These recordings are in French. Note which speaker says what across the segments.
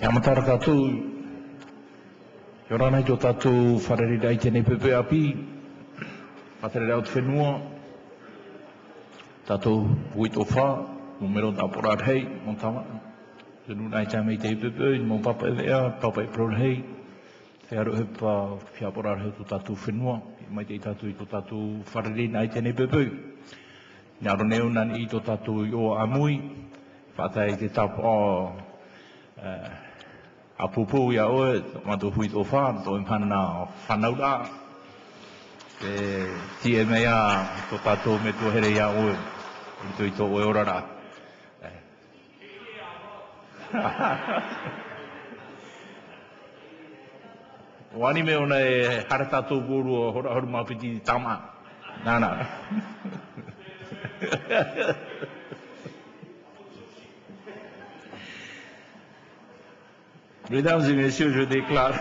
Speaker 1: Ia matara tātou, i ora nei tō tātou wharerira i tēnei pepe api, whatere o te whenua, tātou hui tō whā, numero tā porar hei, mō tawa, te nuna i tāmei te pepe, mō papa e lea, papa e porar hei, te aro he pā whia porar hei tō tātou whenua, mai te i tātou i tō tātou wharerira i tēnei pepe. Nā ro nani i tō tātou i o amui, whātai te tapu a pupu ia oe, ma tō hui tō whā, tō imhana whanau rā. Te ti e mea tō tātou me tō here ia oe, i tō i tō oe ora rā. Wani me ona e hara tātou pōru o hora horu mapiti tama. Nā, Mesdames et messieurs, je déclare.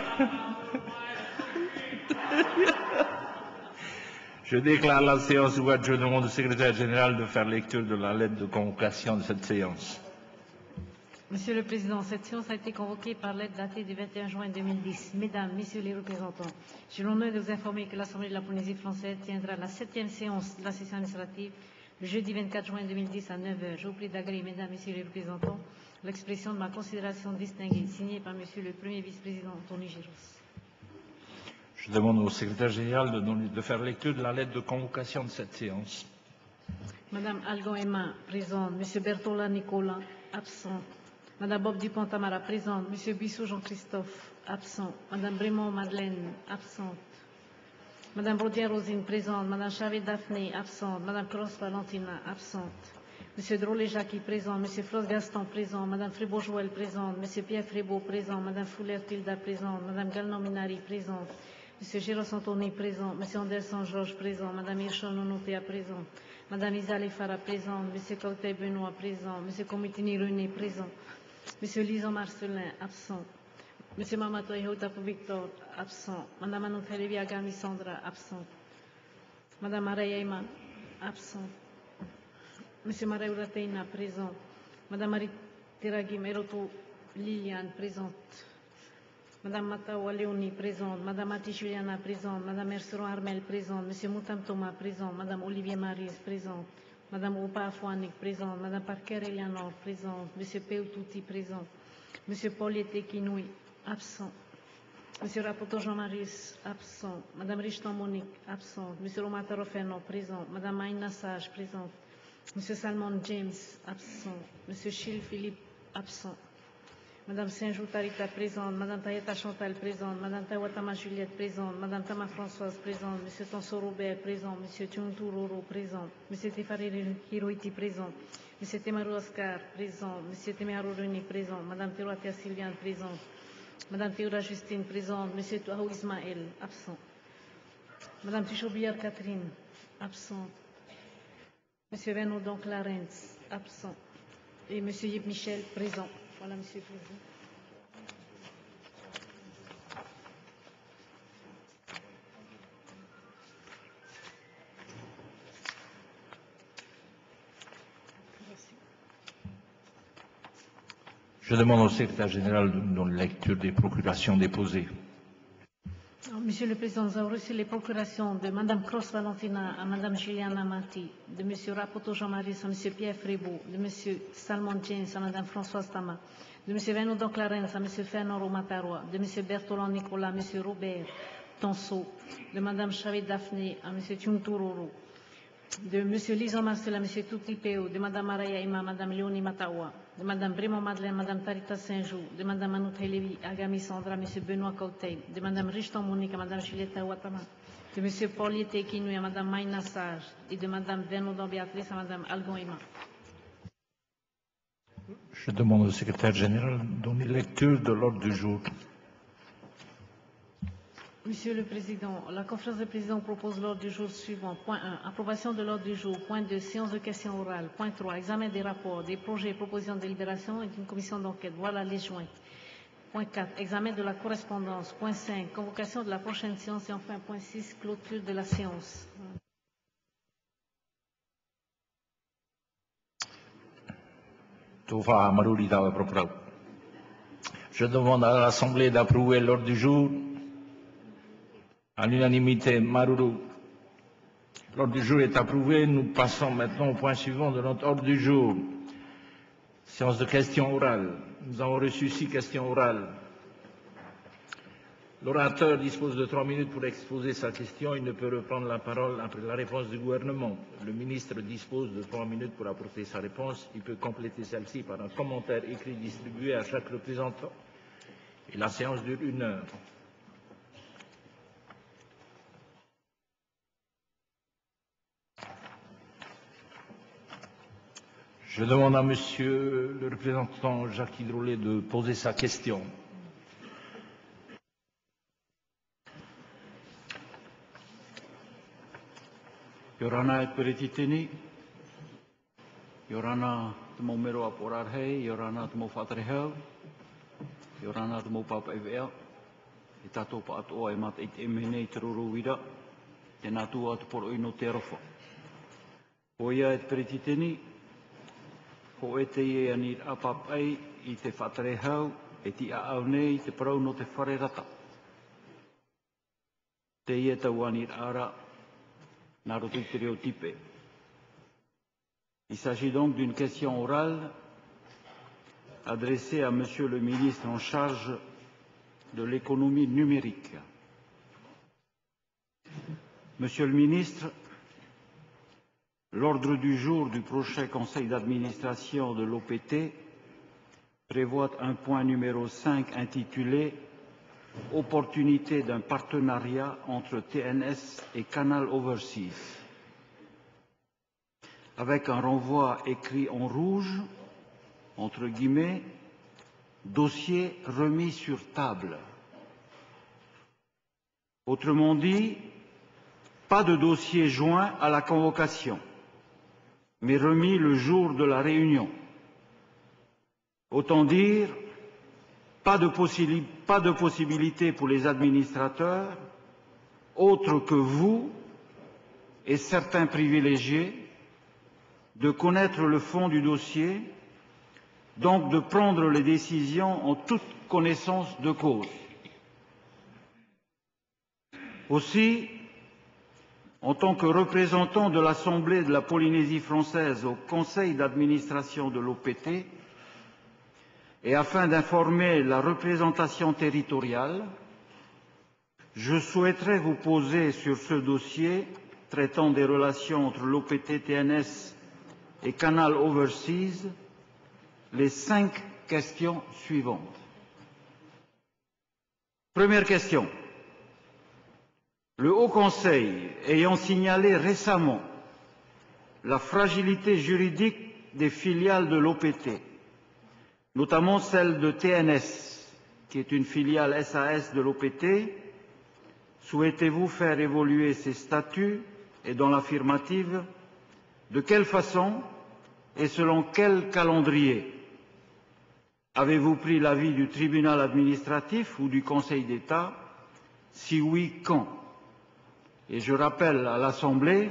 Speaker 1: Je déclare la séance ouverte. Je demande au secrétaire général de faire lecture de la lettre de convocation de cette séance.
Speaker 2: Monsieur le Président, cette séance a été convoquée par lettre datée du 21 juin 2010. Mesdames, Messieurs les représentants, j'ai l'honneur de vous informer que l'Assemblée de la Polynésie française tiendra la septième séance de la session administrative le jeudi 24 juin 2010 à 9h. Je vous prie d'agréer, Mesdames, Messieurs les représentants, l'expression de ma considération distinguée signée par Monsieur le Premier vice-président Anthony Giros.
Speaker 1: Je demande au secrétaire général de, donner- de faire lecture de la lettre de convocation de cette séance.
Speaker 2: Madame Algon Emma, présente. Monsieur Bertola Nicolas, absent. Madame Bob Dupont-Tamara, présente. Monsieur Bissou Jean-Christophe, absent. Madame Brémond Madeleine, absente. Madame Rodière Rosine, présente. Madame Chavet Daphné, absente. Madame Cross Valentina, absente. Drollet Jackie, présent. Monsieur Floss Gaston, présent. Madame Frébeau Joël, présente. Monsieur Pierre Frébeau, présent. Madame Fouler Tilda, présente. Madame Galnon Minari, présente. Monsieur Géros Antoni, présent. Monsieur Anderson Georges, présent. Madame Hirschon Nonotea, présent. Madame Isale Farah, présente. Monsieur Cocteil Benoît, présent. Monsieur Comitini René, présent. Monsieur Lison Marcelin, absent. Monsieur Mamato Tapu Victor, absent. Madame Anouk Helevi Agami Sandra, absent. Maria Iman, absent. Monsieur Maria Urateina, présent. Madame Marie Teragi Meroto Liliane, présente. Madame Matawa Léonie, présente. Madame Mati Juliana, présente. Madame Erseron Armel, présente. Monsieur Moutam Thomas, présent. Madame Olivier Maris, présente. Madame Opa Afouanik, présente. Madame Parker Eleanor, présente. Monsieur Peu Touti, présent. Monsieur Paul Kinoui, absent. Monsieur Rapoto Jean-Marius, absent. Madame Richton Monique, absente. Monsieur Romata Rofeno, présent. Madame Maïna Sage, présente. Monsieur Salmon James, absent. Monsieur Chil Philippe, absent. Madame Saint-Jou Tarita, présente. Madame Tayeta Chantal, présente. Madame Tawatama Juliette, présente. Madame Tama Françoise, présente. Monsieur Tonso Robert, présent. Monsieur Tchuntu Roro, présent. Monsieur Tefari Hiroiti, présent. Monsieur Temaru Oscar, présent. Monsieur Temaru René, présent. Madame Teroatia Sylviane, présente. Madame Théoda Justine, présente. Monsieur Touahou Ismaël, absent. Madame Tichoubière Catherine, absente. Monsieur Renaudon Clarence, absent. Et Monsieur Yves Michel, présent. Voilà, Monsieur le Président.
Speaker 1: Je demande au secrétaire général de nous lecture des procurations déposées.
Speaker 2: Monsieur le Président, nous avons reçu les procurations de Madame Cross Valentina à Madame Juliana Mati, de Monsieur Rapoto Jean-Marie à Monsieur Pierre Frébeau, de Monsieur Salmon James à Madame Françoise Tama, de Monsieur Venodon Clarence à Monsieur Fernand Romatarua, de Monsieur Bertolon Nicolas Monsieur Robert Tonso, de Madame Chavet Daphné à Monsieur Tchuntururu, de Monsieur Lison Marcel à Monsieur Toutipeo, de Madame Araya Ima Madame Léonie Matawa, de Madame Brémond Madeleine, Madame Tarita Saint-Jou, de Madame Anouk Helevi Agami Sandra, Monsieur Benoît Cocktail, de Madame Richton Monique Madame Juliette Watama, de Monsieur Paul Yetekinoui à Madame Maïna Sage et de Madame Venodon Béatrice à Madame Algon Ima.
Speaker 1: Je demande au secrétaire général de donner lecture de l'ordre du jour.
Speaker 2: Monsieur le Président, la conférence des présidents propose l'ordre du jour suivant. Point 1, approbation de l'ordre du jour. Point 2, séance de questions orales. Point 3, examen des rapports, des projets et propositions de délibération et d'une commission d'enquête. Voilà les joints. Point 4, examen de la correspondance. Point 5, convocation de la prochaine séance. Et enfin, point 6, clôture de la séance.
Speaker 1: Je demande à l'Assemblée d'approuver l'ordre du jour. À l'unanimité, Maruru. L'ordre du jour est approuvé. Nous passons maintenant au point suivant de notre ordre du jour. Séance de questions orales. Nous avons reçu six questions orales. L'orateur dispose de trois minutes pour exposer sa question. Il ne peut reprendre la parole après la réponse du gouvernement. Le ministre dispose de trois minutes pour apporter sa réponse. Il peut compléter celle-ci par un commentaire écrit distribué à chaque représentant. Et la séance dure une heure. Je demande à Monsieur le représentant Jacques Hidrolet de poser sa question.
Speaker 3: Yorana e peretitini, Yorana te mau mero a porar hei, Yorana te mau whatare hau, Yorana te mau papa e vea, e tato pa atoa e mata i te emenei te roro wira, te nātua te poro ino te arofa. O ia e peretitini, e e Il s'agit donc d'une question orale adressée à Monsieur le ministre en charge de l'économie numérique. Monsieur le ministre, l'ordre du jour du prochain conseil d'administration de l'OPT prévoit un point numéro 5 intitulé opportunité d'un partenariat entre TNS et Canal Overseas, avec un renvoi écrit en rouge, entre guillemets, dossier remis sur table. Autrement dit, pas de dossier joint à la convocation, mais remis le jour de la réunion. Autant dire, pas de, possibilité pour les administrateurs, autres que vous et certains privilégiés, de connaître le fond du dossier, donc de prendre les décisions en toute connaissance de cause. Aussi, en tant que représentant de l'Assemblée de la Polynésie française au Conseil d'administration de l'OPT, et afin d'informer la représentation territoriale, je souhaiterais vous poser sur ce dossier traitant des relations entre l'OPT-TNS et Canal Overseas les cinq questions suivantes. Première question. Le Haut Conseil ayant signalé récemment la fragilité juridique des filiales de l'OPT, notamment celle de TNS, qui est une filiale SAS de l'OPT. Souhaitez-vous faire évoluer ces statuts et dans l'affirmative, de quelle façon et selon quel calendrier? Avez-vous pris l'avis du tribunal administratif ou du Conseil d'État? Si oui, quand? Je rappelle à l'Assemblée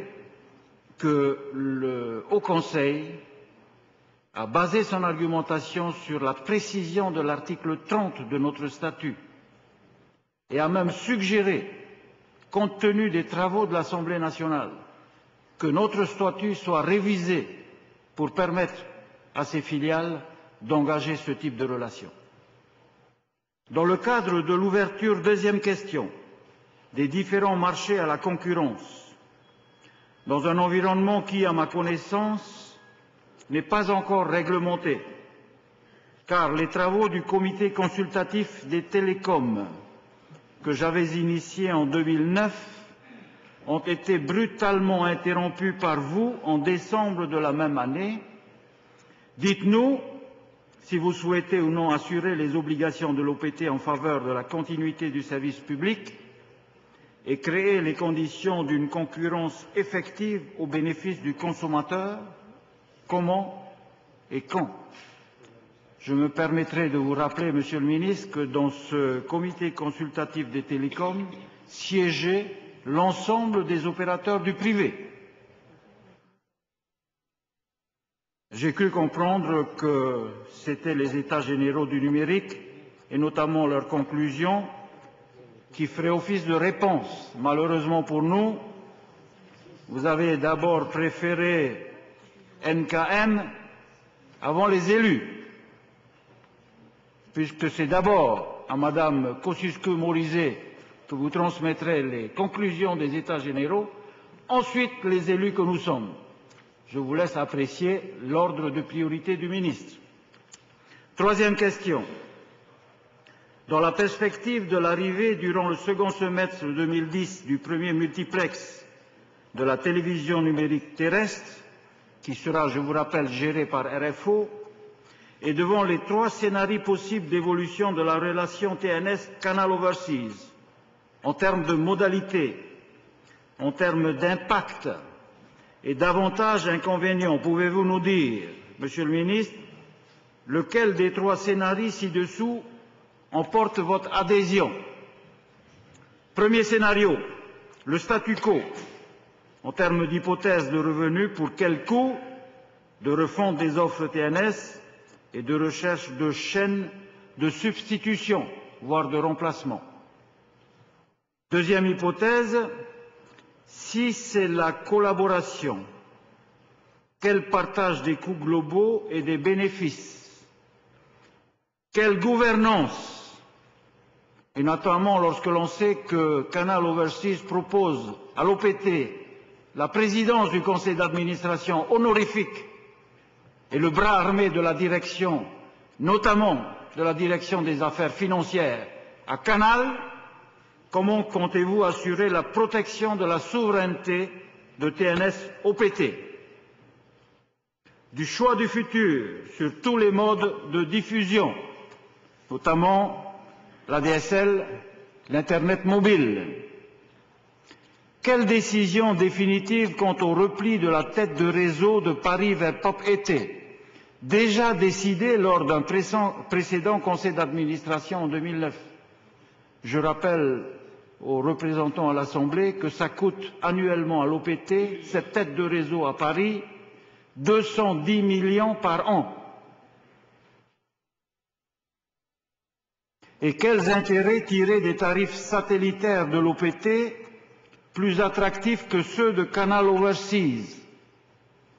Speaker 3: que le Haut Conseil a basé son argumentation sur la précision de l'article 30 de notre statut et a même suggéré, compte tenu des travaux de l'Assemblée nationale, que notre statut soit révisé pour permettre à ces filiales d'engager ce type de relations. Dans le cadre de l'ouverture, deuxième question, des différents marchés à la concurrence, dans un environnement qui, à ma connaissance, n'est pas encore réglementé, car les travaux du comité consultatif des télécoms que j'avais initiés en 2009 ont été brutalement interrompus par vous en décembre de la même année. Dites-nous si vous souhaitez ou non assurer les obligations de l'OPT en faveur de la continuité du service public et créer les conditions d'une concurrence effective au bénéfice du consommateur comment et quand? Je me permettrai de vous rappeler, Monsieur le Ministre, que dans ce comité consultatif des télécoms siégeait l'ensemble des opérateurs du privé. J'ai cru comprendre que c'était les États généraux du numérique et notamment leurs conclusions, qui feraient office de réponse. Malheureusement pour nous, vous avez d'abord préféré NKM avant les élus, puisque c'est d'abord à Madame Kosciusko-Morizet que vous transmettrez les conclusions des États généraux, ensuite les élus que nous sommes. Je vous laisse apprécier l'ordre de priorité du ministre. Troisième question. Dans la perspective de l'arrivée durant le second semestre 2010 du premier multiplex de la télévision numérique terrestre, qui sera, je vous rappelle, géré par RFO, et devant les trois scénarios possibles d'évolution de la relation TNS Canal Overseas, en termes de modalités, en termes d'impact et d'avantages inconvénients, pouvez-vous nous dire, Monsieur le Ministre, lequel des trois scénarios ci-dessous emporte votre adhésion. Premier scénario, le statu quo, en termes d'hypothèse de revenus, pour quel coût de refonte des offres TNS et de recherche de chaînes de substitution, voire de remplacement? Deuxième hypothèse, si c'est la collaboration, quel partage des coûts globaux et des bénéfices. Quelle gouvernance Et notamment lorsque l'on sait que Canal Overseas propose à l'OPT la présidence du conseil d'administration honorifique et le bras armé de la direction, notamment de la direction des affaires financières à Canal, Comment comptez-vous assurer la protection de la souveraineté de TNS OPT Du choix du futur sur tous les modes de diffusion, notamment la DSL, l'Internet mobile. Quelle décision définitive quant au repli de la tête de réseau de Paris vers Pop été? Déjà décidé lors d'un précédent conseil d'administration en 2009 Je rappelle aux représentants à l'Assemblée que ça coûte annuellement à l'OPT, cette tête de réseau à Paris, 210 millions par an. Et quels intérêts tirer des tarifs satellitaires de l'OPT plus attractifs que ceux de Canal Overseas?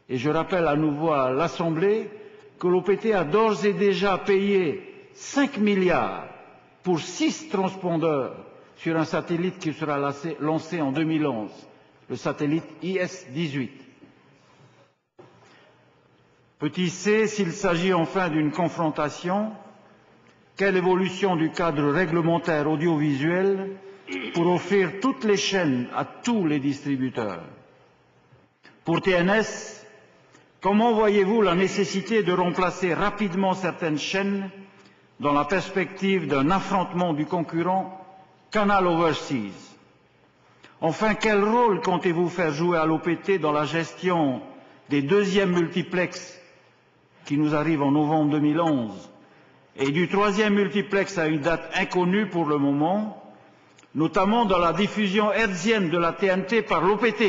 Speaker 3: Et je rappelle à nouveau à l'Assemblée que l'OPT a d'ores et déjà payé 5 milliards pour six transpondeurs sur un satellite qui sera lancé en 2011, le satellite IS-18. Petit c, s'il s'agit enfin d'une confrontation, quelle évolution du cadre réglementaire audiovisuel pour offrir toutes les chaînes à tous les distributeurs Pour TNS, comment voyez-vous la nécessité de remplacer rapidement certaines chaînes dans la perspective d'un affrontement du concurrent Canal Overseas? Enfin, quel rôle comptez-vous faire jouer à l'OPT dans la gestion des deuxièmes multiplex qui nous arrivent en novembre 2011 et du troisième multiplex à une date inconnue pour le moment, notamment dans la diffusion hertzienne de la TNT par l'OPT,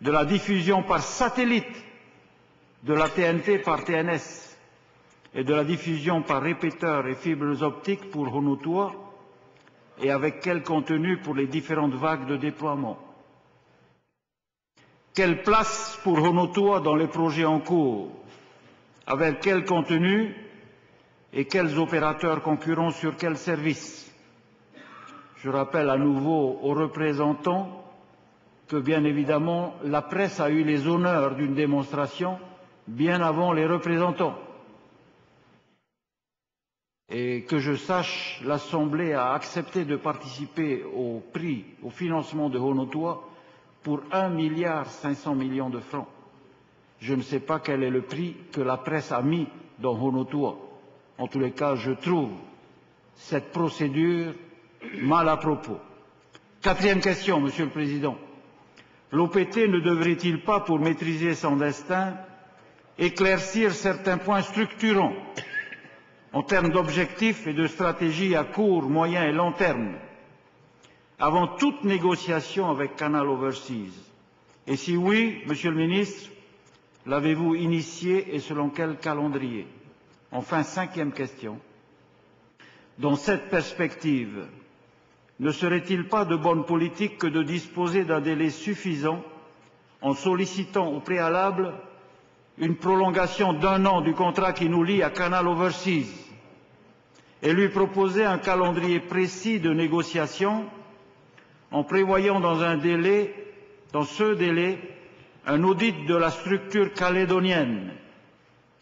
Speaker 3: de la diffusion par satellite de la TNT par TNS et de la diffusion par répéteurs et fibres optiques pour Honotoa, et avec quel contenu pour les différentes vagues de déploiement. Quelle place pour Honotoa dans les projets en cours? Avec quel contenu? Et quels opérateurs concurrents sur quels services? Je rappelle à nouveau aux représentants que bien évidemment la presse a eu les honneurs d'une démonstration bien avant les représentants. Et que je sache, l'Assemblée a accepté de participer au prix, au financement de Honotoa pour 1 milliard 500 millions de francs. Je ne sais pas quel est le prix que la presse a mis dans Honotoa. En tous les cas, je trouve cette procédure mal à propos. Quatrième question, Monsieur le Président. L'OPT ne devrait-il pas, pour maîtriser son destin, éclaircir certains points structurants en termes d'objectifs et de stratégie à court, moyen et long terme, avant toute négociation avec Canal Overseas? Et si oui, Monsieur le Ministre, l'avez-vous initié et selon quel calendrier? Enfin, cinquième question. Dans cette perspective, ne serait-il pas de bonne politique que de disposer d'un délai suffisant en sollicitant au préalable une prolongation d'un an du contrat qui nous lie à Canal Overseas et lui proposer un calendrier précis de négociation en prévoyant dans un délai, dans ce délai, un audit de la structure calédonienne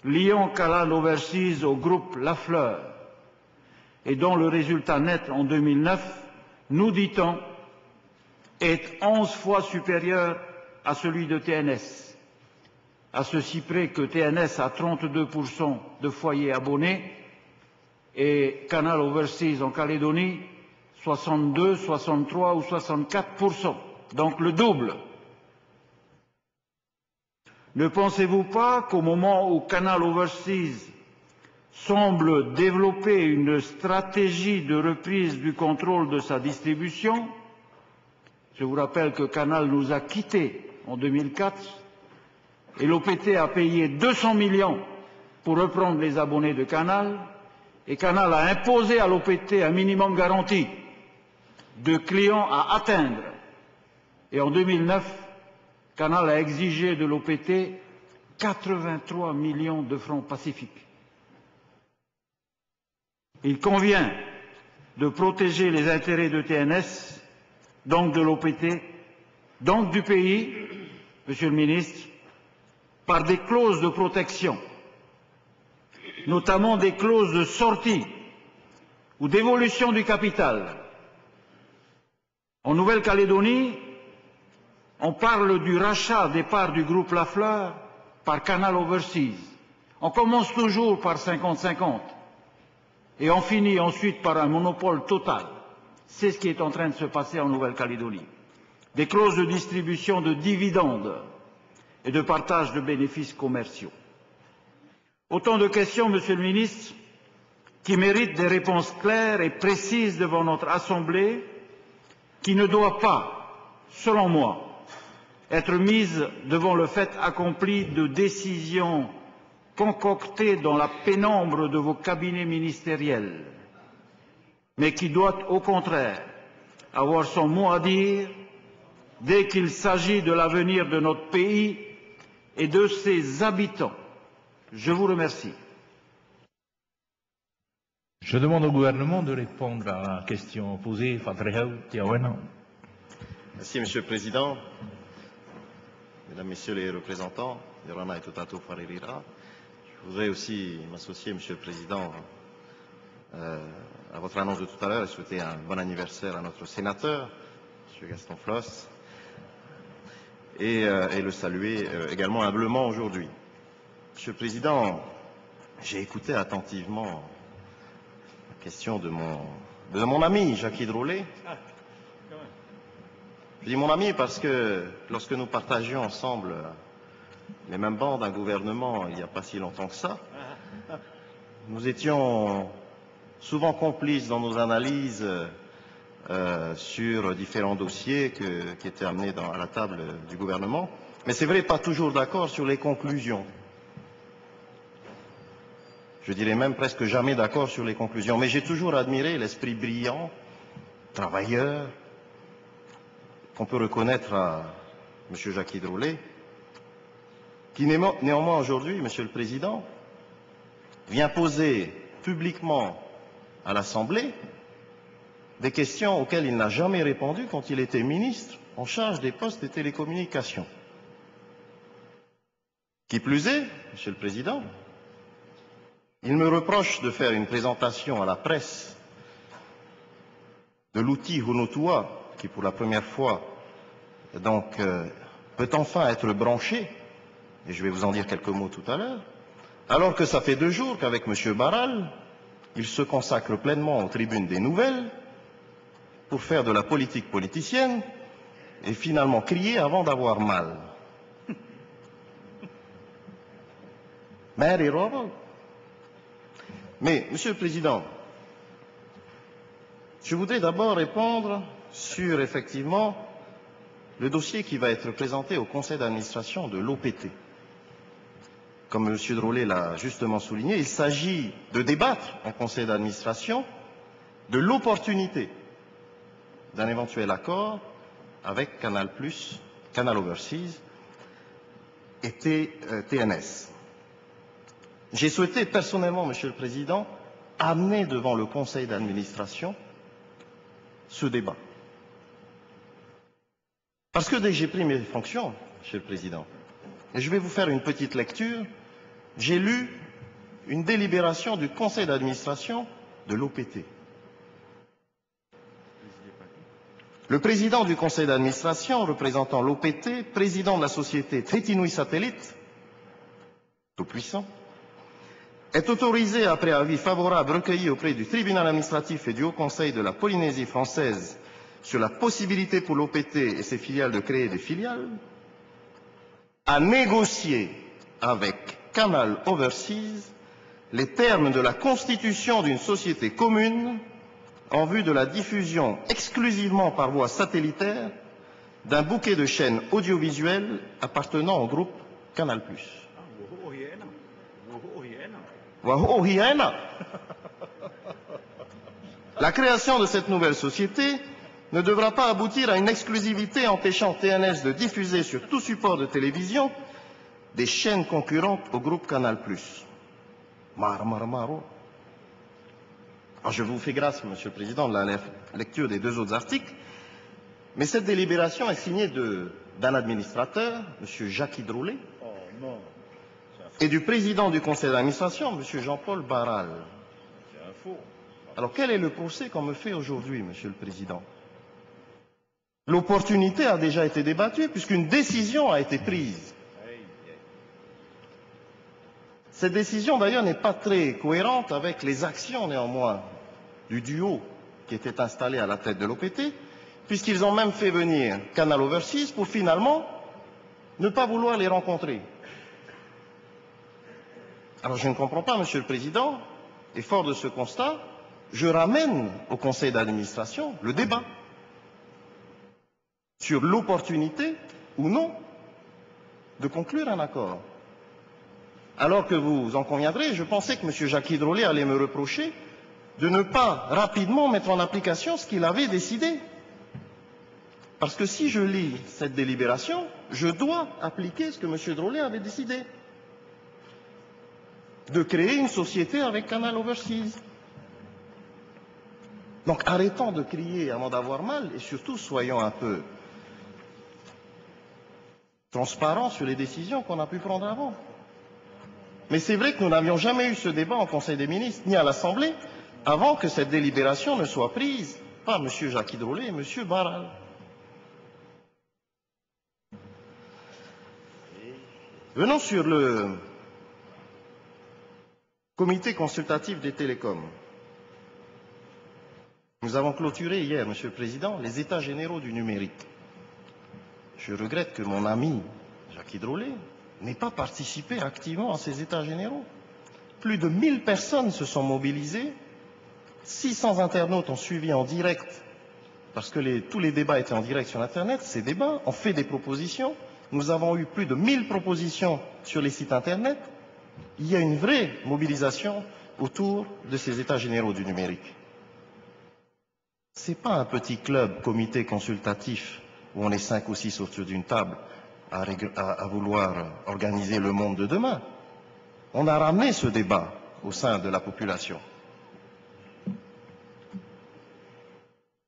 Speaker 3: liant Canal Overseas au groupe Lafleur et dont le résultat net en 2009, nous dit-on, est onze fois supérieur à celui de TNS, à ceci près que TNS a 32% de foyers abonnés et Canal Overseas en Calédonie 62, 63 ou 64%, donc le double. Ne pensez-vous pas qu'au moment où Canal Overseas semble développer une stratégie de reprise du contrôle de sa distribution, je vous rappelle que Canal nous a quittés en 2004 et l'OPT a payé 200 millions pour reprendre les abonnés de Canal et Canal a imposé à l'OPT un minimum garanti de clients à atteindre. Et en 2009, Canal a exigé de l'OPT 83 millions de francs pacifiques. Il convient de protéger les intérêts de TNS, donc de l'OPT, donc du pays, Monsieur le Ministre, par des clauses de protection, notamment des clauses de sortie ou d'évolution du capital. En Nouvelle-Calédonie, on parle du rachat des parts du groupe Lafleur par Canal Overseas. On commence toujours par 50-50 et on finit ensuite par un monopole total. C'est ce qui est en train de se passer en Nouvelle-Calédonie. Des clauses de distribution de dividendes et de partage de bénéfices commerciaux. Autant de questions, Monsieur le Ministre, qui méritent des réponses claires et précises devant notre Assemblée, qui ne doivent pas, selon moi, être mises devant le fait accompli de décisions concoctées dans la pénombre de vos cabinets ministériels, mais qui doit au contraire avoir son mot à dire dès qu'il s'agit de l'avenir de notre pays et de ses habitants. Je vous remercie.
Speaker 1: Je demande au gouvernement de répondre à la question posée.
Speaker 4: Merci, Monsieur le Président. Mesdames, Messieurs les représentants, et Totato Faririra. Je voudrais aussi m'associer, Monsieur le Président, euh, à votre annonce de tout à l'heure et souhaiter un bon anniversaire à notre sénateur, Monsieur Gaston Floss, et, euh, le saluer euh, également humblement aujourd'hui. Monsieur le Président, j'ai écouté attentivement la question de mon, de mon ami Jacques Hidrolet. Je dis mon ami parce que lorsque nous partagions ensemble les mêmes bancs d'un gouvernement il n'y a pas si longtemps que ça, nous étions souvent complices dans nos analyses euh, sur différents dossiers qui étaient amenés à la table du gouvernement. Mais c'est vrai, pas toujours d'accord sur les conclusions. Je dirais même presque jamais d'accord sur les conclusions. Mais j'ai toujours admiré l'esprit brillant, travailleur, qu'on peut reconnaître à M. Jacques Hidrolet, qui néanmoins aujourd'hui, Monsieur le Président, vient poser publiquement à l'Assemblée des questions auxquelles il n'a jamais répondu quand il était ministre en charge des postes et télécommunications. Qui plus est, Monsieur le Président, il me reproche de faire une présentation à la presse de l'outil Hunotua, qui pour la première fois donc euh, peut enfin être branché, et je vais vous en dire quelques mots tout à l'heure, alors que ça fait deux jours qu'avec M. Barral, il se consacre pleinement aux tribunes des nouvelles pour faire de la politique politicienne et finalement crier avant d'avoir mal. Mary. Mais, Monsieur le Président, je voudrais d'abord répondre sur effectivement le dossier qui va être présenté au conseil d'administration de l'OPT. Comme M. Drollet l'a justement souligné, il s'agit de débattre en conseil d'administration de l'opportunité d'un éventuel accord avec Canal+, Canal Overseas et TNS. J'ai souhaité personnellement, Monsieur le Président, amener devant le Conseil d'administration ce débat. Parce que dès que j'ai pris mes fonctions, Monsieur le Président, et je vais vous faire une petite lecture, j'ai lu une délibération du Conseil d'administration de l'OPT. Le président du conseil d'administration, représentant l'OPT, président de la société Trétinouille Satellite, tout puissant, est autorisé, après avis favorable recueilli auprès du tribunal administratif et du Haut Conseil de la Polynésie française sur la possibilité pour l'OPT et ses filiales de créer des filiales, à négocier avec Canal Overseas les termes de la constitution d'une société commune en vue de la diffusion exclusivement par voie satellitaire d'un bouquet de chaînes audiovisuelles appartenant au groupe Canal+. La création de cette nouvelle société ne devra pas aboutir à une exclusivité empêchant TNS de diffuser sur tout support de télévision des chaînes concurrentes au groupe Canal+. Mar, mar, maro. Alors, je vous fais grâce, Monsieur le Président, de la lecture des deux autres articles, mais cette délibération est signée d'un administrateur, M. Jacques Hidroulet, et du président du conseil d'administration, M. Jean-Paul Barral. Alors quel est le procès qu'on me fait aujourd'hui, Monsieur le Président? L'opportunité a déjà été débattue puisqu'une décision a été prise. Cette décision, d'ailleurs, n'est pas très cohérente avec les actions, néanmoins, du duo qui était installé à la tête de l'OPT, puisqu'ils ont même fait venir Canal Overseas pour finalement ne pas vouloir les rencontrer. Alors je ne comprends pas, Monsieur le Président, et fort de ce constat, je ramène au Conseil d'administration le débat sur l'opportunité ou non de conclure un accord. Alors que vous en conviendrez, je pensais que M. Jacques Hidrolet allait me reprocher de ne pas rapidement mettre en application ce qu'il avait décidé. Parce que si je lis cette délibération, je dois appliquer ce que M. Drolet avait décidé. De créer une société avec Canal Overseas. Donc arrêtons de crier avant d'avoir mal et surtout soyons un peu transparents sur les décisions qu'on a pu prendre avant. Mais c'est vrai que nous n'avions jamais eu ce débat en Conseil des ministres, ni à l'Assemblée, avant que cette délibération ne soit prise par M. Jacques Hidrolet et M. Barral. Venons sur le comité consultatif des télécoms. Nous avons clôturé hier, Monsieur le Président, les états généraux du numérique. Je regrette que mon ami Jacques Hidrolet n'ait pas participé activement à ces états généraux. Plus de 1000 personnes se sont mobilisées 600 internautes ont suivi en direct, parce que tous les débats étaient en direct sur Internet, ces débats ont fait des propositions. Nous avons eu plus de 1000 propositions sur les sites Internet. Il y a une vraie mobilisation autour de ces états généraux du numérique. Ce n'est pas un petit club, comité consultatif, où on est cinq ou six autour d'une table à vouloir organiser le monde de demain. On a ramené ce débat au sein de la population.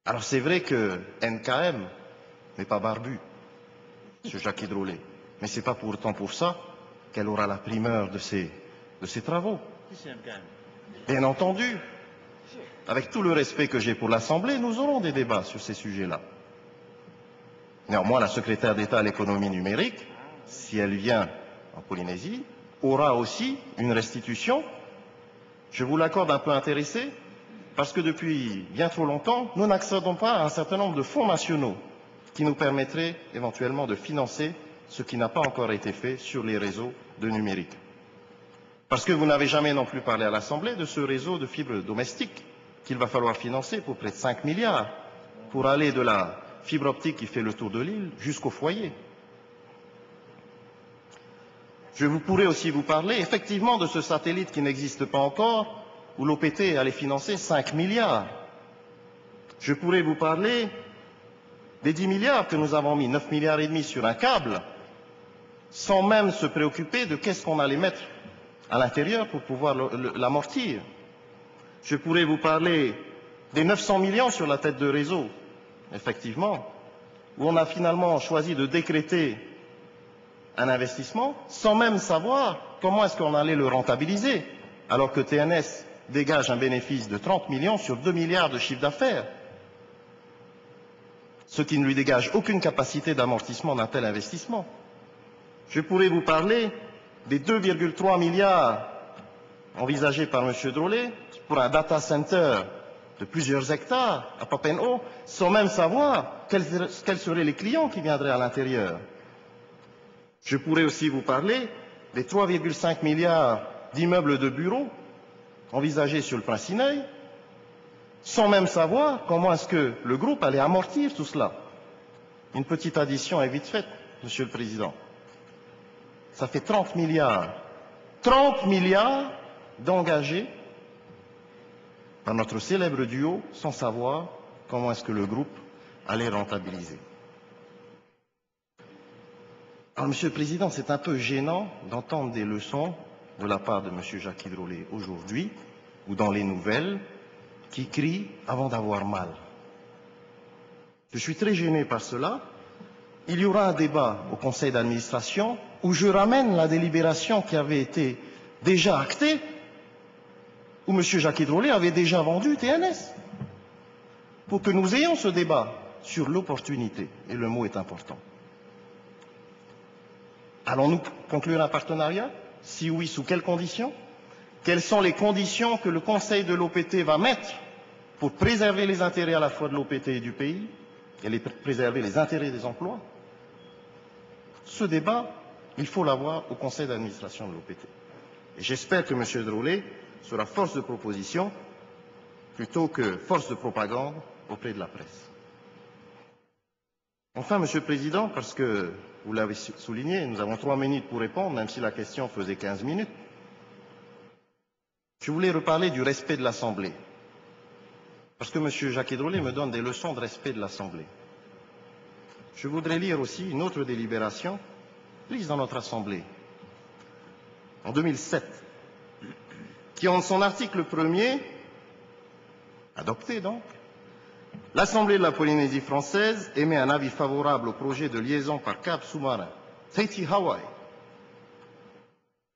Speaker 4: Alors c'est vrai que NKM n'est pas barbu, M. Jacques Hidrolet, mais ce n'est pas pourtant pour ça qu'elle aura la primeur de ses, de ses travaux. Bien entendu, avec tout le respect que j'ai pour l'Assemblée, nous aurons des débats sur ces sujets-là. Néanmoins, la secrétaire d'État à l'économie numérique, si elle vient en Polynésie, aura aussi une restitution, je vous l'accorde un peu intéressé, parce que depuis bien trop longtemps, nous n'accédons pas à un certain nombre de fonds nationaux qui nous permettraient éventuellement de financer ce qui n'a pas encore été fait sur les réseaux de numérique. Parce que vous n'avez jamais non plus parlé à l'Assemblée de ce réseau de fibres domestiques qu'il va falloir financer pour près de 5 milliards pour aller de la fibre optique qui fait le tour de l'île jusqu'au foyer. Je vous pourrais aussi vous parler effectivement de ce satellite qui n'existe pas encore où l'OPT allait financer 5 milliards Je pourrais vous parler des 10 milliards que nous avons mis, 9 milliards et demi sur un câble, sans même se préoccuper de qu'est-ce qu'on allait mettre à l'intérieur pour pouvoir l'amortir. Je pourrais vous parler des 900 millions sur la tête de réseau, effectivement, où on a finalement choisi de décréter un investissement sans même savoir comment est-ce qu'on allait le rentabiliser, alors que TNS dégage un bénéfice de 30 millions sur 2 milliards de chiffre d'affaires, ce qui ne lui dégage aucune capacité d'amortissement d'un tel investissement. Je pourrais vous parler des 2,3 milliards envisagés par M. Drolet pour un data center de plusieurs hectares à Papeno, sans même savoir quels, seraient les clients qui viendraient à l'intérieur. Je pourrais aussi vous parler des 3,5 milliards d'immeubles de bureaux envisagés sur le Prince sans même savoir comment est-ce que le groupe allait amortir tout cela. Une petite addition est vite faite, Monsieur le Président. Ça fait 30 milliards. 30 milliards d'engagés par notre célèbre duo sans savoir comment est-ce que le groupe allait rentabiliser. Alors, Monsieur le Président, c'est un peu gênant d'entendre des leçons de la part de M. Jacques Hidrolet aujourd'hui ou dans les nouvelles qui crient avant d'avoir mal. Je suis très gêné par cela. Il y aura un débat au conseil d'administration où je ramène la délibération qui avait été déjà actée, où M. Jacques Hidrolet avait déjà vendu TNS, pour que nous ayons ce débat sur l'opportunité, et le mot est important. Allons-nous conclure un partenariat? Si oui, sous quelles conditions? Quelles sont les conditions que le Conseil de l'OPT va mettre pour préserver les intérêts à la fois de l'OPT et du pays et préserver les intérêts des emplois? Ce débat, il faut l'avoir au Conseil d'administration de l'OPT. Et j'espère que M. Droulet sera force de proposition plutôt que force de propagande auprès de la presse. Enfin, Monsieur le Président, parce que vous l'avez souligné, nous avons trois minutes pour répondre, même si la question faisait 15 minutes. Je voulais reparler du respect de l'Assemblée. Parce que M. Jacques Hidrolet me donne des leçons de respect de l'Assemblée. Je voudrais lire aussi une autre délibération prise dans notre Assemblée en 2007, qui en son article premier, adopté donc, L'Assemblée de la Polynésie française émet un avis favorable au projet de liaison par câble sous-marin Tahiti-Hawaii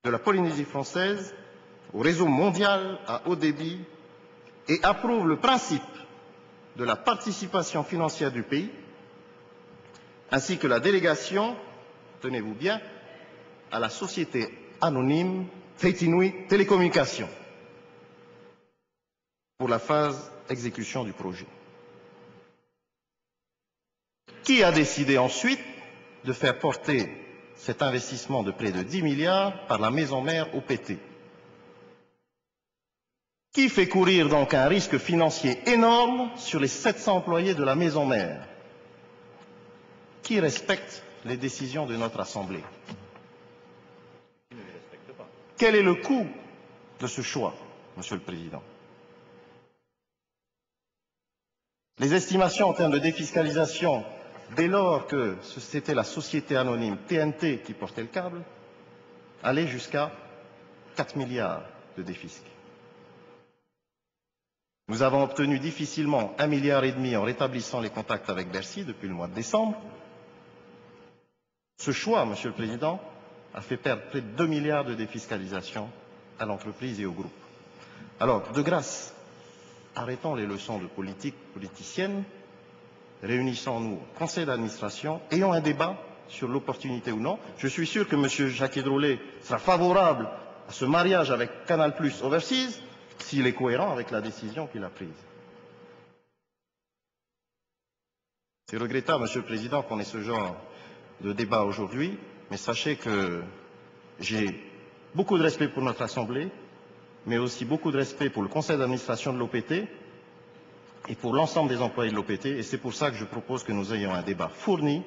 Speaker 4: de la Polynésie française au réseau mondial à haut débit et approuve le principe de la participation financière du pays, ainsi que la délégation, tenez-vous bien, à la société anonyme Nui Télécommunications. Pour la phase exécution du projet. Qui a décidé ensuite de faire porter cet investissement de près de 10 milliards par la maison mère OPT Qui fait courir donc un risque financier énorme sur les 700 employés de la maison mère? Qui respecte les décisions de notre Assemblée? Quel est le coût de ce choix, Monsieur le Président? Les estimations en termes de défiscalisation dès lors que c'était la société anonyme TNT qui portait le câble, allait jusqu'à 4 milliards de défisc. Nous avons obtenu difficilement un milliard et demi en rétablissant les contacts avec Bercy depuis le mois de décembre. Ce choix, Monsieur le Président, a fait perdre près de 2 milliards de défiscalisation à l'entreprise et au groupe. Alors, de grâce, arrêtons les leçons de politique politicienne réunissons-nous au conseil d'administration, ayons un débat sur l'opportunité ou non. Je suis sûr que M. Jacques Hidrolet sera favorable à ce mariage avec Canal Plus Overseas s'il est cohérent avec la décision qu'il a prise. C'est regrettable, Monsieur le Président, qu'on ait ce genre de débat aujourd'hui, mais sachez que j'ai beaucoup de respect pour notre Assemblée, mais aussi beaucoup de respect pour le Conseil d'administration de l'OPT, et pour l'ensemble des employés de l'OPT. Et c'est pour ça que je propose que nous ayons un débat fourni,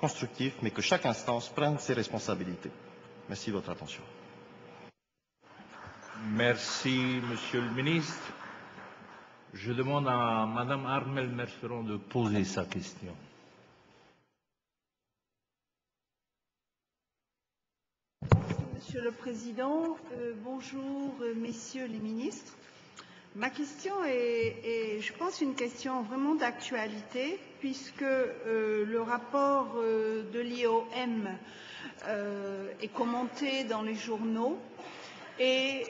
Speaker 4: constructif, mais que chaque instance prenne ses responsabilités. Merci de votre attention.
Speaker 1: Merci, Monsieur le Ministre. Je demande à Madame Armel Merceron de poser sa question.
Speaker 5: Monsieur le Président, euh, bonjour euh, messieurs les ministres. Ma question est, je pense, une question vraiment d'actualité puisque euh, le rapport de l'IOM est commenté dans les journaux et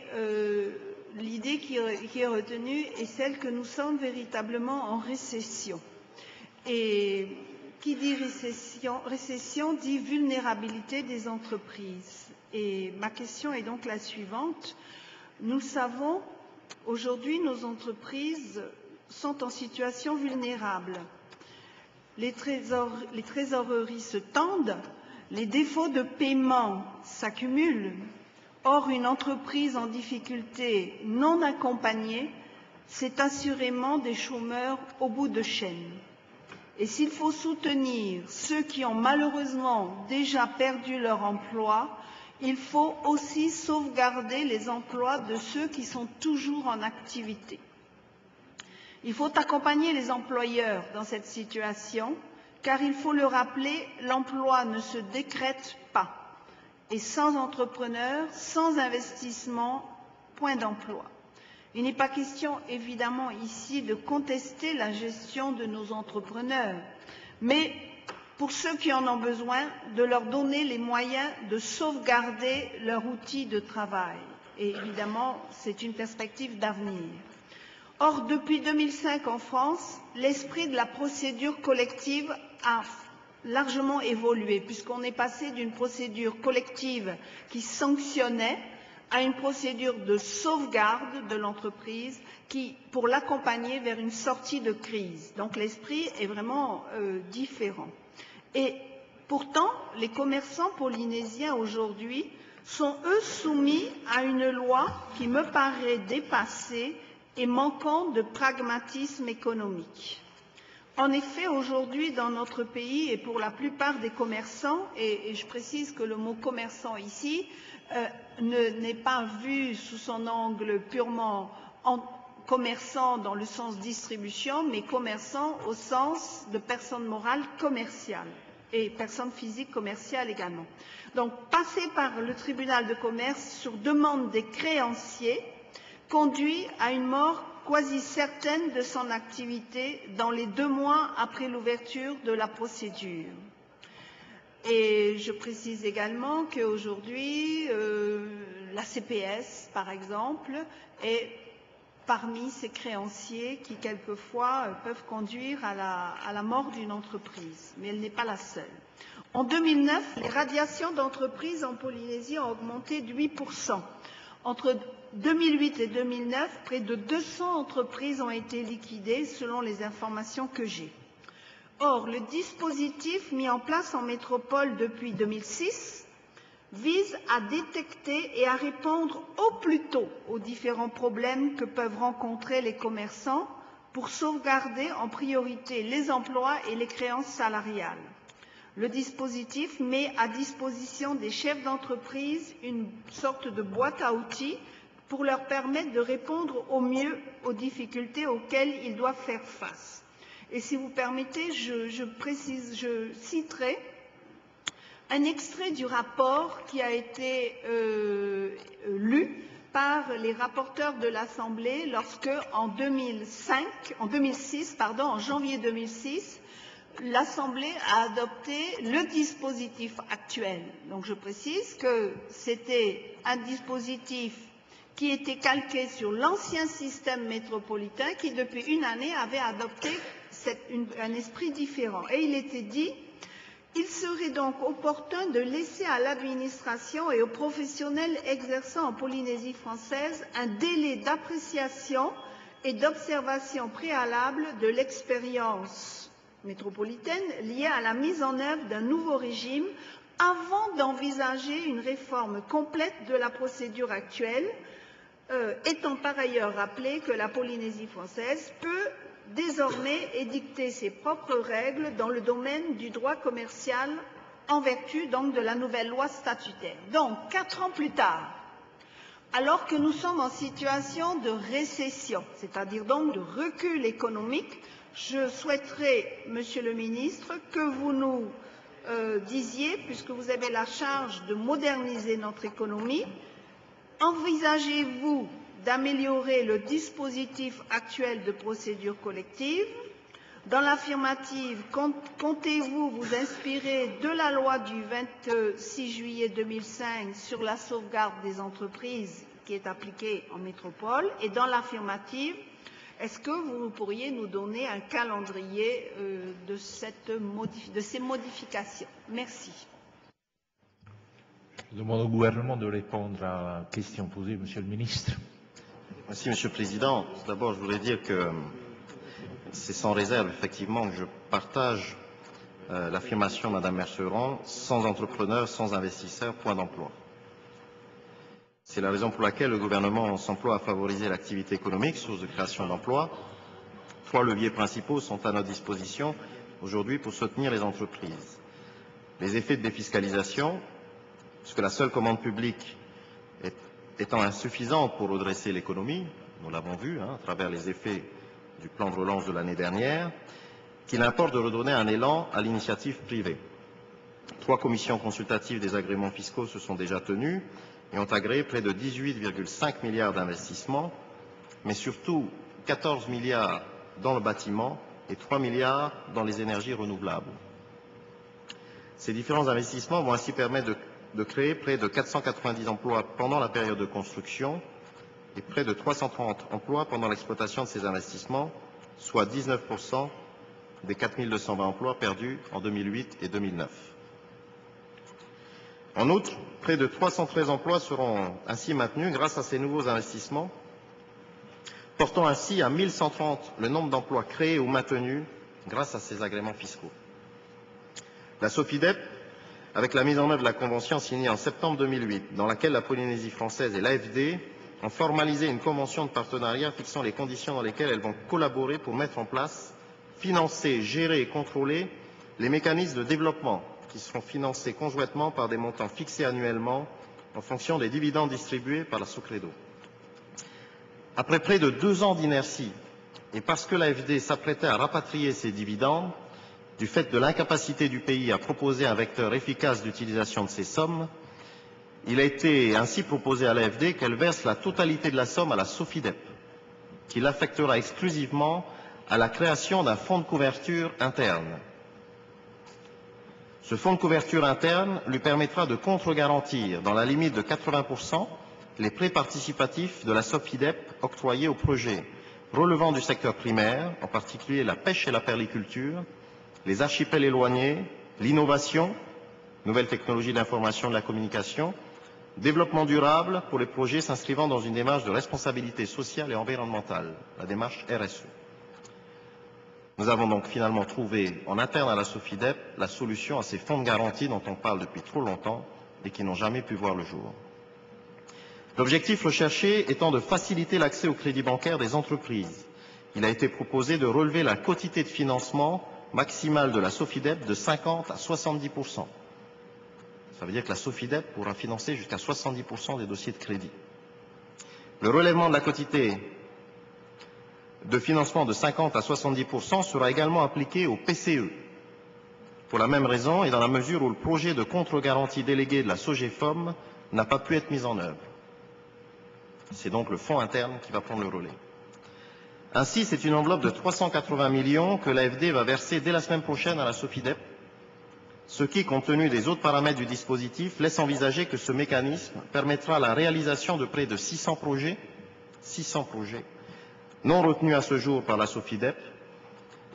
Speaker 5: l'idée qui, est retenue est celle que nous sommes véritablement en récession. Et qui dit récession dit vulnérabilité des entreprises. Ma question est donc la suivante. Nous savons aujourd'hui nos entreprises sont en situation vulnérable. Les, les trésoreries se tendent, les défauts de paiement s'accumulent. Or, une entreprise en difficulté non accompagnée, c'est assurément des chômeurs au bout de chaîne. Et s'il faut soutenir ceux qui ont malheureusement déjà perdu leur emploi, il faut aussi sauvegarder les emplois de ceux qui sont toujours en activité. Il faut accompagner les employeurs dans cette situation, car il faut le rappeler, l'emploi ne se décrète pas. Et sans entrepreneurs, sans investissement, point d'emploi. Il n'est pas question, évidemment, ici de contester la gestion de nos entrepreneurs, mais pour ceux qui en ont besoin, de leur donner les moyens de sauvegarder leur outil de travail. Et évidemment, c'est une perspective d'avenir. Or, depuis 2005 en France, l'esprit de la procédure collective a largement évolué, puisqu'on est passé d'une procédure collective qui sanctionnait à une procédure de sauvegarde de l'entreprise qui, pour l'accompagner vers une sortie de crise. Donc l'esprit est vraiment euh, différent. Et pourtant, les commerçants polynésiens aujourd'hui sont eux soumis à une loi qui me paraît dépassée et manquant de pragmatisme économique. En effet, aujourd'hui, dans notre pays, et pour la plupart des commerçants, et, je précise que le mot commerçant ici euh, n'est pas vu sous son angle purement en, commerçant dans le sens distribution, mais commerçant au sens de personne morale commerciale et personnes physiques commerciales également. Donc, passer par le tribunal de commerce sur demande des créanciers conduit à une mort quasi certaine de son activité dans les deux mois après l'ouverture de la procédure. Et je précise également qu'aujourd'hui, euh, la CPS, par exemple, est parmi ces créanciers qui, quelquefois, peuvent conduire à la, à la mort d'une entreprise, mais elle n'est pas la seule. En 2009, les radiations d'entreprises en Polynésie ont augmenté de 8%. Entre 2008 et 2009, près de 200 entreprises ont été liquidées selon les informations que j'ai. Or, le dispositif mis en place en métropole depuis 2006 vise à détecter et à répondre au plus tôt aux différents problèmes que peuvent rencontrer les commerçants pour sauvegarder en priorité les emplois et les créances salariales. Le dispositif met à disposition des chefs d'entreprise une sorte de boîte à outils pour leur permettre de répondre au mieux aux difficultés auxquelles ils doivent faire face. Et si vous permettez, je, je citerai un extrait du rapport qui a été euh, lu par les rapporteurs de l'Assemblée lorsque, en 2005, en 2006, pardon, en janvier 2006, l'Assemblée a adopté le dispositif actuel. Donc je précise que c'était un dispositif qui était calqué sur l'ancien système métropolitain qui, depuis une année, avait adopté un esprit différent. Et il était dit il serait donc opportun de laisser à l'administration et aux professionnels exerçant en Polynésie française un délai d'appréciation et d'observation préalable de l'expérience métropolitaine liée à la mise en œuvre d'un nouveau régime avant d'envisager une réforme complète de la procédure actuelle, euh, étant par ailleurs rappelé que la Polynésie française peut désormais édicter ses propres règles dans le domaine du droit commercial en vertu donc de la nouvelle loi statutaire. Donc, quatre ans plus tard, alors que nous sommes en situation de récession, c'est-à-dire donc de recul économique, je souhaiterais, Monsieur le ministre, que vous nous euh, disiez, puisque vous avez la charge de moderniser notre économie, envisagez-vous d'améliorer le dispositif actuel de procédure collective Dans l'affirmative, comptez-vous vous inspirer de la loi du 26 juillet 2005 sur la sauvegarde des entreprises qui est appliquée en métropole? Et dans l'affirmative, est-ce que vous pourriez nous donner un calendrier euh, de, de, ces modifications? Merci.
Speaker 1: Je demande au gouvernement de répondre à la question posée, Monsieur le ministre.
Speaker 4: Merci, Monsieur le Président. D'abord, je voudrais dire que c'est sans réserve, effectivement, que je partage euh, l'affirmation de Mme Merceron, sans entrepreneurs, sans investisseurs, point d'emploi. C'est la raison pour laquelle le gouvernement s'emploie à favoriser l'activité économique, source de création d'emplois. Trois leviers principaux sont à notre disposition aujourd'hui pour soutenir les entreprises. Les effets de défiscalisation, puisque la seule commande publique étant insuffisante pour redresser l'économie, nous l'avons vu hein, à travers les effets du plan de relance de l'année dernière, qu'il importe de redonner un élan à l'initiative privée. Trois commissions consultatives des agréments fiscaux se sont déjà tenues et ont agréé près de 18,5 milliards d'investissements, mais surtout 14 milliards dans le bâtiment et 3 milliards dans les énergies renouvelables. Ces différents investissements vont ainsi permettre de, de, créer près de 490 emplois pendant la période de construction et près de 330 emplois pendant l'exploitation de ces investissements, soit 19% des 4220 emplois perdus en 2008 et 2009. En outre, près de 313 emplois seront ainsi maintenus grâce à ces nouveaux investissements, portant ainsi à 1130 le nombre d'emplois créés ou maintenus grâce à ces agréments fiscaux. La SOFIDEP, avec la mise en œuvre de la convention signée en septembre 2008, dans laquelle la Polynésie française et l'AFD ont formalisé une convention de partenariat fixant les conditions dans lesquelles elles vont collaborer pour mettre en place, financer, gérer et contrôler les mécanismes de développement qui seront financés conjointement par des montants fixés annuellement en fonction des dividendes distribués par la Socredo. Après près de deux ans d'inertie, et parce que l'AFD s'apprêtait à rapatrier ces dividendes, du fait de l'incapacité du pays à proposer un vecteur efficace d'utilisation de ces sommes, il a été ainsi proposé à l'AFD qu'elle verse la totalité de la somme à la SOFIDEP, qui l'affectera exclusivement à la création d'un fonds de couverture interne. Ce fonds de couverture interne lui permettra de contre-garantir, dans la limite de 80%, les prêts participatifs de la SOFIDEP octroyés aux projets relevant du secteur primaire, en particulier la pêche et la perliculture, les archipels éloignés, l'innovation, nouvelles technologies d'information et de la communication, Développement durable pour les projets s'inscrivant dans une démarche de responsabilité sociale et environnementale, la démarche RSE. Nous avons donc finalement trouvé en interne à la SOFIDEP la solution à ces fonds de garantie dont on parle depuis trop longtemps et qui n'ont jamais pu voir le jour. L'objectif recherché étant de faciliter l'accès au crédit bancaire des entreprises, il a été proposé de relever la quotité de financement maximale de la SOFIDEP de 50 à 70% ça veut dire que la SOFIDEP pourra financer jusqu'à 70% des dossiers de crédit. Le relèvement de la quotité de financement de 50 à 70% sera également appliqué au PCE. Pour la même raison et dans la mesure où le projet de contre-garantie délégué de la SOGEFOM n'a pas pu être mis en œuvre. C'est donc le fonds interne qui va prendre le relais. Ainsi, c'est une enveloppe de 380 millions que l'AFD va verser dès la semaine prochaine à la SOFIDEP ce qui, compte tenu des autres paramètres du dispositif, laisse envisager que ce mécanisme permettra la réalisation de près de 600 projets, 600 projets non retenus à ce jour par la SOFIDEP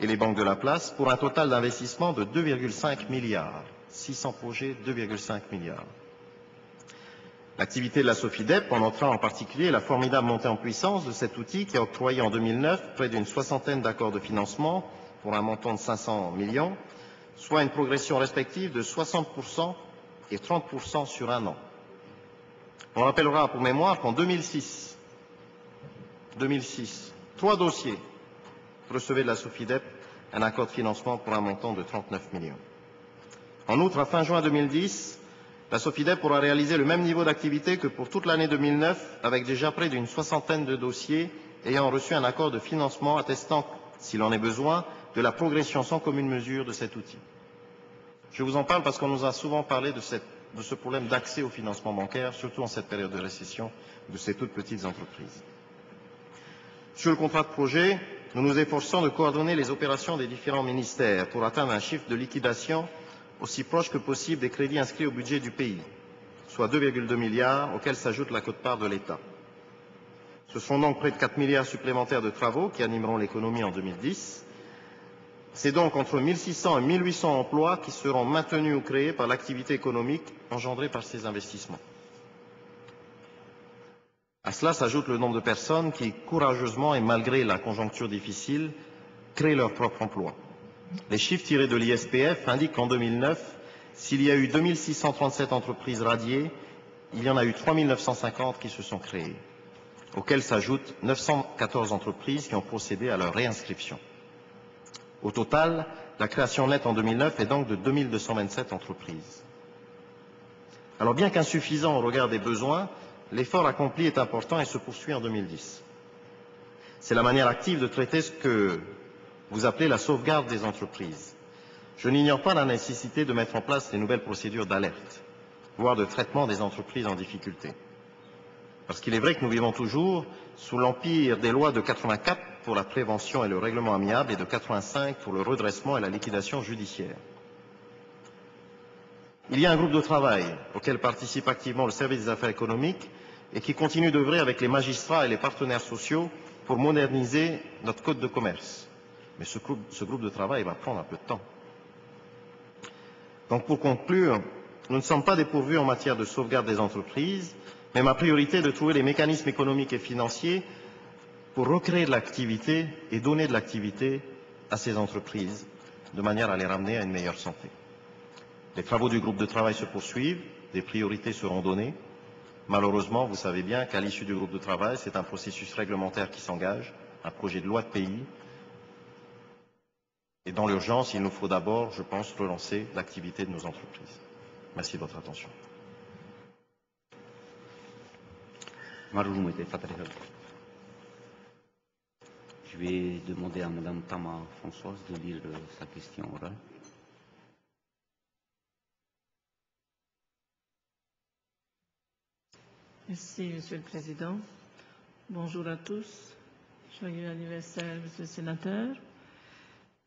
Speaker 4: et les banques de la place, pour un total d'investissement de 2,5 milliards. 600 projets, 2,5 milliards. L'activité de la SOFIDEP en notera en particulier la formidable montée en puissance de cet outil qui a octroyé en 2009 près d'une soixantaine d'accords de financement pour un montant de 500 millions soit une progression respective de 60% et 30% sur un an. On rappellera pour mémoire qu'en 2006, 2006, trois dossiers recevaient de la SOFIDEP un accord de financement pour un montant de 39 millions. En outre, à fin juin 2010, la SOFIDEP pourra réaliser le même niveau d'activité que pour toute l'année 2009, avec déjà près d'une soixantaine de dossiers ayant reçu un accord de financement attestant, s'il en est besoin, de la progression sans commune mesure de cet outil. Je vous en parle parce qu'on nous a souvent parlé de, de ce problème d'accès au financement bancaire, surtout en cette période de récession de ces toutes petites entreprises. Sur le contrat de projet, nous nous efforçons de coordonner les opérations des différents ministères pour atteindre un chiffre de liquidation aussi proche que possible des crédits inscrits au budget du pays, soit 2,2 milliards auxquels s'ajoute la cote-part de l'État. Ce sont donc près de 4 milliards supplémentaires de travaux qui animeront l'économie en 2010. C'est donc entre 1600 et 1800 emplois qui seront maintenus ou créés par l'activité économique engendrée par ces investissements. À cela s'ajoute le nombre de personnes qui, courageusement et malgré la conjoncture difficile, créent leur propre emploi. Les chiffres tirés de l'ISPF indiquent qu'en 2009, s'il y a eu 2637 entreprises radiées, il y en a eu 3950 qui se sont créées, auxquelles s'ajoutent 914 entreprises qui ont procédé à leur réinscription. Au total, la création nette en 2009 est donc de 2227 entreprises. Alors bien qu'insuffisant au regard des besoins, l'effort accompli est important et se poursuit en 2010. C'est la manière active de traiter ce que vous appelez la sauvegarde des entreprises. Je n'ignore pas la nécessité de mettre en place les nouvelles procédures d'alerte, voire de traitement des entreprises en difficulté. Parce qu'il est vrai que nous vivons toujours sous l'empire des lois de 84 pour la prévention et le règlement amiable et de 85 pour le redressement et la liquidation judiciaire. Il y a un groupe de travail auquel participe activement le service des affaires économiques et qui continue d'œuvrer avec les magistrats et les partenaires sociaux pour moderniser notre code de commerce. Mais ce groupe, de travail va prendre un peu de temps. Donc pour conclure, nous ne sommes pas dépourvus en matière de sauvegarde des entreprises, mais ma priorité est de trouver les mécanismes économiques et financiers pour recréer de l'activité et donner de l'activité à ces entreprises, de manière à les ramener à une meilleure santé. Les travaux du groupe de travail se poursuivent, des priorités seront données. Malheureusement, vous savez bien qu'à l'issue du groupe de travail, c'est un processus réglementaire qui s'engage, un projet de loi de pays. Et dans l'urgence, il nous faut d'abord, je pense, relancer l'activité de nos entreprises. Merci de votre attention.
Speaker 6: Je vais demander à Mme Tama Françoise de lire sa question orale.
Speaker 7: Merci, Monsieur le Président. Bonjour à tous. Joyeux anniversaire, Monsieur le Sénateur.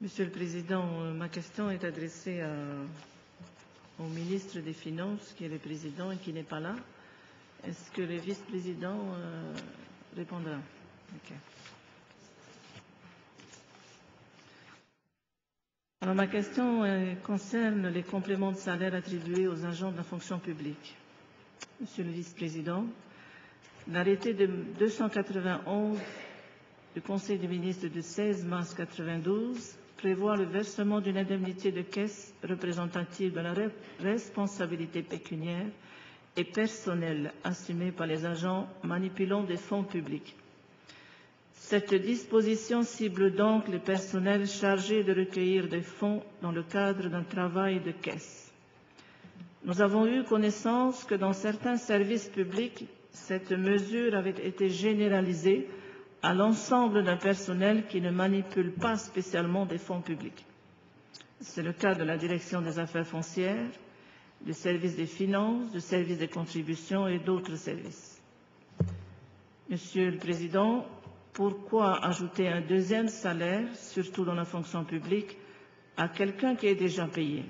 Speaker 7: Monsieur le Président, ma question est adressée au ministre des Finances, qui est le Président et qui n'est pas là. Est-ce que le vice-président euh, répondra? Alors, ma question euh, concerne les compléments de salaire attribués aux agents de la fonction publique. Monsieur le vice-président, l'arrêté de 291 du Conseil des ministres du 16 mars 92 prévoit le versement d'une indemnité de caisse représentative de la responsabilité pécuniaire et personnelle assumée par les agents manipulant des fonds publics. Cette disposition cible donc les personnels chargés de recueillir des fonds dans le cadre d'un travail de caisse. Nous avons eu connaissance que dans certains services publics, cette mesure avait été généralisée à l'ensemble d'un personnel qui ne manipule pas spécialement des fonds publics. C'est le cas de la direction des affaires foncières, du service des finances, du service des contributions et d'autres services. Monsieur le Président, pourquoi ajouter un deuxième salaire, surtout dans la fonction publique, à quelqu'un qui est déjà payé?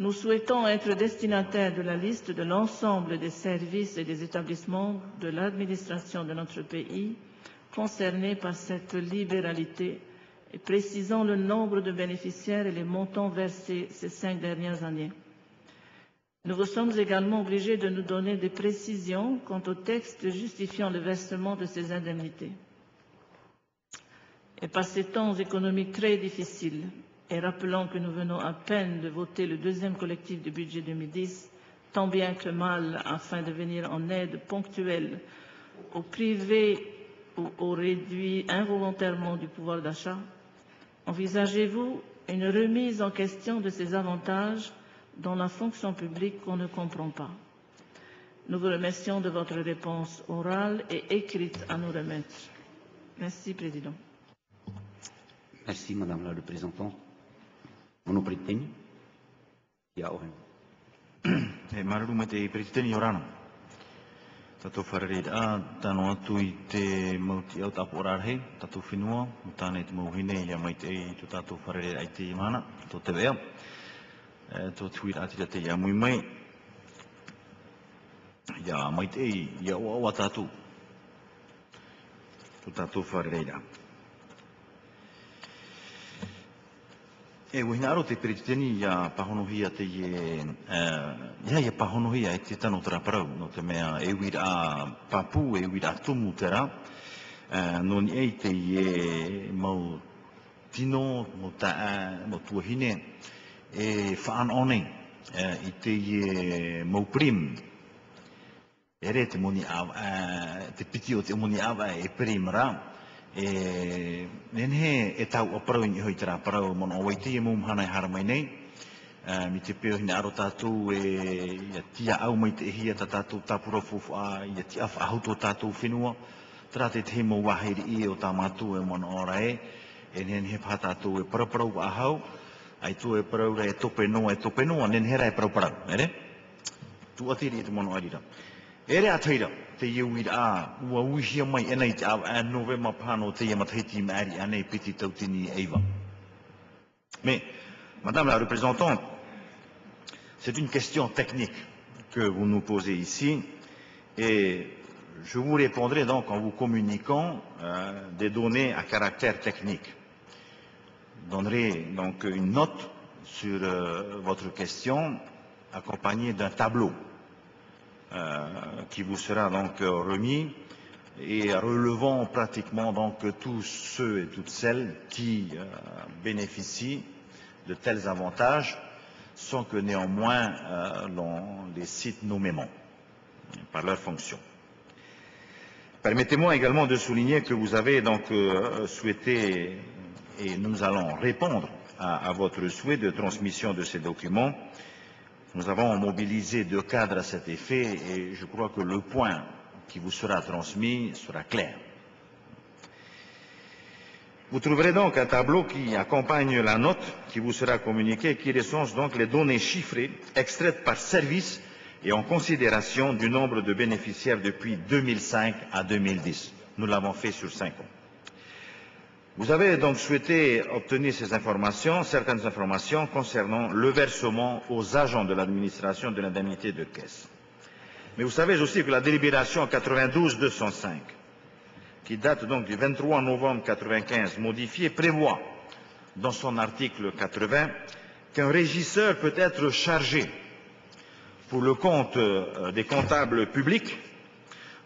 Speaker 7: Nous souhaitons être destinataires de la liste de l'ensemble des services et des établissements de l'administration de notre pays concernés par cette libéralité et précisant le nombre de bénéficiaires et les montants versés ces cinq dernières années. Nous vous sommes également obligés de nous donner des précisions quant au texte justifiant le versement de ces indemnités. Et par ces temps économiques très difficiles, et rappelant que nous venons à peine de voter le deuxième collectif du budget 2010, tant bien que mal afin de venir en aide ponctuelle aux privés ou aux réduits involontairement du pouvoir d'achat, envisagez-vous une remise en question de ces avantages dans la fonction publique qu'on ne comprend pas? Nous vous remercions de votre réponse orale et écrite à nous remettre. Merci, Président.
Speaker 6: Merci, Madame la représentante. ono Priteni? Ia
Speaker 8: ohe. He mararu mai te pritini o rana. Tato whararid a, tano atu i te mauti au tapu orarhe, tato whinua, mo tāne te mauhine i a mai te ei tu tato whararid ai te imana, tō te vea, tō tuir atira te ia mui mai, ia mai te ei, ia oa oa tato, tu tato whararid a. E wina aro te periteni ia pahonohia te ie, uh, ia ia pahonohia e te tano tera parau, no te mea e wira a papu, e wira a tumu tera, uh, no ni ei te ie mau tino, mo taa, mo tuahine, e whaan one, uh, i te ie mau prim, e re te moni awa, uh, te piti o te moni awa e prim rao, e nen he e tau o parau ni hoi tera parau mon o waiti e mum hanai hara mai nei. Uh, mi te peo hina aro tātou e ia tia au mai te hia ta tātou tāpura fufu a ia tia awha ahuto tātou whenua. Tera te te mo wahiri i o tā mātou e mon ora e. E nen he pā tātou e paraparau wa ahau. Ai tu e parau e tope noa e tope noa nen hera e paraparau ere? Tu atiri e te mono arira. Mais, Madame la représentante, c'est une question technique que vous nous posez ici et je vous répondrai donc en vous communiquant euh, des données à caractère technique. Je donnerai donc une note sur euh, votre question accompagnée d'un tableau qui vous sera donc euh, remis et relevant pratiquement donc tous ceux et toutes celles qui euh, bénéficient de tels avantages sans que néanmoins euh, l'on les cite nommément par leur fonction. Permettez-moi également de souligner que vous avez donc euh, souhaité et nous allons répondre à votre souhait de transmission de ces documents nous avons mobilisé deux cadres à cet effet et je crois que le point qui vous sera transmis sera clair. Vous trouverez donc un tableau qui accompagne la note qui vous sera communiquée qui recense donc les données chiffrées extraites par service et en considération du nombre de bénéficiaires depuis 2005 à 2010. Nous l'avons fait sur cinq ans. Vous avez donc souhaité obtenir ces informations, certaines informations concernant le versement aux agents de l'administration de l'indemnité de caisse. Mais vous savez aussi que la délibération 92-205, qui date donc du 23 novembre 95, modifiée, prévoit dans son article 80 qu'un régisseur peut être chargé pour le compte euh, des comptables publics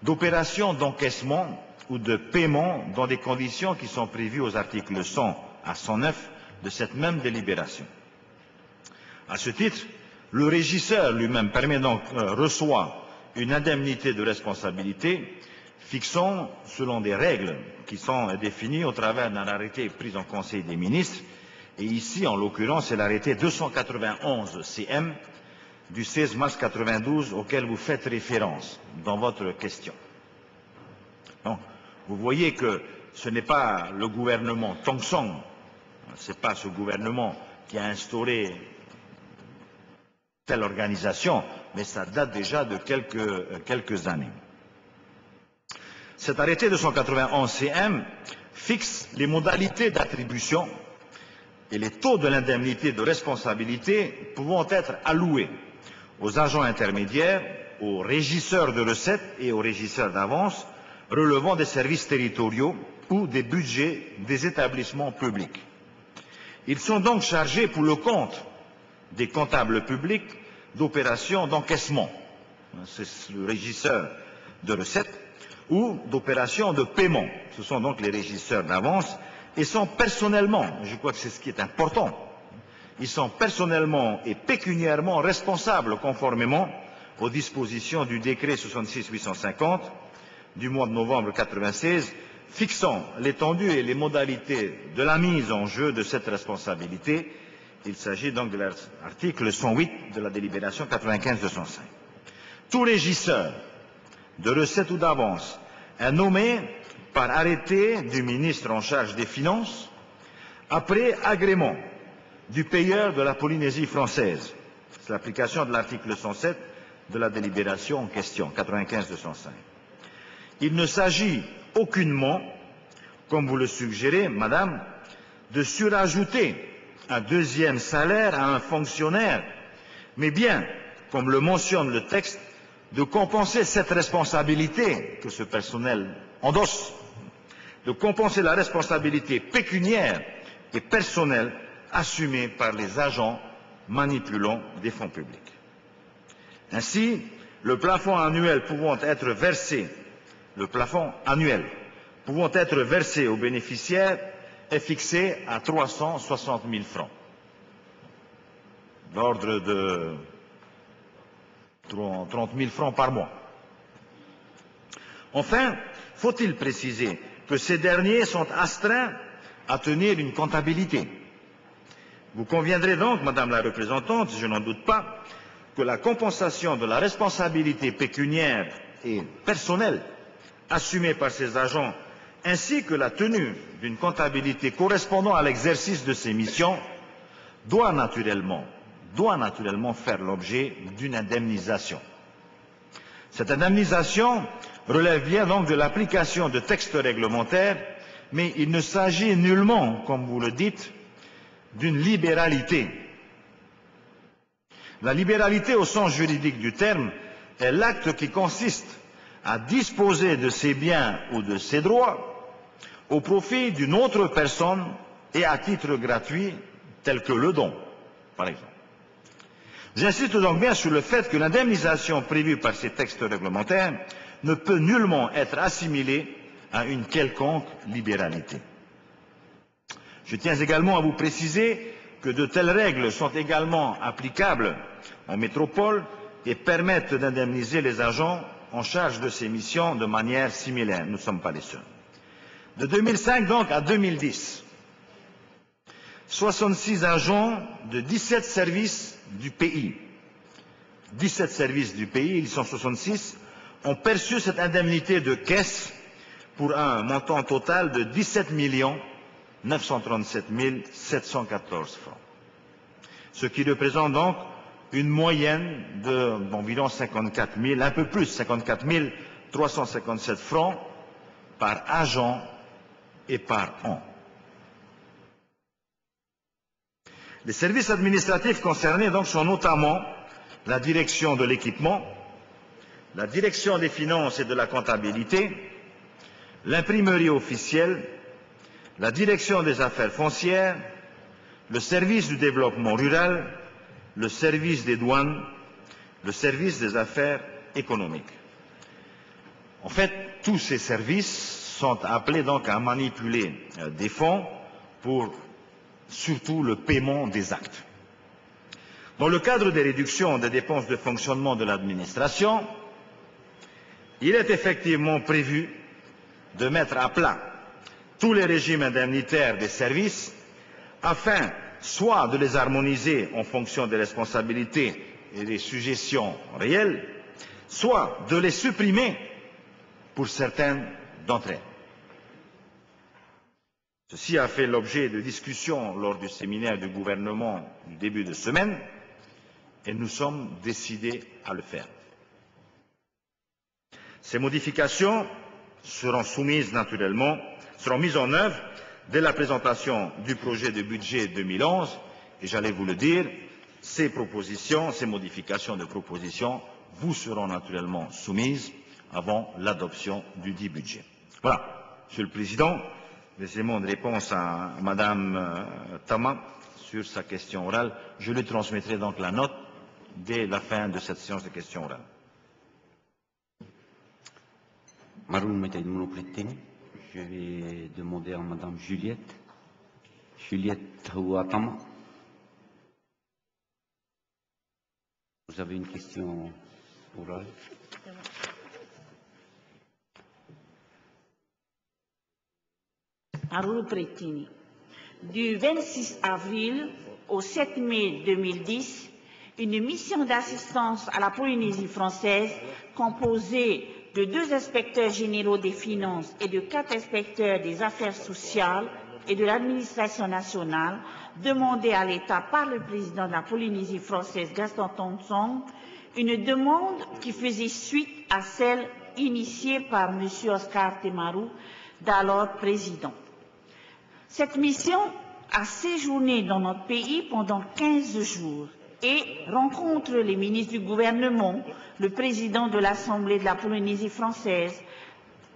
Speaker 8: d'opérations d'encaissement ou de paiement dans des conditions qui sont prévues aux articles 100 à 109 de cette même délibération. À ce titre, le régisseur lui-même permet donc euh, reçoit une indemnité de responsabilité fixant selon des règles qui sont définies au travers d'un arrêté pris en Conseil des ministres et ici en l'occurrence c'est l'arrêté 291 CM du 16 mars 92 auquel vous faites référence dans votre question. Donc, vous voyez que ce n'est pas le gouvernement Tong Song, ce n'est pas ce gouvernement qui a instauré telle organisation, mais ça date déjà de quelques, euh, années. Cet arrêté de 191 CM fixe les modalités d'attribution et les taux de l'indemnité de responsabilité pouvant être alloués aux agents intermédiaires, aux régisseurs de recettes et aux régisseurs d'avance relevant des services territoriaux ou des budgets des établissements publics. Ils sont donc chargés pour le compte des comptables publics d'opérations d'encaissement, c'est le régisseur de recettes, ou d'opérations de paiement, ce sont donc les régisseurs d'avance, et sont personnellement, je crois que c'est ce qui est important, ils sont personnellement et pécuniairement responsables conformément aux dispositions du décret 66-850 du mois de novembre 96 fixant l'étendue et les modalités de la mise en jeu de cette responsabilité Il s'agit donc de l'article 108 de la délibération 95-205. Tout régisseur de recettes ou d'avance est nommé par arrêté du ministre en charge des Finances après agrément du payeur de la Polynésie française. C'est l'application de l'article 107 de la délibération en question, 95-205. Il ne s'agit aucunement, comme vous le suggérez, Madame, de surajouter un deuxième salaire à un fonctionnaire, mais bien, comme le mentionne le texte, de compenser cette responsabilité que ce personnel endosse, de compenser la responsabilité pécuniaire et personnelle assumée par les agents manipulant des fonds publics. Ainsi, le plafond annuel pouvant être versé, le plafond annuel pouvant être versé aux bénéficiaires est fixé à 360 000 francs, d'ordre de 30 000 francs par mois. Enfin, faut-il préciser que ces derniers sont astreints à tenir une comptabilité? Vous conviendrez donc, Madame la représentante, je n'en doute pas, que la compensation de la responsabilité pécuniaire et personnelle assumée par ces agents ainsi que la tenue d'une comptabilité correspondant à l'exercice de ces missions doit naturellement, doit naturellement faire l'objet d'une indemnisation. Cette indemnisation relève bien donc de l'application de textes réglementaires, mais il ne s'agit nullement, comme vous le dites, d'une libéralité. La libéralité au sens juridique du terme est l'acte qui consiste à disposer de ses biens ou de ses droits au profit d'une autre personne et à titre gratuit, tel que le don, par exemple. J'insiste donc bien sur le fait que l'indemnisation prévue par ces textes réglementaires ne peut nullement être assimilée à une quelconque libéralité. Je tiens également à vous préciser que de telles règles sont également applicables en métropole et permettent d'indemniser les agents en charge de ces missions de manière similaire. Nous ne sommes pas les seuls. De 2005 donc à 2010, 66 agents de 17 services du pays, 17 services du pays, ils sont 66, ont perçu cette indemnité de caisse pour un montant total de 17 937 714 francs. Ce qui représente donc une moyenne d'environ 54 000, un peu plus, 54 357 francs par agent et par an. Les services administratifs concernés donc sont notamment la direction de l'équipement, la direction des finances et de la comptabilité, l'imprimerie officielle, la direction des affaires foncières, le service du développement rural, le service des douanes, le service des affaires économiques. En fait, tous ces services sont appelés donc à manipuler euh, des fonds pour surtout le paiement des actes. Dans le cadre des réductions des dépenses de fonctionnement de l'administration, il est effectivement prévu de mettre à plat tous les régimes indemnitaires des services afin soit de les harmoniser en fonction des responsabilités et des suggestions réelles, soit de les supprimer pour certaines d'entre elles. Ceci a fait l'objet de discussions lors du séminaire du gouvernement du début de semaine et nous sommes décidés à le faire. Ces modifications seront soumises naturellement, seront mises en œuvre dès la présentation du projet de budget 2011 et j'allais vous le dire, ces propositions, ces modifications de propositions vous seront naturellement soumises avant l'adoption du dit budget. Voilà, Monsieur le Président, laissez-moi réponse à Madame euh, Tama sur sa question orale. Je lui transmettrai donc la note dès la fin de cette séance de questions orales.
Speaker 6: Je vais demander à Madame Juliette. Juliette Tama. Vous avez une question orale
Speaker 9: Arulu Pretini. Du 26 avril au 7 mai 2010 une mission d'assistance à la Polynésie française composée de deux inspecteurs généraux des finances et de quatre inspecteurs des affaires sociales et de l'administration nationale demandée à l'État par le président de la Polynésie française Gaston Thompson, une demande qui faisait suite à celle initiée par M. Oscar Temaru, d'alors président. Cette mission a séjourné dans notre pays pendant 15 jours et rencontre les ministres du gouvernement, le président de l'Assemblée de la Polynésie française,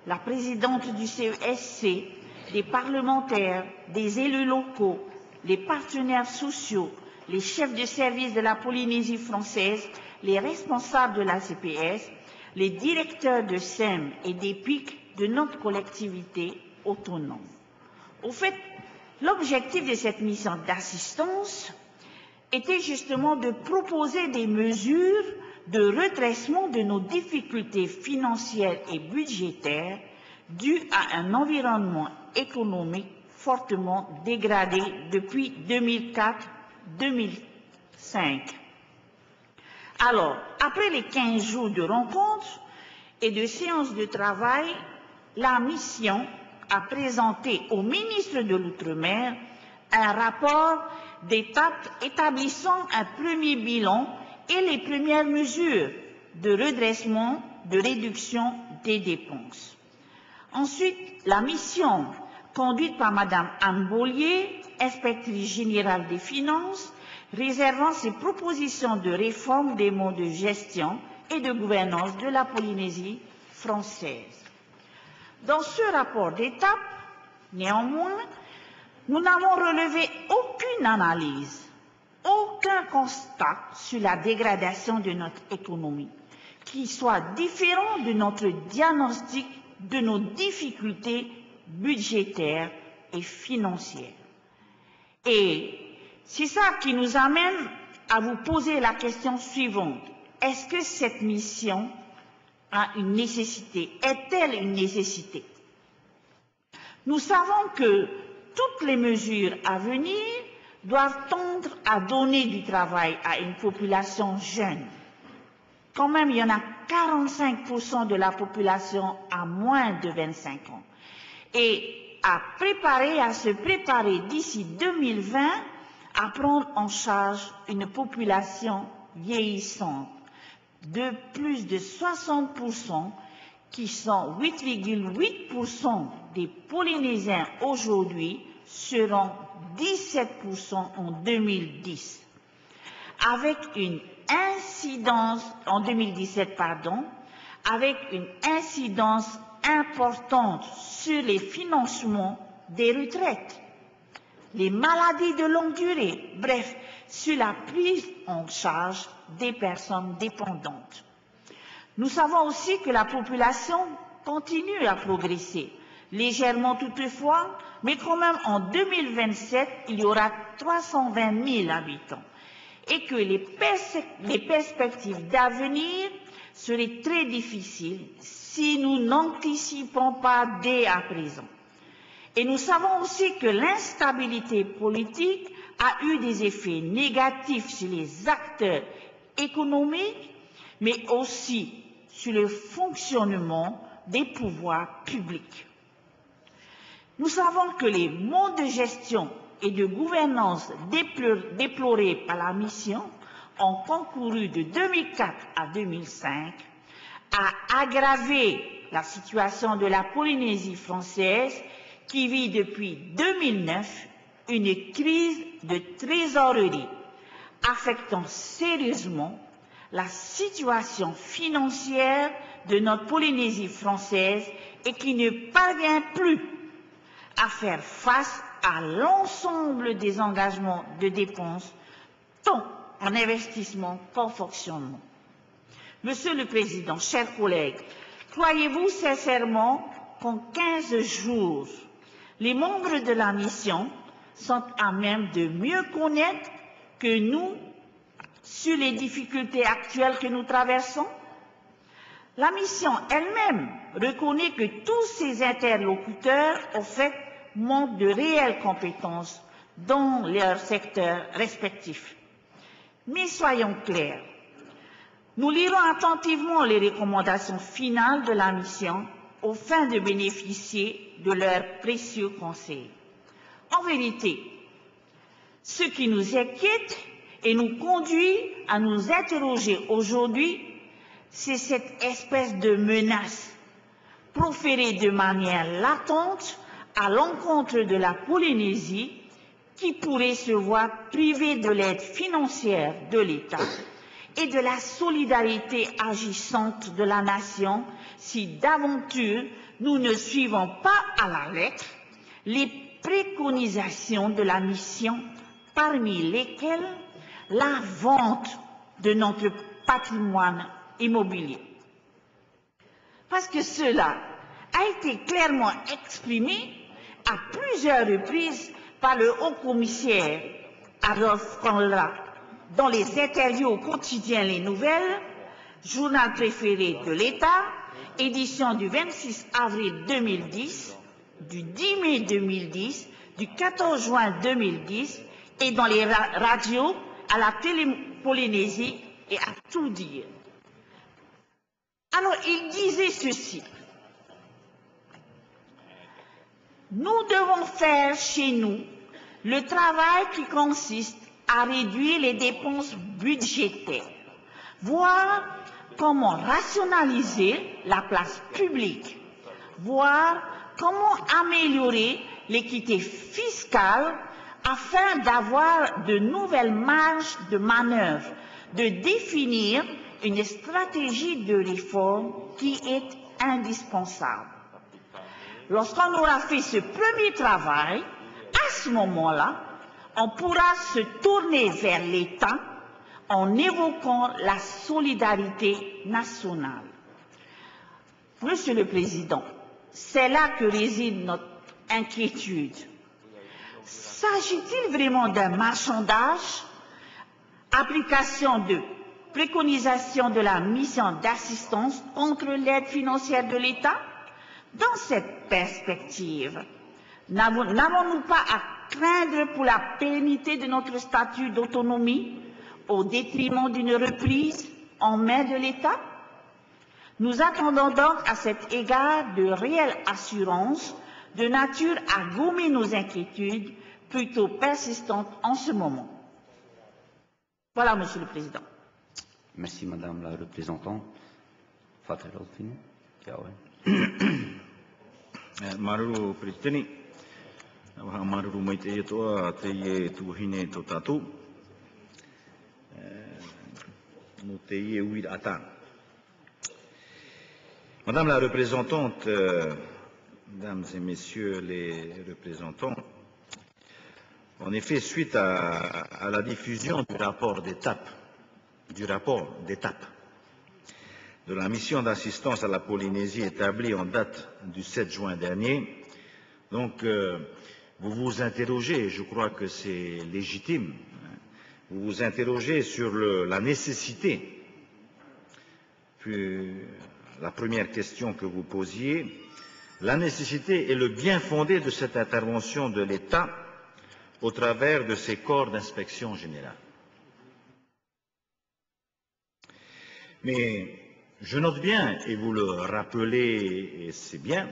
Speaker 9: la présidente du CESC, des parlementaires, des élus locaux, les partenaires sociaux, les chefs de service de la Polynésie française, les responsables de la CPS, les directeurs de SEM et d'EPIC de notre collectivité autonome. Au fait, l'objectif de cette mission d'assistance était justement de proposer des mesures de redressement de nos difficultés financières et budgétaires dues à un environnement économique fortement dégradé depuis 2004-2005. Alors, après les 15 jours de rencontres et de séances de travail, la mission a présenté au ministre de l'Outre-mer un rapport d'étape établissant un premier bilan et les premières mesures de redressement, de réduction des dépenses. Ensuite, la mission conduite par Mme Anne Bollier, inspectrice générale des finances, réservant ses propositions de réforme des modes de gestion et de gouvernance de la Polynésie française. Dans ce rapport d'étape, néanmoins, nous n'avons relevé aucune analyse, aucun constat sur la dégradation de notre économie qui soit différent de notre diagnostic de nos difficultés budgétaires et financières. Et c'est ça qui nous amène à vous poser la question suivante. Est-ce que cette mission a une nécessité? Est-elle une nécessité? Nous savons que toutes les mesures à venir doivent tendre à donner du travail à une population jeune. Quand même, il y en a 45% de la population à moins de 25 ans. Et à préparer, à se préparer d'ici 2020 à prendre en charge une population vieillissante de plus de 60%, qui sont 8,8% des Polynésiens aujourd'hui, seront 17% en 2010, avec une incidence, en 2017, pardon, avec une incidence importante sur les financements des retraites les maladies de longue durée, bref, sur la prise en charge des personnes dépendantes. Nous savons aussi que la population continue à progresser, légèrement toutefois, mais quand même en 2027, il y aura 320 000 habitants et que les, perspectives d'avenir seraient très difficiles si nous n'anticipons pas dès à présent. Et nous savons aussi que l'instabilité politique a eu des effets négatifs sur les acteurs économiques, mais aussi sur le fonctionnement des pouvoirs publics. Nous savons que les modes de gestion et de gouvernance déplorés par la mission ont concouru de 2004 à 2005 à aggraver la situation de la Polynésie française qui vit depuis 2009 une crise de trésorerie affectant sérieusement la situation financière de notre Polynésie française et qui ne parvient plus à faire face à l'ensemble des engagements de dépenses, tant en investissement qu'en fonctionnement. Monsieur le Président, chers collègues, croyez-vous sincèrement qu'en 15 jours, les membres de la mission sont à même de mieux connaître que nous sur les difficultés actuelles que nous traversons? La mission elle-même reconnaît que tous ces interlocuteurs, au fait, manquent de réelles compétences dans leurs secteurs respectifs. Mais soyons clairs, nous lirons attentivement les recommandations finales de la mission aux fins de bénéficier de leurs précieux conseils. En vérité, ce qui nous inquiète et nous conduit à nous interroger aujourd'hui, c'est cette espèce de menace proférée de manière latente à l'encontre de la Polynésie qui pourrait se voir privée de l'aide financière de l'État et de la solidarité agissante de la nation si d'aventure nous ne suivons pas à la lettre les préconisations de la mission, parmi lesquelles la vente de notre patrimoine immobilier. Parce que cela a été clairement exprimé à plusieurs reprises par le haut commissaire Adolphe Conla dans les interviews quotidiens Les Nouvelles, journal préféré de l'État, édition du 26 avril 2010, du 10 mai 2010, du 14 juin 2010 et dans les radios, à la télé-Polynésie et à tout dire. Alors, il disait ceci. Nous devons faire chez nous le travail qui consiste à réduire les dépenses budgétaires, voir comment rationaliser la place publique, voir comment améliorer l'équité fiscale afin d'avoir de nouvelles marges de manœuvre, de définir une stratégie de réforme qui est indispensable. Lorsqu'on aura fait ce premier travail, à ce moment-là, on pourra se tourner vers l'État en évoquant la solidarité nationale. Monsieur le Président, c'est là que réside notre inquiétude. S'agit-il vraiment d'un marchandage Application de préconisation de la mission d'assistance contre l'aide financière de l'État? Dans cette perspective, n'avons-nous pas à craindre pour la pérennité de notre statut d'autonomie au détriment d'une reprise en main de l'État? Nous attendons donc à cet égard de réelles assurances de nature à gommer nos inquiétudes plutôt persistantes en ce moment. Voilà, Monsieur le Président.
Speaker 6: Merci, Madame la représentante.
Speaker 8: Muteye Ouid Atan. Madame la représentante, Mesdames et Messieurs les représentants, en effet, suite à, à la diffusion du rapport d'étape, du rapport d'étape de la mission d'assistance à la Polynésie établie en date du 7 juin dernier, donc euh, vous vous interrogez, je crois que c'est légitime, hein, vous vous interrogez sur la nécessité, puis la première question que vous posiez, la nécessité et le bien fondé de cette intervention de l'État au travers de ses corps d'inspection générale. Je note bien, et vous le rappelez, et c'est bien,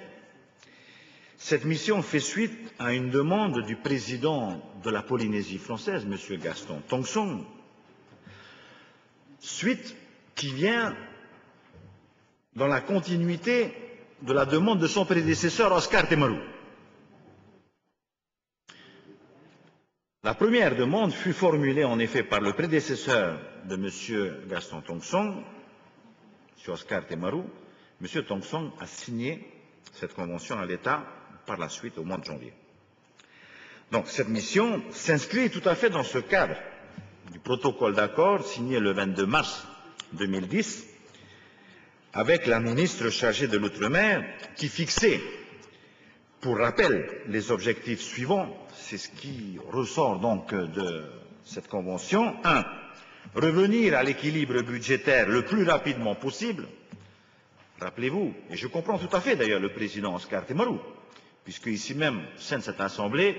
Speaker 8: cette mission fait suite à une demande du président de la Polynésie française, M. Gaston Tongson, suite qui vient dans la continuité de la demande de son prédécesseur Oscar Temerou. La première demande fut formulée en effet par le prédécesseur de M. Gaston Tongson, Oscar Temerou. M. Tongson a signé cette convention à l'État par la suite au mois de janvier. Donc cette mission s'inscrit tout à fait dans ce cadre du protocole d'accord signé le 22 mars 2010 avec la ministre chargée de l'Outre-mer qui fixait, pour rappel, les objectifs suivants. C'est ce qui ressort donc de cette convention. Revenir à l'équilibre budgétaire le plus rapidement possible. Rappelez-vous, et je comprends tout à fait d'ailleurs le président Oscar Temarou, puisque ici même, au sein de cette Assemblée,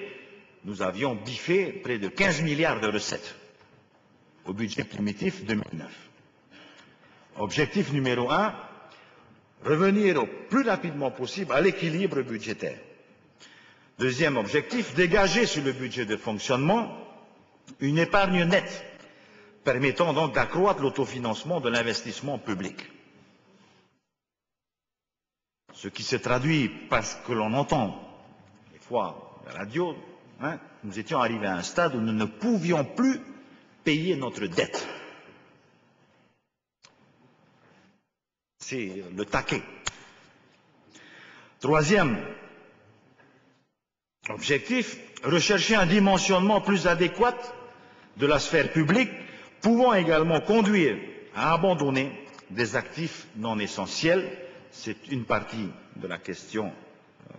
Speaker 8: nous avions biffé près de 15 milliards de recettes au budget primitif 2009. Objectif numéro un, revenir au plus rapidement possible à l'équilibre budgétaire. Deuxième objectif, dégager sur le budget de fonctionnement une épargne nette permettant donc d'accroître l'autofinancement de l'investissement public. Ce qui se traduit par ce que l'on entend des fois à la radio, hein, nous étions arrivés à un stade où nous ne pouvions plus payer notre dette. C'est le taquet. Troisième objectif, rechercher un dimensionnement plus adéquat de la sphère publique, pouvant également conduire à abandonner des actifs non essentiels. C'est une partie de la question euh,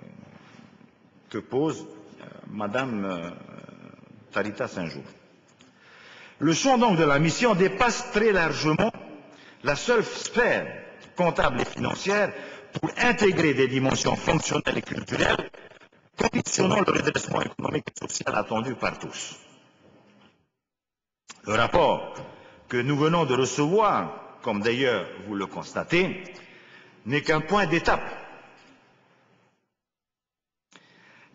Speaker 8: que pose euh, Madame euh, Tarita Saint-Jour. Le champ donc de la mission dépasse très largement la seule sphère comptable et financière pour intégrer des dimensions fonctionnelles et culturelles, conditionnant le redressement économique et social attendu par tous. Le rapport que nous venons de recevoir, comme d'ailleurs vous le constatez, n'est qu'un point d'étape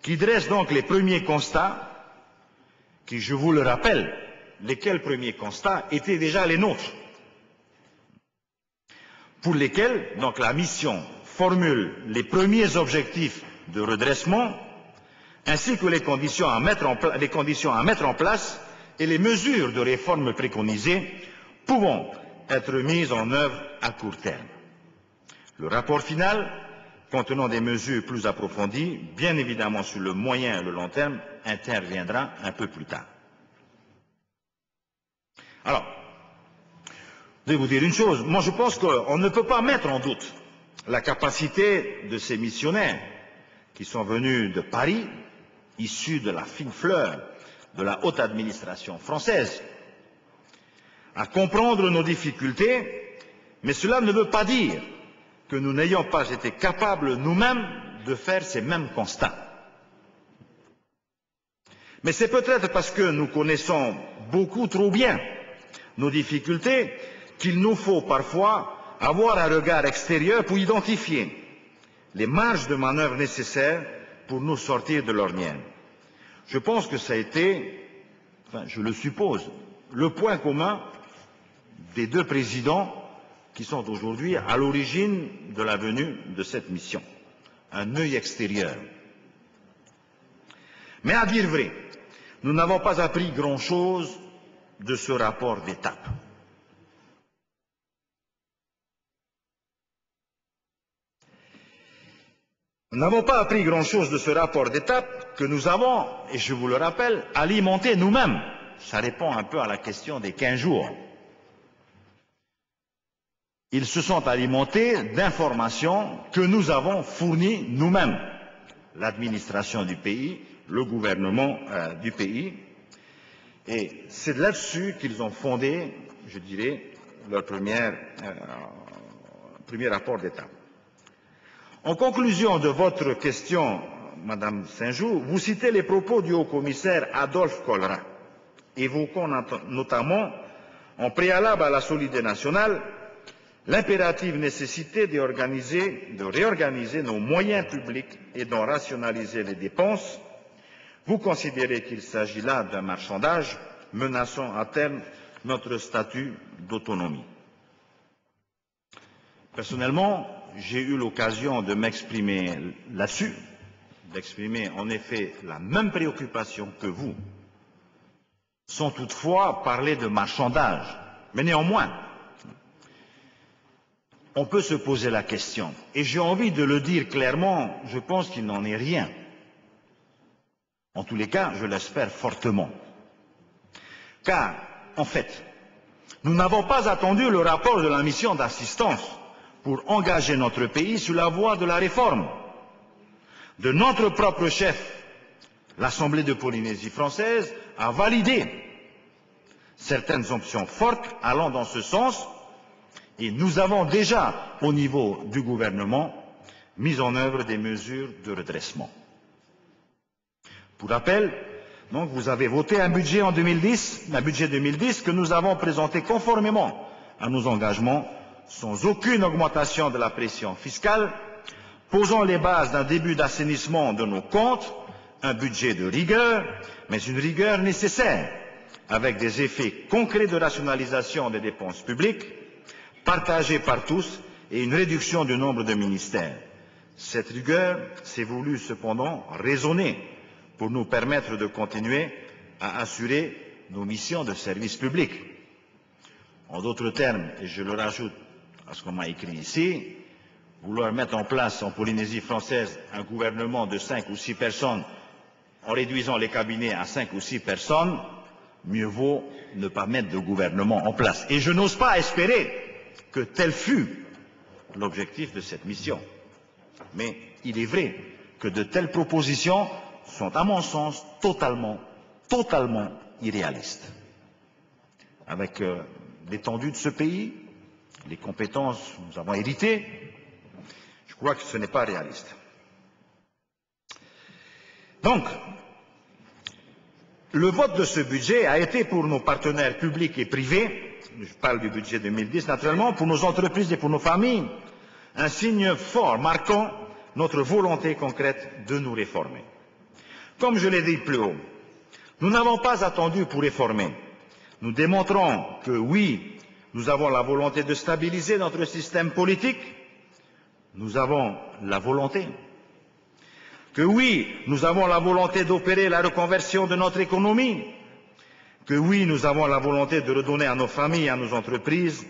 Speaker 8: qui dresse donc les premiers constats qui, je vous le rappelle, lesquels premiers constats étaient déjà les nôtres, pour lesquels donc la mission formule les premiers objectifs de redressement ainsi que les conditions à mettre en, les conditions à mettre en place et les mesures de réforme préconisées pouvant être mises en œuvre à court terme. Le rapport final, contenant des mesures plus approfondies, bien évidemment sur le moyen et le long terme, interviendra un peu plus tard. Alors, je vais vous dire une chose. Moi, je pense qu'on ne peut pas mettre en doute la capacité de ces missionnaires qui sont venus de Paris, issus de la fine fleur de la haute administration française, à comprendre nos difficultés, mais cela ne veut pas dire que nous n'ayons pas été capables nous-mêmes de faire ces mêmes constats. Mais c'est peut-être parce que nous connaissons beaucoup trop bien nos difficultés qu'il nous faut parfois avoir un regard extérieur pour identifier les marges de manœuvre nécessaires pour nous sortir de l'ornienne. Je pense que ça a été, enfin je le suppose, le point commun des deux présidents qui sont aujourd'hui à l'origine de la venue de cette mission. Un œil extérieur. Mais à dire vrai, nous n'avons pas appris grand-chose de ce rapport d'étape. Nous n'avons pas appris grand-chose de ce rapport d'étape que nous avons, et je vous le rappelle, alimenté nous-mêmes. Ça répond un peu à la question des 15 jours. Ils se sont alimentés d'informations que nous avons fournies nous-mêmes, l'administration du pays, le gouvernement euh, du pays, et c'est là-dessus qu'ils ont fondé, je dirais, leur euh, premier rapport d'État. En conclusion de votre question, Madame Saint-Jour, vous citez les propos du haut-commissaire Adolphe Colra, évoquant notamment, en préalable à la solidarité nationale, l'impérative nécessité de réorganiser nos moyens publics et d'en rationaliser les dépenses vous considérez qu'il s'agit là d'un marchandage menaçant à terme notre statut d'autonomie. Personnellement, j'ai eu l'occasion de m'exprimer là-dessus, d'exprimer en effet la même préoccupation que vous, sans toutefois parler de marchandage. Mais néanmoins, on peut se poser la question, et j'ai envie de le dire clairement, je pense qu'il n'en est rien. En tous les cas, je l'espère fortement. Car, en fait, nous n'avons pas attendu le rapport de la mission d'assistance pour engager notre pays sur la voie de la réforme. De notre propre chef, l'Assemblée de Polynésie française a validé certaines options fortes allant dans ce sens et nous avons déjà, au niveau du gouvernement, mis en œuvre des mesures de redressement. Pour rappel, Donc vous avez voté un budget en 2010, un budget 2010 que nous avons présenté conformément à nos engagements, sans aucune augmentation de la pression fiscale, posant les bases d'un début d'assainissement de nos comptes, un budget de rigueur, mais une rigueur nécessaire, avec des effets concrets de rationalisation des dépenses publiques, partagés par tous, et une réduction du nombre de ministères. Cette rigueur s'est voulue cependant raisonnée pour nous permettre de continuer à assurer nos missions de service public. En d'autres termes, et je le rajoute à ce qu'on m'a écrit ici, vouloir mettre en place en Polynésie française un gouvernement de cinq ou six personnes en réduisant les cabinets à cinq ou six personnes, mieux vaut ne pas mettre de gouvernement en place. Et je n'ose pas espérer que tel fut l'objectif de cette mission. Mais il est vrai que de telles propositions sont, à mon sens, totalement, totalement irréalistes. Avec euh, l'étendue de ce pays, les compétences que nous avons héritées, je crois que ce n'est pas réaliste. Donc, le vote de ce budget a été pour nos partenaires publics et privés, je parle du budget 2010 naturellement, pour nos entreprises et pour nos familles, un signe fort marquant notre volonté concrète de nous réformer. Comme je l'ai dit plus haut, nous n'avons pas attendu pour réformer. Nous démontrons que oui, nous avons la volonté de stabiliser notre système politique, nous avons la volonté. Que oui, nous avons la volonté d'opérer la reconversion de notre économie. Que oui, nous avons la volonté de redonner à nos familles, à nos entreprises,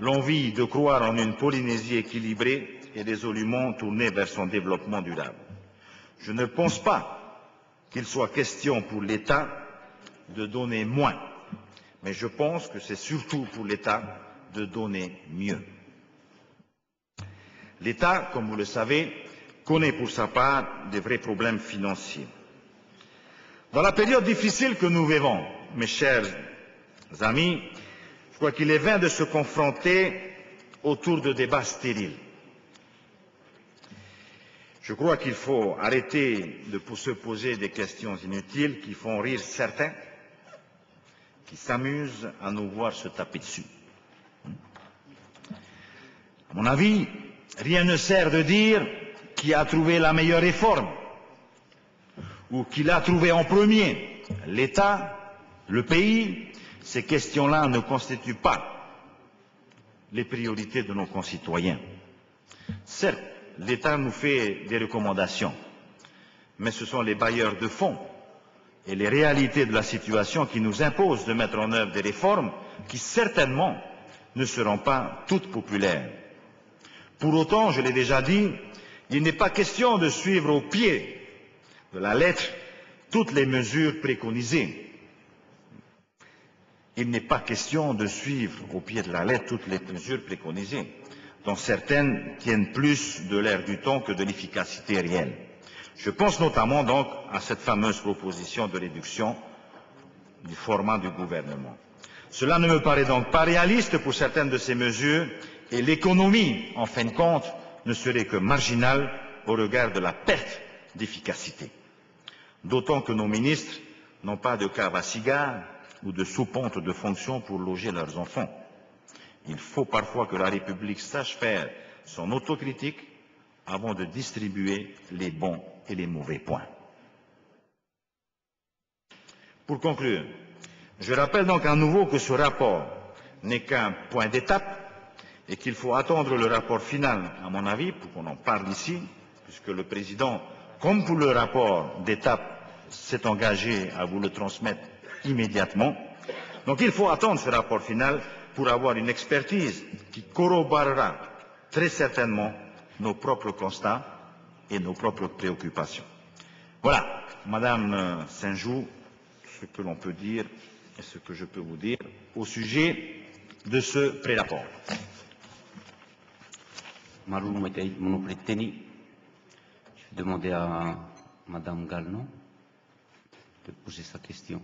Speaker 8: l'envie de croire en une Polynésie équilibrée et résolument tournée vers son développement durable. Je ne pense pas qu'il soit question pour l'État de donner moins, mais je pense que c'est surtout pour l'État de donner mieux. L'État, comme vous le savez, connaît pour sa part de vrais problèmes financiers. Dans la période difficile que nous vivons, mes chers amis, je crois qu'il est vain de se confronter autour de débats stériles. Je crois qu'il faut arrêter de se poser des questions inutiles qui font rire certains qui s'amusent à nous voir se taper dessus. À mon avis, rien ne sert de dire qui a trouvé la meilleure réforme ou qui l'a trouvée en premier, l'État, le pays. Ces questions-là ne constituent pas les priorités de nos concitoyens. Certes, l'État nous fait des recommandations, mais ce sont les bailleurs de fonds et les réalités de la situation qui nous imposent de mettre en œuvre des réformes qui certainement ne seront pas toutes populaires. Pour autant, je l'ai déjà dit, il n'est pas question de suivre au pied de la lettre toutes les mesures préconisées. Il n'est pas question de suivre au pied de la lettre toutes les mesures préconisées dont certaines tiennent plus de l'air du temps que de l'efficacité réelle. Je pense notamment donc à cette fameuse proposition de réduction du format du gouvernement. Cela ne me paraît donc pas réaliste pour certaines de ces mesures et l'économie, en fin de compte, ne serait que marginale au regard de la perte d'efficacité. D'autant que nos ministres n'ont pas de cave à cigares ou de sous-ponte de fonction pour loger leurs enfants. Il faut parfois que la République sache faire son autocritique avant de distribuer les bons et les mauvais points. Pour conclure, je rappelle donc à nouveau que ce rapport n'est qu'un point d'étape et qu'il faut attendre le rapport final, à mon avis, pour qu'on en parle ici, puisque le président, comme pour le rapport d'étape, s'est engagé à vous le transmettre immédiatement. Donc il faut attendre ce rapport final pour avoir une expertise qui corroborera très certainement nos propres constats et nos propres préoccupations. Voilà, Madame Saint-Jou, ce que l'on peut dire et ce que je peux vous dire au sujet de ce pré-rapport.
Speaker 6: Monopreteni, je vais demander à Madame Galnon de poser sa question.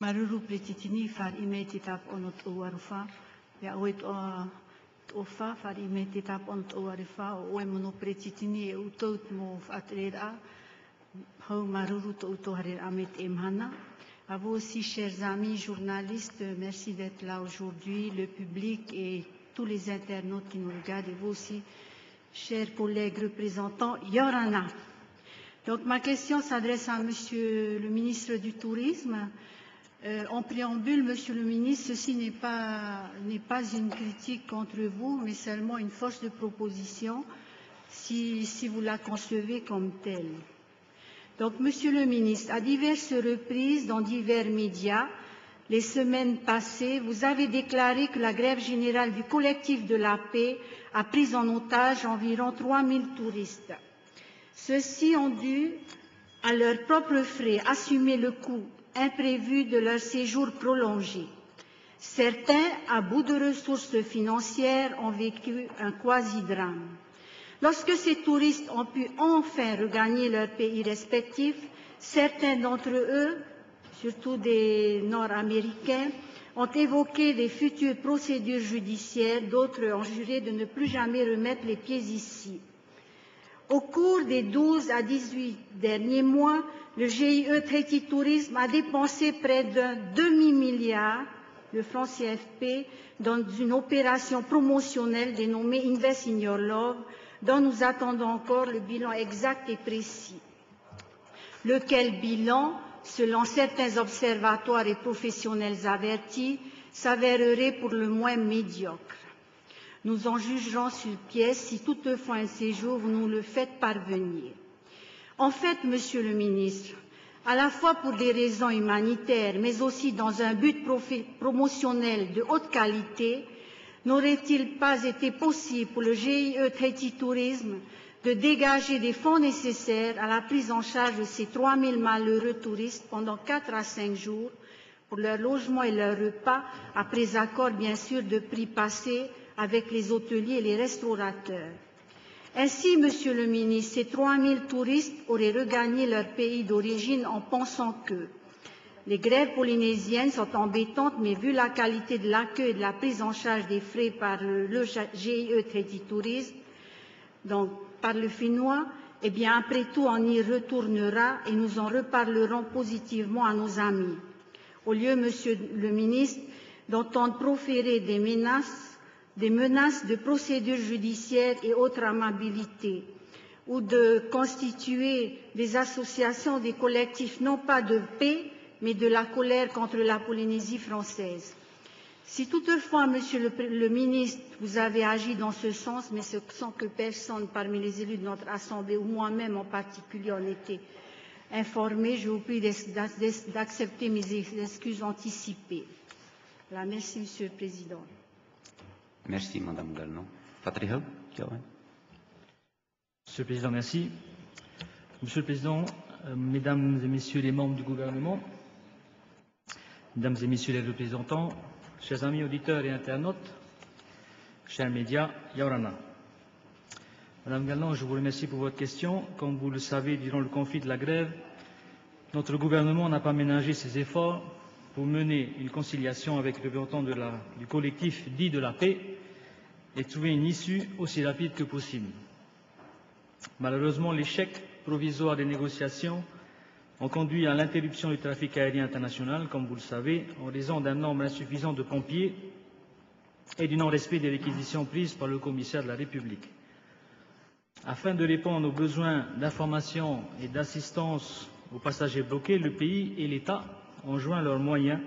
Speaker 10: Maruru pretitini far imeti tap onot uwarufa ya ofa far imeti tap onot uwarufa o mono pretitini e utout hau maruru to uto harir amet emhana. À vous aussi, chers amis journalistes, merci d'être là aujourd'hui, le public et tous les internautes qui nous regardent, et vous aussi, chers collègues représentants Yorana. Donc ma question s'adresse à Monsieur le ministre du Tourisme. Euh, en préambule, Monsieur le ministre, ceci n'est pas, une critique contre vous, mais seulement une force de proposition si, si vous la concevez comme telle. Donc, Monsieur le ministre, à diverses reprises dans divers médias, les semaines passées, vous avez déclaré que la grève générale du collectif de la paix a pris en otage environ 3000 touristes. Ceux-ci ont dû, à leurs propres frais, assumer le coût imprévu de leur séjour prolongé. Certains, à bout de ressources financières, ont vécu un quasi-drame. Lorsque ces touristes ont pu enfin regagner leur pays respectif, certains d'entre eux, surtout des Nord-Américains, ont évoqué des futures procédures judiciaires, d'autres ont juré de ne plus jamais remettre les pieds ici. Au cours des 12 à 18 derniers mois, le GIE Traité Tourisme a dépensé près d'un demi-milliard de francs CFP dans une opération promotionnelle dénommée Invest in Your Love, dont nous attendons encore le bilan exact et précis. Lequel bilan, selon certains observatoires et professionnels avertis, s'avérerait pour le moins médiocre. Nous en jugerons sur pièce si toutefois un séjour vous nous le faites parvenir. En fait, Monsieur le ministre, à la fois pour des raisons humanitaires, mais aussi dans un but promotionnel de haute qualité, n'aurait-il pas été possible pour le GIE Traité Tourisme de dégager des fonds nécessaires à la prise en charge de ces 3000 malheureux touristes pendant 4 à 5 jours pour leur logement et leur repas, après accord bien sûr de prix passés avec les hôteliers et les restaurateurs? Ainsi, Monsieur le ministre, ces 3000 touristes auraient regagné leur pays d'origine en pensant que les grèves polynésiennes sont embêtantes, mais vu la qualité de l'accueil et de la prise en charge des frais par le GIE Traité Tourisme, donc par le Finnois, eh bien, après tout, on y retournera et nous en reparlerons positivement à nos amis. Au lieu, Monsieur le ministre, d'entendre proférer des menaces, des menaces de procédures judiciaires et autres amabilités, ou de constituer des associations, des collectifs, non pas de paix, mais de la colère contre la Polynésie française. Si toutefois, Monsieur le, ministre, vous avez agi dans ce sens, mais sans que personne parmi les élus de notre Assemblée, ou moi-même en particulier, en était informé, je vous prie d'accepter mes excuses anticipées. Voilà, merci, Monsieur le Président.
Speaker 6: Merci, Madame Galnon.
Speaker 11: Monsieur le Président, merci. Monsieur le Président, euh, Mesdames et Messieurs les membres du gouvernement, Mesdames et Messieurs les représentants, chers amis auditeurs et internautes, chers médias, Yaurana. Madame Galland, je vous remercie pour votre question. Comme vous le savez, durant le conflit de la grève, notre gouvernement n'a pas ménagé ses efforts pour mener une conciliation avec le représentant du collectif dit de la paix et trouver une issue aussi rapide que possible. Malheureusement, l'échec provisoire des négociations ont conduit à l'interruption du trafic aérien international, comme vous le savez, en raison d'un nombre insuffisant de pompiers et du non-respect des réquisitions prises par le commissaire de la République. Afin de répondre aux besoins d'information et d'assistance aux passagers bloqués, le pays et l'État ont joint leurs moyens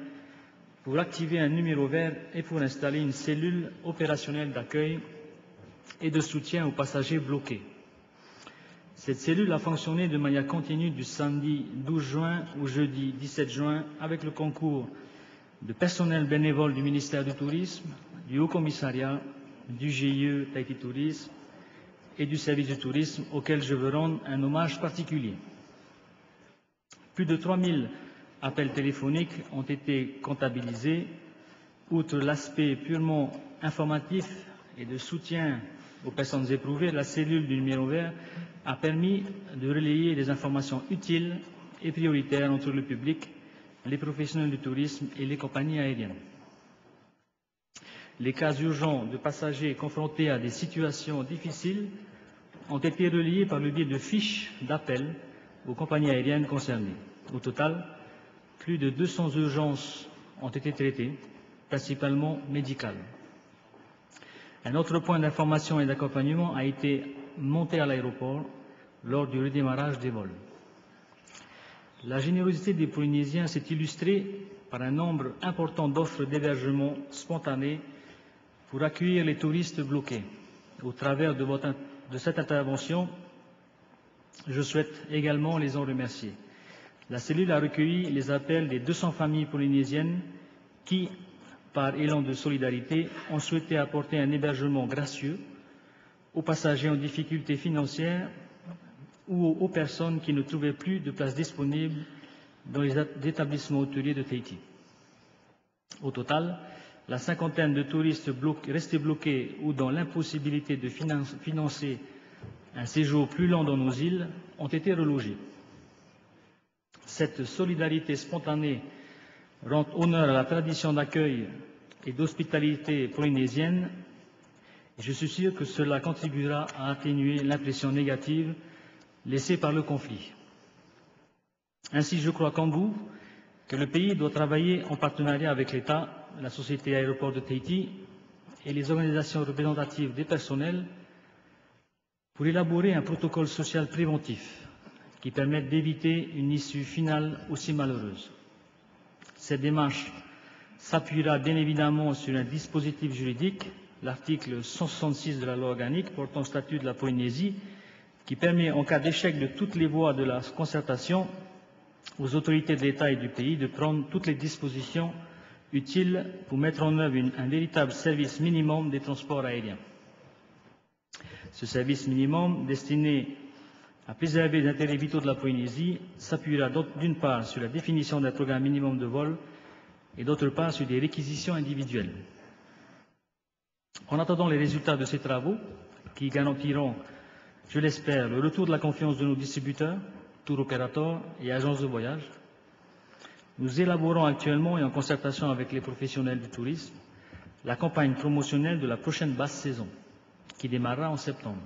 Speaker 11: pour activer un numéro vert et pour installer une cellule opérationnelle d'accueil et de soutien aux passagers bloqués. Cette cellule a fonctionné de manière continue du samedi 12 juin au jeudi 17 juin avec le concours de personnel bénévole du ministère du Tourisme, du Haut Commissariat, du GIE Tahiti Tourisme et du service du tourisme auquel je veux rendre un hommage particulier. Plus de 3000 appels téléphoniques ont été comptabilisés. Outre l'aspect purement informatif et de soutien aux personnes éprouvées, la cellule du numéro vert a permis de relayer des informations utiles et prioritaires entre le public, les professionnels du tourisme et les compagnies aériennes. Les cas urgents de passagers confrontés à des situations difficiles ont été reliés par le biais de fiches d'appel aux compagnies aériennes concernées. Au total, plus de 200 urgences ont été traitées, principalement médicales. Un autre point d'information et d'accompagnement a été monté à l'aéroport lors du redémarrage des vols. La générosité des Polynésiens s'est illustrée par un nombre important d'offres d'hébergement spontanées pour accueillir les touristes bloqués. Au travers de, cette intervention, je souhaite également les en remercier. La cellule a recueilli les appels des 200 familles polynésiennes qui, par élan de solidarité, ont souhaité apporter un hébergement gracieux aux passagers en difficulté financière ou aux personnes qui ne trouvaient plus de place disponible dans les établissements hôteliers de Tahiti. Au total, la cinquantaine de touristes restés bloqués ou dans l'impossibilité de financer un séjour plus lent dans nos îles ont été relogés. Cette solidarité spontanée rend honneur à la tradition d'accueil et d'hospitalité polynésienne et je suis sûr que cela contribuera à atténuer l'impression négative laissée par le conflit. Ainsi, je crois comme vous que le pays doit travailler en partenariat avec l'État, la Société aéroport de Tahiti et les organisations représentatives des personnels pour élaborer un protocole social préventif qui permette d'éviter une issue finale aussi malheureuse. Cette démarche s'appuiera bien évidemment sur un dispositif juridique, l'article 166 de la loi organique portant statut de la Polynésie, qui permet, en cas d'échec de toutes les voies de la concertation, aux autorités de l'État et du pays de prendre toutes les dispositions utiles pour mettre en œuvre un véritable service minimum des transports aériens. Ce service minimum, destiné à préserver les intérêts vitaux de la Polynésie, s'appuiera d'une part sur la définition d'un programme minimum de vol et d'autre part sur des réquisitions individuelles. En attendant les résultats de ces travaux, qui garantiront, je l'espère, le retour de la confiance de nos distributeurs, tour opérateurs et agences de voyage. Nous élaborons actuellement et en concertation avec les professionnels du tourisme la campagne promotionnelle de la prochaine basse saison qui démarrera en septembre,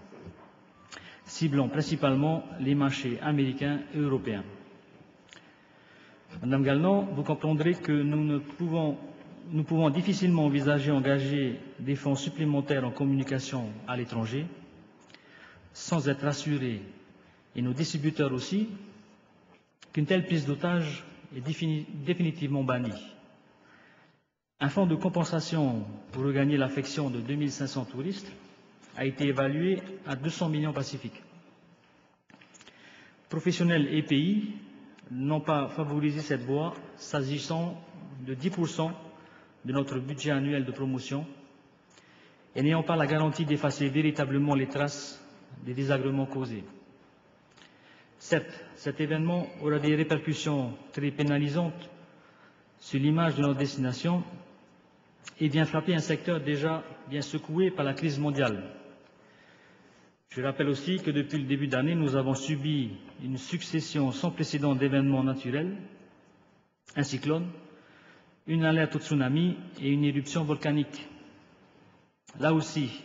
Speaker 11: ciblant principalement les marchés américains et européens. Madame Galnon, vous comprendrez que nous, ne pouvons difficilement envisager engager des fonds supplémentaires en communication à l'étranger sans être assurés et nos distributeurs aussi, qu'une telle prise d'otage est définitivement bannie. Un fonds de compensation pour regagner l'affection de 2500 touristes a été évalué à 200 millions pacifiques. Professionnels et pays n'ont pas favorisé cette voie s'agissant de 10% de notre budget annuel de promotion et n'ayant pas la garantie d'effacer véritablement les traces des désagréments causés. Certes, cet événement aura des répercussions très pénalisantes sur l'image de notre destination et vient frapper un secteur déjà bien secoué par la crise mondiale. Je rappelle aussi que depuis le début d'année, nous avons subi une succession sans précédent d'événements naturels, un cyclone, une alerte au tsunami et une éruption volcanique. Là aussi,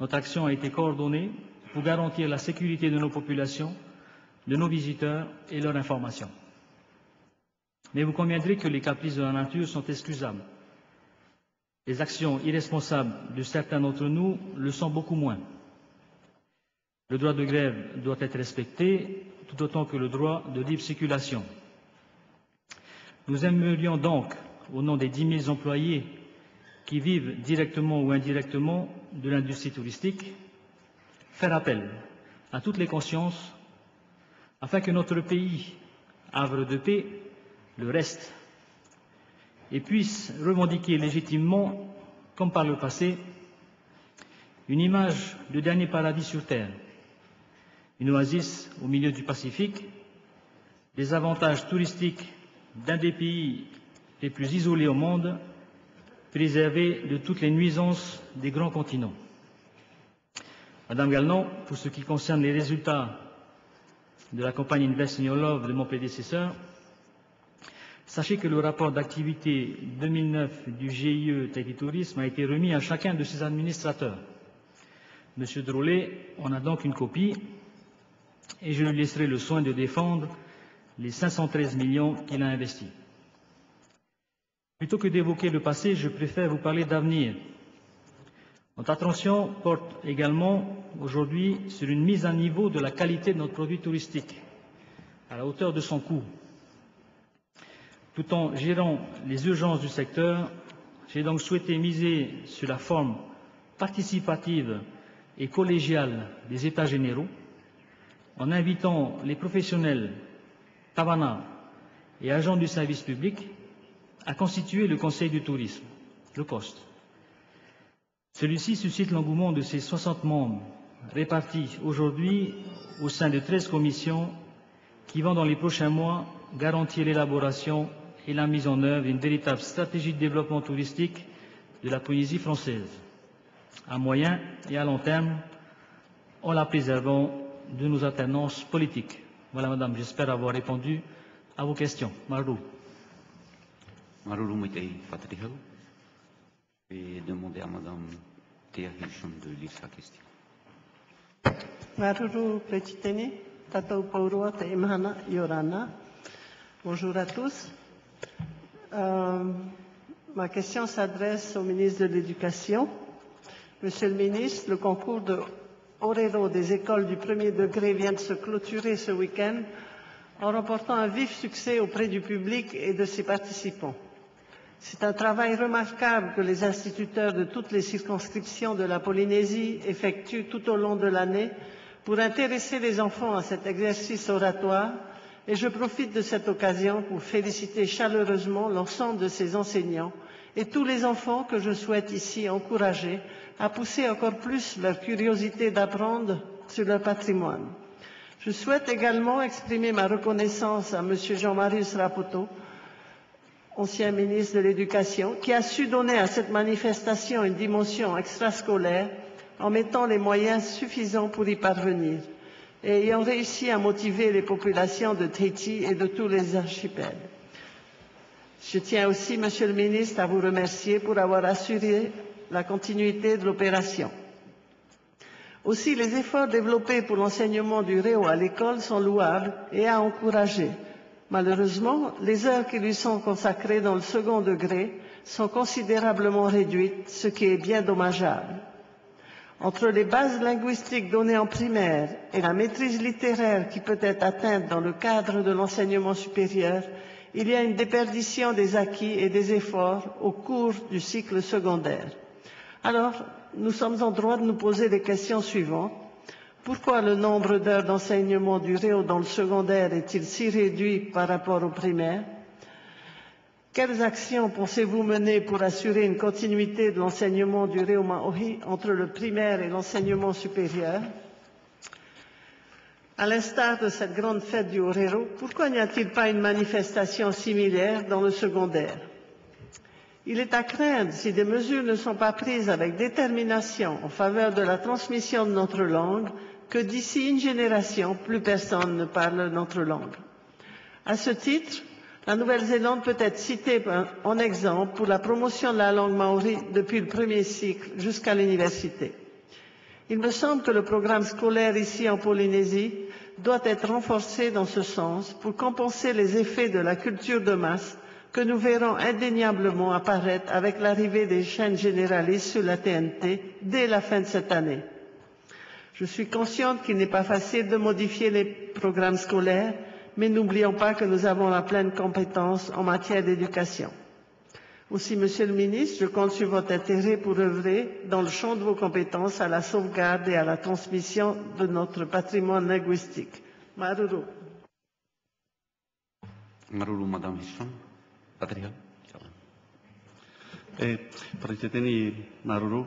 Speaker 11: notre action a été coordonnée pour garantir la sécurité de nos populations de nos visiteurs et leur information. Mais vous conviendrez que les caprices de la nature sont excusables. Les actions irresponsables de certains d'entre nous le sont beaucoup moins. Le droit de grève doit être respecté, tout autant que le droit de libre circulation. Nous aimerions donc, au nom des 10 000 employés qui vivent directement ou indirectement de l'industrie touristique, faire appel à toutes les consciences afin que notre pays, havre de paix, le reste, et puisse revendiquer légitimement, comme par le passé, une image de dernier paradis sur Terre, une oasis au milieu du Pacifique, des avantages touristiques d'un des pays les plus isolés au monde, préservés de toutes les nuisances des grands continents. Madame Galnon, pour ce qui concerne les résultats de la campagne Invest in Your Love de mon prédécesseur, sachez que le rapport d'activité 2009 du GIE Tahiti Tourisme a été remis à chacun de ses administrateurs. Monsieur Drolet en a donc une copie et je lui laisserai le soin de défendre les 513 millions qu'il a investis. Plutôt que d'évoquer le passé, je préfère vous parler d'avenir. Notre attention porte également aujourd'hui sur une mise à niveau de la qualité de notre produit touristique, à la hauteur de son coût. Tout en gérant les urgences du secteur, j'ai donc souhaité miser sur la forme participative et collégiale des États généraux, en invitant les professionnels Tabana et agents du service public à constituer le Conseil du tourisme, le COST. Celui-ci suscite l'engouement de ses 60 membres répartis aujourd'hui au sein de 13 commissions qui vont dans les prochains mois garantir l'élaboration et la mise en œuvre d'une véritable stratégie de développement touristique de la Polynésie française, à moyen et à long terme, en la préservant de nos alternances politiques. Voilà, madame, j'espère avoir répondu à vos questions. Marou.
Speaker 6: Marou. Je vais demander à madame Théa Hichon de lire sa question.
Speaker 12: Maruru Prechitene, Tatou Paurua Te Imhana Yorana. Bonjour à tous. Euh, ma question s'adresse au ministre de l'Éducation. Monsieur le ministre, le concours de Des écoles du premier degré vient de se clôturer ce week-end en remportant un vif succès auprès du public et de ses participants. C'est un travail remarquable que les instituteurs de toutes les circonscriptions de la Polynésie effectuent tout au long de l'année pour intéresser les enfants à cet exercice oratoire et je profite de cette occasion pour féliciter chaleureusement l'ensemble de ces enseignants et tous les enfants que je souhaite ici encourager à pousser encore plus leur curiosité d'apprendre sur leur patrimoine. Je souhaite également exprimer ma reconnaissance à M. Jean-Marius Rapoto, ancien ministre de l'Éducation, qui a su donner à cette manifestation une dimension extrascolaire en mettant les moyens suffisants pour y parvenir et ayant réussi à motiver les populations de Tahiti et de tous les archipels. Je tiens aussi, Monsieur le ministre, à vous remercier pour avoir assuré la continuité de l'opération. Aussi, les efforts développés pour l'enseignement du Réo à l'école sont louables et à encourager. Malheureusement, les heures qui lui sont consacrées dans le second degré sont considérablement réduites, ce qui est bien dommageable. Entre les bases linguistiques données en primaire et la maîtrise littéraire qui peut être atteinte dans le cadre de l'enseignement supérieur, il y a une déperdition des acquis et des efforts au cours du cycle secondaire. Alors, nous sommes en droit de nous poser les questions suivantes. Pourquoi le nombre d'heures d'enseignement du Réo dans le secondaire est-il si réduit par rapport au primaire? Quelles actions pensez-vous mener pour assurer une continuité de l'enseignement du Réo Maori entre le primaire et l'enseignement supérieur? À l'instar de cette grande fête du Orero, pourquoi n'y a-t-il pas une manifestation similaire dans le secondaire? Il est à craindre, si des mesures ne sont pas prises avec détermination en faveur de la transmission de notre langue, que d'ici une génération, plus personne ne parle notre langue. À ce titre, la Nouvelle-Zélande peut être citée en exemple pour la promotion de la langue maori depuis le premier cycle jusqu'à l'université. Il me semble que le programme scolaire ici en Polynésie doit être renforcé dans ce sens pour compenser les effets de la culture de masse que nous verrons indéniablement apparaître avec l'arrivée des chaînes généralistes sur la TNT dès la fin de cette année. Je suis consciente qu'il n'est pas facile de modifier les programmes scolaires, mais n'oublions pas que nous avons la pleine compétence en matière d'éducation. Aussi, Monsieur le Ministre, je compte sur votre intérêt pour œuvrer dans le champ de vos compétences à la sauvegarde et à la transmission de notre patrimoine linguistique. Maruru.
Speaker 6: Maruru, Madame Hichon. Patrick.
Speaker 13: E, Pariteteni Maruru,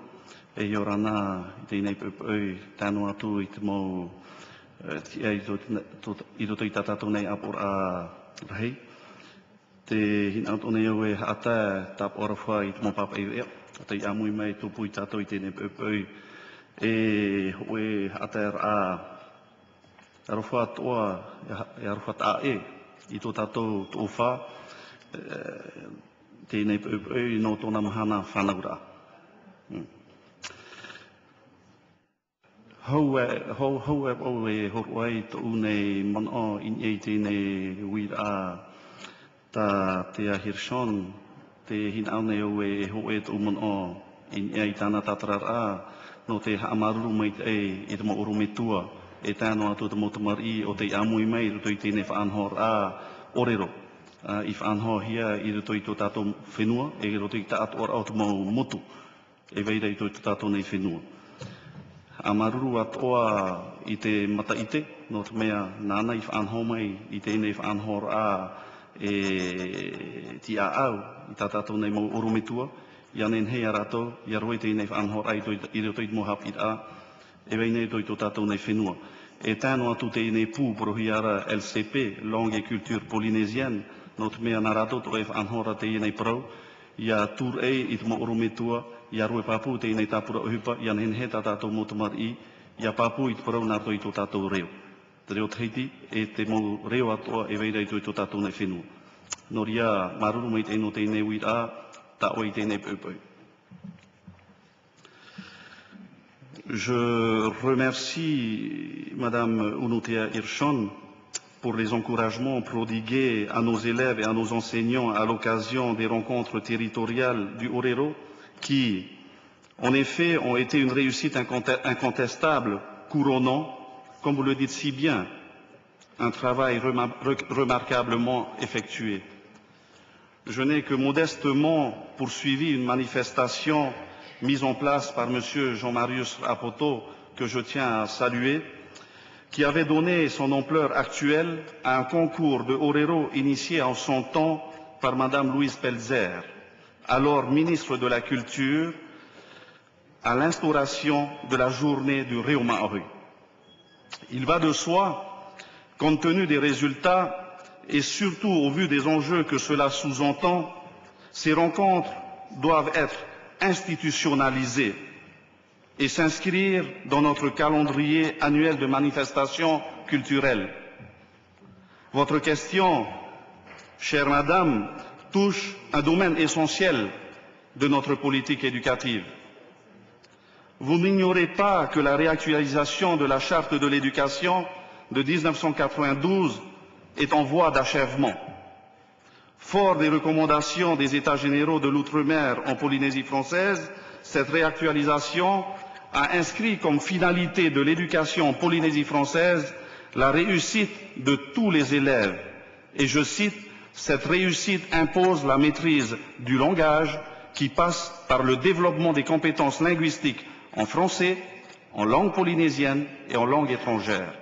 Speaker 13: e yorana i te nei pupui tanu atu i te mau i roto i tatato nei apor a rahi. Te hina o nei au e haata tap orafua i te papa i ea. Ata i amui mai tupu i tato i te nei. E hoe haata er a arafua toa e arafua tā e i tō tato tō wha tēnei pupui no tōna mahana whanagura. Hmm. hau e hau hau e o e horo ai to une man o in e te ne wir a ta te a hirshon te hin au ne o e ho e to man o. In e tana tatrar a no te ha amaru mai e e te mo uru me tua. E tano atu te mo te o te amui mai ruto i te ne a orero. Uh, i fa anhor hia i ruto i to tato whenua e ruto i ta atu ora o te mo motu. E veira i to tato nei whenua. A maruru atoa i te mataite no te mea nana i whaanho mai i te ene whaanho a e ti a au i tā tātou nei mō orometua, i anen hei a rātou, i a roi te inei anhor ai i reo teit mō hapit a, e vei nei toi tō tātou nei whenua. E tāno atu te inei pū porohi ara LCP, Longue Culture Polinesian, no te mea nā rātou tō eif anhora te inei prau, i a tūr e i tō mō orometua, i a pāpū te inei tāpura uhipa, i anen hei tā tātou mō tamar i, i a pāpū i tō parau nā toi tō tātou reo. Je remercie Madame Unutea Hirschon pour les encouragements prodigués à nos élèves et à nos enseignants à l'occasion des rencontres territoriales du Orero qui, en effet, ont été une réussite incontestable, couronnant, comme vous le dites si bien, un travail remarquablement effectué. Je n'ai que modestement poursuivi une manifestation mise en place par M. Jean-Marius Rapoto, que je tiens à saluer, qui avait donné son ampleur actuelle à un concours de Orero initié en son temps par Mme Louise Pelzer alors ministre de la Culture, à l'instauration de la journée du Réomaru. Il va de soi, compte tenu des résultats et surtout au vu des enjeux que cela sous-entend, ces rencontres doivent être institutionnalisées et s'inscrire dans notre calendrier annuel de manifestations culturelles. Votre question, chère Madame, touche un domaine essentiel de notre politique éducative. Vous n'ignorez pas que la réactualisation de la charte de l'éducation de 1992 est en voie d'achèvement. Fort des recommandations des États généraux de l'outre-mer en Polynésie française, cette réactualisation a inscrit comme finalité de l'éducation en Polynésie française la réussite de tous les élèves. Et je cite cette réussite impose la maîtrise du langage qui passe par le développement des compétences linguistiques en français, en langue polynésienne et en langue étrangère.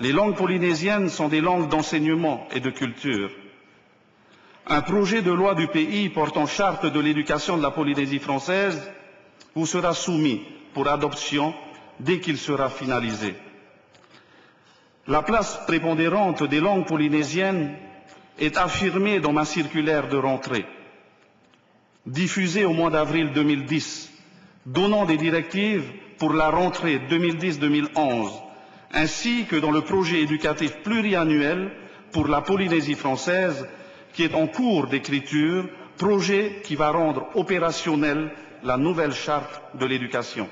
Speaker 13: Les langues polynésiennes sont des langues d'enseignement et de culture. Un projet de loi du pays portant charte de l'éducation de la Polynésie française vous sera soumis pour adoption dès qu'il sera finalisé. La place prépondérante des langues polynésiennes est affirmé dans ma circulaire de rentrée, diffusée au mois d'avril 2010, donnant des directives pour la rentrée 2010-2011, ainsi que dans le projet éducatif pluriannuel pour la Polynésie française, qui est en cours d'écriture, projet qui va rendre opérationnelle la nouvelle charte de l'éducation.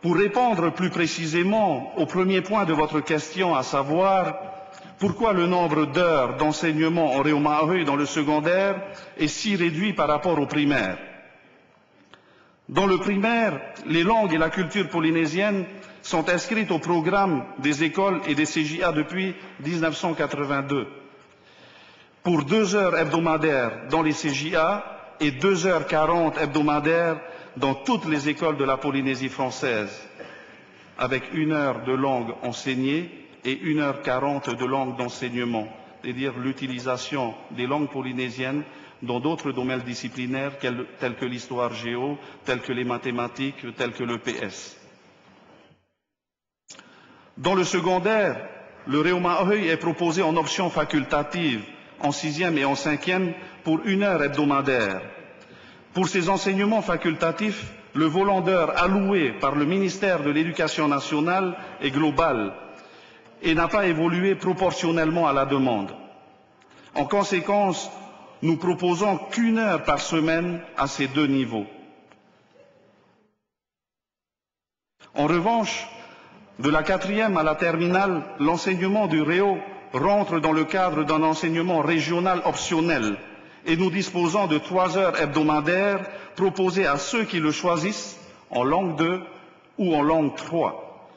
Speaker 13: Pour répondre plus précisément au premier point de votre question, à savoir pourquoi le nombre d'heures d'enseignement en Réomahui dans le secondaire est si réduit par rapport au primaire Dans le primaire, les langues et la culture polynésienne sont inscrites au programme des écoles et des CJA depuis 1982. Pour deux heures hebdomadaires dans les CJA et deux heures quarante hebdomadaires dans toutes les écoles de la Polynésie française, avec une heure de langue enseignée et 1h40 de langue d'enseignement, c'est-à-dire l'utilisation des langues polynésiennes dans d'autres domaines disciplinaires tels que l'histoire géo, tels que les mathématiques, tels que le PS. Dans le secondaire, le Réomahoy est proposé en option facultative en sixième et en cinquième pour une heure hebdomadaire. Pour ces enseignements facultatifs, le volant d'heures alloué par le ministère de l'Éducation nationale est global et n'a pas évolué proportionnellement à la demande. En conséquence, nous proposons qu'une heure par semaine à ces deux niveaux. En revanche, de la quatrième à la terminale, l'enseignement du Réo rentre dans le cadre d'un enseignement régional optionnel et nous disposons de trois heures hebdomadaires proposées à ceux qui le choisissent en langue 2 ou en langue 3.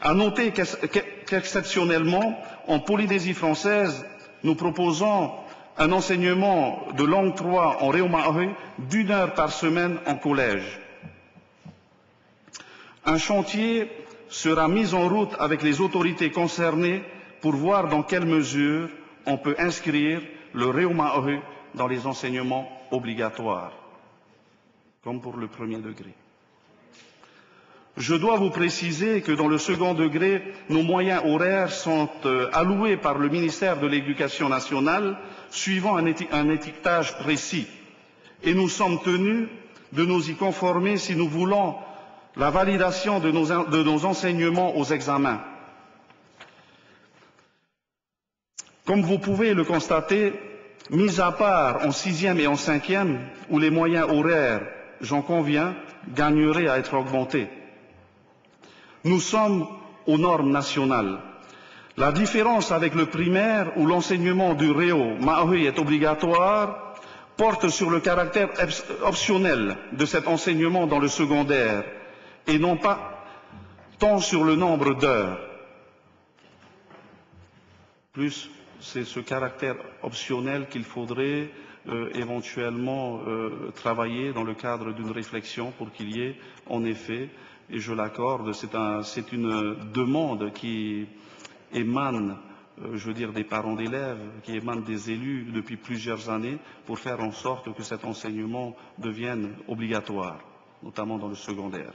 Speaker 13: À noter qu'exceptionnellement, en Polynésie française, nous proposons un enseignement de langue 3 en Réomahe d'une heure par semaine en collège. Un chantier sera mis en route avec les autorités concernées pour voir dans quelle mesure on peut inscrire le Réomahe dans les enseignements obligatoires, comme pour le premier degré. Je dois vous préciser que dans le second degré, nos moyens horaires sont euh, alloués par le ministère de l'Éducation nationale suivant un, étiquetage précis. Et nous sommes tenus de nous y conformer si nous voulons la validation de nos, de nos enseignements aux examens. Comme vous pouvez le constater, mis à part en sixième et en cinquième, où les moyens horaires, j'en conviens, gagneraient à être augmentés. Nous sommes aux normes nationales. La différence avec le primaire, où l'enseignement du Réo Maui est obligatoire, porte sur le caractère optionnel de cet enseignement dans le secondaire et non pas tant sur le nombre d'heures. Plus, c'est ce caractère optionnel qu'il faudrait euh, éventuellement euh, travailler dans le cadre d'une réflexion pour qu'il y ait en effet et je l'accorde, c'est une demande qui émane, euh, je veux dire, des parents d'élèves, qui émane des élus depuis plusieurs années pour faire en sorte que cet enseignement devienne obligatoire, notamment dans le secondaire.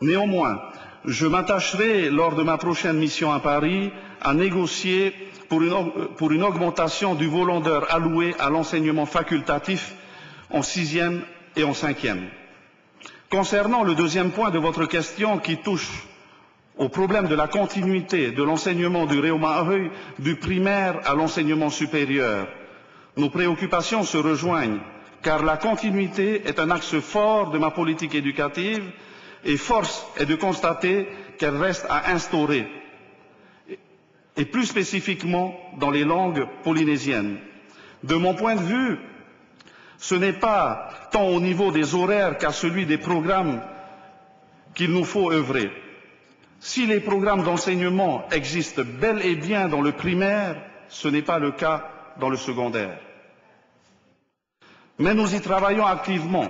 Speaker 13: Néanmoins, je m'attacherai, lors de ma prochaine mission à Paris, à négocier pour une, augmentation du volant alloué à l'enseignement facultatif en sixième et en cinquième. Concernant le deuxième point de votre question qui touche au problème de la continuité de l'enseignement du Réomahoy du primaire à l'enseignement supérieur, nos préoccupations se rejoignent car la continuité est un axe fort de ma politique éducative et force est de constater qu'elle reste à instaurer, et plus spécifiquement dans les langues polynésiennes. De mon point de vue, ce n'est pas tant au niveau des horaires qu'à celui des programmes qu'il nous faut œuvrer. Si les programmes d'enseignement existent bel et bien dans le primaire, ce n'est pas le cas dans le secondaire. Mais nous y travaillons activement.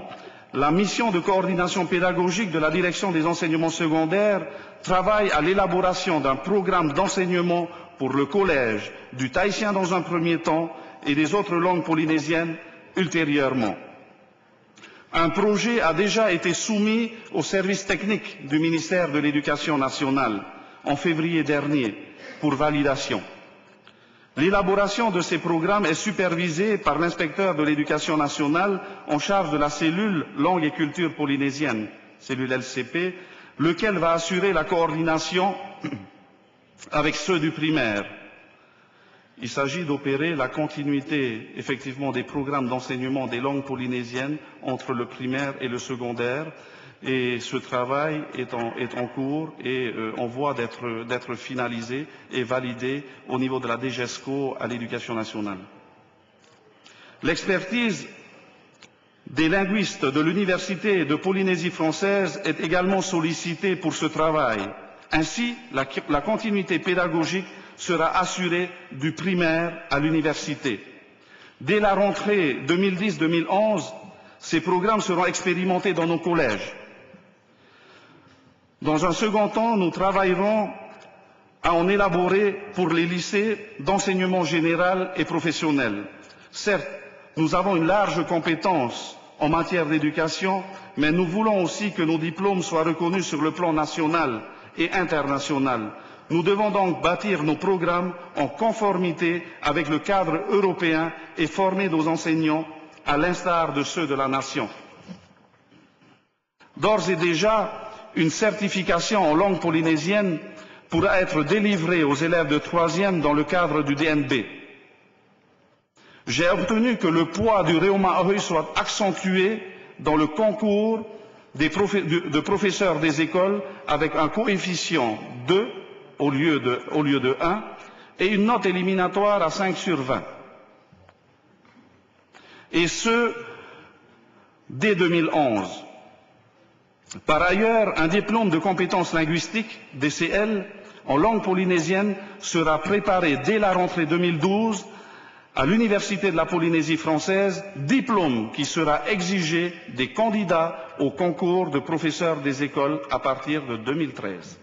Speaker 13: La mission de coordination pédagogique de la direction des enseignements secondaires travaille à l'élaboration d'un programme d'enseignement pour le collège, du tahitien dans un premier temps et des autres langues polynésiennes ultérieurement. Un projet a déjà été soumis au service technique du ministère de l'Éducation nationale en février dernier pour validation. L'élaboration de ces programmes est supervisée par l'inspecteur de l'Éducation nationale en charge de la cellule langue et culture polynésienne, cellule LCP, lequel va assurer la coordination avec ceux du primaire il s'agit d'opérer la continuité effectivement des programmes d'enseignement des langues polynésiennes entre le primaire et le secondaire. Et ce travail est en, cours et euh, en voie d'être finalisé et validé au niveau de la DGESCO à l'éducation nationale. L'expertise des linguistes de l'Université de Polynésie française est également sollicitée pour ce travail. Ainsi, la continuité pédagogique sera assurée du primaire à l'université. Dès la rentrée 2010-2011, ces programmes seront expérimentés dans nos collèges. Dans un second temps, nous travaillerons à en élaborer pour les lycées d'enseignement général et professionnel. Certes, nous avons une large compétence en matière d'éducation, mais nous voulons aussi que nos diplômes soient reconnus sur le plan national et international. Nous devons donc bâtir nos programmes en conformité avec le cadre européen et former nos enseignants à l'instar de ceux de la nation. D'ores et déjà, une certification en langue polynésienne pourra être délivrée aux élèves de troisième dans le cadre du DNB. J'ai obtenu que le poids du Réoma soit accentué dans le concours de professeurs des écoles avec un coefficient 2 au lieu de, au lieu de 1 et une note éliminatoire à 5 sur 20. Et ce, dès 2011. Par ailleurs, un diplôme de compétences linguistiques, DCL, en langue polynésienne sera préparé dès la rentrée 2012 à l'Université de la Polynésie française, diplôme qui sera exigé des candidats au concours de professeurs des écoles à partir de 2013.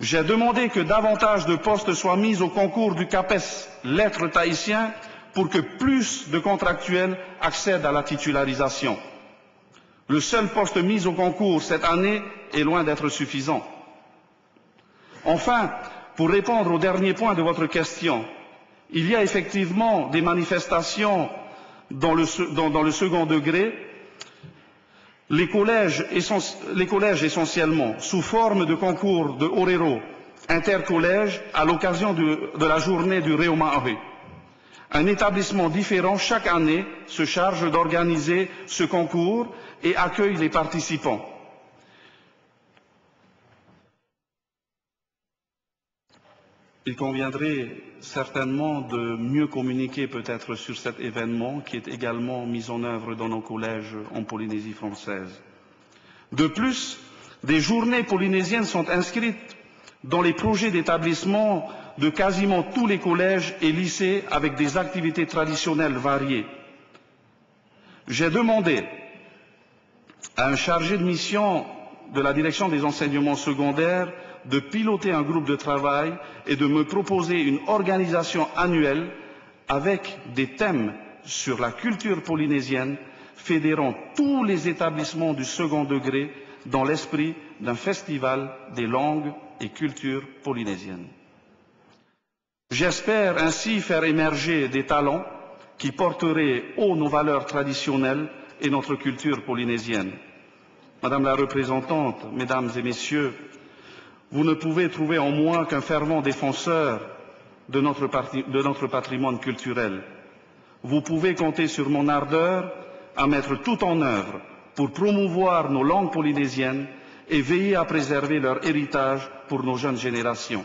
Speaker 13: J'ai demandé que davantage de postes soient mis au concours du CAPES lettres tahitien pour que plus de contractuels accèdent à la titularisation. Le seul poste mis au concours cette année est loin d'être suffisant. Enfin, pour répondre au dernier point de votre question, il y a effectivement des manifestations dans le second degré les collèges, essentiellement sous forme de concours de Orero intercollège à l'occasion de, la journée du Réomaoré. Un établissement différent chaque année se charge d'organiser ce concours et accueille les participants. Il conviendrait certainement de mieux communiquer peut-être sur cet événement qui est également mis en œuvre dans nos collèges en Polynésie française. De plus, des journées polynésiennes sont inscrites dans les projets d'établissement de quasiment tous les collèges et lycées avec des activités traditionnelles variées. J'ai demandé à un chargé de mission de la direction des enseignements secondaires de piloter un groupe de travail et de me proposer une organisation annuelle avec des thèmes sur la culture polynésienne, fédérant tous les établissements du second degré dans l'esprit d'un festival des langues et cultures polynésiennes. J'espère ainsi faire émerger des talents qui porteraient haut nos valeurs traditionnelles et notre culture polynésienne. Madame la représentante, Mesdames et Messieurs, vous ne pouvez trouver en moi qu'un fervent défenseur de notre, patrimoine culturel. Vous pouvez compter sur mon ardeur à mettre tout en œuvre pour promouvoir nos langues polynésiennes et veiller à préserver leur héritage pour nos jeunes générations.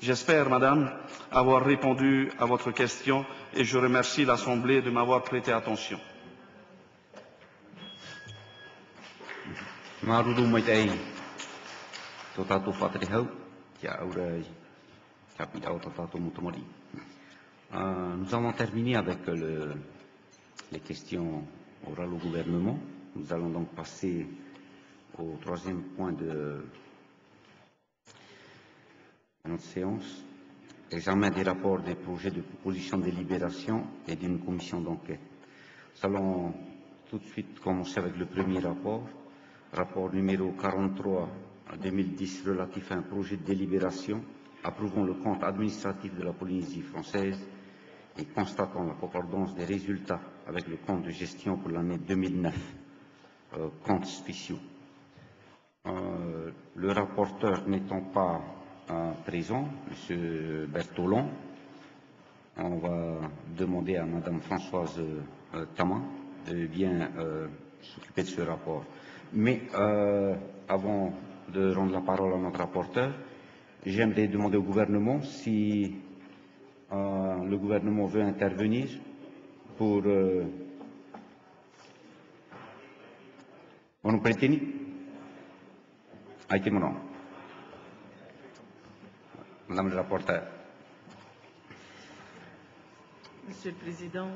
Speaker 13: J'espère, Madame, avoir répondu à votre question et je remercie l'Assemblée de m'avoir prêté attention.
Speaker 6: Euh, nous avons terminé avec le, les questions orales au gouvernement. Nous allons donc passer au troisième point de, notre séance. Examen des rapports des projets de proposition de délibération et d'une commission d'enquête. Nous allons tout de suite commencer avec le premier rapport, rapport numéro 43 2010 relatif à un projet de délibération approuvant le compte administratif de la Polynésie française et constatant la concordance des résultats avec le compte de gestion pour l'année 2009, euh, comptes spéciaux. Euh, le rapporteur n'étant pas euh, présent, M. Bertolon, on va demander à Mme Françoise Tama de bien s'occuper de ce rapport. Mais avant de rendre la parole à notre rapporteur. J'aimerais demander au gouvernement si euh, le gouvernement veut intervenir pour euh, on preteni été mon nom. Madame le rapporteur.
Speaker 7: Monsieur le Président,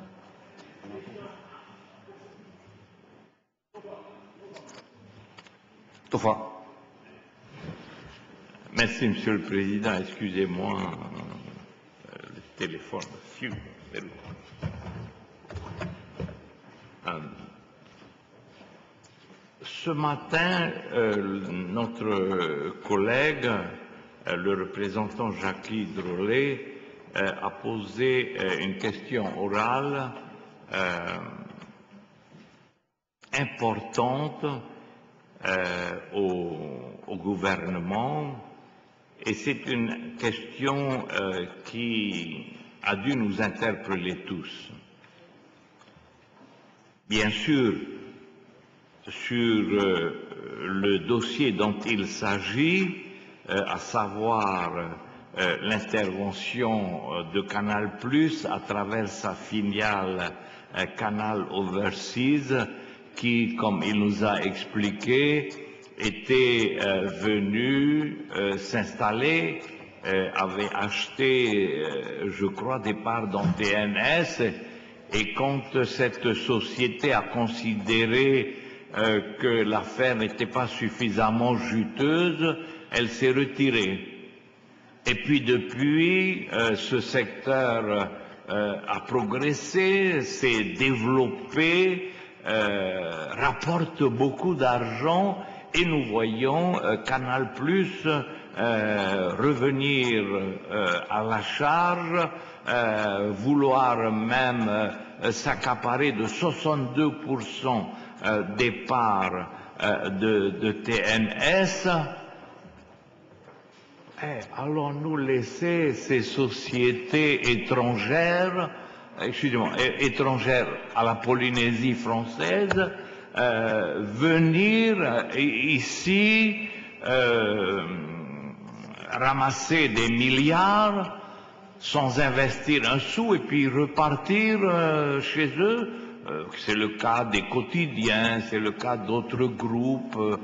Speaker 6: Tofa.
Speaker 14: Merci, Monsieur le Président. Excusez-moi, euh, le téléphone. Euh, ce matin, euh, notre collègue, le représentant Jacques Drolet, a posé une question orale importante au gouvernement et c'est une question euh, qui a dû nous interpeller tous. Bien sûr, sur le dossier dont il s'agit, à savoir l'intervention de Canal Plus à travers sa filiale Canal Overseas, qui, comme il nous a expliqué, était venu s'installer, avait acheté, je crois, des parts dans TNS, et quand cette société a considéré que l'affaire n'était pas suffisamment juteuse, elle s'est retirée. Et puis depuis, ce secteur a progressé, s'est développé, rapporte beaucoup d'argent et nous voyons Canal Plus revenir à la charge, vouloir même s'accaparer de 62% des parts de, TNS. Allons-nous laisser ces sociétés étrangères, excusez-moi, étrangères à la Polynésie française, venir ici ramasser des milliards sans investir un sou et puis repartir chez eux. c'est le cas des quotidiens, c'est le cas d'autres groupes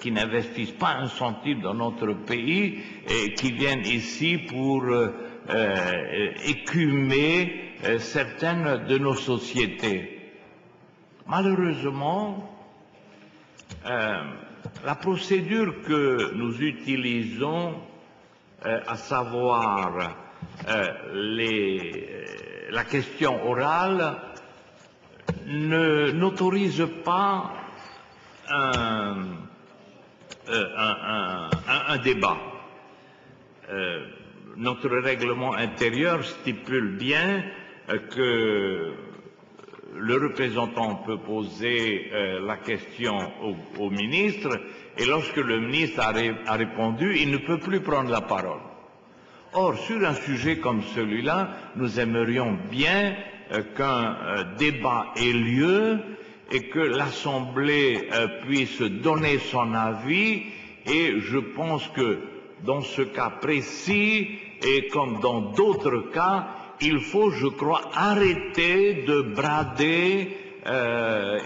Speaker 14: qui n'investissent pas un centime dans notre pays et qui viennent ici pour écumer certaines de nos sociétés. Malheureusement, la procédure que nous utilisons, à savoir la question orale, n'autorise pas un, débat. notre règlement intérieur stipule bien que le représentant peut poser la question au, ministre et lorsque le ministre a, répondu, il ne peut plus prendre la parole. Or, sur un sujet comme celui-là, nous aimerions bien qu'un débat ait lieu et que l'Assemblée puisse donner son avis et je pense que dans ce cas précis et comme dans d'autres cas, il faut, je crois, arrêter de brader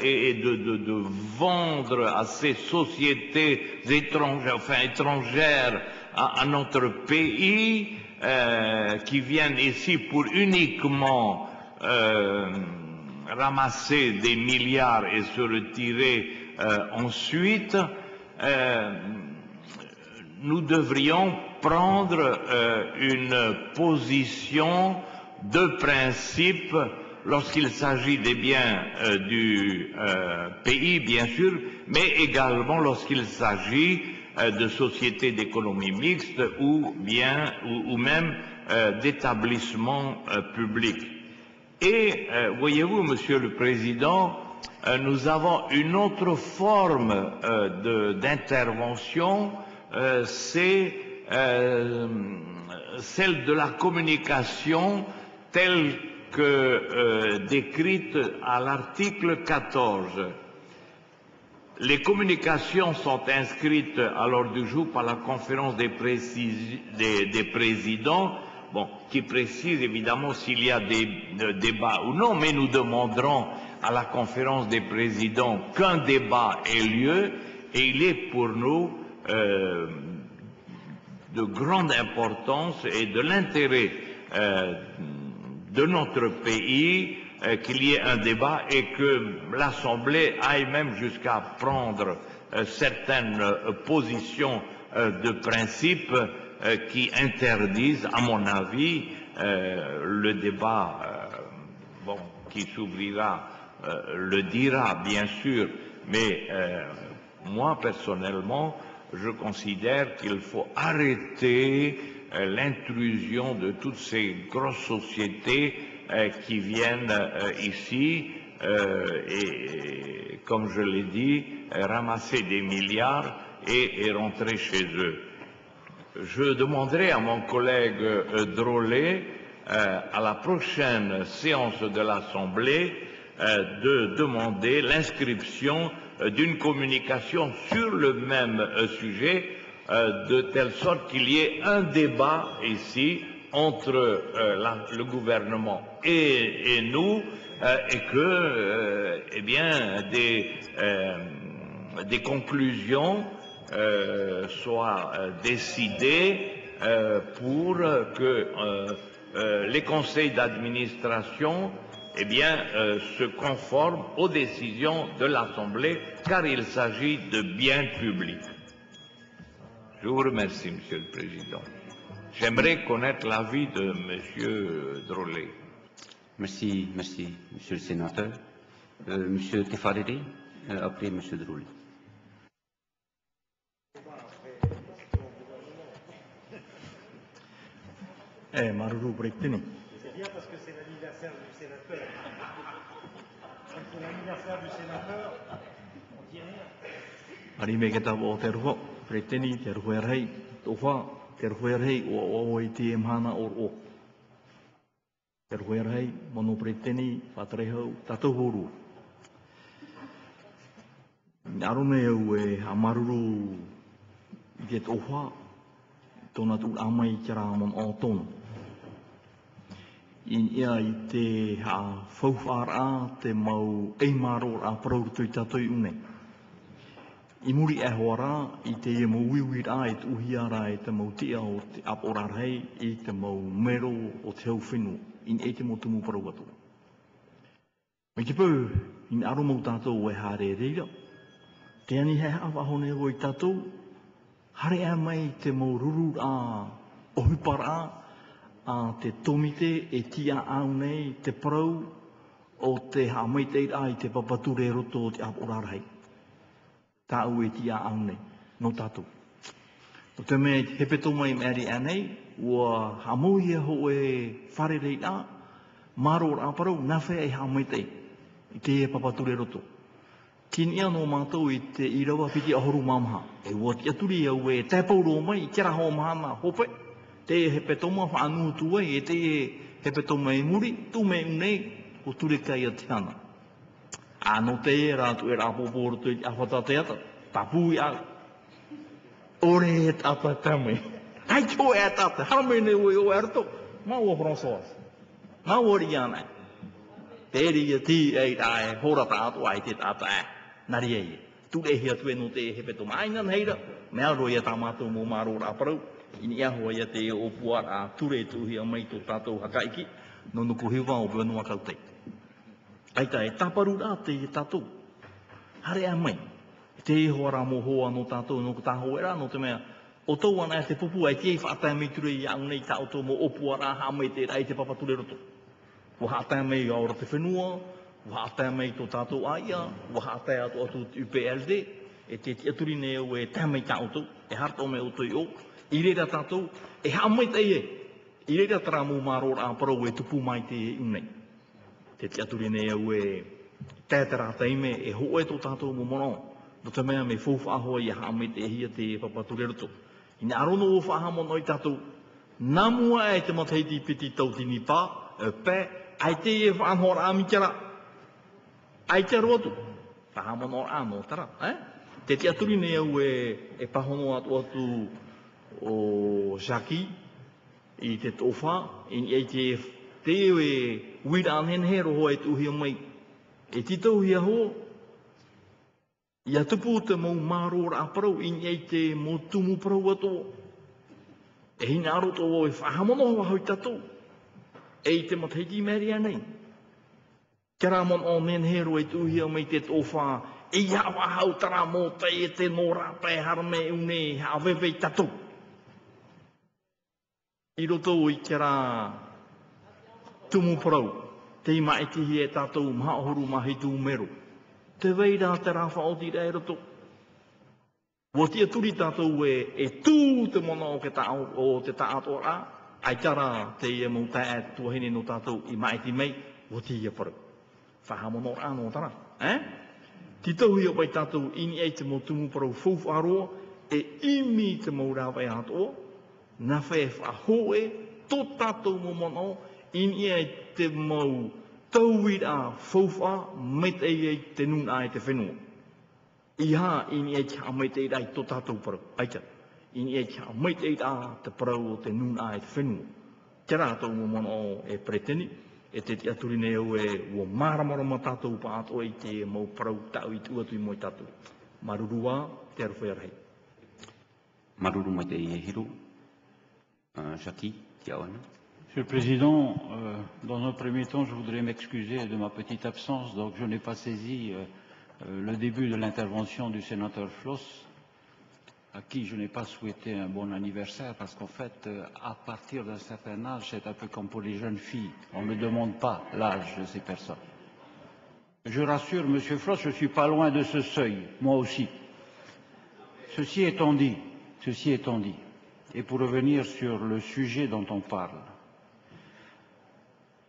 Speaker 14: et, de, vendre à ces sociétés étrangères, à, notre pays, qui viennent ici pour uniquement ramasser des milliards et se retirer ensuite, nous devrions prendre une position de principe lorsqu'il s'agit des biens du pays, bien sûr, mais également lorsqu'il s'agit de sociétés d'économie mixte ou bien ou, même d'établissements publics. Et voyez-vous, Monsieur le Président, nous avons une autre forme d'intervention, c'est celle de la communication telle que décrite à l'article 14. Les communications sont inscrites à l'ordre du jour par la conférence des, présidents, qui précise évidemment s'il y a des débats ou non, mais nous demanderons à la conférence des présidents qu'un débat ait lieu et il est pour nous euh, de grande importance et de l'intérêt euh, de notre pays qu'il y ait un débat et que l'Assemblée aille même jusqu'à prendre certaines positions de principe qui interdisent, à mon avis, le débat bon, qui s'ouvrira le dira, bien sûr, mais moi, personnellement, je considère qu'il faut arrêter l'intrusion de toutes ces grosses sociétés qui viennent ici et, comme je l'ai dit, ramasser des milliards et, rentrer chez eux. Je demanderai à mon collègue Drolet, à la prochaine séance de l'Assemblée, euh, de demander l'inscription euh, d'une communication sur le même euh, sujet, euh, de telle sorte qu'il y ait un débat ici entre euh, le gouvernement et, nous, euh, et que, eh des, conclusions soient décidées pour que les conseils d'administration eh se conforment aux décisions de l'Assemblée, car il s'agit de biens publics. Je vous remercie, Monsieur le Président. J'aimerais connaître l'avis de Monsieur Drolet.
Speaker 6: Merci, merci, Monsieur le Sénateur. Euh, Monsieur Tefariri, euh, après Monsieur Droulet.
Speaker 15: Eh, maruru brektini.
Speaker 16: C'est bien parce que c'est l'anniversaire du sénateur. C'est l'anniversaire du sénateur, on dit rien.
Speaker 15: preteni te ruhe rei, to te ruhe rei, o o o i te mhana o o. Te ruhe rei, mono Reteni, whatrehau, tatuhuru. Arone au e amaruru i te tohua, tōna amai ki rā mon o tōna. In ia i te ha, fauwhāra te mau eimaro a praurutu i tatoi unei. I muri e hoara i te e mau wiwi rā e te uhi ara e te mau tia o te apora rei i te mau mero o te hau whenu in e te mo tumu parau atu. Mai te pau, in aro mau tātou e hare reira. Te ani he hawa hone o i tātou, hare a mai te mau ruru a ohupara a te tomite e tia au nei te parau o te hamai rā i te papature roto o te aporarhei. Tā ue ti a au nei, no tātou. O te mea he peto mai meri anei, ua hamui e ho e whare rei nā, maro a parau, na whea e hamai te, i te e papature roto. Kin ia no mātou i te irawa piti ahoru mamha, E ua ti aturi au e te pauro mai, i kera ho mahana, hope. Te e he petoma whaanu tu ai, e te e he peto mai muri, tu me unei, o ture kai a te ana. Ano te e rātu e rāpoporo tu i awhata te ata. Tapu i au. Ore e tata tamui. Ai kio e tata, harame ne ue o erto. Ma ua François. Ma ua Riana. Te ri a ti e i e hora tātu ai te tata e. Nari e i. Tu e hea tue no te he peto mai heira. Mea roi e tā mātou mō māro rāparau. Ini ahua ia te e o a ture tuhi a mai tō tātou hakaiki. No nuku hiwa o whanua kautei. Aita e taparu rā te e tātou. Hare a mai. Te e hoa rā mō hoa no tātou no ka tāho e rā no te mea. O tau ana e te pupu ai te e whaatai mei ture i au nei tā o tō mō opua rā hā mai te rai te papature roto. Wa hātai mei i aora te whenua, wa hātai mei tō tātou aia, wa hātai atu atu UPLD, e te te aturi nei au e tā mai tā o tō, e harta o mei o tō i o, i reira tātou, e hā mai te e, i reira tara mō māro a parau e tupu mai te e unei. Te te aturi nei au e tētara teime e ho e tō tātou mō mono, no te mea me fōwha ahoa i haa me te hia te papature. I ne arono o whaha mono i tātou, nā mua e te mataiti piti tau tini pā, e pē, ai te e whanhora a mikera, ai te rotu, whaha mono a anō tara, eh? Te te aturi nei au e, e pahono atu atu o Jaki, i te tōwha, i te te e wira anhen he roho e tuhi o mai. E titau hia ho, i atupu te mau maro ra parau, i nei te mo tumu parau ato. E hina aro to o e whahamono hoa hoi tatou. E i te mataiti meri anei. Kera mon o nen hero e tuhi o mai te tofa, e ia hau tara mō te e te nō rapa e harame une hawewe i tatou. I roto i kera tumu parau, te ima e tihi e tātou maha mahi tū mero. Te veira te rāwha o tira e roto. Wa tia turi tātou e, e tū te mono o, ke tā, o te tā atora, ai tara te ia mou tā e tuahine no tātou i mai ti mei, wa tia parau. Whaha mono rāno tara, eh? Ti tau hi o pai tātou ini e te mō tumu parau fūwh aroa, e imi te mou rāwai atoa, na whae whahoe, tō tātou mō mono, ini ai te mau tauit a faufa met ei ei te nun ai te whenua. I ha ini ai kia met ei ai to tātou parau. Aita. Ini ai kia met ei a te parau o te nun ai te whenua. Kia rātou mo mono o e preteni, e te te aturi nei au e ua māramara ma tātou pa ato i te mau parau tau i tuatu i moi tātou. Marurua, te aru whai arhei.
Speaker 6: Maruru mai te ie hiru. Uh, Shaki, tia oana.
Speaker 3: Monsieur le Président, euh, dans un premier temps, je voudrais m'excuser de ma petite absence. Donc, je n'ai pas saisi euh, euh, le début de l'intervention du sénateur Floss, à qui je n'ai pas souhaité un bon anniversaire, parce qu'en fait, à partir d'un certain âge, c'est un peu comme pour les jeunes filles. On ne demande pas l'âge de ces personnes. Je rassure Monsieur Floss, je suis pas loin de ce seuil, moi aussi. Ceci étant dit, ceci étant dit, et pour revenir sur le sujet dont on parle,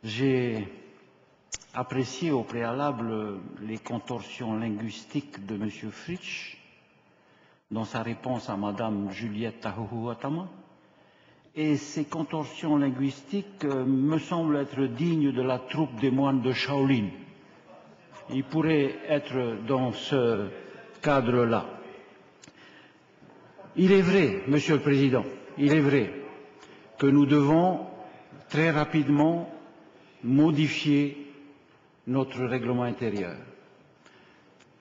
Speaker 3: j'ai apprécié au préalable les contorsions linguistiques de M. Fritsch dans sa réponse à Mme Juliette Tahuhuatama. Et ces contorsions linguistiques euh, me semblent être dignes de la troupe des moines de Shaolin. Il pourrait être dans ce cadre-là. Il est vrai, Monsieur le Président, il est vrai que nous devons très rapidement modifier notre règlement intérieur.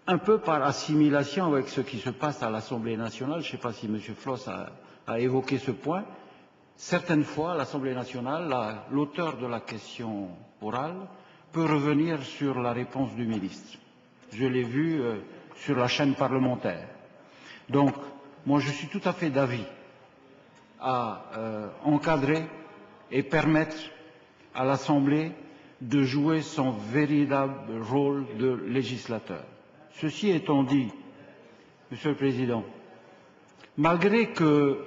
Speaker 3: Un peu par assimilation avec ce qui se passe à l'Assemblée nationale, je ne sais pas si M. Floss a, évoqué ce point, certaines fois, l'Assemblée nationale, la- l'auteur de la question orale, peut revenir sur la réponse du ministre. Je l'ai vu euh, sur la chaîne parlementaire. Donc, moi, je suis tout à fait d'avis à euh, encadrer et permettre à l'Assemblée de jouer son véritable rôle de législateur. Ceci étant dit, Monsieur le Président, malgré que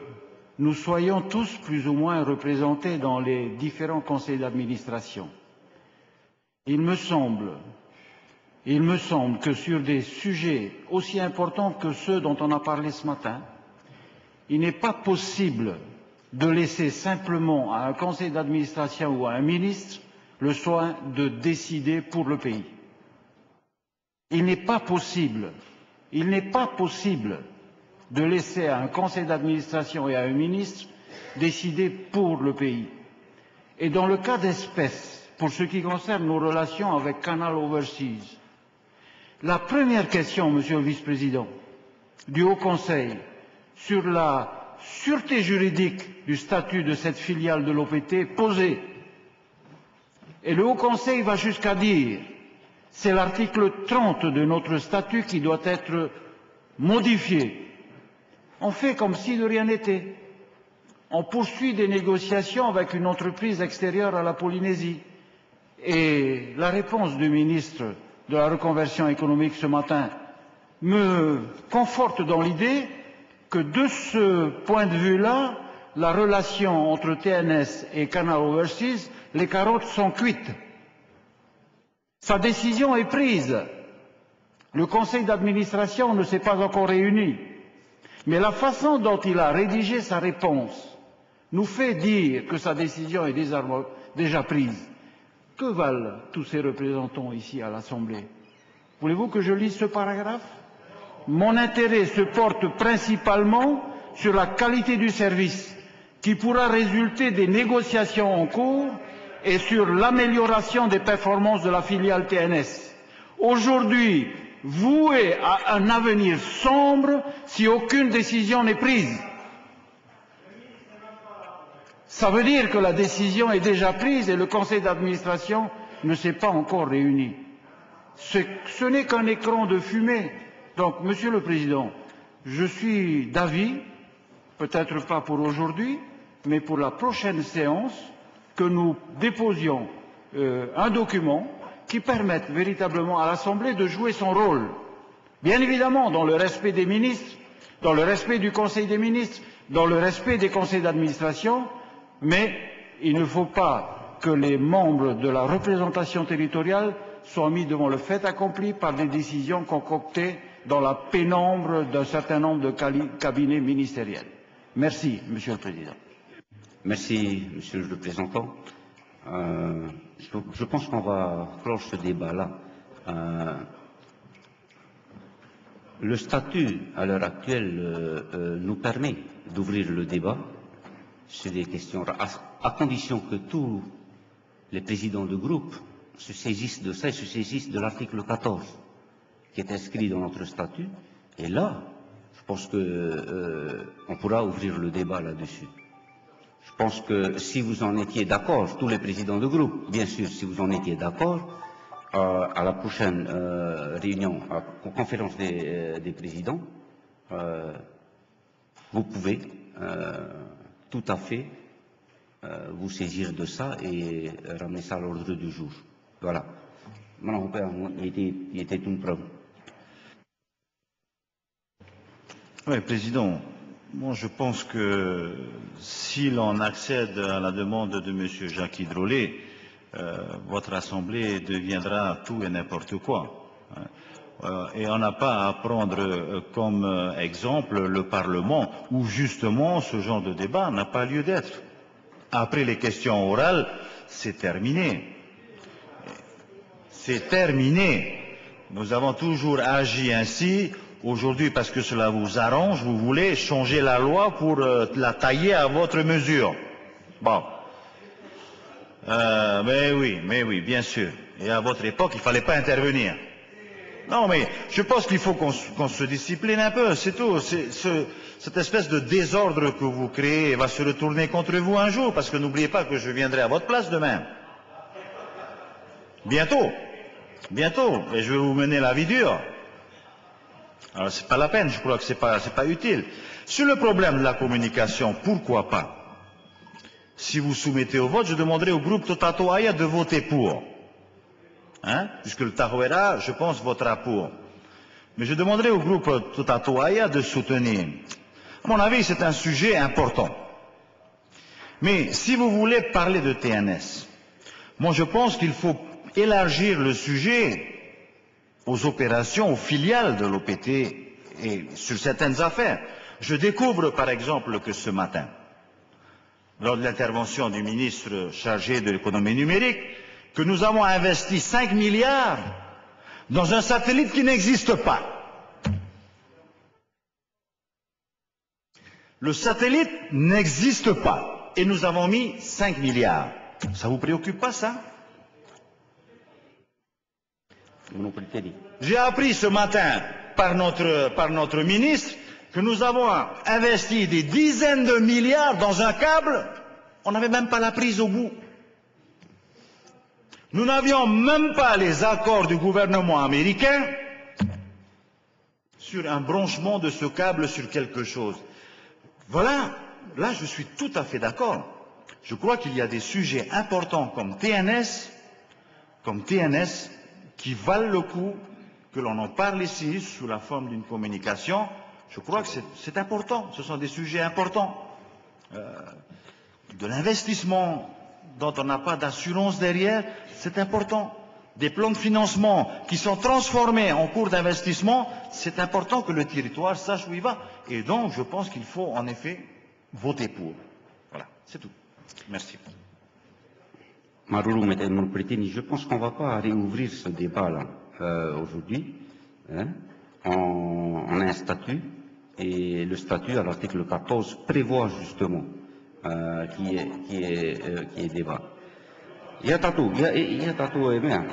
Speaker 3: nous soyons tous plus ou moins représentés dans les différents conseils d'administration, il me semble, que sur des sujets aussi importants que ceux dont on a parlé ce matin, il n'est pas possible de laisser simplement à un conseil d'administration ou à un ministre le soin de décider pour le pays. Il n'est pas possible, il n'est pas possible de laisser à un conseil d'administration et à un ministre décider pour le pays. Et dans le cas d'espèce, pour ce qui concerne nos relations avec Canal Overseas, la première question, Monsieur le Vice-président, du Haut Conseil sur la sûreté juridique du statut de cette filiale de l'OPT posée. Et le Haut Conseil va jusqu'à dire c'est l'article 30 de notre statut qui doit être modifié. On fait comme si de rien n'était. On poursuit des négociations avec une entreprise extérieure à la Polynésie. Et la réponse du ministre de la reconversion économique ce matin me conforte dans l'idée que de ce point de vue-là, la relation entre TNS et Canal Overseas, les carottes sont cuites. Sa décision est prise. Le conseil d'administration ne s'est pas encore réuni. Mais la façon dont il a rédigé sa réponse nous fait dire que sa décision est déjà prise. Que valent tous ces représentants ici à l'Assemblée? Voulez-vous que je lise ce paragraphe? Mon intérêt se porte principalement sur la qualité du service qui pourra résulter des négociations en cours et sur l'amélioration des performances de la filiale TNS. Aujourd'hui, voué à un avenir sombre si aucune décision n'est prise. Ça veut dire que la décision est déjà prise et le conseil d'administration ne s'est pas encore réuni. Ce n'est qu'un écran de fumée. Donc, Monsieur le Président, je suis d'avis, peut-être pas pour aujourd'hui, mais pour la prochaine séance, que nous déposions euh, un document qui permette véritablement à l'Assemblée de jouer son rôle. Bien évidemment, dans le respect des ministres, dans le respect du Conseil des ministres, dans le respect des conseils d'administration, mais il ne faut pas que les membres de la représentation territoriale soient mis devant le fait accompli par des décisions concoctées dans la pénombre d'un certain nombre de cabinets ministériels. Merci, Monsieur le Président.
Speaker 6: Merci, Monsieur le représentant. Euh, je, pense qu'on va clore ce débat-là. Euh, le statut, à l'heure actuelle, euh, nous permet d'ouvrir le débat sur des questions, à, à, condition que tous les présidents de groupe se saisissent de ça et se saisissent de l'article 14, qui est inscrit dans notre statut. Et là, je pense qu'on euh, pourra ouvrir le débat là-dessus. Je pense que si vous en étiez d'accord, tous les présidents de groupe, bien sûr, si vous en étiez d'accord, euh, à la prochaine euh, réunion, à la conférence des, présidents, vous pouvez tout à fait vous saisir de ça et ramener ça à l'ordre du jour. Voilà. Maintenant, il était une preuve.
Speaker 8: Oui, Président, moi je pense que si l'on accède à la demande de M. Jacques Hidrolet, euh, votre Assemblée deviendra tout et n'importe quoi. Euh, et on n'a pas à prendre euh, comme exemple le Parlement où justement ce genre de débat n'a pas lieu d'être. Après les questions orales, c'est terminé. C'est terminé. Nous avons toujours agi ainsi. Aujourd'hui, parce que cela vous arrange, vous voulez changer la loi pour euh, la tailler à votre mesure. Bon. Euh, mais oui, mais oui, bien sûr. Et à votre époque, il ne fallait pas intervenir. Non, mais je pense qu'il faut qu'on qu se discipline un peu, c'est tout. Ce, cette espèce de désordre que vous créez va se retourner contre vous un jour, parce que n'oubliez pas que je viendrai à votre place demain. Bientôt. Bientôt. Et je vais vous mener la vie dure. Alors c'est pas la peine, je crois que c'est pas, pas utile. Sur le problème de la communication, pourquoi pas? Si vous soumettez au vote, je demanderai au groupe Totato Aya de voter pour. Hein? Puisque le Tahoera, je pense, votera pour. Mais je demanderai au groupe Totato Aya de soutenir. À mon avis, c'est un sujet important. Mais si vous voulez parler de TNS, moi je pense qu'il faut élargir le sujet aux opérations, aux filiales de l'OPT et sur certaines affaires. Je découvre par exemple que ce matin, lors de l'intervention du ministre chargé de l'économie numérique, que nous avons investi 5 milliards dans un satellite qui n'existe pas. Le satellite n'existe pas et nous avons mis 5 milliards. Ça vous préoccupe pas ça? J'ai appris ce matin par notre, par notre ministre que nous avons investi des dizaines de milliards dans un câble, on n'avait même pas la prise au bout. Nous n'avions même pas les accords du gouvernement américain sur un branchement de ce câble sur quelque chose. Voilà, là je suis tout à fait d'accord. Je crois qu'il y a des sujets importants comme TNS, comme TNS, qui valent le coup que l'on en parle ici sous la forme d'une communication. Je crois que c'est important. Ce sont des sujets importants. Euh, de l'investissement dont on n'a pas d'assurance derrière, c'est important. Des plans de financement qui sont transformés en cours d'investissement, c'est important que le territoire sache où il va. Et donc, je pense qu'il faut en effet voter pour. Voilà, c'est tout. Merci.
Speaker 6: Marulu Pretini, je pense qu'on ne va pas réouvrir ce débat-là euh, aujourd'hui. Hein. On, on, a un statut et le statut à l'article 14 prévoit justement euh, qui, est, qui, est, euh, qui est débat. Il y a tatou, il y a, il tatou, y a,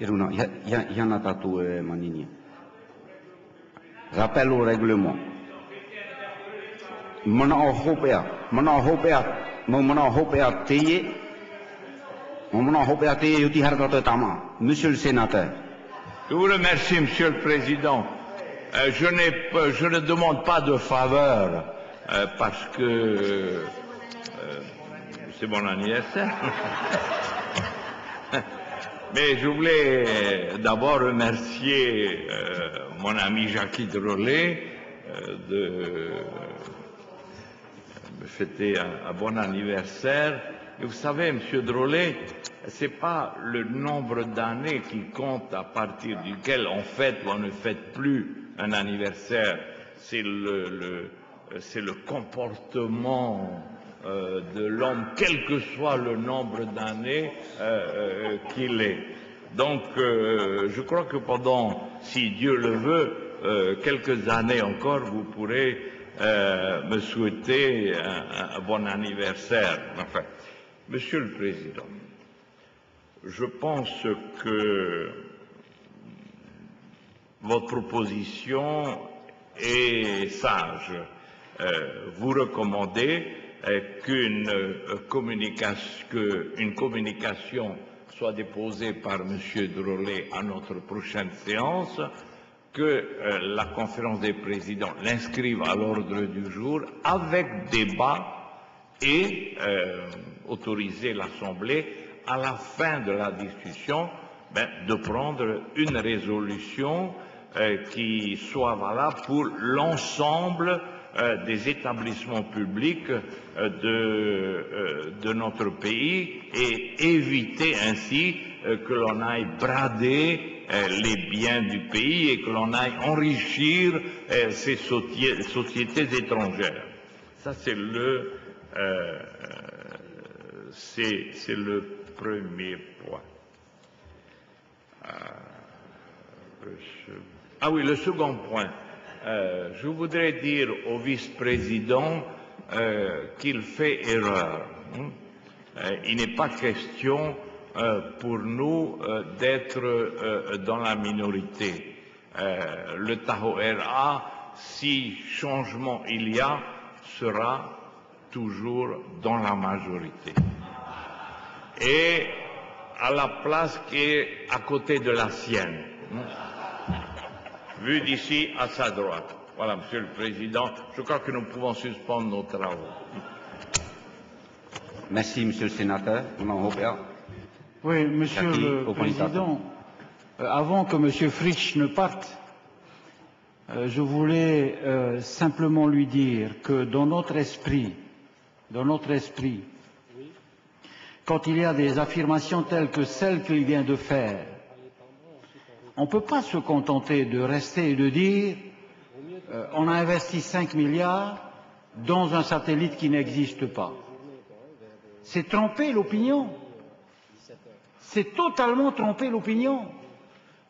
Speaker 6: il y y a tatou, Manini. Rappel au règlement. Mana o hopea, mana o hopea, mo mana o hopea teye, mo mana o teye tama. Monsieur le sénateur.
Speaker 14: Je vous remercie, Monsieur le Président. Euh, je, je, ne demande pas de faveur euh, parce que euh, c'est mon anniversaire. Mais je voulais d'abord remercier mon ami Jacques Drolet de me fêter un, un, bon anniversaire. Et vous savez, Monsieur Drolet, c'est pas le nombre d'années qui compte à partir duquel on fête on ne fête plus un anniversaire, c'est le, le c'est le comportement euh, de l'homme, quel que soit le nombre d'années euh, qu'il est. Donc, je crois que pendant, si Dieu le veut, quelques années encore, vous pourrez me souhaiter un, bon anniversaire. Monsieur le Président, je pense que votre proposition est sage. Euh, vous recommandez euh, qu'une euh, communication, soit déposée par M. Drolet à notre prochaine séance, que la conférence des présidents l'inscrive à l'ordre du jour avec débat et autoriser l'Assemblée à la fin de la discussion ben, de prendre une résolution euh, qui soit valable pour l'ensemble euh, des établissements publics euh, de, de, notre pays et éviter ainsi que l'on aille brader les biens du pays et que l'on aille enrichir ces sociétés étrangères. Ça, c'est le, c'est le premier point. Ah oui, le second point. Euh, je voudrais dire au vice-président euh, qu'il fait erreur. Hein. Euh, il n'est pas question pour nous d'être dans la minorité. le Tahoe RA, si changement il y a, sera toujours dans la majorité. Et à la place qui est à côté de la sienne. Hein vu d'ici à sa droite. Voilà, Monsieur le Président, je crois que nous pouvons suspendre nos travaux.
Speaker 6: Merci, Monsieur le Sénateur.
Speaker 3: Oui, Monsieur le Président, euh, avant que Monsieur Fritsch ne parte, euh, je voulais euh, simplement lui dire que dans notre esprit, dans notre esprit, quand il y a des affirmations telles que celles qu'il vient de faire, on ne peut pas se contenter de rester et de dire euh, on a investi 5 milliards dans un satellite qui n'existe pas. C'est tromper l'opinion. C'est totalement tromper l'opinion.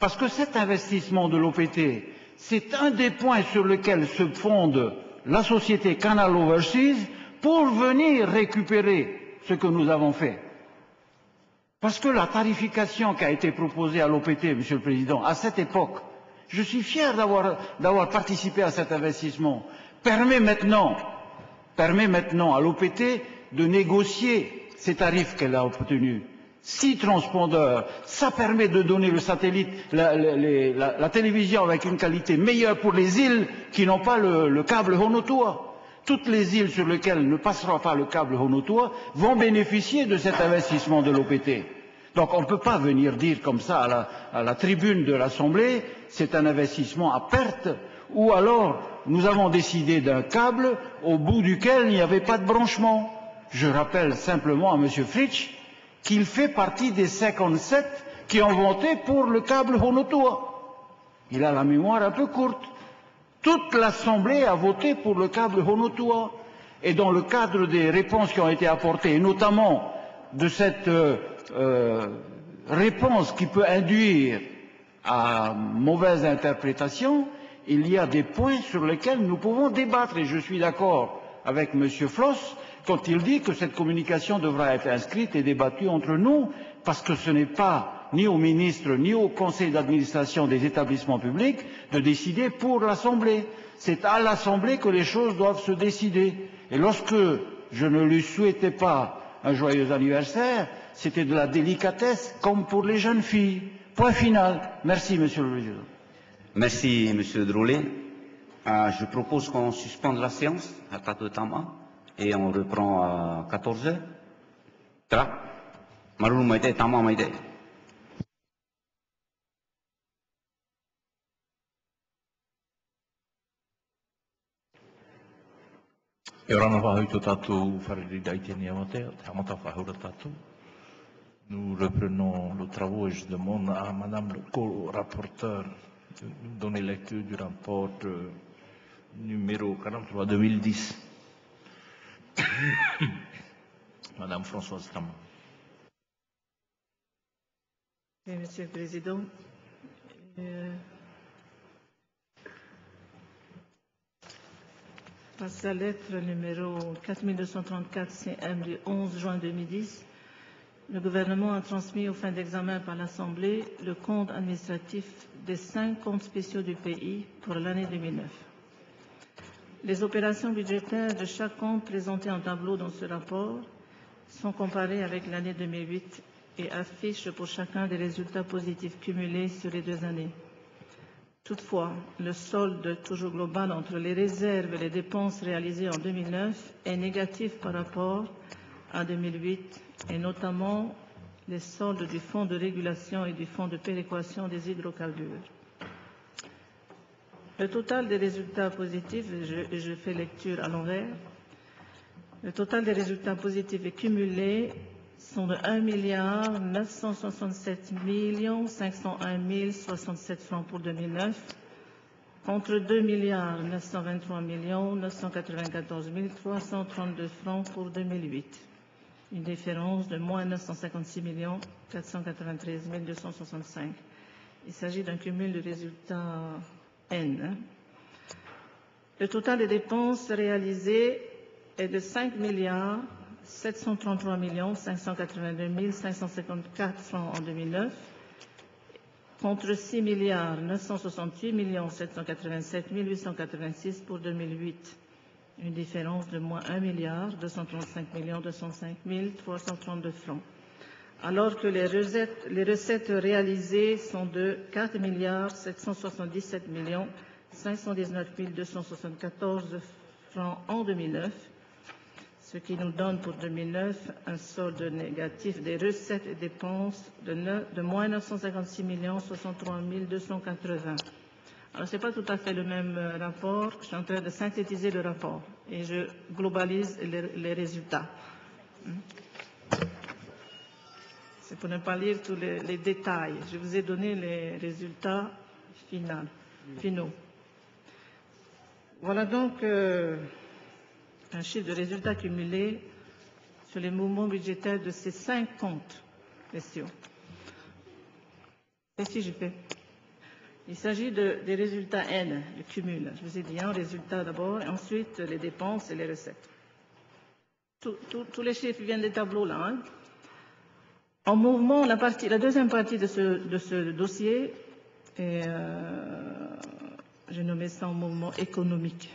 Speaker 3: Parce que cet investissement de l'OPT, c'est un des points sur lesquels se fonde la société Canal Overseas pour venir récupérer ce que nous avons fait. Parce que la tarification qui a été proposée à l'OPT, Monsieur le Président, à cette époque, je suis fier d'avoir participé à cet investissement, permet maintenant, permet maintenant à l'OPT de négocier ces tarifs qu'elle a obtenus. Six transpondeurs, ça permet de donner le satellite, la, télévision avec une qualité meilleure pour les îles qui n'ont pas le, le câble Honotoa. Toutes les îles sur lesquelles ne passera pas le câble Honotoa vont bénéficier de cet investissement de l'OPT. Donc on ne peut pas venir dire comme ça à la, à la tribune de l'Assemblée, c'est un investissement à perte, ou alors nous avons décidé d'un câble au bout duquel il n'y avait pas de branchement. Je rappelle simplement à M. Fritsch qu'il fait partie des 57 qui ont voté pour le câble Honotoa. Il a la mémoire un peu courte. Toute l'Assemblée a voté pour le câble Honotoa. Et dans le cadre des réponses qui ont été apportées, notamment de cette euh, euh, réponse qui peut induire à mauvaise interprétation, il y a des points sur lesquels nous pouvons débattre. Et je suis d'accord avec M. Floss quand il dit que cette communication devra être inscrite et débattue entre nous, parce que ce n'est pas ni au ministre ni au conseil d'administration des établissements publics de décider pour l'Assemblée. C'est à l'Assemblée que les choses doivent se décider. Et lorsque je ne lui souhaitais pas un joyeux anniversaire, c'était de la délicatesse comme pour les jeunes filles. Point final. Merci, Monsieur le Président.
Speaker 6: Merci, Monsieur Droulet. Euh, je propose qu'on suspende la séance à Tama et on reprend à 14 heures. Tra. Marulu maite, tama
Speaker 1: whahura tātou. Nous reprenons le travaux et je demande à Madame le co-rapporteur de nous donner lecture du rapport numéro 43 2010. Madame Françoise.
Speaker 7: Oui, Monsieur le Président. Euh, par sa lettre numéro 4234 CM du 11 juin 2010, le gouvernement a transmis aux fins d'examen par l'Assemblée le compte administratif des cinq comptes spéciaux du pays pour l'année 2009. Les opérations budgétaires de chaque compte présentées en tableau dans ce rapport sont comparées avec l'année 2008 et affichent pour chacun des résultats positifs cumulés sur les deux années. Toutefois, le solde toujours global entre les réserves et les dépenses réalisées en 2009 est négatif par rapport à 2008 et notamment les soldes du Fonds de régulation et du Fonds de péréquation des hydrocarbures. Le total des résultats positifs, je, je fais lecture à l'envers, le total des résultats positifs et cumulés sont de 1 milliard 967 millions 501 067 francs pour 2009 contre 2 milliards 923 millions 994 332 francs pour 2008. Une différence de moins 956 millions 493 265. Il s'agit d'un cumul de résultats N. hein. Le total des dépenses réalisées est de 5 milliards 733 millions 582 554 francs en 2009 contre 6 milliards 968 millions 787 886 pour 2008. Une différence de moins 1 milliard 235 millions 205 332 francs. Alors que les recettes, réalisées sont de 4 milliards 777 millions 519 274 francs en 2009 ce qui nous donne pour 2009 un solde négatif des recettes et dépenses de, moins 956 millions 63 280. Alors, ce n'est pas tout à fait le même euh, rapport. Je suis en train de synthétiser le rapport et je globalise les, les résultats. C'est pour ne pas lire tous les, détails. Je vous ai donné les résultats finaux. Voilà donc euh, un chiffre de résultats cumulés sur les mouvements budgétaires de ces cinq comptes spéciaux. Qu'est-ce que j'ai fait Il s'agit de- des résultats N, le cumul. Je vous ai dit un résultat d'abord, et ensuite les dépenses et les recettes. Tous les chiffres viennent des tableaux là. hein. En mouvement, la, deuxième partie de ce, dossier, est, euh, ça en mouvement économique.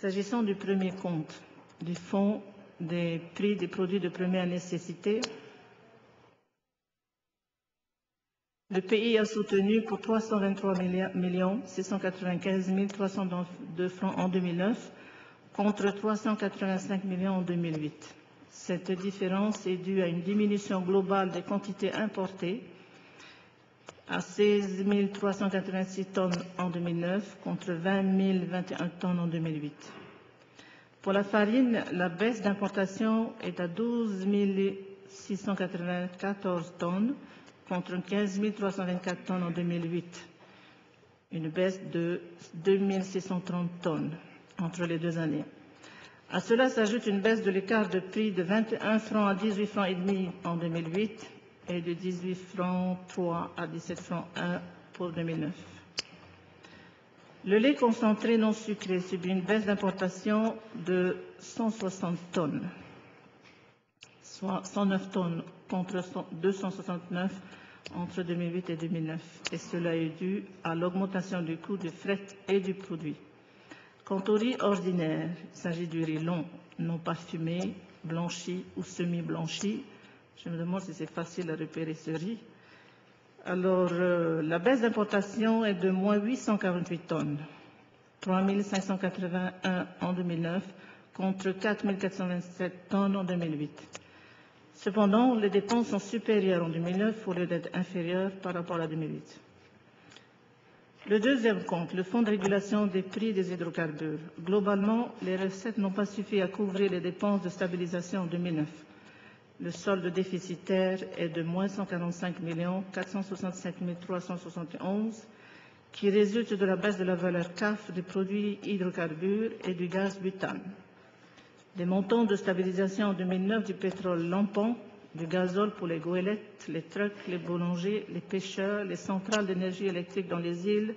Speaker 7: S'agissant du premier compte, du fonds des prix des produits de première nécessité, le pays a soutenu pour 323 milliards- millions 695 302 francs en 2009 contre 385 millions en 2008. Cette différence est due à une diminution globale des quantités importées à 16 386 tonnes en 2009 contre 20 021 tonnes en 2008. Pour la farine, la baisse d'importation est à 12 694 tonnes contre 15 324 tonnes en 2008. Une baisse de 2 630 tonnes entre les deux années. À cela s'ajoute une baisse de l'écart de prix de 21 francs à 18 francs et demi en 2008 et de 18 francs 3 à 17 francs 1 pour 2009. Le lait concentré non sucré subit une baisse d'importation de 160 tonnes, soit 109 tonnes contre 100 269 entre 2008 et 2009. Et cela est dû à l'augmentation du coût du fret et du produit. Quant au riz ordinaire, il s'agit du riz long, non parfumé, blanchi ou semi-blanchi. Je me demande si c'est facile à repérer ce riz. Alors, euh, la baisse d'importation est de moins 848 tonnes, 3581 en 2009 contre 4427 tonnes en 2008. Cependant, les dépenses sont supérieures en 2009 au lieu d'être inférieures par rapport à 2008. Le deuxième compte, le Fonds de régulation des prix des hydrocarbures. Globalement, les recettes n'ont pas suffi à couvrir les dépenses de stabilisation en 2009. Le solde déficitaire est de moins 145 millions 467 371 qui résulte de la baisse de la valeur CAF des produits hydrocarbures et du gaz butane. des montants de stabilisation en 2009 du pétrole lampant, du gazole pour les goélettes, les trucks, les boulangers, les pêcheurs, les centrales d'énergie électrique dans les îles,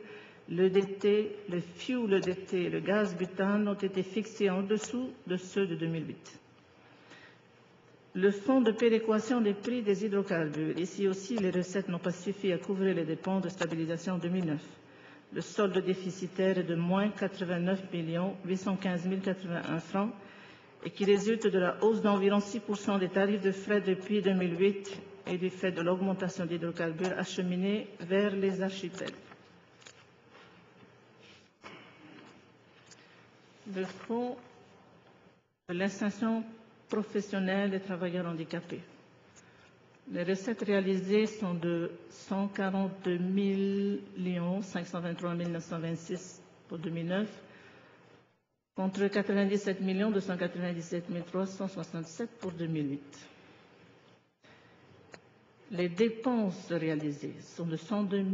Speaker 7: l'EDT, le fuel EDT et le gaz butane ont été fixés en dessous de ceux de 2008. Le fonds de péréquation des prix des hydrocarbures. Ici aussi, les recettes n'ont pas suffi à couvrir les dépenses de stabilisation en 2009. Le solde déficitaire est de moins 89 815 081 francs et qui résulte de la hausse d'environ 6% des tarifs de frais depuis 2008 et du fait de l'augmentation d'hydrocarbures acheminés vers les archipels. Le fonds de l'insertion professionnelle des travailleurs handicapés. Les recettes réalisées sont de 142 523 926 pour 2009 contre 97 297 367 pour 2008. Les dépenses réalisées sont de 102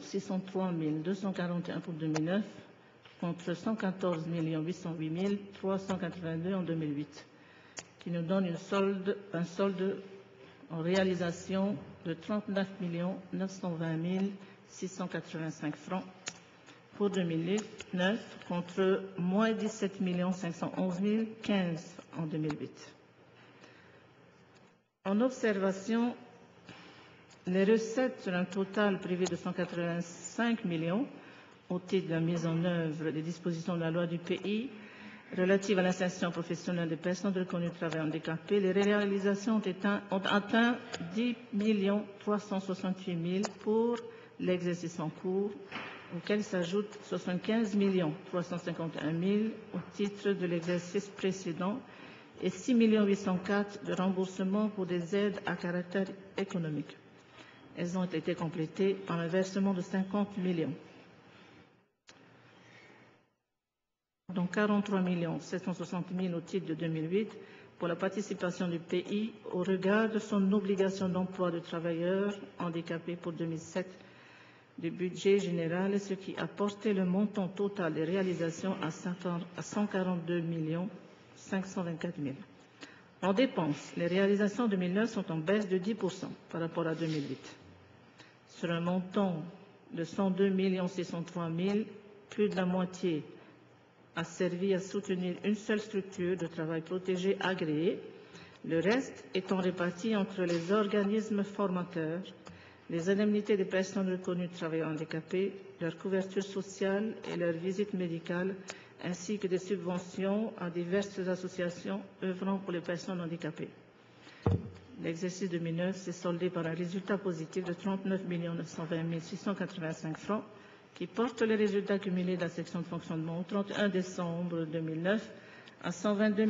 Speaker 7: 603 241 pour 2009 contre 114 808 382 en 2008, qui nous donne un solde en réalisation de 39 920 685 francs pour 2009 contre moins 17 511 015 en 2008. En observation, les recettes sur un total privé de 185 millions au titre de la mise en œuvre des dispositions de la loi du pays relative à l'insertion professionnelle des personnes reconnues de travail handicapé, les réalisations ont atteint 10 368 000 pour l'exercice en cours auxquels s'ajoutent 75 351 000 au titre de l'exercice précédent et 6 804 de remboursement pour des aides à caractère économique. Elles ont été complétées par un versement de 50 millions. dont 43 760 000 au titre de 2008 pour la participation du pays au regard de son obligation d'emploi de travailleurs handicapés pour 2007 du budget général, ce qui a porté le montant total des réalisations à 142 524 000. En dépenses, les réalisations 2009 sont en baisse de 10% par rapport à 2008. Sur un montant de 102 603 000, plus de la moitié a servi à soutenir une seule structure de travail protégé agréée, le reste étant réparti entre les organismes formateurs, les indemnités des personnes reconnues de travailleurs handicapés, leur couverture sociale et leur visite médicale, ainsi que des subventions à diverses associations œuvrant pour les personnes handicapées. L'exercice 2009 s'est soldé par un résultat positif de 39 920 685 francs, qui porte les résultats cumulés de la section de fonctionnement au 31 décembre 2009 à 122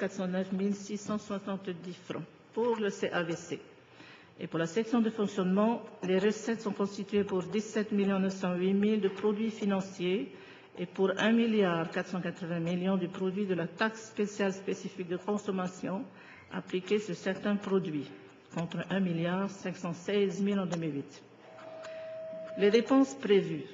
Speaker 7: 409 670 francs pour le CAVC. Et pour la section de fonctionnement, les recettes sont constituées pour 17 908 000 de produits financiers et pour 1 milliard 480 millions de produits de la taxe spéciale spécifique de consommation appliquée sur certains produits, contre 1 milliard 516 000 en 2008. Les dépenses prévues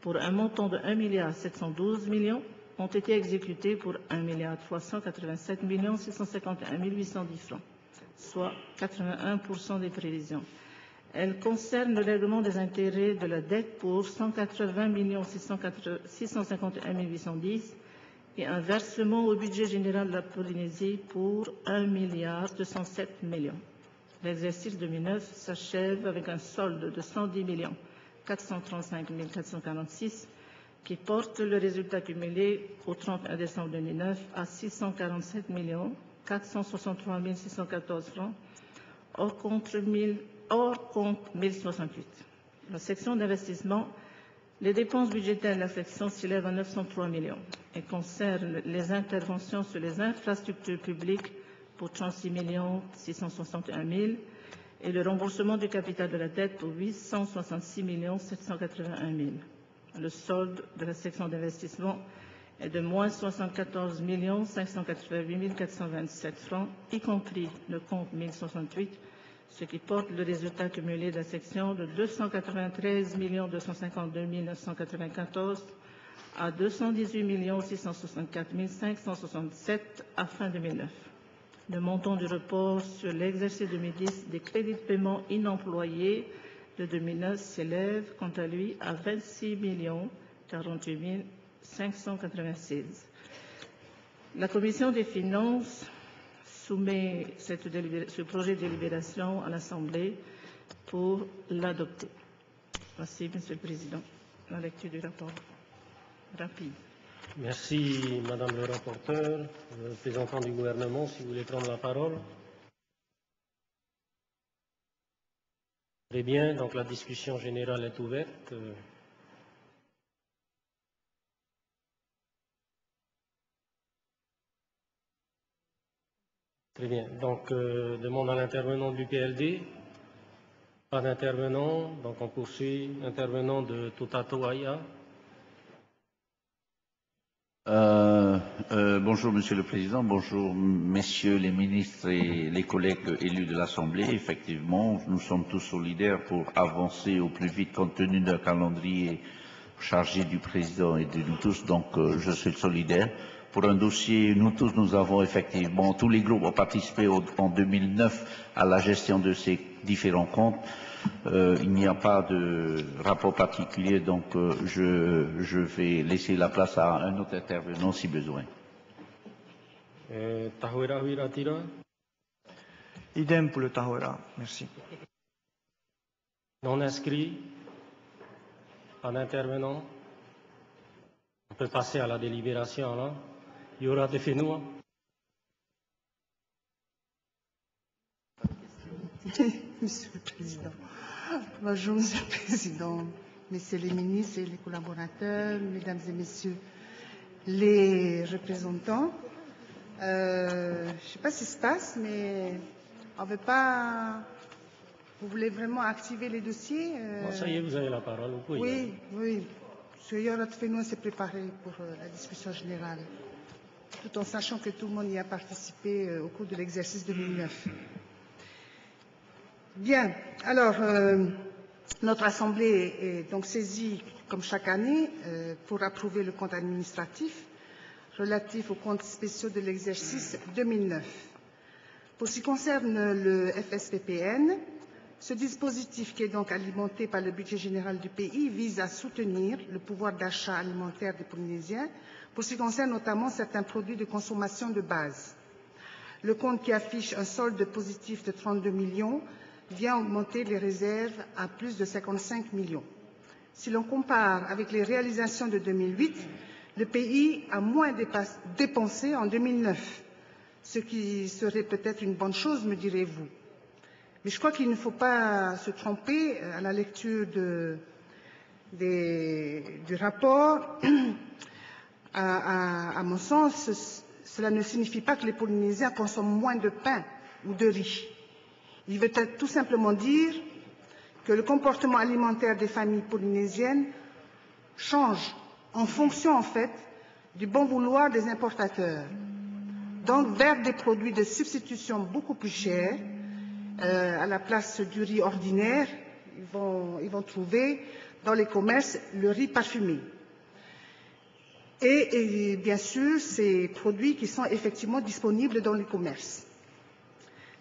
Speaker 7: pour un montant de 1 milliard 712 millions ont été exécutées pour 1 milliard 387 millions 651 810 francs soit 81% des prévisions. Elle concerne le règlement des intérêts de la dette pour 180 651 810 et un versement au budget général de la Polynésie pour 1 milliard 207 millions. L'exercice 2009 s'achève avec un solde de 110 millions 435 446 qui porte le résultat cumulé au 31 décembre 2009 à 647 millions 463 614 francs, hors compte, 1000, hors compte 1068. La section d'investissement, les dépenses budgétaires de la section s'élèvent à 903 millions et concernent les interventions sur les infrastructures publiques pour 36 661 000 et le remboursement du capital de la dette pour 866 781 000. Le solde de la section d'investissement est de moins 74 588 427 francs, y compris le compte 1068, ce qui porte le résultat cumulé de la section de 293 252 994 à 218 664 567 à fin 2009. Le montant du report sur l'exercice 2010 des crédits de paiement inemployés de 2009 s'élève quant à lui à 26 48 596. La Commission des finances soumet cette ce projet de délibération à l'Assemblée pour l'adopter. Merci, Monsieur le Président. La lecture du rapport rapide.
Speaker 17: Merci, Madame le rapporteur. Le représentant du gouvernement, si vous voulez prendre la parole. Très bien, donc la discussion générale est ouverte. Très bien, donc euh, demande à l'intervenant de l'UPLD. Pas d'intervenant, donc on poursuit. Intervenant de Totato Aya.
Speaker 18: Euh, euh, bonjour Monsieur le Président, bonjour Messieurs les ministres et les collègues élus de l'Assemblée. Effectivement, nous sommes tous solidaires pour avancer au plus vite compte tenu d'un calendrier chargé du Président et de nous tous, donc je suis solidaire. Pour un dossier, nous tous, nous avons effectivement, tous les groupes ont participé en 2009 à la gestion de ces différents comptes. Euh, il n'y a pas de rapport particulier, donc euh, je, je, vais laisser la place à un autre intervenant si besoin.
Speaker 17: Euh,
Speaker 19: Idem pour le Tahuera. Merci.
Speaker 17: Non inscrit. Pas d'intervenant. On peut passer à la délibération là.
Speaker 20: Monsieur le Président. Bonjour, Monsieur le Président, Messieurs les ministres et les collaborateurs, Mesdames et Messieurs les représentants. Euh, je ne sais pas ce qui se passe, mais on ne veut pas. Vous voulez vraiment activer les dossiers
Speaker 17: euh... bon, Ça y est, vous avez la parole. Vous pouvez
Speaker 20: oui, oui. M. Yorat Fenoua s'est préparé pour euh, la discussion générale, tout en sachant que tout le monde y a participé euh, au cours de l'exercice 2009. Bien, alors, euh, notre Assemblée est donc saisie, comme chaque année, euh, pour approuver le compte administratif relatif aux comptes spéciaux de l'exercice 2009. Pour ce qui concerne le FSPPN, ce dispositif qui est donc alimenté par le budget général du pays vise à soutenir le pouvoir d'achat alimentaire des Polynésiens pour ce qui concerne notamment certains produits de consommation de base. Le compte qui affiche un solde positif de 32 millions vient augmenter les réserves à plus de 55 millions. Si l'on compare avec les réalisations de 2008, le pays a moins dépensé en 2009, ce qui serait peut-être une bonne chose, me direz-vous. Je crois qu'il ne faut pas se tromper à la lecture du rapport. à, mon sens, cela ne signifie pas que les Polynésiens consomment moins de pain ou de riz. Il veut tout simplement dire que le comportement alimentaire des familles polynésiennes change en fonction, en fait, du bon vouloir des importateurs. Donc, vers des produits de substitution beaucoup plus chers, euh, à la place du riz ordinaire, ils vont, trouver dans les commerces le riz parfumé. Et, et bien sûr, ces produits qui sont effectivement disponibles dans les commerces.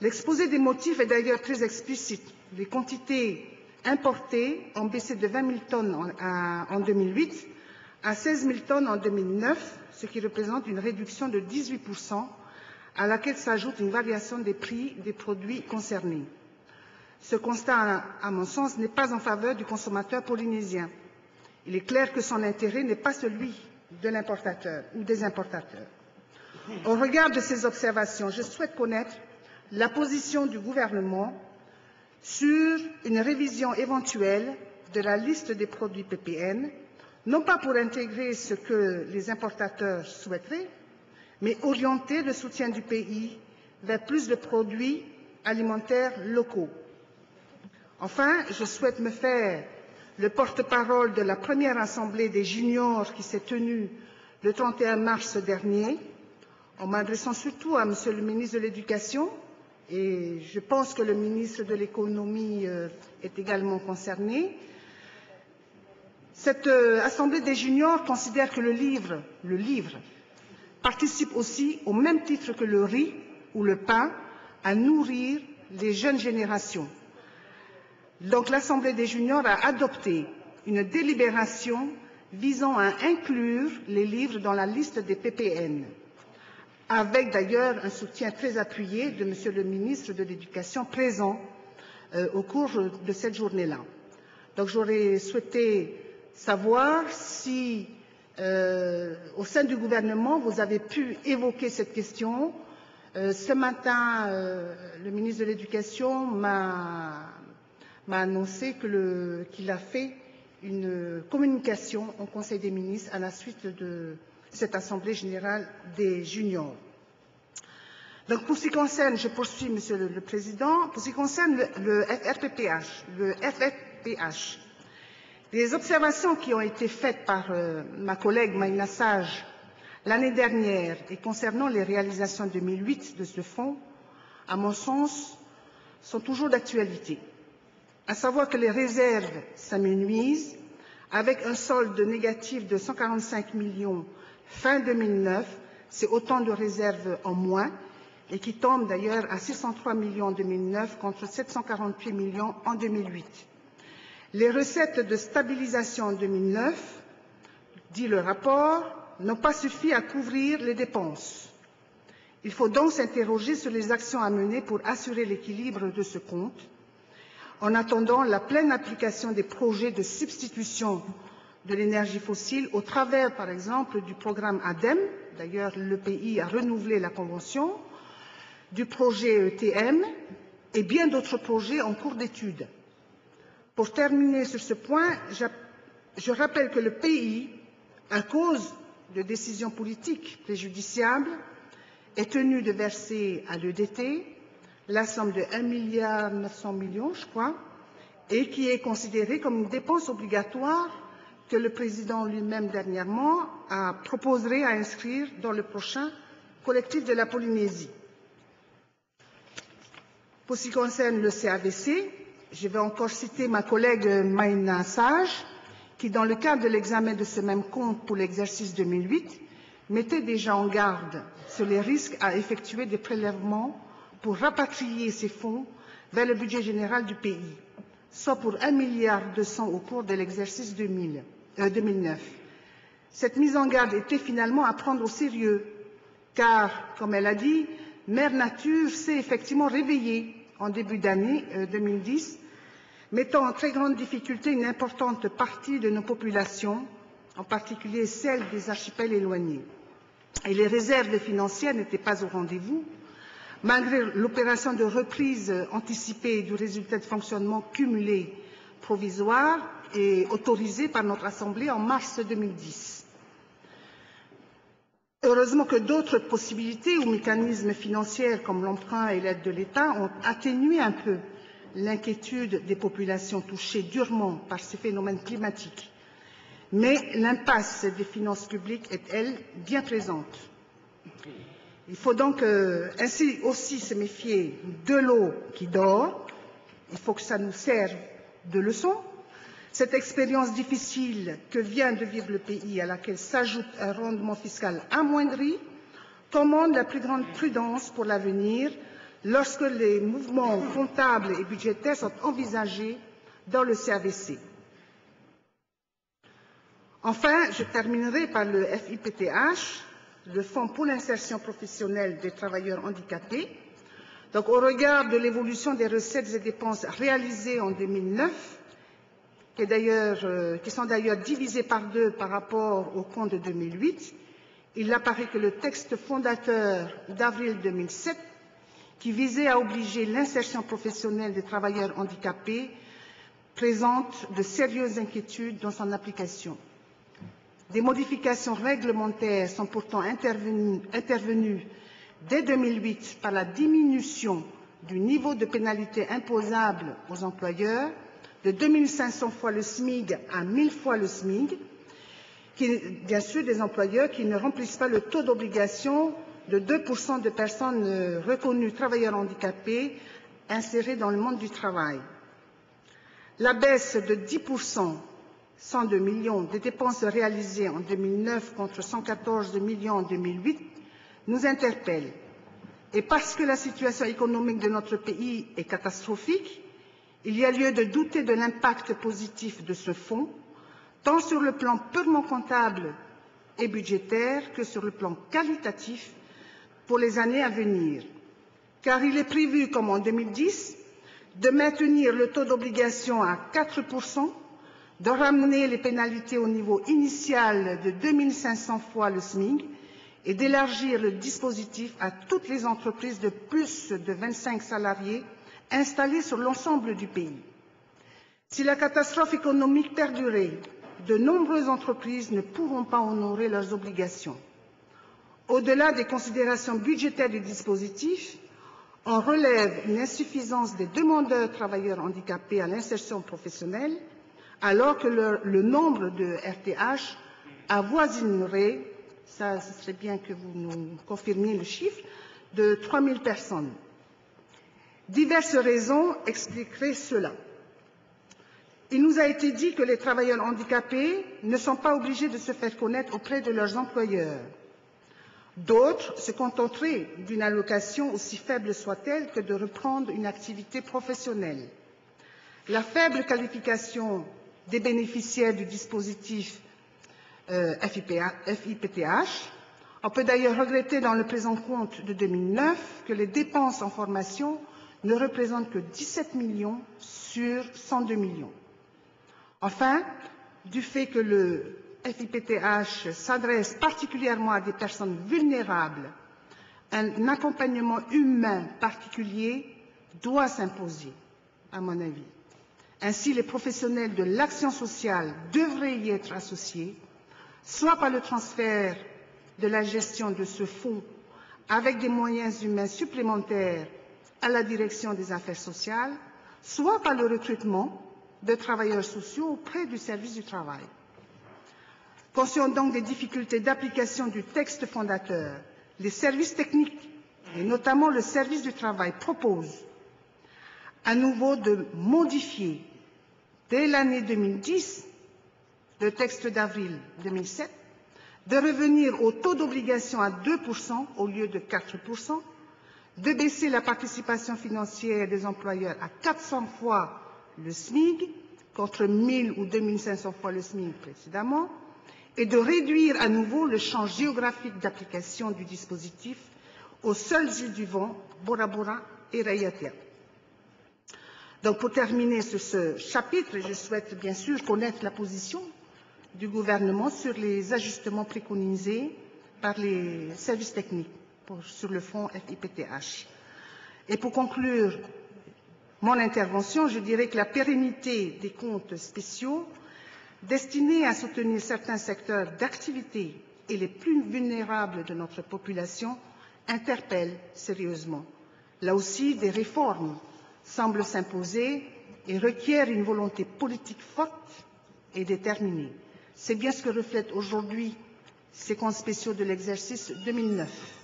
Speaker 20: L'exposé des motifs est d'ailleurs très explicite. Les quantités importées ont baissé de 20 000 tonnes en, 2008 à 16 000 tonnes en 2009, ce qui représente une réduction de 18 à laquelle s'ajoute une variation des prix des produits concernés. Ce constat, à mon sens, n'est pas en faveur du consommateur polynésien. Il est clair que son intérêt n'est pas celui de l'importateur ou des importateurs. Au regard de ces observations, je souhaite connaître la position du gouvernement sur une révision éventuelle de la liste des produits PPN, non pas pour intégrer ce que les importateurs souhaiteraient, mais orienter le soutien du pays vers plus de produits alimentaires locaux. Enfin, je souhaite me faire le porte-parole de la première assemblée des juniors qui s'est tenue le 31 mars dernier, en m'adressant surtout à Monsieur le ministre de l'Éducation, et je pense que le ministre de l'économie euh, est également concerné. Cette euh, Assemblée des juniors considère que le livre, le livre participe aussi, au même titre que le riz ou le pain, à nourrir les jeunes générations. Donc l'Assemblée des juniors a adopté une délibération visant à inclure les livres dans la liste des PPN, avec d'ailleurs un soutien très appuyé de Monsieur le ministre de l'Éducation présent euh, au cours de cette journée-là. Donc j'aurais souhaité savoir si, euh, au sein du gouvernement, vous avez pu évoquer cette question. Euh, ce matin, le ministre de l'Éducation m'a annoncé qu'il a fait une communication au Conseil des ministres à la suite de cette Assemblée générale des juniors. Donc, pour ce qui concerne, je poursuis, Monsieur le, Président, pour ce qui concerne le, FRPPH, le FFPH, les observations qui ont été faites par euh, ma collègue Maïna Sage l'année dernière et concernant les réalisations 2008 de ce fonds, à mon sens, sont toujours d'actualité à savoir que les réserves s'amenuisent avec un solde négatif de 145 millions fin 2009, c'est autant de réserves en moins, et qui tombe d'ailleurs à 603 millions en 2009 contre 748 millions en 2008. Les recettes de stabilisation en 2009, dit le rapport, n'ont pas suffi à couvrir les dépenses. Il faut donc s'interroger sur les actions à mener pour assurer l'équilibre de ce compte en attendant la pleine application des projets de substitution de l'énergie fossile au travers, par exemple, du programme ADEME, d'ailleurs le pays a renouvelé la convention, du projet ETM et bien d'autres projets en cours d'étude. Pour terminer sur ce point, je rappelle que le pays, à cause de décisions politiques préjudiciables, est tenu de verser à l'EDT la somme de 1 milliard 900 millions, je crois, et qui est considérée comme une dépense obligatoire que le président lui-même dernièrement a proposerait à inscrire dans le prochain collectif de la Polynésie. Pour ce qui concerne le CAVC, je vais encore citer ma collègue Maïna Sage, qui, dans le cadre de l'examen de ce même compte pour l'exercice 2008, mettait déjà en garde sur les risques à effectuer des prélèvements pour rapatrier ces fonds vers le budget général du pays, soit pour 1,2 milliard au cours de l'exercice 2009. Euh, Cette mise en garde était finalement à prendre au sérieux, car, comme elle a dit, Mère Nature s'est effectivement réveillée en début d'année 2010, euh, mettant en très grande difficulté une importante partie de nos populations, en particulier celles des archipels éloignés. Et les réserves financières n'étaient pas au rendez-vous, Malgré l'opération de reprise anticipée du résultat de fonctionnement cumulé provisoire et autorisé par notre Assemblée en mars 2010. Heureusement que d'autres possibilités ou mécanismes financiers comme l'emprunt et l'aide de l'État ont atténué un peu l'inquiétude des populations touchées durement par ces phénomènes climatiques. Mais l'impasse des finances publiques est, elle, bien présente. Il faut donc euh, ainsi aussi se méfier de l'eau qui dort. Il faut que ça nous serve de leçon. Cette expérience difficile que vient de vivre le pays, à laquelle s'ajoute un rendement fiscal amoindri, commande la plus grande prudence pour l'avenir lorsque les mouvements comptables et budgétaires sont envisagés dans le CAVC. Enfin, je terminerai par le FIPTH, le Fonds pour l'insertion professionnelle des travailleurs handicapés. Donc, au regard de l'évolution des recettes et dépenses réalisées en 2009, qui, euh, qui sont d'ailleurs divisées par deux par rapport au compte de 2008, il apparaît que le texte fondateur d'avril 2007, qui visait à obliger l'insertion professionnelle des travailleurs handicapés, présente de sérieuses inquiétudes dans son application. Des modifications réglementaires sont pourtant intervenues, dès 2008 par la diminution du niveau de pénalité imposable aux employeurs de 2500 fois le SMIG à 1000 fois le SMIG, bien sûr des employeurs qui ne remplissent pas le taux d'obligation de 2% de personnes reconnues travailleurs handicapés insérées dans le monde du travail. La baisse de 10% 102 millions des dépenses réalisées en 2009 contre 114 millions en 2008 nous interpelle. Et parce que la situation économique de notre pays est catastrophique, il y a lieu de douter de l'impact positif de ce fonds, tant sur le plan purement comptable et budgétaire que sur le plan qualitatif pour les années à venir. Car il est prévu, comme en 2010, de maintenir le taux d'obligation à 4 de ramener les pénalités au niveau initial de 2500 fois le SMIC et d'élargir le dispositif à toutes les entreprises de plus de 25 salariés installées sur l'ensemble du pays. Si la catastrophe économique perdurait, de nombreuses entreprises ne pourront pas honorer leurs obligations. Au-delà des considérations budgétaires du dispositif, on relève une insuffisance des demandeurs travailleurs handicapés à l'insertion professionnelle alors que le, nombre de RTH avoisinerait, ça ce serait bien que vous nous confirmiez le chiffre, de 3 000 personnes. Diverses raisons expliqueraient cela. Il nous a été dit que les travailleurs handicapés ne sont pas obligés de se faire connaître auprès de leurs employeurs. D'autres se contenteraient d'une allocation aussi faible soit-elle que de reprendre une activité professionnelle. La faible qualification des bénéficiaires du dispositif euh, FIPTH. On peut d'ailleurs regretter dans le présent compte de 2009 que les dépenses en formation ne représentent que 17 millions sur 102 millions. Enfin, du fait que le FIPTH s'adresse particulièrement à des personnes vulnérables, un accompagnement humain particulier doit s'imposer, à mon avis. Ainsi, les professionnels de l'action sociale devraient y être associés, soit par le transfert de la gestion de ce fonds avec des moyens humains supplémentaires à la direction des affaires sociales, soit par le recrutement de travailleurs sociaux auprès du service du travail. Conscient donc des difficultés d'application du texte fondateur, les services techniques, et notamment le service du travail, proposent à nouveau de modifier dès l'année 2010 le texte d'avril 2007, de revenir au taux d'obligation à 2% au lieu de 4%, de baisser la participation financière des employeurs à 400 fois le SMIC, contre 1000 ou 2500 fois le SMIC précédemment, et de réduire à nouveau le champ géographique d'application du dispositif aux seules îles du vent, Bora Bora et Rayatia. Donc, pour terminer sur ce chapitre, je souhaite bien sûr connaître la position du gouvernement sur les ajustements préconisés par les services techniques sur le fonds FIPTH. Et pour conclure mon intervention, je dirais que la pérennité des comptes spéciaux destinés à soutenir certains secteurs d'activité et les plus vulnérables de notre population interpelle sérieusement. Là aussi, des réformes semble s'imposer et requiert une volonté politique forte et déterminée. C'est bien ce que reflètent aujourd'hui ces comptes spéciaux de l'exercice 2009.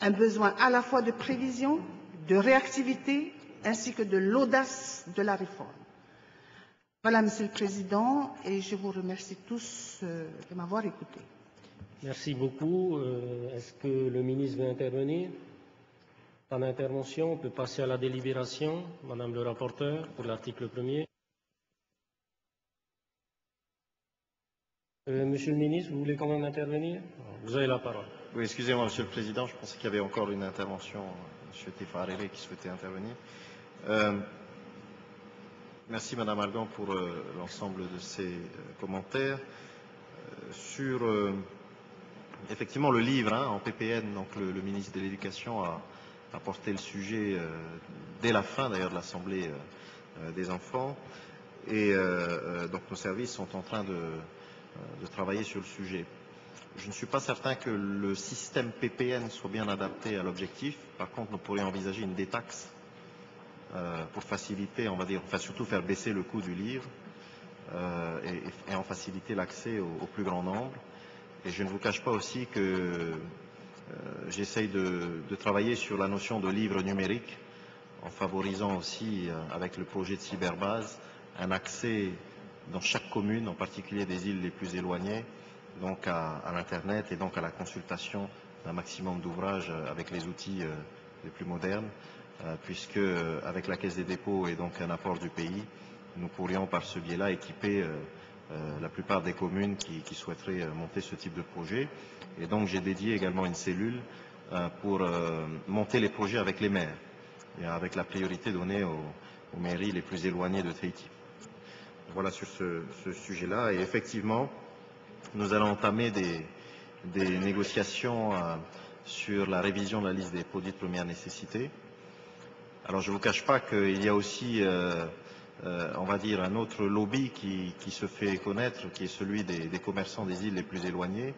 Speaker 20: Un besoin à la fois de prévision, de réactivité, ainsi que de l'audace de la réforme. Voilà, Monsieur le Président, et je vous remercie tous euh, de m'avoir écouté.
Speaker 17: Merci beaucoup. Euh, est-ce que le ministre veut intervenir? Pas d'intervention. On peut passer à la délibération. Madame le rapporteur, pour l'article premier. Euh, monsieur le ministre, vous voulez quand même intervenir? Vous avez la parole.
Speaker 4: Oui, excusez-moi, Monsieur le Président, je pensais qu'il y avait encore une intervention, Monsieur Tefarere qui souhaitait intervenir. Euh, merci Madame Algan pour euh, l'ensemble de ces commentaires. sur effectivement le livre hein, en PPN, donc le ministre de l'Éducation a, apporter le sujet euh, dès la fin d'ailleurs de l'Assemblée euh, euh, des enfants. Et donc nos services sont en train de, travailler sur le sujet. Je ne suis pas certain que le système PPN soit bien adapté à l'objectif. Par contre, nous pourrions envisager une détaxe pour faciliter, on va dire, enfin surtout faire baisser le coût du livre et, en faciliter l'accès au, plus grand nombre. Et je ne vous cache pas aussi que euh, j'essaye de, travailler sur la notion de livre numérique en favorisant aussi, euh, avec le projet de cyberbase, un accès dans chaque commune, en particulier des îles les plus éloignées, donc à, l'Internet et donc à la consultation d'un maximum d'ouvrages avec les outils les plus modernes, puisque avec la Caisse des dépôts et donc un apport du pays, nous pourrions par ce biais-là équiper la plupart des communes qui, souhaiteraient monter ce type de projet. Et donc j'ai dédié également une cellule pour monter les projets avec les maires et avec la priorité donnée aux, mairies les plus éloignées de Tahiti. Voilà sur ce, sujet-là. Et effectivement, nous allons entamer des, négociations euh, sur la révision de la liste des produits de première nécessité. Alors je ne vous cache pas qu'il y a aussi, euh, euh, on va dire, un autre lobby qui, se fait connaître, qui est celui des, commerçants des îles les plus éloignées,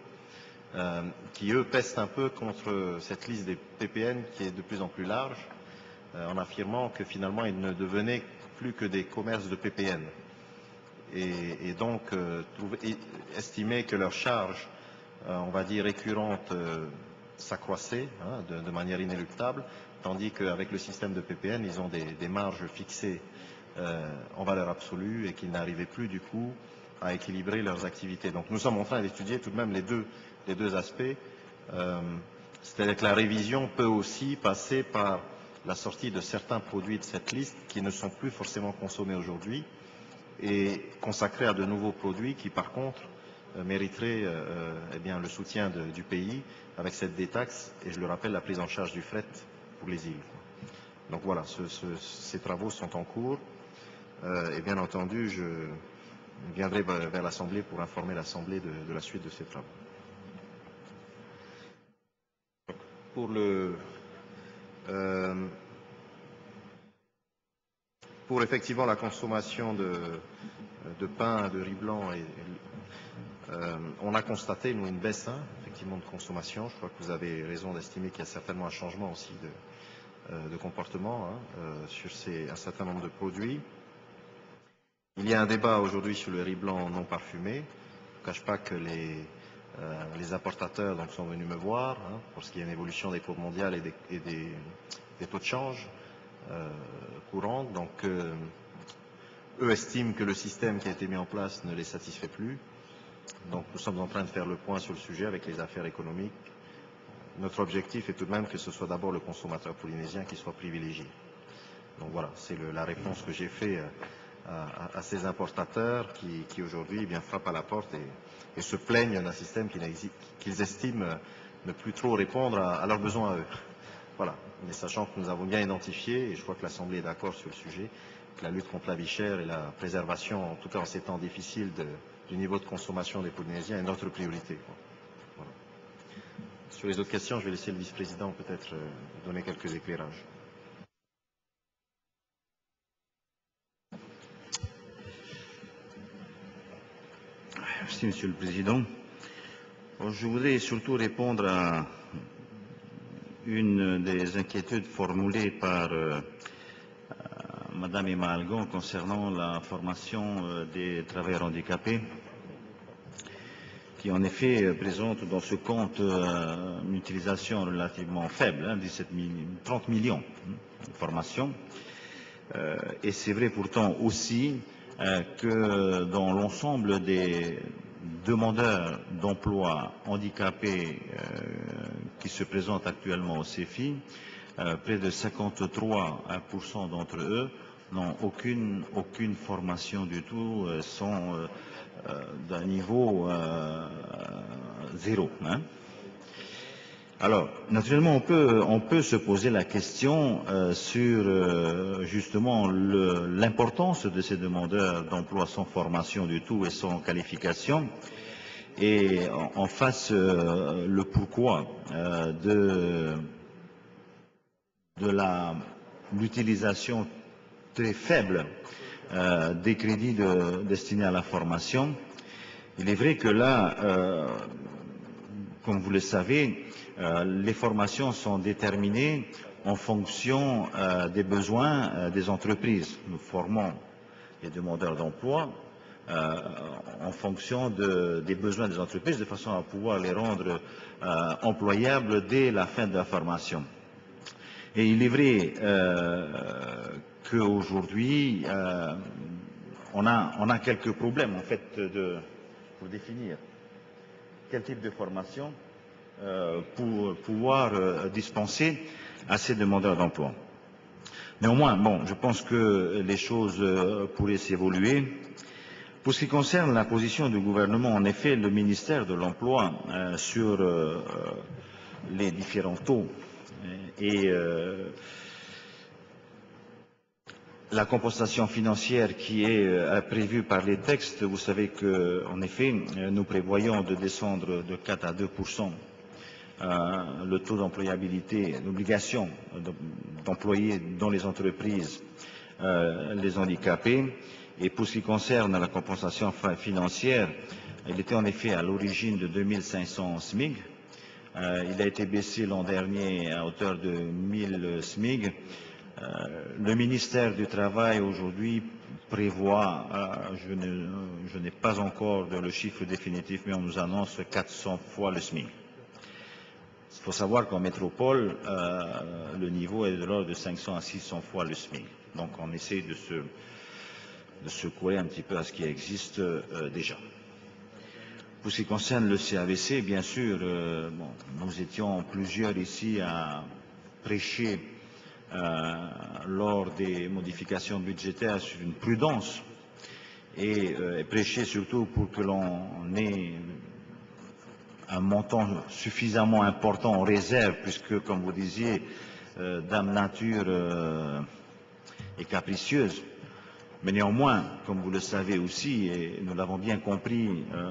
Speaker 4: qui eux pestent un peu contre cette liste des PPN qui est de plus en plus large, en affirmant que finalement ils ne devenaient plus que des commerces de PPN et, donc estimer que leur charge, euh, on va dire récurrente, euh, s'accroissait hein, de, manière inéluctable, tandis qu'avec le système de PPN, ils ont des, marges fixées en valeur absolue et qu'ils n'arrivaient plus du coup à équilibrer leurs activités. Donc nous sommes en train d'étudier tout de même les deux, les deux aspects. C'est-à-dire que la révision peut aussi passer par la sortie de certains produits de cette liste qui ne sont plus forcément consommés aujourd'hui et consacré à de nouveaux produits qui, par contre, euh, mériteraient euh, euh, eh le soutien du pays avec cette détaxe et, je le rappelle, la prise en charge du fret pour les îles. Donc voilà, ces travaux sont en cours et bien entendu, je viendrai vers l'Assemblée pour informer l'Assemblée de, de, la suite de ces travaux. Pour le, pour effectivement la consommation de, pain, de riz blanc, et, euh, on a constaté, nous, une baisse hein, effectivement de consommation. Je crois que vous avez raison d'estimer qu'il y a certainement un changement aussi de, euh, comportement hein, euh, sur un certain nombre de produits. Il y a un débat aujourd'hui sur le riz blanc non parfumé. Je ne cache pas que les, les importateurs donc, sont venus me voir hein, pour ce qui est une évolution des cours mondiales et des, des taux de change. Courantes. Donc, eux estiment que le système qui a été mis en place ne les satisfait plus. Donc, nous sommes en train de faire le point sur le sujet avec les affaires économiques. Notre objectif est tout de même que ce soit d'abord le consommateur polynésien qui soit privilégié. Donc voilà, c'est la réponse que j'ai faite euh, à, ces importateurs qui, aujourd'hui eh frappent à la porte et, se plaignent d'un système qu'ils estiment ne plus trop répondre à leurs besoins à eux. Voilà. Mais sachant que nous avons bien identifié, et je crois que l'Assemblée est d'accord sur le sujet, que la lutte contre la vie chère et la préservation, en tout cas en ces temps difficiles, du niveau de consommation des Polynésiens est notre priorité. Sur les autres questions, je vais laisser le vice-président peut-être euh, donner quelques éclairages.
Speaker 8: Merci, Monsieur le Président. je voudrais surtout répondre à une des inquiétudes formulées par euh, Madame Emma Algon concernant la formation euh, des travailleurs handicapés, qui en effet présente dans ce compte une utilisation relativement faible, 17 hein, 30 millions hein, de formations. et c'est vrai pourtant aussi que dans l'ensemble des demandeurs d'emploi handicapés euh, qui se présentent actuellement au CEFI, euh, près de 53% d'entre eux n'ont aucune, aucune formation du tout, euh, sont d'un niveau zéro. Hein. Alors, naturellement, on peut, on peut, se poser la question sur justement l'importance de ces demandeurs d'emploi sans formation du tout et sans qualification et en, face euh, le pourquoi euh, de, de l'utilisation très faible euh, des crédits destinés à la formation. Il est vrai que là, comme vous le savez, les formations sont déterminées en fonction des besoins des entreprises. Nous formons les demandeurs d'emploi euh, en fonction des besoins des entreprises, de façon à pouvoir les rendre euh, employables dès la fin de la formation. Et il est vrai euh, qu'aujourd'hui, on a, on a quelques problèmes en fait de, pour définir quel type de formation euh, pour pouvoir euh, dispenser à ces demandeurs d'emploi. Néanmoins, bon, je pense que les choses euh, pourraient s'évoluer. Pour ce qui concerne la position du gouvernement, en effet, le ministère de l'Emploi euh, sur euh, les différents taux et la compensation financière qui est prévue par les textes, vous savez qu'en effet, nous prévoyons de descendre de 4 à 2% euh, le taux d'employabilité, l'obligation d'employer dans les entreprises euh, les handicapés. Et pour ce qui concerne la compensation financière, il était en effet à l'origine de 2500 SMIG. Euh, il a été baissé l'an dernier à hauteur de 1000 SMIG. Le ministère du Travail aujourd'hui prévoit, je n'ai pas encore le chiffre définitif, mais on nous annonce 400 fois le SMIG. Il faut savoir qu'en métropole, euh, le niveau est de l'ordre de 500 à 600 fois le SMIC. Donc on essaie de se, de se un petit peu à ce qui existe euh, déjà. Pour ce qui concerne le CAVC, bien sûr, euh, nous étions plusieurs ici à prêcher lors des modifications budgétaires sur une prudence et prêcher surtout pour que l'on ait un montant suffisamment important en réserve, puisque, comme vous disiez, euh, Dame Nature euh, est capricieuse. Mais néanmoins, comme vous le savez aussi, et nous l'avons bien compris euh,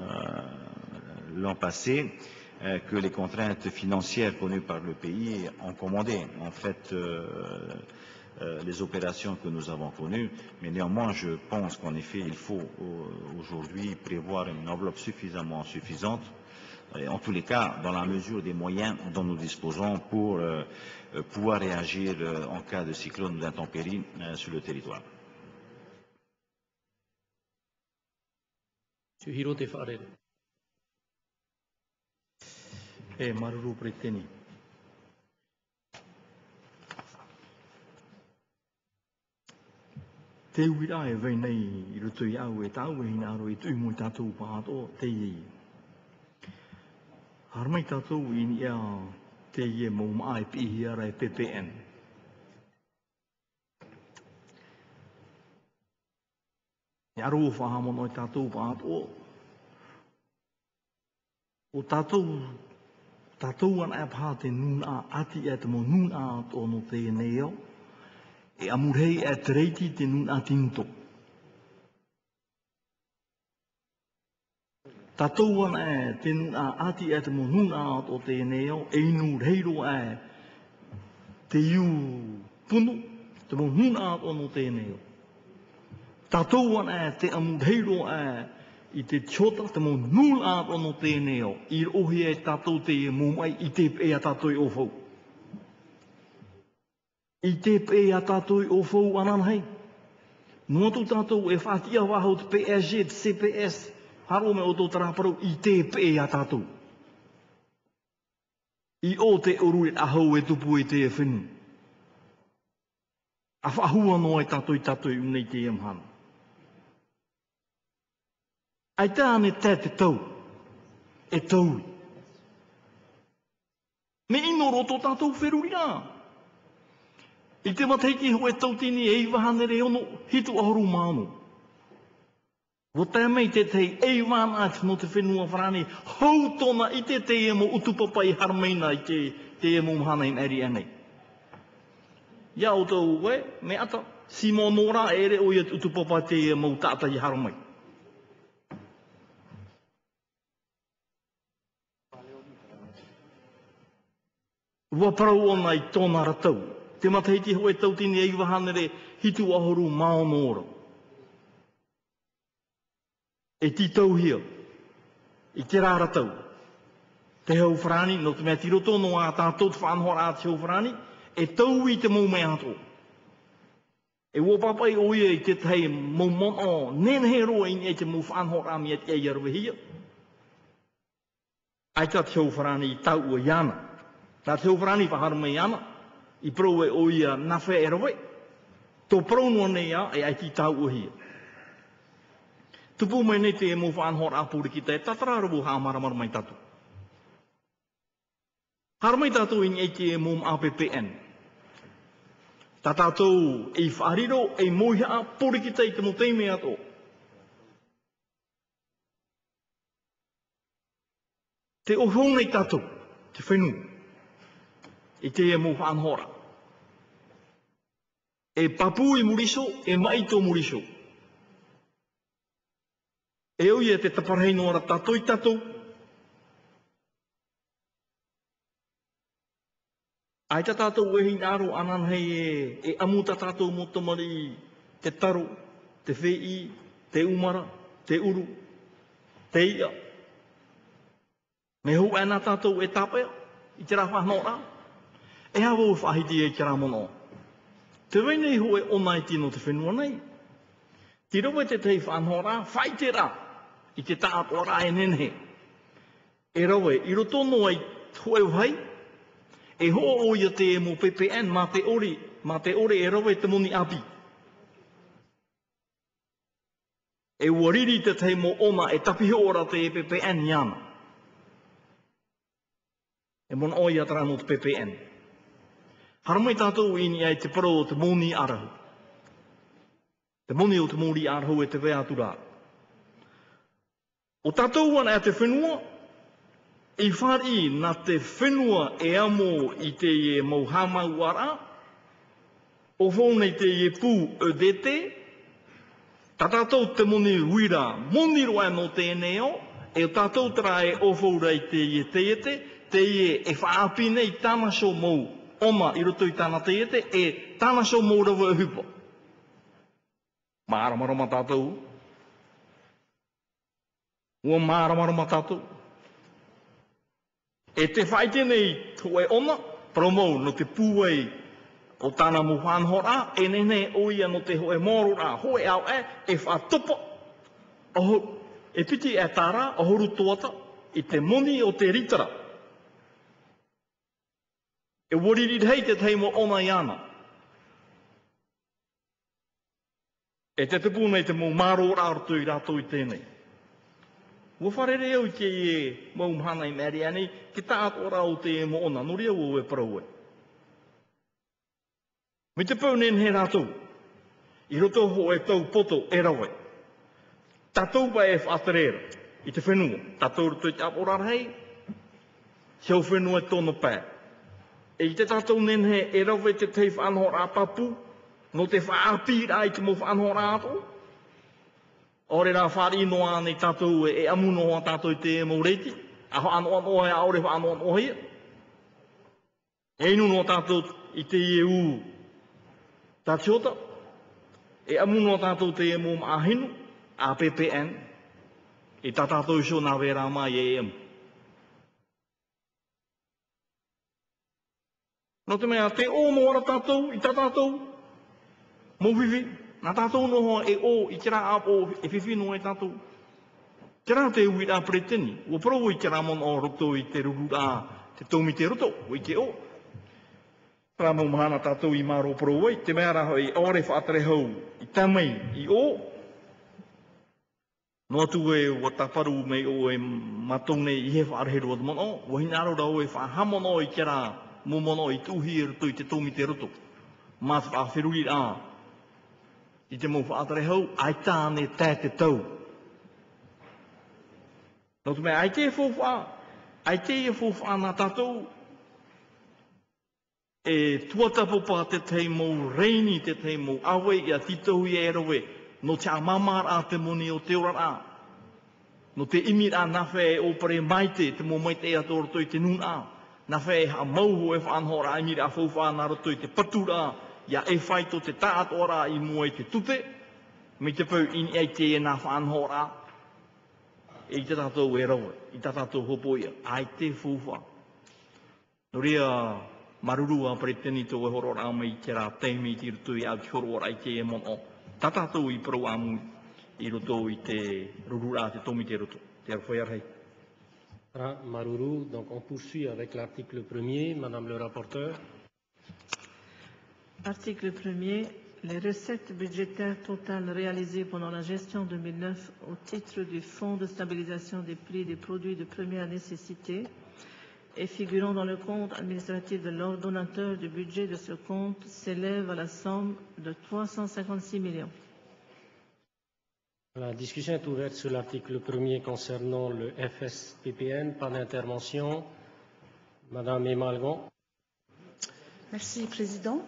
Speaker 8: l'an passé, que les contraintes financières connues par le pays ont commandé en fait les opérations que nous avons connues. Mais néanmoins, je pense qu'en effet, il faut aujourd'hui prévoir une enveloppe suffisamment suffisante en tous les cas dans la mesure des moyens dont nous disposons pour euh, euh, pouvoir réagir euh, en cas de cyclone ou d'intempérie sur le territoire.
Speaker 15: E maruru pre teni. Te uira e vei nei i roto i au e tau e hina aro i tui mui tātou pāto te i Harmai tātou i ni a te ie maa mai pihi ara e PPN. Ni aro o whahamon o tātou pāto. O tātou, Ta tōan e pā te nūn a ati e te mō nūn a tō no te neo. E amurhei e treiti te nūn a tinto. Ta tōan e te nūn a ati e te mō nūn a tō te neo. E inu reiro e te iu puno te mō nūn a tō no te neo. Ta e te amurheiro e i te chota, te mohuna o no tēnei o, i rohi e tātou te e mumai i te pē a tātou i ofau. I te pē a tātou i ofau ananhei. Nuatu tātou e whātia wahau te PSG, te CPS, haro me o tō taraparau i te pē a tātou. I o te oru e ahau e tupu e te e whinu. A whahua noa e tātou i tātou i unei te emhana. Ai tā ane tā te tau, e tau. Me ino roto tātou wheruri nā. I te mateiki ho e tau tini e i wahanere ono hitu ahoru māno. Wo te mei te tei ei wana ati no te whenua whrāne, hau tōna i te te e mo utupapa i harmeina i te, te e mo mhana i anei. Ia o tau we, me ata, si mō nōra ere o i utupapa te e mo tata i harmei. Rua parau ona i tōna ratau. Te mataiti hoi tau tini e wahanere hitu ahoru mao nōra e ti tau hia, i te rā ratau. Te hau whrani, no te mea tiro tōno a tātou te whanhora a te hau whrani, e tau i te mou mea ato. E wo papai o ia i te tei mou mon o, nen he roa i te mou whanhora a mea te ei hia. Ai ta te hau whrani i tau o iana. Tā te hau paharu mai ana, i prou e o ia nawhe e rawe. Tō prou noa nei a, e ai ki tau uhia. Tupu mai nei te e mo whaan hor apuri ki te tatara rubu ha mai tatu. Har mai tatu in e te e mōm APPN. Tā tātou e whariro e mōhia a puri ki te mo teime ato. Te o nei tātou, te whenua i te e mu whanhora. E papu i muriso, e mai tō muriso. E oi e te taparhei noara tātou i tātou. Ai ta tātou wehi nāro anan hei e, e amu ta tātou mo tamari te taro, te whei, te umara, te uru, te ia. Me hu ana tātou e tāpea, i te rā whanora. E hawa u whahiti e te rā mono. Te weinei ho e ona i tino te whenua nei. Ti rowe te tei whanora, whai te rā, i te tātua rā e nenhe. E rowe, i roto no ai hoe whai, e ho o ia te e mo PPN, ma te ori, ma te ori e rowe te moni api. E wariri te tei mo ona e tapiho ora te e PPN niana. E mon oia atra no te PPN. Haramai tātou i ni ai te paro o te moni arahu. Te moni o te moni arahu e te wea tura. O tātou ana e te whenua, i whari na te whenua e amo i te e mauhamau ara, o whone te e pū e dete, ta tātou te moni wira, moni roa no tēneo, e o tātou tra e o whaura i te e te ete, te e e whaapine i tāna so mou, oma i roto i tāna te e tāna so mōrawa e hupa. Māramarama tātou. Ua māramarama tātou. E te whaite nei tu e ona, promo no te pūwei o tāna muhan hora, e nene o ia no te hoe mōru rā, hoe au e, e whātupa, e piti e tāra, o horu tōata, i te moni o te ritara. E wariri hei te teimo ona i ana. E te te pūnei te mō māro rārtu i rātou i tēnei. Ua wharere au ke i e mau mhana i meri ane, ki tāto rau te e mo ona, nori au e parau e. Mi te pau nen he rātou, i roto ho e tau poto e rawe. Tātou pa e whaterera, i te whenua, tātou roto i te aporar hei, Seu whenua tono pēr. E i te tātou nen he e rawe te tei whanhora papu, no te whaapira i te mo whanhora ato, Ore rā whari no ane tātou e amu a tātou i te e mōreiti. A ho ano ano hea aore ho ano ano hea. E inu no tātou i te i e u tā tiota. E amuno tātou te e mō mahinu. A PPN. E tā tātou iso nā wera mai e emu. No te mea, te o mo ara tātou, i tā tātou, mō whiwhi, Nā tātou noho e o i kira apo e whiwhino e tātou. Kira te ui rā preteni. o pro i kira mon o roto i te ruru a, te tomi te roto. Ui ke o. Rā mau mahana tātou i maro pro i. Te mea raho i ore whaatere hau i tamai i o. No atu e ua taparu mei o e matone i he whaareheru atu mono. o, hina aro rau e whahamono i kira mo mono i tuhi e rutu i te tōmi te rutu. Mā te i rā i te mō whaatare hau, ai tāne tā te tau. Nō tu mea, ai te fōwha, ai te e fōwha nā tātou, e tuatapo pā te tei mō reini te tei mō awe i a titohu i erowe, no te amamar a te moni o te ora rā. No te imi rā nawhe e opere maite, te mō maite e ato roto i te nun ā. Nawhe e ha mauho e whanhora imi rā a nā roto i te patura, ia e whai to te taat ora i mua i te tupe, me te pau in ei te e nā whanhora, e i te tātou e rawa, i te tātou hopo ia, ai te fuwha. No rea marurua pare teni tō e horo rāma i te rā teimi i rutu i au ki horo ora i te e mono. Tā tātou i parau amu i roto i te rurura te tomi te roto. Te arwhai arhei.
Speaker 17: Maruru, donc on poursuit avec l'article 1er, Madame le rapporteur.
Speaker 7: Article 1er. les recettes budgétaires totales réalisées pendant la gestion 2009 au titre du Fonds de stabilisation des prix des produits de première nécessité et figurant dans le compte administratif de l'ordonnateur du budget de ce compte s'élèvent à la somme de 356 millions.
Speaker 17: La discussion est ouverte sur l'article 1er concernant le FSPPN. Pas d'intervention. Madame Emma Algon.
Speaker 20: Merci, Président.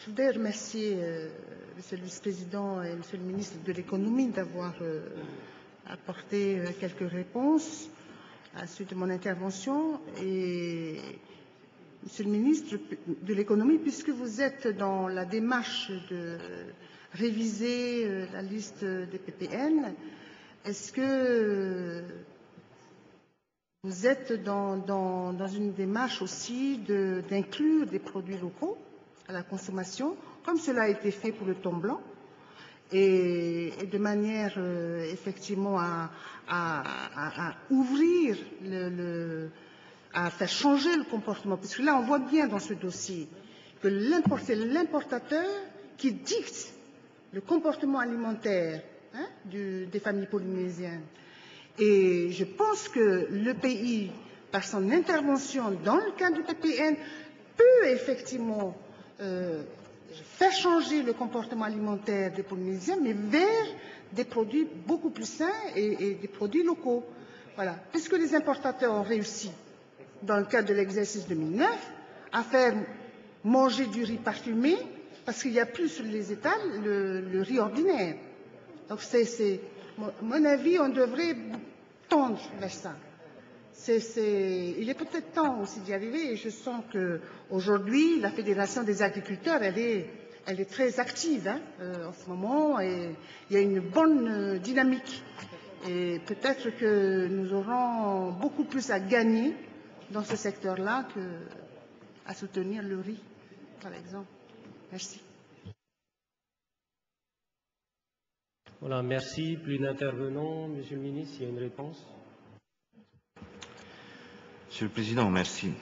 Speaker 20: Je voudrais remercier euh, Monsieur le Vice-président et Monsieur le ministre de l'Économie d'avoir euh, apporté euh, quelques réponses à suite de mon intervention. Et Monsieur le ministre de l'Économie, puisque vous êtes dans la démarche de réviser euh, la liste des PPN, est-ce que vous êtes dans, une démarche aussi d'inclure des produits locaux à la consommation, comme cela a été fait pour le thon blanc, et, de manière euh, effectivement à, ouvrir à faire changer le comportement. Parce que là, on voit bien dans ce dossier que l'importateur qui dicte le comportement alimentaire hein, des familles polynésiennes. Et je pense que le pays, par son intervention dans le cadre du PPN, peut effectivement euh, faire changer le comportement alimentaire des Polynésiens, mais vers des produits beaucoup plus sains et, et des produits locaux. Voilà. Puisque les importateurs ont réussi, dans le cadre de l'exercice 2009, à faire manger du riz parfumé, parce qu'il n'y a plus sur les étals le, riz ordinaire. Donc, c'est, mon- avis, on devrait tendre vers ça. Il est peut-être temps aussi d'y arriver et je sens que aujourd'hui la Fédération des agriculteurs, elle est, elle est très active hein, euh, en ce moment et il y a une bonne dynamique. Et peut-être que nous aurons beaucoup plus à gagner dans ce secteur-là que à soutenir le riz, par exemple. Merci.
Speaker 17: Voilà, merci. Plus d'intervenants. Monsieur le ministre, il y a une réponse.
Speaker 8: Monsieur le Président, merci.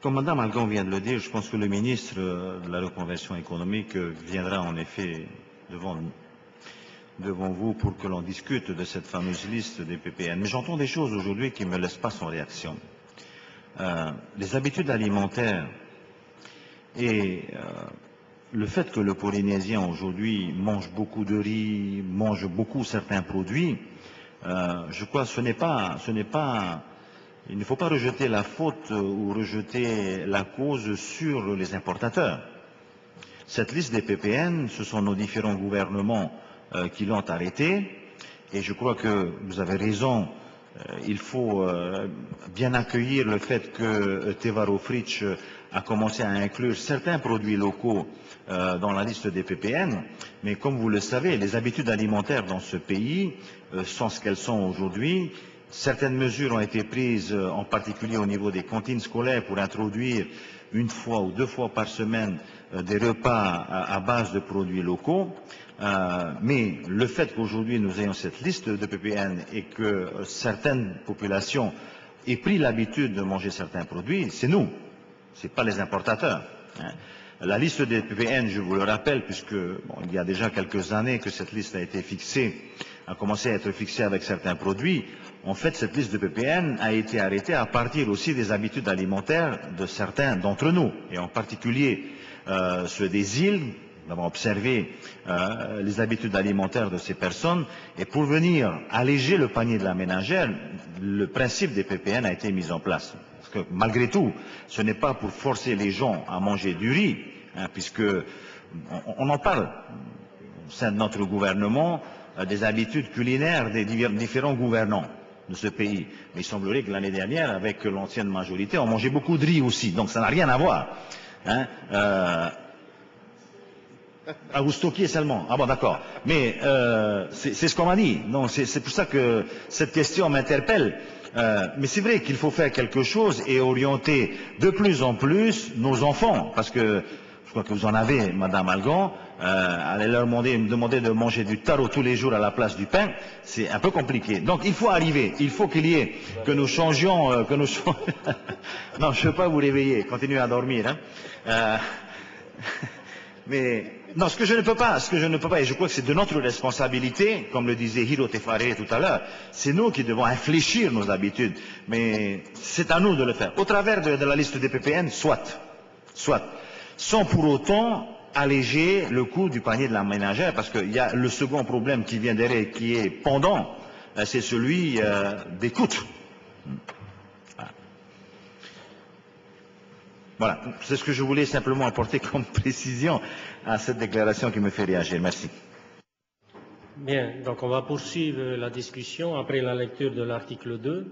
Speaker 8: Comme Madame Algon vient de le dire, je pense que le ministre de la reconversion économique viendra en effet devant, devant vous pour que l'on discute de cette fameuse liste des PPN. Mais j'entends des choses aujourd'hui qui ne me laissent pas sans réaction. Euh, les habitudes alimentaires et euh, le fait que le Polynésien aujourd'hui mange beaucoup de riz, mange beaucoup certains produits, euh, je crois que ce n'est pas, ce n'est pas, il ne faut pas rejeter la faute ou rejeter la cause sur les importateurs. Cette liste des PPN, ce sont nos différents gouvernements qui l'ont arrêtée, et je crois que vous avez raison. Euh, il faut euh, bien accueillir le fait que euh, Tevaro Fritsch a commencé à inclure certains produits locaux dans la liste des PPN, mais comme vous le savez, les habitudes alimentaires dans ce pays sont ce qu'elles sont aujourd'hui. Certaines mesures ont été prises, en particulier au niveau des cantines scolaires, pour introduire une fois ou deux fois par semaine des repas à base de produits locaux. Euh, mais le fait qu'aujourd'hui nous ayons cette liste de PPN et que certaines populations aient pris l'habitude de manger certains produits, c'est nous, ce n'est pas les importateurs. hein. La liste des PPN, je vous le rappelle, puisque il y a déjà quelques années que cette liste a été fixée, a commencé à être fixée avec certains produits. En fait, cette liste de PPN a été arrêtée à partir aussi des habitudes alimentaires de certains d'entre nous, et en particulier euh, ceux des îles. Nous avons observé euh, les habitudes alimentaires de ces personnes, et pour venir alléger le panier de la ménagère, le principe des PPN a été mis en place. Parce que malgré tout, ce n'est pas pour forcer les gens à manger du riz, hein, puisque on, en parle au sein de notre gouvernement euh, des habitudes culinaires des différents gouvernants de ce pays. Mais il semblerait que l'année dernière, avec l'ancienne majorité, on mangeait beaucoup de riz aussi, donc ça n'a rien à voir. Hein. Euh, à vous stocker seulement. Ah bon, d'accord. Mais euh, c'est ce qu'on m'a dit. Non, c'est pour ça que cette question m'interpelle. Euh, mais c'est vrai qu'il faut faire quelque chose et orienter de plus en plus nos enfants, parce que je crois que vous en avez, Madame Algon, euh, leur demander, demander de manger du taro tous les jours à la place du pain, c'est un peu compliqué. Donc il faut arriver, il faut qu'il y ait, que nous changions, euh, que nous non, je ne veux pas vous réveiller, continuez à dormir. Hein. Euh, mais non, ce que je ne peux pas, ce que je ne peux pas, et je crois que c'est de notre responsabilité, comme le disait Hiro Tefare tout à l'heure, c'est nous qui devons infléchir nos habitudes, mais c'est à nous de le faire. Au travers de, de la liste des PPN, soit, soit, sans pour autant alléger le coût du panier de la ménagère, parce qu'il y a le second problème qui vient derrière, qui est pendant, euh, c'est celui euh, des coûts. Voilà, c'est ce que je voulais simplement apporter comme précision à cette déclaration qui me fait réagir. Merci.
Speaker 17: Bien, donc on va poursuivre la discussion après la lecture de l'article 2.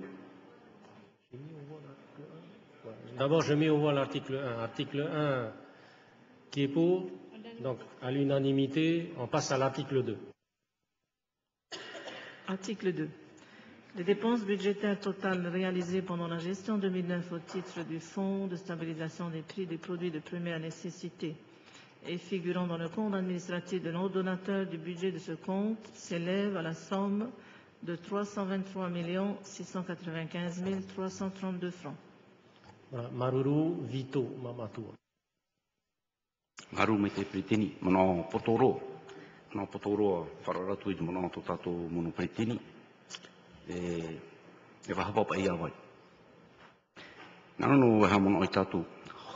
Speaker 17: D'abord, je mets au voie l'article 1. Article 1 qui est pour, donc à l'unanimité, on passe à l'article 2.
Speaker 7: Article 2. Les dépenses budgétaires totales réalisées pendant la gestion 2009 au titre du Fonds de stabilisation des prix des produits de première nécessité et figurant dans le compte administratif de l'ordonnateur du budget de ce compte s'élèvent à la somme de 323 695 332 francs.
Speaker 17: Voilà, Maruru Vito Mamatua.
Speaker 6: Maru me te pritini, mono potoro, mono potoro, whararatu i mono to tato mono pritini, e, e wahapapa i awai. Nana no ha mono i tatu,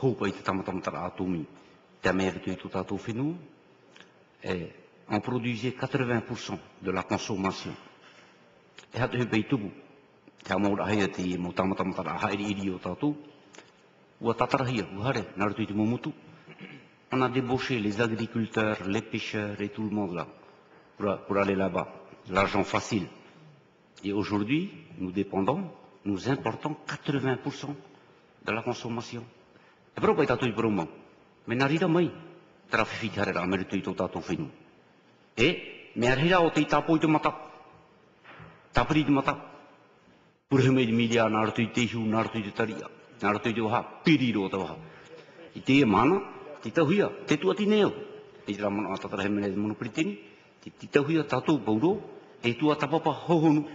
Speaker 6: houpa i te tamatamatara atumi, te mea tu i tu tatu whenu, e, on produisait 80% de la consommation. E hatu he pei tupu, te amaura hea te mo tamatamatara haere iri o tatu, ua tatarahia, uhare, narutu i te mumutu, on a débauché les agriculteurs, les pêcheurs et tout le monde là pour, pour aller là-bas. L'argent facile. Et aujourd'hui, nous dépendons, nous importons 80% de la consommation. E pero pai tātou i promo. Me nā rira mai, tara whiwhiti harera ameritu i tō tātou whenu. E, me arhira o te i tāpoi te mata. Tāpiri te mata. Purehu mei te miria, nā ratu i te hiu, nā ratu i te taria. Nā ratu i te waha, piriro o te waha. I te e mana, te tauhia, te tua ti neo. E tira mana atatara he mene mono pritini, ti, tātou pauro, e tua tapapa hohonu.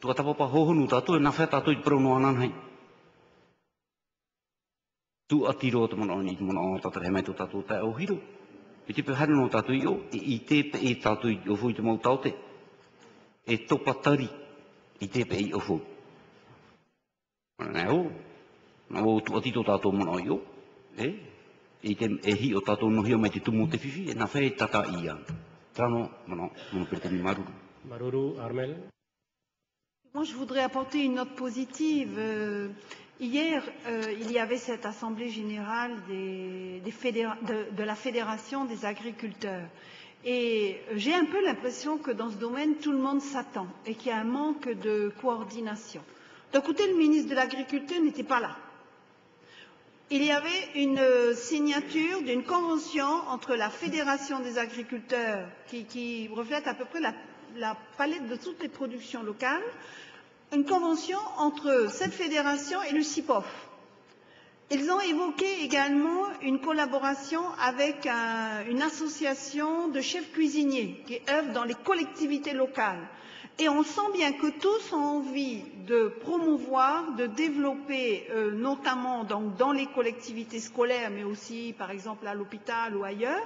Speaker 6: Tua tapapa hohonu tātou e nawhea tātou i prauno ananhai. Tu atiro te he hiro. E te pehara no tātou i o, e i te pe e tātou i ofui te mau taute. E topa tari, i te pe i ofui. Nā o, nā o tu atito tātou mono i o, e, e te e hi o tātou nohia mai te tumu te whiwhi, e nā whai tata i an. Trano, mano, mono perteni maruru.
Speaker 17: Maruru, Armel.
Speaker 5: Moi, je voudrais apporter une note positive. Euh, hier, euh, il y avait cette assemblée générale de, la Fédération des agriculteurs. Et j'ai un peu l'impression que dans ce domaine, tout le monde s'attend et qu'il y a un manque de coordination. D'un côté, le ministre de l'Agriculture n'était pas là. Il y avait une signature d'une convention entre la Fédération des agriculteurs, qui, reflète à peu près la palette de toutes les productions locales, une convention entre cette fédération et le CIPOF. Ils ont évoqué également une collaboration avec un- une association de chefs cuisiniers qui œuvrent dans les collectivités locales. Et on sent bien que tous ont envie de promouvoir, de développer, euh, notamment dans les collectivités scolaires, mais aussi par exemple à l'hôpital ou ailleurs,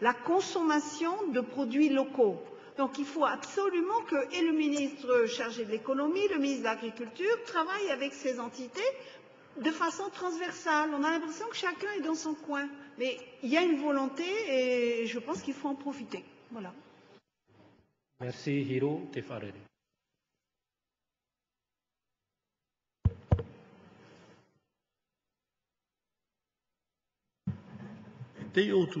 Speaker 5: la consommation de produits locaux. Donc il faut absolument que et le ministre chargé de l'économie, le ministre de l'Agriculture travaillent avec ces entités de façon transversale. On a l'impression que chacun est dans son coin. Mais il y a une volonté et je pense qu'il faut en profiter. Voilà.
Speaker 17: Merci, Hiro Tefarere.
Speaker 15: Te o tu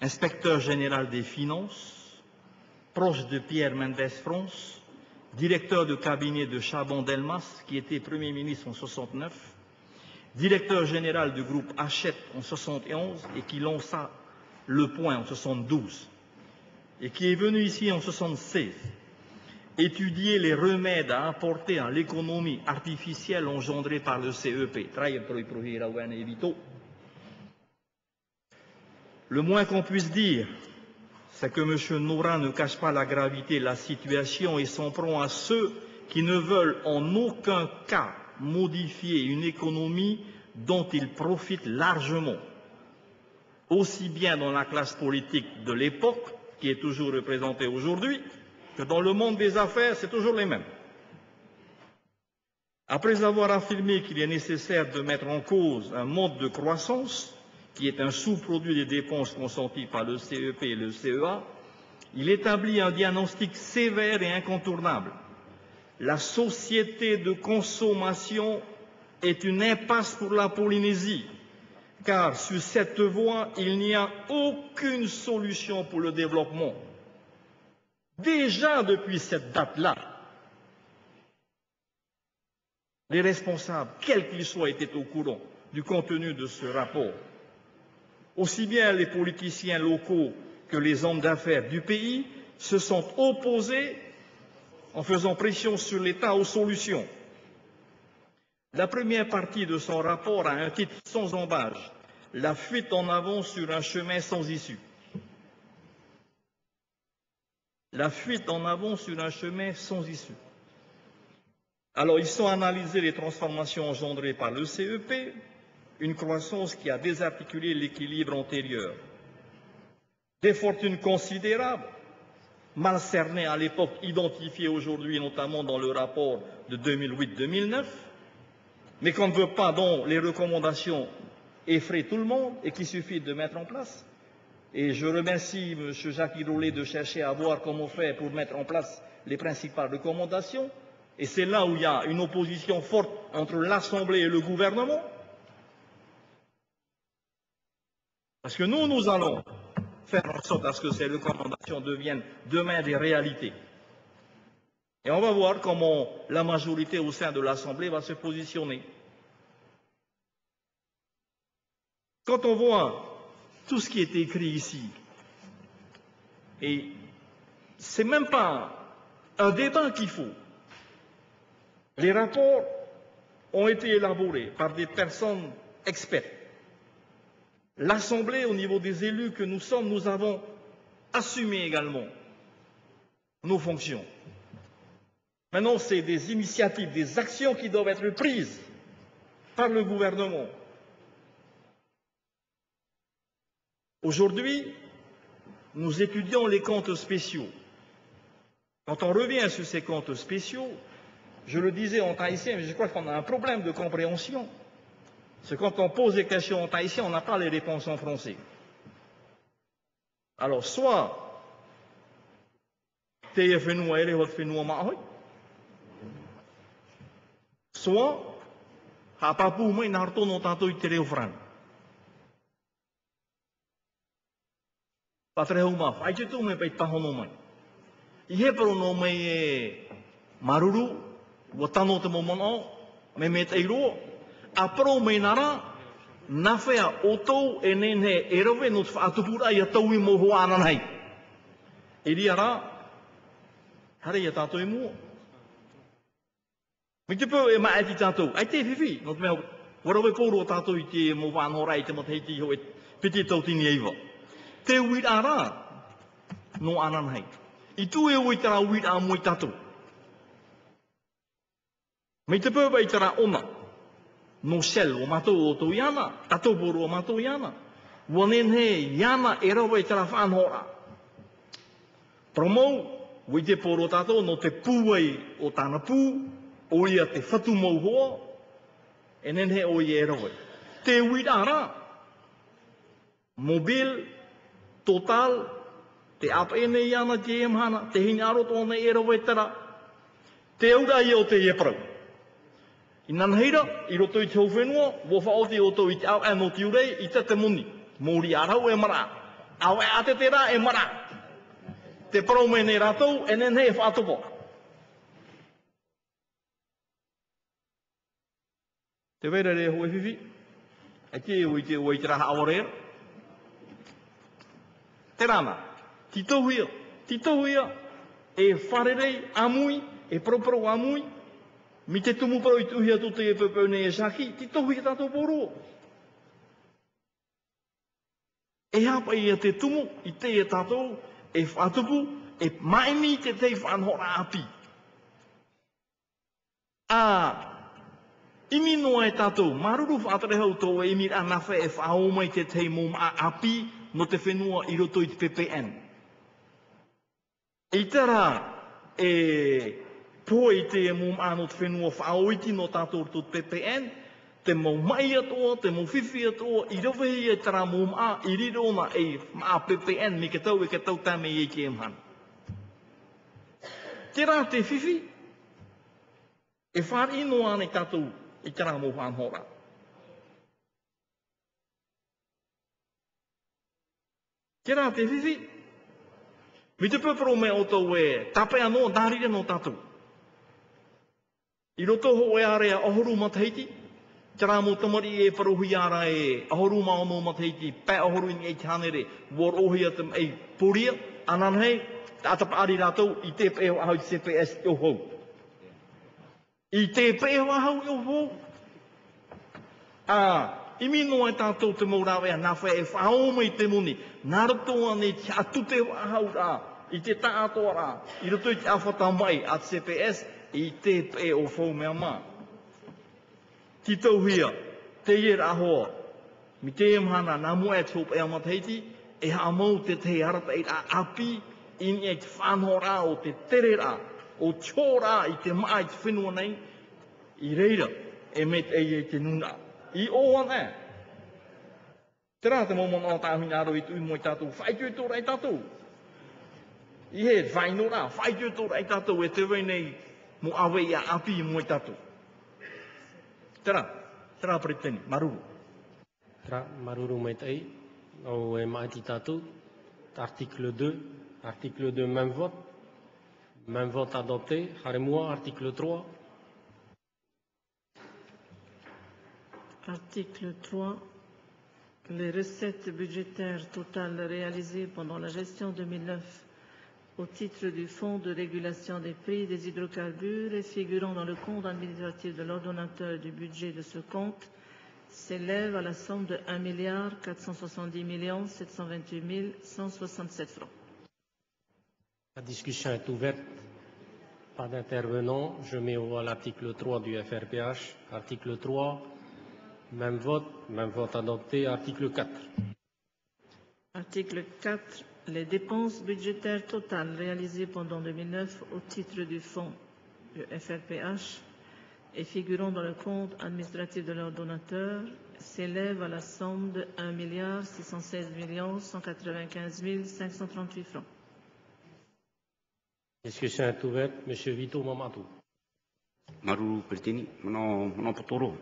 Speaker 15: inspecteur général des finances, proche de Pierre Mendès France, directeur de cabinet de Chabon Delmas, qui était Premier ministre en 69, directeur général du groupe Hachette en 71 et qui lança le point en 72, et qui est venu ici en 76 étudier les remèdes à apporter à l'économie artificielle engendrée par le CEP. Le moins qu'on puisse dire, c'est que M. Noura ne cache pas la gravité de la situation et s'en prend à ceux qui ne veulent en aucun cas modifier une économie dont il profite largement, aussi bien dans la classe politique de l'époque, qui est toujours représentée aujourd'hui, que dans le monde des affaires, c'est toujours les mêmes. Après avoir affirmé qu'il est nécessaire de mettre en cause un mode de croissance, qui est un sous-produit des dépenses consenties par le CEP et le CEA, il établit un diagnostic sévère et incontournable. La société de consommation est une impasse pour la Polynésie, car sur cette voie, il n'y a aucune solution pour le développement. Déjà depuis cette date-là, les responsables, quels qu'ils soient, étaient au courant du contenu de ce rapport. Aussi bien les politiciens locaux que les hommes d'affaires du pays se sont opposés en faisant pression sur l'État aux solutions. La première partie de son rapport a un titre sans embâche, La fuite en avant sur un chemin sans issue la fuite en avant sur un chemin sans issue. Alors, ils sont analysés les transformations engendrées par le CEP, une croissance qui a désarticulé l'équilibre antérieur. Des fortunes considérables, mal cernées à l'époque, identifiées aujourd'hui notamment dans le rapport de 2008-2009, mais qu'on ne veut pas, dont les recommandations effraient tout le monde et qu'il suffit de mettre en place. Et je remercie M. Jacques Hirolet de chercher à voir comment faire pour mettre en place les principales recommandations. Et c'est là où il y a une opposition forte entre l'Assemblée et le gouvernement. Parce que nous, nous allons faire en sorte à ce que ces recommandations deviennent demain des réalités. Et on va voir comment la majorité au sein de l'Assemblée va se positionner. Quand on voit tout ce qui est écrit ici. Et c'est même pas un débat qu'il faut. Les rapports ont été élaborés par des personnes expertes. L'Assemblée, au niveau des élus que nous sommes, nous avons assumé également nos fonctions. Maintenant, c'est des initiatives, des actions qui doivent être prises par le gouvernement Aujourd'hui, nous étudions les comptes spéciaux. Quand on revient sur ces comptes spéciaux, je le disais en tahitien, mais je crois qu'on a un problème de compréhension. C'est quand on pose des questions en on n'a pas les réponses en français. Alors, soit, soit, Patreuma, fai te tu me pei taho no mai. I he paro no mai e maruru, wa tano te momono, me me te iroa. A paro me nara, na whea o tau e nene e rawe no te whaatupura i a tau i moho ana. E ria rā, hare i a tātou i mua. Mi te pau e mai ati tātou, ai te whiwhi, no te mea, warawe kōro tātou i te mo wāno rai te mataiti ho e piti tau tini eiva te uit a rā, no anan hai. I tu e ui tara wit a mui tātou. Mei te pēpa i tara ona. No shell o matou o tō iana. Tato boru o matou iana. Wanen he iana e rawa i tara whanhora. Promou, wei te poro tato no te pūwai o tāna pū, o ia te whatu mau hoa, e nen he o i e rawa. Te ui ara, mobil, total te ap e nei te emhana, te hini aro tōna e rawa i tara, te ura i o te e prau. I nanheira, i roto i te hau whenua, wo whaoti o i te au e no tiurei i te te muni. Mōri arau e mara. Au e ate te rā e mara. Te parau me ne rātou, e nen e whaatopo. Te weira re hoi whiwhi, e te ui te ui te raha awarea. Te rana, ti tohuia, ti tohuia, e wharerei amui, e propro amui, mi te tumu parau i tuhi atu te e pepeu ne e saki, ti tohuia tātou pōroa. E hapa i te tumu, i te e tātou, e whātupu, e maimi te te whanhora api. A, imi noa e tātou, maruru whātarehau tō e imi anawha e whāo te te mōm a api no te whenua i roto i te PPN. I te e Pua i te e mō no te whenua whaoiti no tātou tō te PPN, te mau mai atoa, te mau whiwhi atoa, i rawhi e tara mō mā, i riro na e mā PPN, mi ke tau e ke tau tāme i ke emhan. Te rā te whiwhi, e whāri ino ane tātou i tara mō whanhora. Te rā te whiwhi, mi te puparo me o tau e tape anō, nārire no tātou. I roto ho e area ahoru mataiti, te mo tamari e parohi ara e ahoru ma ono mataiti, pē ahoru ni e tānere, war ohi atam e puria, anan hei, tātapa ari rātou, i te pēho ahau CPS yo ho. I te pēho ahau yo ohou. Ah, i mino e tātou te mōrawe a nawha e whao mai te muni. Nā rato ane te atu te ahau rā, i te tātoa rā, i roto i te awhata mai at CPS, i te pe o fau mea mā. Ti tauhia, te i rā hoa, mi te emhana nā mua e tōp e amateiti, e ha mau te te harata i rā api, i ni e te whanho rā o te tere rā, o tō rā i te mā i te whenua nei, i reira, e me te e te nuna. I o ana. Te rā te momon o tāhui nā i tui mo i tātou, whai tui tō rai tātou. I he, whaino rā, whai tui tō rai tātou, e te wei nei, api priteni, maruru.
Speaker 17: Tra, maruru au e mai ti tātou, article 2, article 2, même vote, même vote adopté, article 3,
Speaker 7: Article 3. Les recettes budgétaires totales réalisées pendant la gestion 2009 au titre du Fonds de régulation des prix des hydrocarbures et figurant dans le compte administratif de l'ordonnateur du budget de ce compte s'élèvent à la somme de 1 milliard 470 millions 728 167 francs.
Speaker 17: La discussion est ouverte. Pas d'intervenant. Je mets au voie l'article 3 du FRPH. Article 3, même vote, même vote adopté. Article 4.
Speaker 7: Article 4. Les dépenses budgétaires totales réalisées pendant 2009 au titre du fonds du FRPH et figurant dans le compte administratif de leur donateur s'élèvent à la somme de 1 milliard 616 millions 195 538 francs.
Speaker 17: Discussion est ouverte. Monsieur Vito Mamadou.
Speaker 6: Maru Pertini, mano, mano potoro.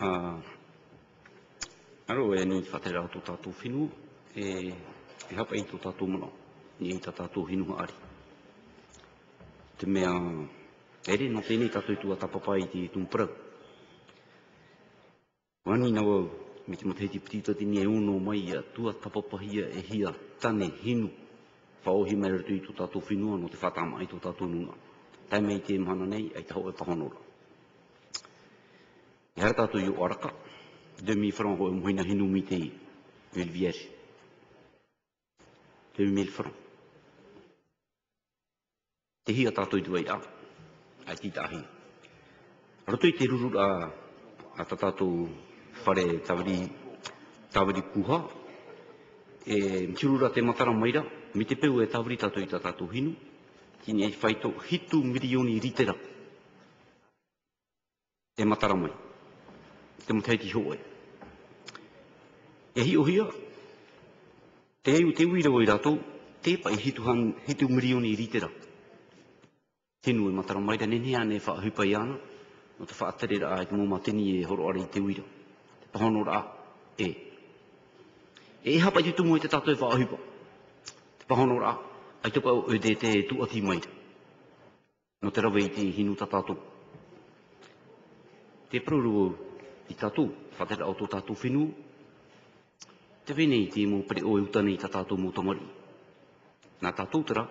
Speaker 6: Uh, aro e nui whatera tō tātou whinu, e, e hapa i tō tātou mana, ni i tā tātou hinunga ari. Te mea, ere no tēnei tātou i tua tapapa i te tūmparau. Wani nā wau, me te matahiti pitita tini e ono mai a tua tapapahia e hia tane hinu. Whaohi mai ratu i tō tātou whinua no te whatama i tō tātou nuna. Tai mei te mhana nei, ai taho e pahanora. E hara tātou i o araka, 2000 francs ho e mohina hinu mi te i, vierge. 2000 francs. Te hia tātou i tuai a, ai ti tahi. Roto i te ruru a, a ta tātou whare tawari, tawari e mtirura te matara maira, mi te peu e tawari tātou i ta tātou hinu, kini ai whaito hitu milioni ritera. E matara mai. Te mataiti hoe. E hi o hia, te heu te uira o i rātou, te pai hitu, han, hitu milioni ritera. Tenu e matara mai, nene ane wha hupai ana, no te whaatere ra ai te mōma matini e horo ara i te uira. Te pahono ra e. E hapa i tumu e te tātou e whaahipa. Te pahono ra ai te pau e te te tu ati mai. No te rawe i te hinu ta tātou. Te pruru i tātou, whatera o tō tātou whenua, te vene i te mō pere o e utane i ta tātou mō tamari. Nā tātou tera,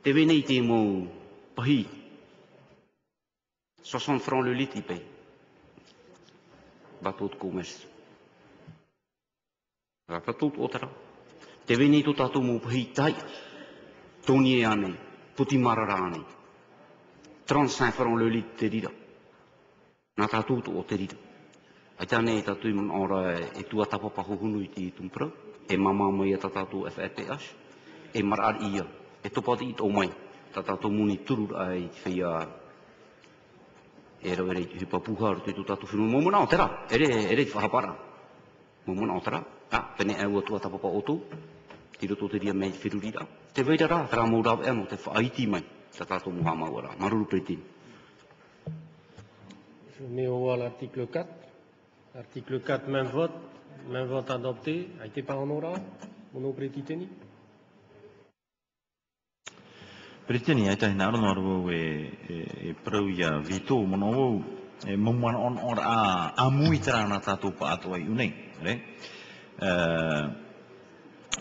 Speaker 6: te vene i te mō pahi, 60 francs le litre i pei. Bateau de commerce. Rā tātou tō tera, te vene i tō tātou mō pahi tai, tōni e ane, puti marara ane, 35 francs le litre te rira. Nā tātou tō te rira. Ai tāne i tātui ora e tua tapapa hohunu i tī tumpura, e mama mai e tātātou FFPH, e marar ia, e topati i tō mai, tātātou muni turu ai te whia e rau ere i te hupa puharu te tātou whinu. Mō muna o tera, ere, ere te whahapara. Mō muna o tera, a, pene e ua tua tapapa o tō, ti roto te ria mei whirurira. Te veira rā, tera mō rāwe anō, te whaaiti mai, tātātou muha maura. Maruru pretin.
Speaker 17: Je mets au voie l'article 4. Article 4, même vote. Même vote adopté. A été par Honora. Mon nom est
Speaker 8: Titani. Britani, ai tahi naro naro wau e, e, e prau vito Mon nom e mamuana on or a amui tarana tātou pa ato i unei. Re? Uh,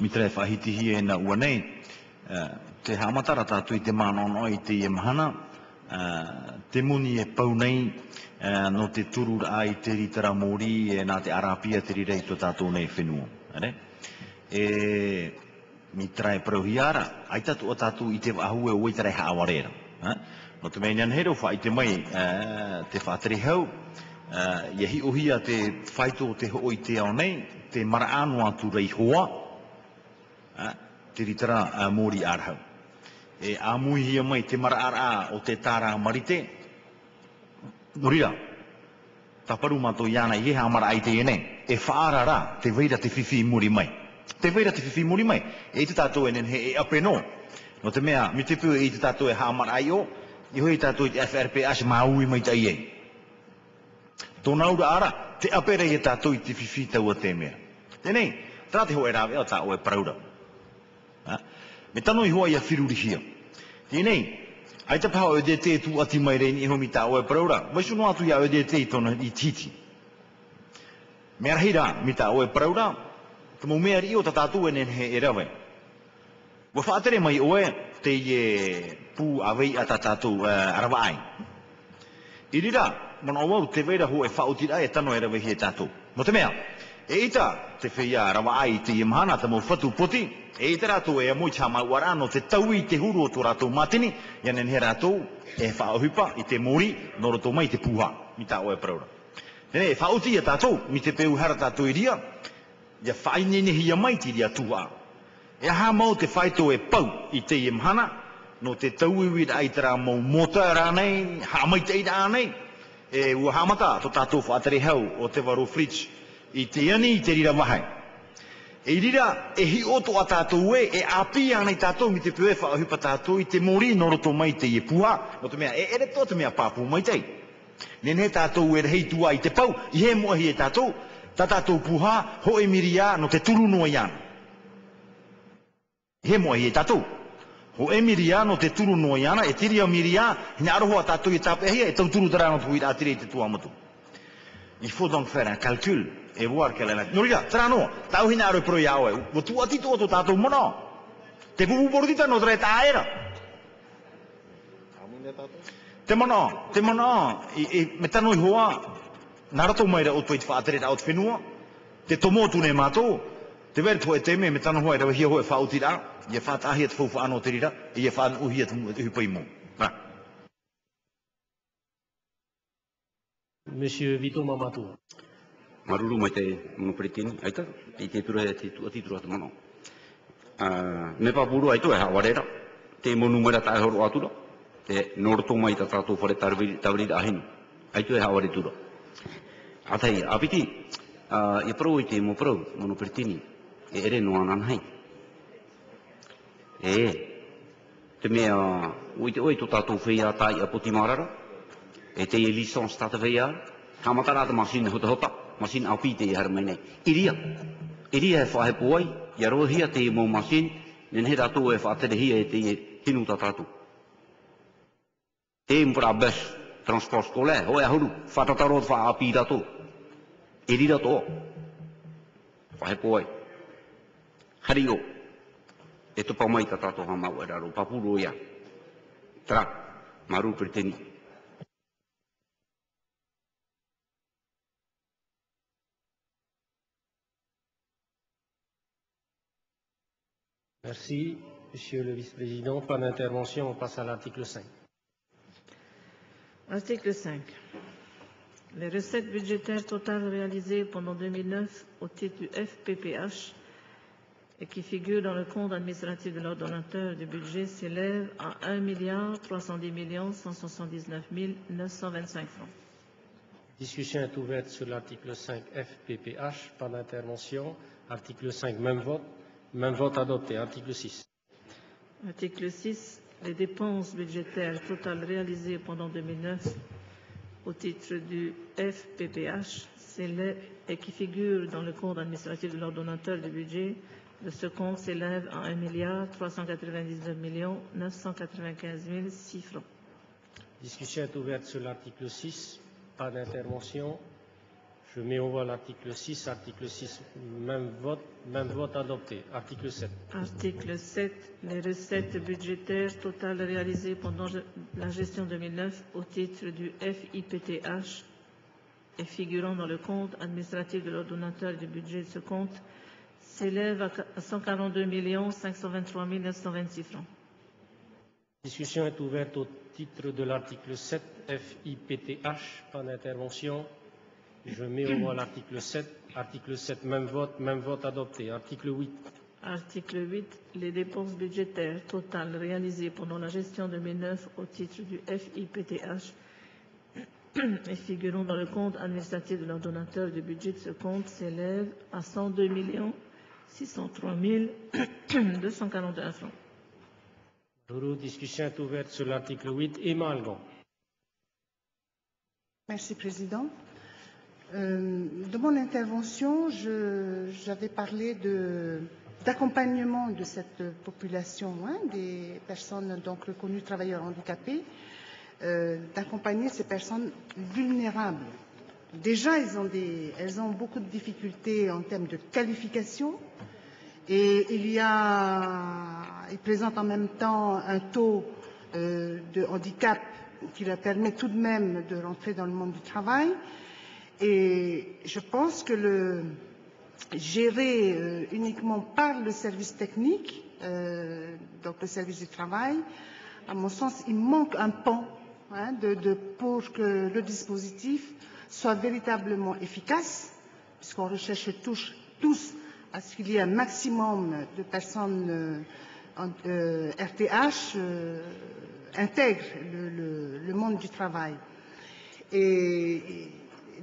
Speaker 8: mitra e whahitihi e na ua nei, uh, te hamatara tātou i te mana on oi te i e uh, te muni e pau nei uh, no te turu ai te ritara mori e nā te arapia te rirei tō tātou nei whenua. Are? E mi trai prohiara ai tatu o tātou i te ahu e oi tarai haawarera ha no te meinan hero fa i te mai uh, te whātere hau uh, ia hi ohia te whaito te hoi te au nei te mara anu atu rei hoa ha te ritara uh, mori arhau e amui hia mai te mara ara o te tāra marite norira taparu mato yana i he hamara ai te ene e whaarara te veira te whiwhi muri mai te veira te whiwhi muri mai, e te tātou enen he e apeno. no. Te mea, mi te pū e te tātou e hāmara ai o, i hoi tātou i te FRP as maui mai tai ei. Tōna ura ara, te apere e tātou i te whiwhi tau a te mea. Tenei, tā te ho e rāwe o tā o e praura. Ha? Me tano i hoa i a whiruri hia. Tenei, ai te paha o de te tu ati mai reini i homi tā o e praura, vai atu ia o de te tona i titi. Me rā, mi tā o e praura, te mou mea ri o ta e ene he e rawe. Wa whaatere mai oe te ye pu awei a ta tatu uh, arawa ai. I rira, mana o te veira ho e whaotira e tano e rawe he tatu. Mo te mea, e ita te whia rawa ai te imhana te mo whatu poti, e ita rātou e amoi tā mai warano te taui te huru o tō rātou matini, ianen he rātou e whaohipa i te mori, noro tō mai te puha, mi tā oe praura. Tene, e whaoti ia tātou, mi te peu hara tātou i ria, ia whainene mai ti ria tūha. E ha mau te whaito e pau i te imhana, no te tauiwi ai tera mau mota rānei, ha mai te ira rānei, e ua hamata to tātou whaatere hau o te waro fridge i te ani i te rira mahai. E rira, e hi oto a tātou e, e api anei tātou mi te pue whaohipa tātou i te mori no roto mai te i puha, no te mea, e ere tō te mea pāpū mai tei. Nene tātou e rehei tua i te pau, i he mua hi e tātou, ta tātou puha ho e miria no te turu noa iana. He moa hi e tātou. Ho e miria no te turu noa iana, e tiri au miria, hina aroho a tātou i tāpehia, e tau turu tara no tui rātire i te tua matu. Il faut donc faire un calcul e bua ke la Nuria, tra no ta hina aro pro ya o o tu ati tu ta mono. Te bu bordita no tra era te mono te mono i i meta no hua na ro mai ra o tu fa tre ra o te tomo tu ne ma te ver tu e te me meta no hua ra hi ho fa u ti ye fa ta hi te fu ano te ri ye fa u hi te mu te
Speaker 17: Monsieur Vito Mamatou.
Speaker 6: Maruru mai te mono pretini, aita, i te tura e te tua titura te mono. Uh, me papuru aito e hawarera, te monu mera tae horo atura, te norto mai ta tātou whare tawiri ahinu. ha e haware tura. Atai, apiti, uh, i pro i te mo pro, mono pretini, e ere no anan hai. E, te mea, ui te oi to tātou whia tai a poti marara, e te e licence tata vea, ka matara ta masin hota hopa, masin au pi te i har nei. Iria, iria e whahe puai, ia rohia te i mō masin, nen he ratu e whaatere hia e te i hinu tatatu. Te mpura bes, transport skole, hoi ahuru, whatataro wha api ratu. Iri ratu, whahe puai. Hari o, e tupa mai tatato ha mau e raro, papuro ia. Tra, maru preteni.
Speaker 17: Merci, Monsieur le Vice-président. Pas d'intervention, on passe à l'article 5.
Speaker 7: Article 5. Les recettes budgétaires totales réalisées pendant 2009 au titre du FPPH et qui figurent dans le compte administratif de l'ordonnateur du budget s'élèvent à 1 310 179 925 francs.
Speaker 17: Discussion est ouverte sur l'article 5 FPPH. Pas d'intervention. Article 5, même vote. Même vote adopté. Article 6.
Speaker 7: Article 6. Les dépenses budgétaires totales réalisées pendant 2009 au titre du FPPH et qui figurent dans le compte administratif de l'ordonnateur du budget de ce compte s'élèvent à 1 399 995 006 francs.
Speaker 17: Discussion est ouverte sur l'article 6. Pas d'intervention. Je mets au voie l'article 6. Article 6, même vote. Même vote adopté. Article 7.
Speaker 7: Article 7. Les recettes budgétaires totales réalisées pendant la gestion 2009 au titre du FIPTH et figurant dans le compte administratif de l'ordonnateur du budget de ce compte s'élèvent à 142 523 926 francs.
Speaker 17: Discussion est ouverte au titre de l'article 7 FIPTH. Pas d'intervention. Je mets au voie l'article 7. Article 7, même vote. Même vote adopté. Article 8.
Speaker 7: Article 8. Les dépenses budgétaires totales réalisées pendant la gestion 2009 au titre du FIPTH et figurant dans le compte administratif de l'ordonnateur du budget de ce compte s'élèvent à 102 603 241 francs.
Speaker 17: Rouro, discussion est ouverte sur l'article 8. Emma Algon.
Speaker 20: Merci, Président. Euh, de mon intervention, j'avais parlé d'accompagnement de, cette population, hein, des personnes donc reconnues travailleurs handicapés, euh, d'accompagner ces personnes vulnérables. Déjà, elles ont, beaucoup de difficultés en termes de qualification et il y ils présentent en même temps un taux euh, de handicap qui leur permet tout de même de rentrer dans le monde du travail. Et je pense que le gérer euh, uniquement par le service technique, euh, donc le service du travail, à mon sens, il manque un pan hein, pour que le dispositif soit véritablement efficace, puisqu'on recherche tous, tous à ce qu'il y ait un maximum de personnes euh, euh, RTH euh, intègrent le, monde du travail.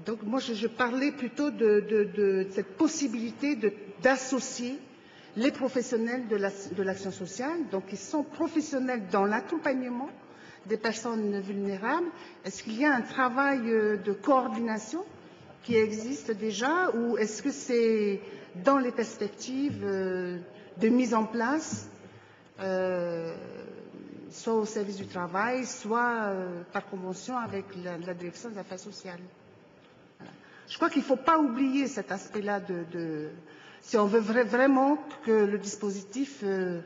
Speaker 20: Donc moi je, parlais plutôt de, cette possibilité d'associer les professionnels de la- de l'action sociale, donc ils sont professionnels dans l'accompagnement des personnes vulnérables. Est-ce qu'il y a un travail euh, de coordination qui existe déjà ou est-ce que c'est dans les perspectives euh, de mise en place euh, soit au service du travail, soit par convention avec la direction des affaires sociales? Je crois qu'il ne faut pas oublier cet aspect-là de, si on veut vra- vraiment que le dispositif euh,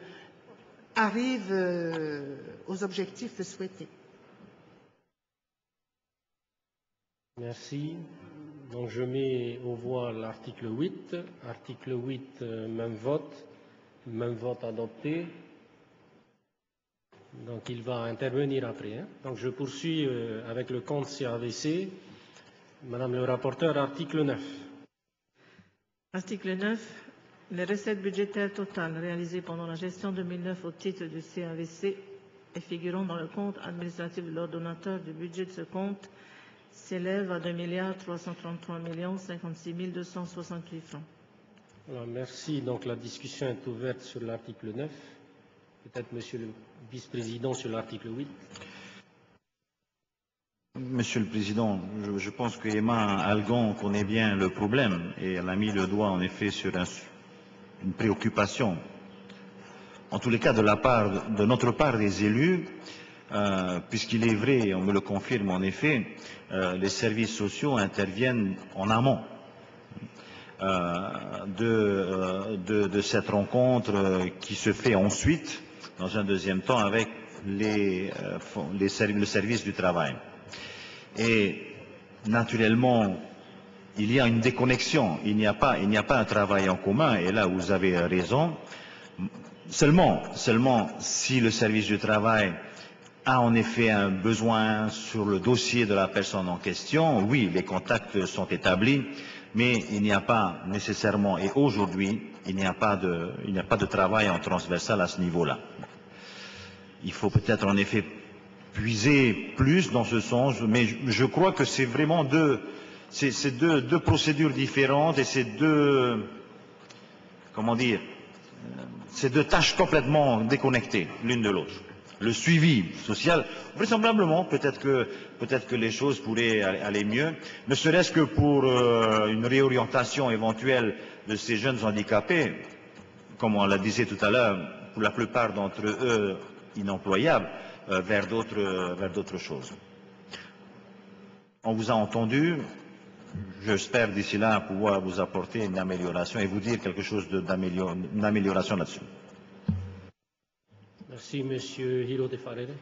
Speaker 20: arrive euh, aux objectifs souhaités.
Speaker 17: Merci. Donc je mets au voie l'article 8. Article 8, euh, même vote. Même vote adopté. Donc il va intervenir après. hein. Donc je poursuis avec le compte CAVC. Madame le rapporteur, article 9.
Speaker 7: Article 9. Les recettes budgétaires totales réalisées pendant la gestion 2009 au titre du CAVC et figurant dans le compte administratif de l'ordonnateur du budget de ce compte s'élèvent à 2 333 56 268 francs.
Speaker 17: Merci. Donc la discussion est ouverte sur l'article 9. Peut-être Monsieur le vice-président sur l'article 8.
Speaker 8: Monsieur le Président, je, pense que Emma Algon connaît bien le problème et elle a mis le doigt en effet sur un- une préoccupation. En tous les cas, de, notre part des élus, euh, puisqu'il est vrai, et on me le confirme en effet, euh, les services sociaux interviennent en amont euh, de, cette rencontre qui se fait ensuite, dans un deuxième temps, avec le service du travail. Et naturellement, il y a une déconnexion, il n'y a pas, a pas un travail en commun, et là vous avez raison. Seulement, seulement si le service du travail a en effet un besoin sur le dossier de la personne en question, oui, les contacts sont établis, mais il n'y a pas nécessairement, et aujourd'hui, il n'y a il n'y a pas de travail en transversal à ce niveau-là. Il faut peut-être en effet puiser plus dans ce sens, mais je, crois que c'est vraiment deux, deux, procédures différentes et c'est deux, comment dire, euh, c'est deux tâches complètement déconnectées l'une de l'autre. Le suivi social, vraisemblablement, peut-être que, peut-être que les choses pourraient aller mieux, ne serait-ce que pour euh, une réorientation éventuelle de ces jeunes handicapés, comme on l'a disait tout à l'heure, pour la plupart d'entre eux inemployables, vers d'autres vers d'autres choses. On vous a entendu. J'espère d'ici là pouvoir vous apporter une amélioration et vous dire quelque chose de- d'amélior- une amélioration là-dessus.
Speaker 17: Merci, Monsieur Hiro de Farere.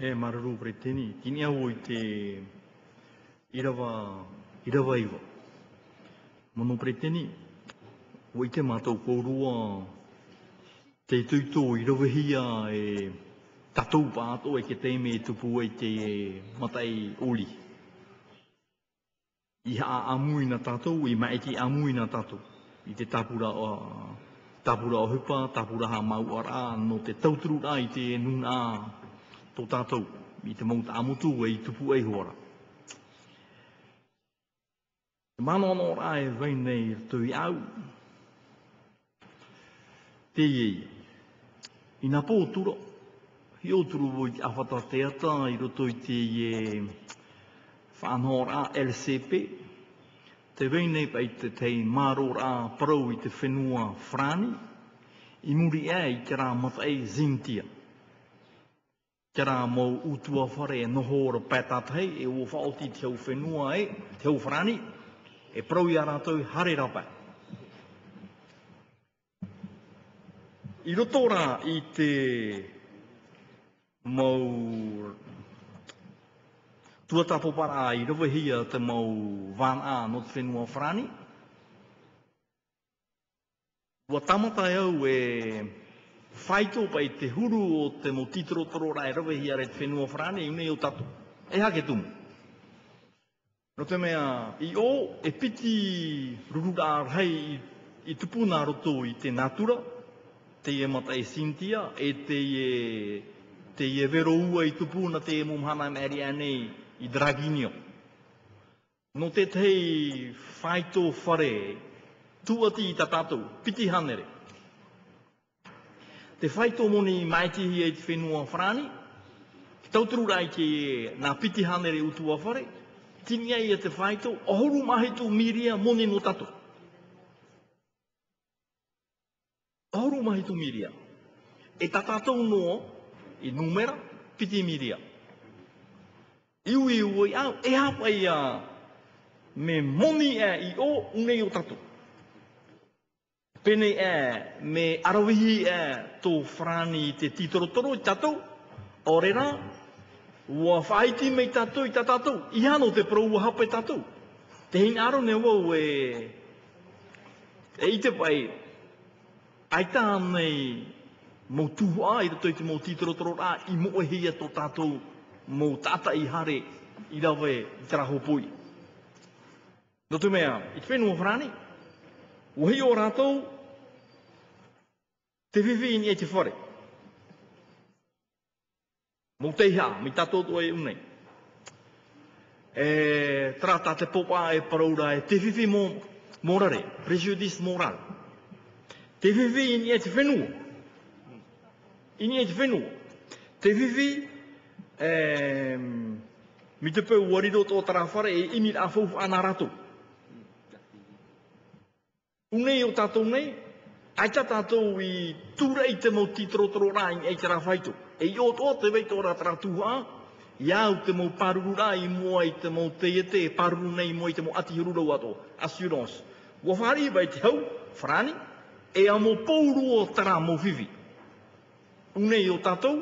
Speaker 15: E mararu pre tēni, tini au i te irawa, irawa iwa. Mono pre tēni, o i te mātou kōrua, te tuito i rawahia e tatou pāto e ke teime e tupu e te matai oli. I haa amui na tātou, i maiti amui na. I te tapura o, tapura o hupa, tapura ha mau ara, no te tauturu rā i te nuna tō tātou, i te mauta amutu e i tupu e hoara. Te mano anō rā e vei nei tui au. Te iei. I nā pō tura, hi o turu voi te awhata te ata i roto i te ie whanho LCP. Te vei nei i te tei mārora parau i te whenua Frani. I muri e i te rā matai Zintia. Te rā mau utua whare e noho ora pētātai e o whaoti te au whenua e, te au Frani. E parau i a rātou hare rapai. I roto rā i te mau tuatapo para i rawahia te mau a no te whenua whrani. Ua tamata au e whaito pai te huru o te mo titoro toro rai rawahia re te whenua whrani i unei o tatu. E hake tumu. No te mea, i o e piti rurura hei i, i tupuna roto i te natura, te ie mata e Cynthia, e te ie, te ie vero ua i tupuna te e mumhana meri anei i Draginio. No te tei whaito whare, tuati i ta piti hanere. Te whaito moni i maitihi e te whenua whrani, tauturu rai ke e nā piti hanere utua whare, tini ai e te whaito, ohoru mahi tu miria moni no tātou. Ohoru mahi tu miria. E ta no i numera, piti miria. Iu i au, e hapa i a, me moni e i o unei o tatu. Pene e, me arawihi e tō frani te titorotoro i tatou, o rera, ua whaiti mei tatou i tatatu, i ano te pro ua hapa i tatu. Te hin aro ne wau e, e i te pai, ai tā nei, mo ā, i rato i te mo titorotoro rā, i mō e hia tō tātou mō tāta i hare i rawe i te raho pui. No te mea, i te whenua wharani, o hei o rātou, te whiwhi ni e te whare. Mō te mi tātou tō e unei. E trata te popa e paraura e te whiwhi mō morare, prejudice moral. Te whiwhi ni e te whenua. Ini e te whenua. Te whiwhi um, mi te pe wariro tō tarawhare e ini a fau ana rato. Unei o tātou nei, ai tātou i tūra i te mau titro tro e i ei tara. E i o tō te wei tō rā tara tūha, i au te mau paruru rā i mua i te mau te e te, paruru nei mua i te mau ati ato, assurance. Wa whari bai te hau, whrani, e amo mo pouru o tara mo vivi. Unei o tātou,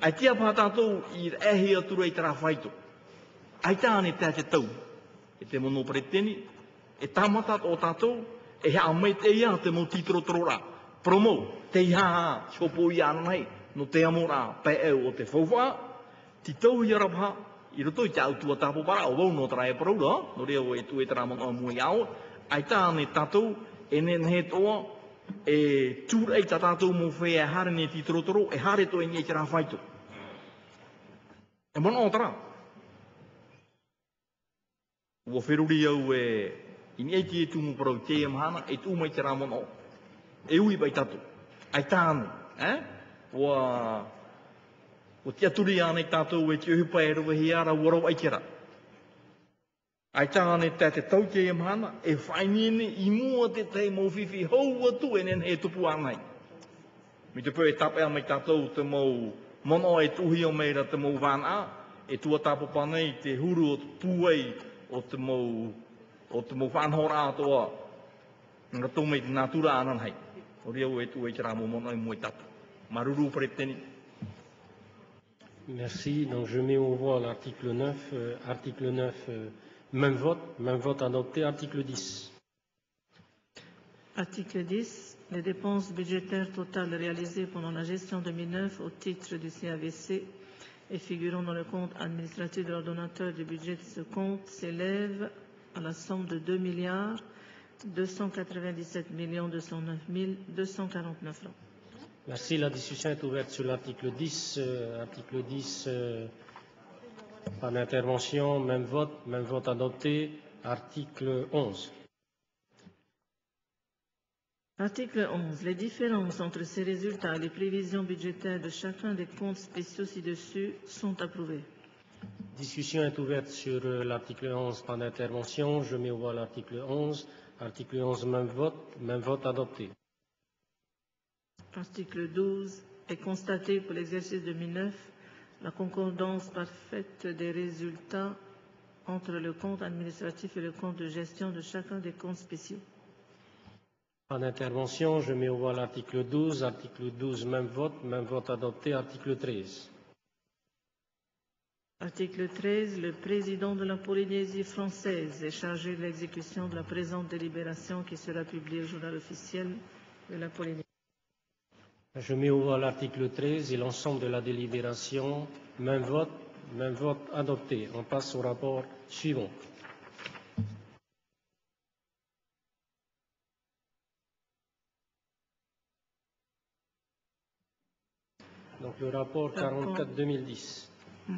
Speaker 15: ai tia pā tātou i ehe atura i tara whaito. Ai tāne tā te tau, e te mono preteni, e tamata o tātou, e hea mai te ia te mo titro trora. Promo, te ia sopo i anai, no te amora pe eu o te fauwha, ti tau i arabha, i roto i te au tua para, o wau no tara e paraura, no reo e tu e tara mo ngā ao, ai tāne tātou, e nen he toa, e tura i ta tātou mō whea e hare ne ti trotoro, e hare to e nye kira whaito. E mana o tara. Ua whiruri au e, i nye ti e tūmu parau te e mahana, e tu mai kira mana o. E ui bai tatu, ai tānu, e? Eh? Ua, ua ti aturi ane tātou e ti uhupa e rohe hi ara warau ai kira. Ua, Ai tāne te te tau te e mahana, e whainine i mua te te mau whiwhi hou atu e nen he tupu anai. Mi te pui e tape a mai tātou te mau mono e tuhi o meira te mau vāna, e tua tapo panei te huru o te puai o te mau o te mau whanhora atoa nga tō mei te nātura anan hei. O rea e tu e te mo mono i mo tatu. Maruru pere teni.
Speaker 17: Merci. Donc je mets au voie l'article 9. Euh, article 9, euh, même vote. Même vote adopté. Article 10.
Speaker 7: Article 10. Les dépenses budgétaires totales réalisées pendant la gestion 2009 au titre du CAVC et figurant dans le compte administratif de l'ordonnateur du budget de ce compte s'élèvent à la somme de 2 milliards 297 millions 209 249 francs.
Speaker 17: Merci. La discussion est ouverte sur l'article 10. Euh, article 10, euh, pas d'intervention, même vote, même vote adopté. Article 11.
Speaker 7: Article 11. Les différences entre ces résultats et les prévisions budgétaires de chacun des comptes spéciaux ci-dessus sont approuvées.
Speaker 17: Discussion est ouverte sur euh, l'article 11 par d'intervention. Je mets au voie l'article 11. Article 11, même vote. Même vote adopté.
Speaker 7: Article 12 est constaté pour l'exercice 2009 la concordance parfaite des résultats entre le compte administratif et le compte de gestion de chacun des comptes spéciaux.
Speaker 17: Pas d'intervention, je mets au voie l'article 12. Article 12, même vote. Même vote adopté. Article 13.
Speaker 7: Article 13. Le président de la Polynésie française est chargé de l'exécution de la présente délibération qui sera publiée au journal officiel de la Polynésie.
Speaker 17: Je mets au voie l'article 13 et l'ensemble de la délibération. Même vote, même vote adopté. On passe au rapport suivant. Donc le rapport 44-2010.
Speaker 7: Oui,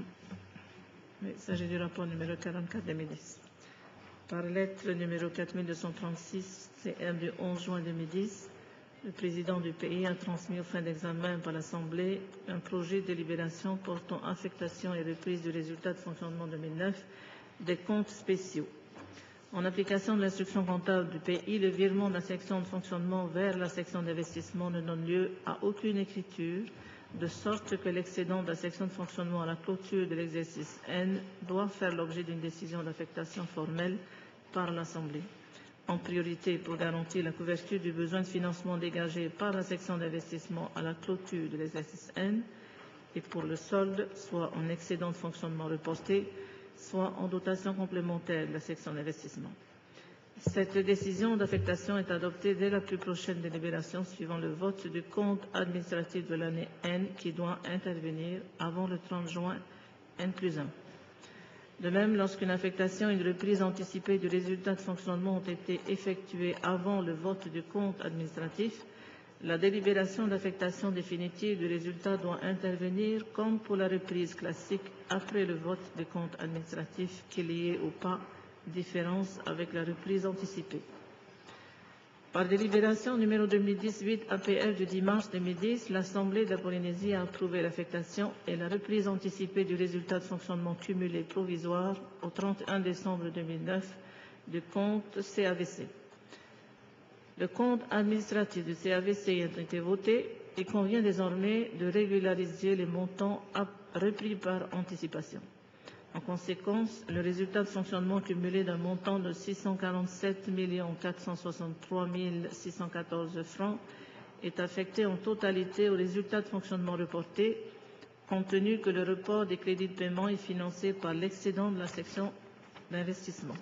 Speaker 7: il s'agit du rapport numéro 44 2010. Par lettre numéro 4236, CM du 11 juin 2010, le président du pays a transmis aux fins d'examen par l'Assemblée un projet de délibération portant affectation et reprise du résultat de fonctionnement 2009 des comptes spéciaux. En application de l'instruction comptable du pays, le virement de la section de fonctionnement vers la section d'investissement ne donne lieu à aucune écriture de sorte que l'excédent de la section de fonctionnement à la clôture de l'exercice N doit faire l'objet d'une décision d'affectation formelle par l'Assemblée. En priorité, pour garantir la couverture du besoin de financement dégagé par la section d'investissement à la clôture de l'exercice N et pour le solde, soit en excédent de fonctionnement reporté, soit en dotation complémentaire de la section d'investissement. Cette décision d'affectation est adoptée dès la plus prochaine délibération suivant le vote du compte administratif de l'année N qui doit intervenir avant le 30 juin N plus 1. De même, lorsqu'une affectation et une reprise anticipée du résultat de fonctionnement ont été effectuées avant le vote du compte administratif, la délibération d'affectation définitive du résultat doit intervenir comme pour la reprise classique après le vote du compte administratif qu'il y ait ou pas différence avec la reprise anticipée. Par délibération numéro 2018 APR du 10 mars 2010, l'Assemblée de la Polynésie a approuvé l'affectation et la reprise anticipée du résultat de fonctionnement cumulé provisoire au 31 décembre 2009 du compte CAVC. Le compte administratif du CAVC a été voté et convient désormais de régulariser les montants repris par anticipation. En conséquence, le résultat de fonctionnement cumulé d'un montant de 647 463 614 francs est affecté en totalité au résultat de fonctionnement reporté, compte tenu que le report des crédits de paiement est financé par l'excédent de la section d'investissement.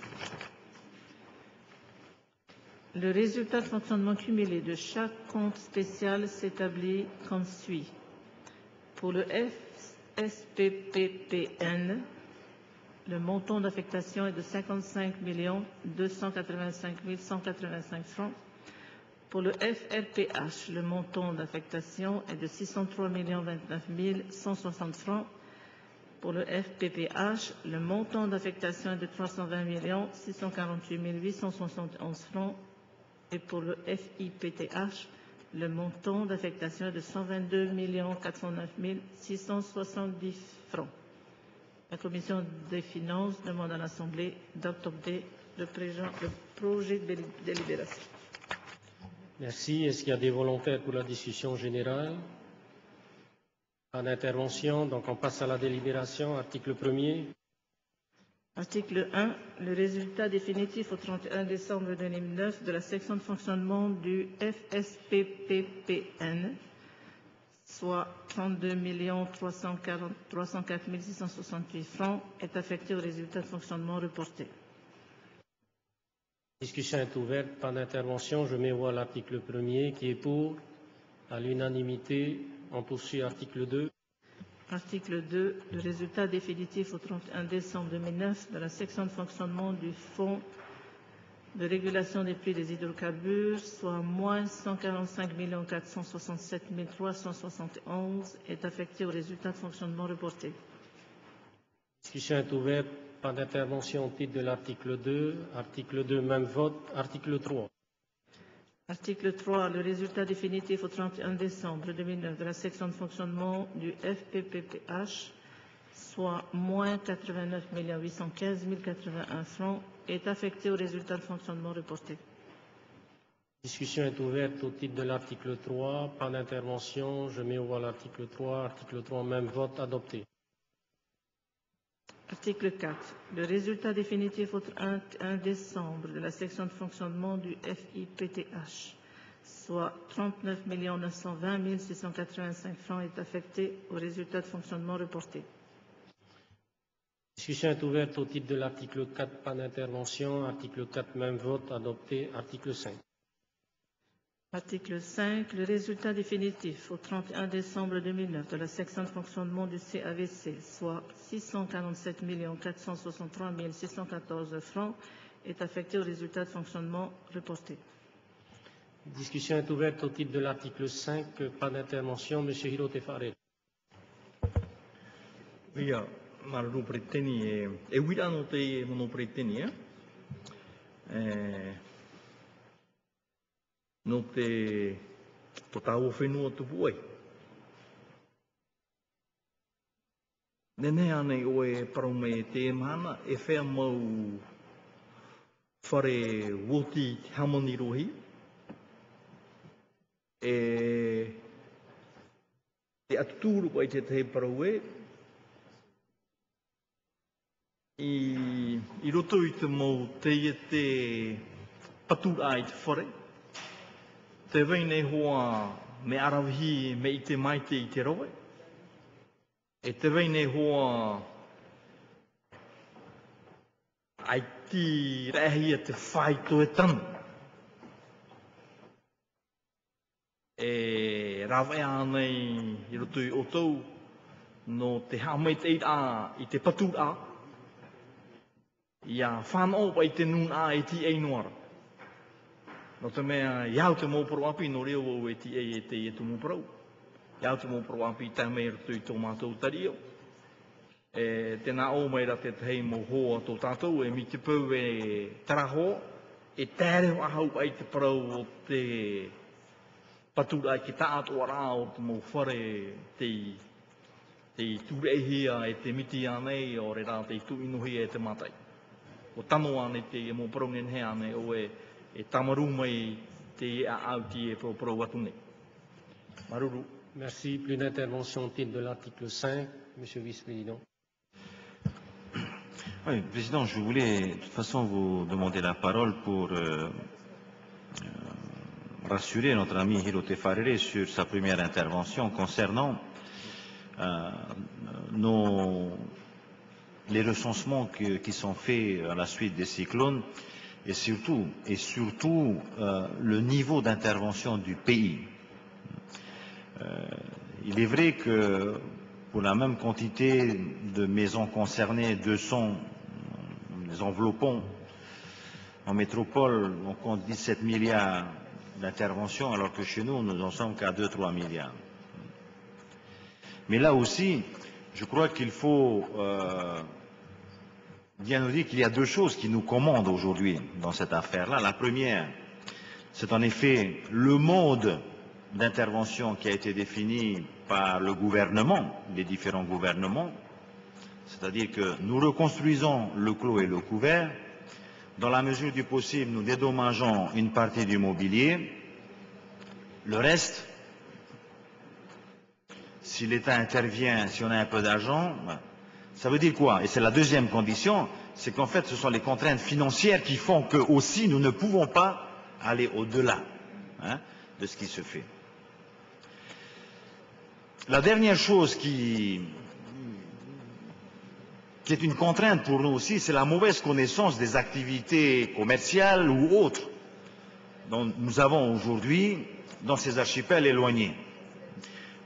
Speaker 7: Le résultat de fonctionnement cumulé de chaque compte spécial s'établit comme suit. Pour le FSPPPN, le montant d'affectation est de 55 285 185 francs. Pour le FRPH, le montant d'affectation est de 603 29 160 francs. Pour le FPPH, le montant d'affectation est de 320 648 871 francs et pour le FIPTH, le montant d'affectation est de 122 409 670 francs. La Commission des finances demande à l'Assemblée d'adopter le, le projet de délibération.
Speaker 17: Merci. Est-ce qu'il y a des volontaires pour la discussion générale? Pas d'intervention, donc on passe à la délibération. Article 1er.
Speaker 7: Article 1. Le résultat définitif au 31 décembre 2009 de la section de fonctionnement du FSPPPN, soit 32 304 668 francs, est affecté au résultat de fonctionnement reporté.
Speaker 17: La discussion est ouverte. Pas d'intervention. Je mets voir l'article 1er qui est pour. À l'unanimité, on poursuit article 2.
Speaker 7: Article 2. Le résultat définitif au 31 décembre 2009 de la section de fonctionnement du Fonds de régulation des prix des hydrocarbures, soit moins 145 467 371, est affecté au résultat de fonctionnement reporté. La
Speaker 17: discussion est ouverte. Pas d'intervention au titre de l'article 2. Article 2, même vote. Article 3.
Speaker 7: Article 3. Le résultat définitif au 31 décembre 2009 de la section de fonctionnement du FPPPH, soit moins 89 815 081 francs, est affecté au résultat de fonctionnement reporté.
Speaker 17: La discussion est ouverte au titre de l'article 3. Pas d'intervention. Je mets au voie l'article 3. Article 3, même vote adopté.
Speaker 7: Article 4. Le résultat définitif au 31 décembre de la section de fonctionnement du FIPTH, soit 39 920 685 francs, est affecté au résultat de fonctionnement reporté.
Speaker 17: Discussion est ouverte au titre de l'article 4, pas d'intervention. Article 4, même vote, adopté. Article 5.
Speaker 7: Article 5. Le résultat définitif au 31 décembre 2009 de la section de fonctionnement du CAVC, soit 647 463 614 francs, est affecté au résultat de fonctionnement reporté.
Speaker 17: Discussion est ouverte au titre de l'article 5. Pas d'intervention. Monsieur Hirote Farel.
Speaker 15: Oui, maruru preteni e, e wira no te mono preteni, eh? no te to tau whenua tupu ai. ne ane o e paraume e te mana e whea mau whare woti hamoni rohi. E te atuturu pai te te parau e i, i roto i te mau te i te patura i te whare te wei nei hoa me arawhi me i te maite i te roe. E te wei nei hoa ai ti rehi e te whai to e tanu. E rawe anei i roto i o tau no te hamei te i te patura. Ia whanau pa i te nun a e ti einuara. No te mea, iau te mōporo api no reo au e ti ei e te e tu. Iau te mōporo api tā mei ratu i tō mātou tario. E tēnā o mai ra te tei mō hoa tō tātou e mi te pau e taraho e tēreo o ahau ai te parau o te patura ki ta atua rā o te mō whare te te tūrehia e te miti anei o re rā te tu e te matai. O tamo ane te e mō parongen he ane o e, e tamaru mai te e a auti e pro pro atu nei. Maruru.
Speaker 17: Merci. Plus d'intervention au titre de l'article 5. Monsieur le vice-président.
Speaker 8: Oui, Président, je voulais de toute façon vous demander la parole pour euh, euh, rassurer notre ami Hirote Farere sur sa première intervention concernant euh, nos, les recensements qui sont faits à la suite des cyclones et surtout, et surtout euh, le niveau d'intervention du pays. Euh, il est vrai que pour la même quantité de maisons concernées, 200, les enveloppons, en métropole, on compte 17 milliards d'interventions, alors que chez nous, nous n'en sommes qu'à 2-3 milliards. Mais là aussi, je crois qu'il faut euh, bien nous dire qu'il y a deux choses qui nous commandent aujourd'hui dans cette affaire-là. La première, c'est en effet le mode d'intervention qui a été défini par le gouvernement, les différents gouvernements, c'est-à-dire que nous reconstruisons le clos et le couvert, dans la mesure du possible, nous dédommageons une partie du mobilier, le reste, si l'État intervient, si on a un peu d'argent, ça veut dire quoi? Et c'est la deuxième condition, c'est qu'en fait, ce sont les contraintes financières qui font que aussi nous ne pouvons pas aller au-delà hein, de ce qui se fait. La dernière chose qui, qui est une contrainte pour nous aussi, c'est la mauvaise connaissance des activités commerciales ou autres dont nous avons aujourd'hui dans ces archipels éloignés.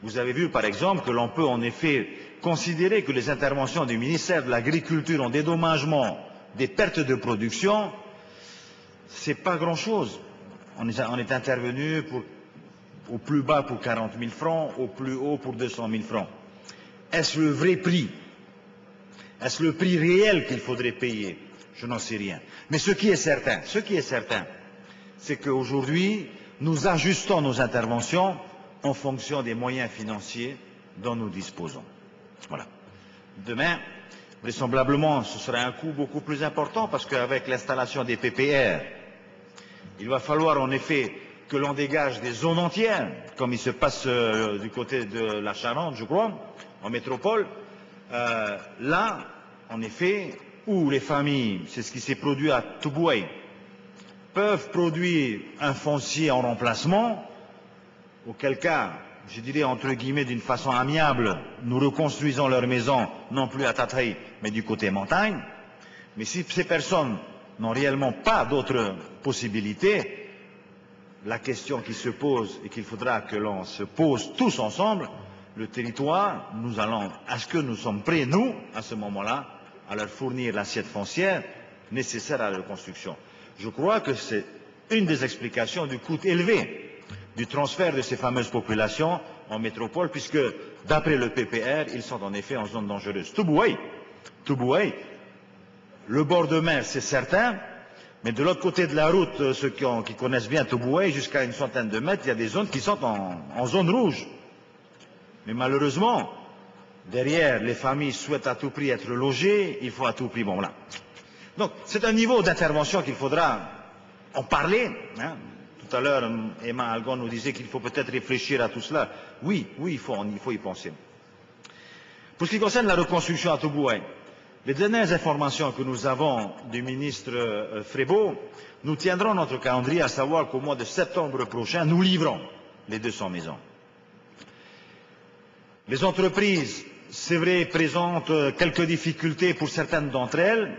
Speaker 8: Vous avez vu, par exemple, que l'on peut en effet considérer que les interventions du ministère de l'Agriculture en dédommagement des pertes de production, c'est pas grand-chose. On est, on est intervenu au plus bas pour 40 000 francs, au plus haut pour 200 000 francs. Est-ce le vrai prix? Est-ce le prix réel qu'il faudrait payer? Je n'en sais rien. Mais ce qui est certain, ce qui est certain, c'est qu'aujourd'hui, nous ajustons nos interventions en fonction des moyens financiers dont nous disposons. Voilà. Demain, vraisemblablement, ce sera un coût beaucoup plus important parce qu'avec l'installation des PPR, il va falloir en effet que l'on dégage des zones entières, comme il se passe euh, du côté de la Charente, je crois, en métropole. Euh, là, en effet, où les familles, c'est ce qui s'est produit à Touboué, peuvent produire un foncier en remplacement, auquel cas, je dirais entre guillemets d'une façon amiable, nous reconstruisons leur maison, non plus à Tatry, mais du côté montagne. Mais si ces personnes n'ont réellement pas d'autres possibilités, la question qui se pose et qu'il faudra que l'on se pose tous ensemble, le territoire, nous allons, est-ce que nous sommes prêts, nous, à ce moment-là, à leur fournir l'assiette foncière nécessaire à la reconstruction? Je crois que c'est une des explications du coût élevé du transfert de ces fameuses populations en métropole, puisque, d'après le PPR, ils sont en effet en zone dangereuse. Touboué, Touboué, le bord de mer, c'est certain, mais de l'autre côté de la route, euh, ceux qui, connaissent bien Touboué, jusqu'à une centaine de mètres, il y a des zones qui sont en, zone rouge. Mais malheureusement, derrière, les familles souhaitent à tout prix être logées, il faut à tout prix, bon voilà. Donc, c'est un niveau d'intervention qu'il faudra en parler. hein. Tout à l'heure, Emma Algon nous disait qu'il faut peut-être réfléchir à tout cela. Oui, oui, il faut, y penser. Pour ce qui concerne la reconstruction à Touboué, les dernières informations que nous avons du ministre euh, Frébeau, nous tiendrons notre calendrier à savoir qu'au mois de septembre prochain, nous livrons les 200 maisons. Les entreprises, c'est vrai, présentent euh, quelques difficultés pour certaines d'entre elles,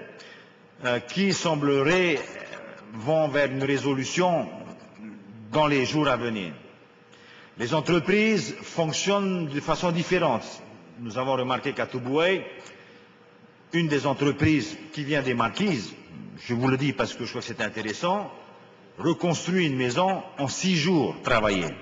Speaker 8: euh, qui sembleraient vont vers une résolution dans les jours à venir. Les entreprises fonctionnent de façon différente. Nous avons remarqué qu'à Touboué, une des entreprises qui vient des marquises, je vous le dis parce que je trouve que c'est intéressant, reconstruit une maison en six jours travaillés.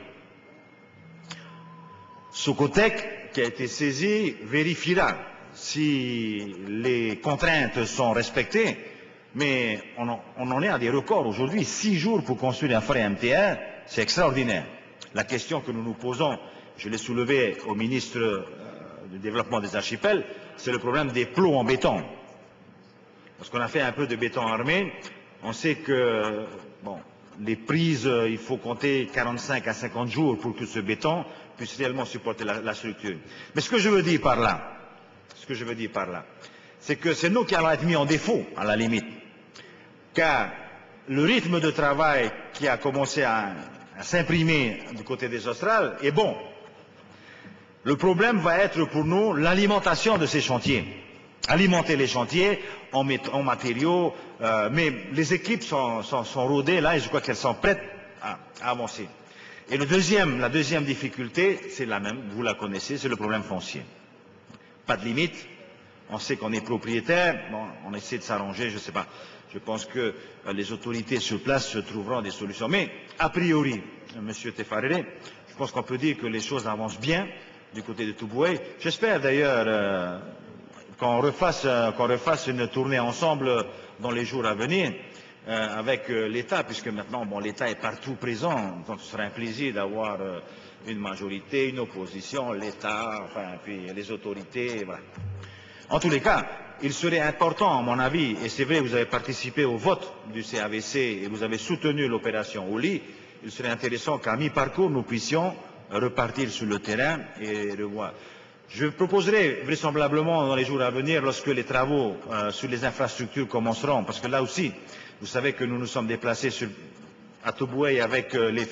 Speaker 8: Socotec, qui a été saisi, vérifiera si les contraintes sont respectées, Mais on en, est à des records aujourd'hui. Six jours pour construire un frais MTR, c'est extraordinaire. La question que nous nous posons, je l'ai soulevée au ministre euh, du Développement des Archipels, c'est le problème des plots en béton. Parce qu'on a fait un peu de béton armé, on sait que bon, les prises, euh, il faut compter 45 à 50 jours pour que ce béton puisse réellement supporter la, la structure. Mais ce que je veux dire par là, ce que je veux dire par là, c'est que c'est nous qui allons être mis en défaut, à la limite. Car le rythme de travail qui a commencé à, s'imprimer du côté des Australes est bon. Le problème va être pour nous l'alimentation de ces chantiers. Alimenter les chantiers en, matériaux, euh, mais les équipes sont, rodées là et je crois qu'elles sont prêtes à, avancer. Et la deuxième difficulté, c'est la même, vous la connaissez, c'est le problème foncier. Pas de limite, on sait qu'on est propriétaire, on essaie de s'arranger, je ne sais pas. Je pense que euh, les autorités sur place se trouveront des solutions. Mais, a priori, euh, Monsieur Tefarere, je pense qu'on peut dire que les choses avancent bien du côté de Touboué. J'espère d'ailleurs euh, qu'on refasse, une tournée ensemble dans les jours à venir avec l'État, puisque maintenant l'État est partout présent, donc ce sera un plaisir d'avoir une majorité, une opposition, l'État, enfin, puis les autorités. En tous les cas, il serait important, à mon avis, et c'est vrai, vous avez participé au vote du CAVC et vous avez soutenu l'opération OLI, il serait intéressant qu'à mi-parcours, nous puissions repartir sur le terrain et revoir. Je proposerai vraisemblablement dans les jours à venir, lorsque les travaux euh, sur les infrastructures commenceront, parce que là aussi, vous savez que nous nous sommes déplacés à Toboué avec euh, les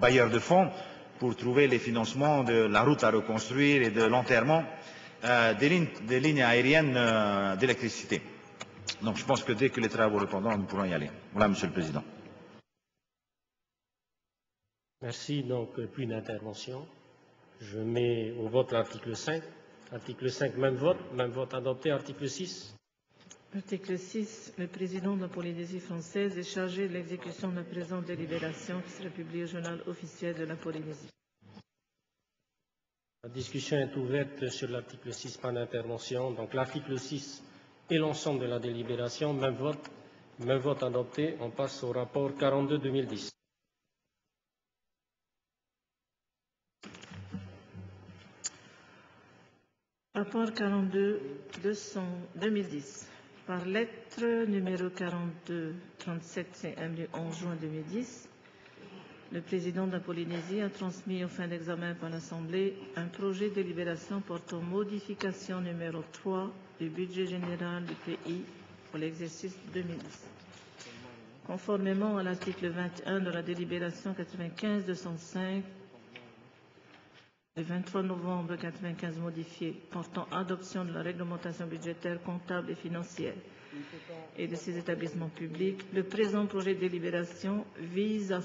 Speaker 8: bailleurs de fonds pour trouver les financements de la route à reconstruire et de l'enterrement des, lignes, des lignes aériennes euh, d'électricité. Donc je pense que dès que les travaux reprendront, nous pourrons y aller. Voilà, Monsieur le Président.
Speaker 17: Merci. Donc, euh, plus d'intervention. Je mets au vote l'article 5. Article 5, même vote. Même vote adopté. Article 6.
Speaker 7: Article 6. Le président de la Polynésie française est chargé de l'exécution de la présente délibération qui sera publiée au journal officiel de la Polynésie.
Speaker 17: La discussion est ouverte sur l'article 6 par d'intervention. Donc, l'article 6 et l'ensemble de la délibération, même vote. Même vote adopté. On passe au rapport 42-2010.
Speaker 7: Rapport 42 200 2010. Par lettre numéro 42 37 CM du 11 juin 2010, le président de la Polynésie a transmis au fin d'examen par l'Assemblée un projet de délibération portant modification numéro 3 du budget général du pays pour l'exercice 2010. Conformément à l'article 21 de la délibération 95-205 le 23 novembre 1995 modifié portant adoption de la réglementation budgétaire, comptable et financière et de ses établissements publics, le présent projet de délibération vise à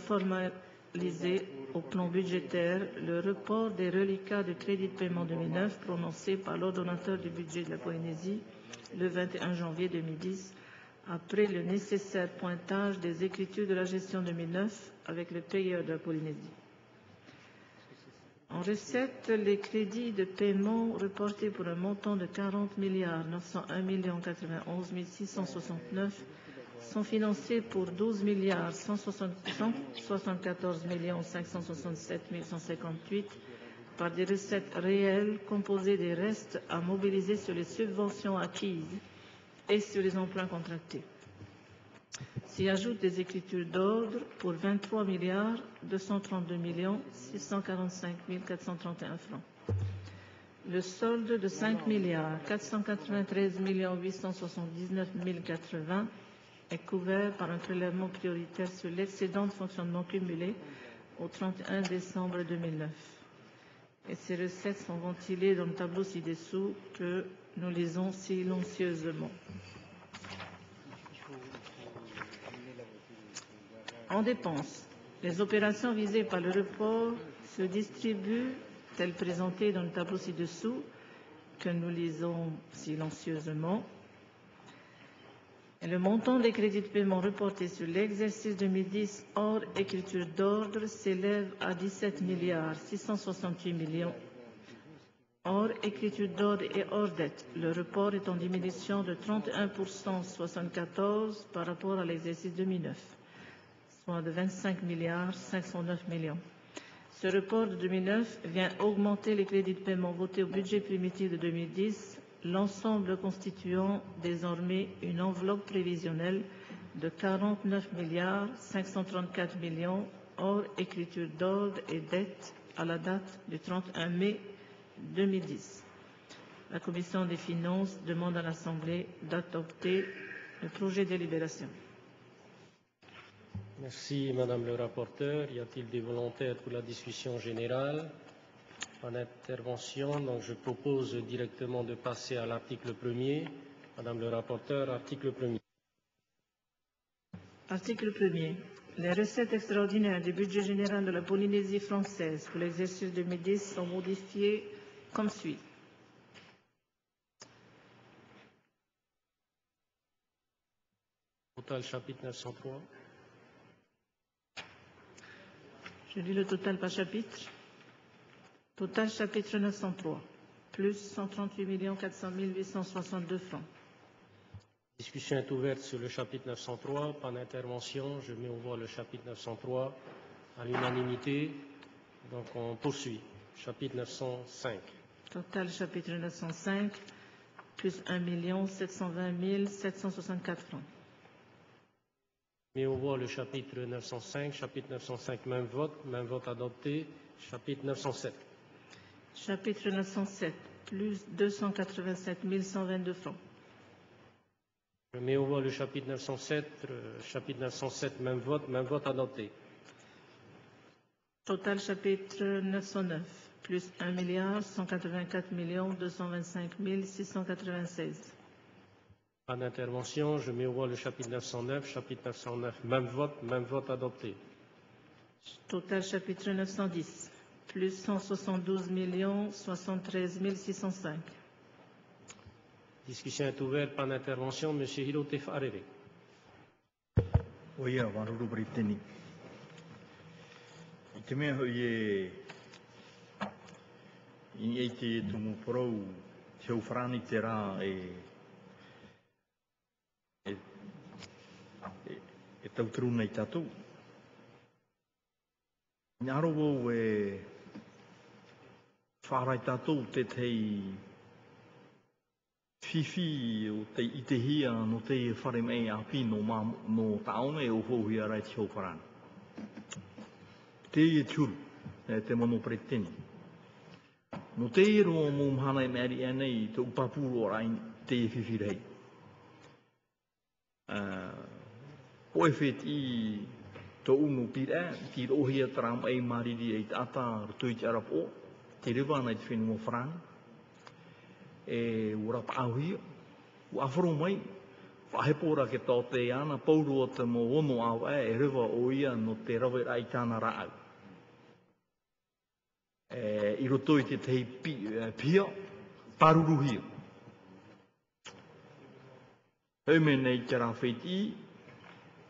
Speaker 7: formaliser au plan budgétaire le report des reliquats de crédit de paiement 2009 prononcé par l'ordonnateur du budget de la Polynésie le 21 janvier 2010 après le nécessaire pointage des écritures de la gestion 2009 avec le payeur de la Polynésie. En recette, les crédits de paiement reportés pour un montant de 40 milliards 901 millions 91 669 sont financés pour 12 milliards 174 millions 567 158 par des recettes réelles composées des restes à mobiliser sur les subventions acquises et sur les emprunts contractés. S'y ajoutent des écritures d'ordre pour 23 milliards 232 millions 645 431 francs. Le solde de 5 milliards 493 millions 879 080 est couvert par un prélèvement prioritaire sur l'excédent de fonctionnement cumulé au 31 décembre 2009. Et ces recettes sont ventilées dans le tableau ci-dessous que nous lisons silencieusement. En dépenses, les opérations visées par le report se distribuent, telles présentées dans le tableau ci-dessous, que nous lisons silencieusement. Le montant des crédits de paiement reportés sur l'exercice 2010 hors écriture d'ordre s'élève à 17 milliards 668 millions Hors écriture d'ordre et hors dette, le report est en diminution de 31% 74 par rapport à l'exercice 2009, soit de 25 milliards 509 millions. Ce report de 2009 vient augmenter les crédits de paiement votés au budget primitif de 2010, l'ensemble constituant désormais une enveloppe prévisionnelle de 49 milliards 534 millions hors écriture d'ordre et dette à la date du 31 mai 2010. La Commission des finances demande à l'Assemblée d'adopter le projet de délibération.
Speaker 17: Merci, Madame le rapporteur. Y a-t-il des volontaires pour la discussion générale? Pas d'intervention, donc je propose directement de passer à l'article premier. Madame le rapporteur, article premier.
Speaker 7: Article 1er. Les recettes extraordinaires du budget général de la Polynésie française pour l'exercice 2010 sont modifiées comme suit.
Speaker 17: Total chapitre 903.
Speaker 7: Je lis le total par chapitre. Total chapitre 903, plus 138 400 862 francs.
Speaker 17: Discussion est ouverte sur le chapitre 903. Pas d'intervention. Je mets au voie le chapitre 903 à l'unanimité. Donc on poursuit. Chapitre 905.
Speaker 7: Total chapitre 905, plus 1 720 764 francs.
Speaker 17: Mets au voie le chapitre 905. Chapitre 905, même vote. Même vote adopté. Chapitre 907.
Speaker 7: Chapitre 907, plus 287 122 francs.
Speaker 17: Je mets au voie le chapitre 907. euh, chapitre 907, même vote. Même vote adopté.
Speaker 7: Total chapitre 909, plus 1 milliard 184 millions 225 696.
Speaker 17: Pas d'intervention. Je mets au voie le chapitre 909. Chapitre 909, même vote. Même vote adopté.
Speaker 7: Total chapitre 910, plus 172 millions 73 605.
Speaker 17: Discussion est ouverte. Pas d'intervention. Monsieur Hirote Farere.
Speaker 15: Oia, waruru Britini. I te mea hoi e... I ei te tumu porou te uwharani te rā e... E... E... Whārai tātou te tei... Whiwhi o te itehia no te whare mei a pi no, mā, no taone o hohi a rai te hauwharani. Te e turu, e te mono preteni. No te e roa mō mhanai i meri e nei, te upapuro rai te e whiwhi rei. Uh, Poe whet i te unu pira, ki rohia taram ei mariri e te ata rutui te arapo, te rewa nei te whenua wharani e ura pāhuia, u awharo mai, whahepora ke tō te ana, paurua te mō ono au e, e rewa o ia no te rawe rai tāna rāau. E, I roto i te tei pi, e, pia, paruruhia. Heume nei te rāwhiti,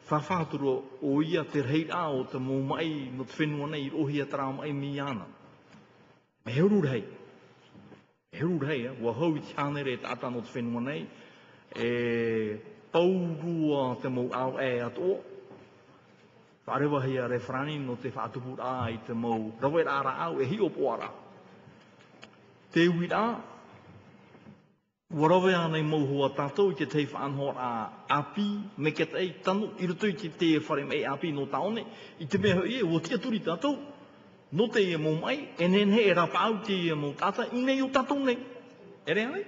Speaker 15: whawhāturo o ia te rei rā o te mō mai no te whenua nei, rohia tara mai mi ana. Me heuru rei. heru rei, ua hau i te anere te no te whenua nei, e paurua te mou au e ato, wharewa hei a refrani no te whaatupu rā i te mou rawe rā au e hi o poara. Te ui rā, ua rawe anei mou hua tātou i te tei whaanho rā. Api, me ke tei tanu, i rutu i te te whare mei api no taone, i te mea hoi e, ua tia turi tātou, no te ia mō mai, e nen he e au te ia mō tata, i nei o tatou nei. E rea nei?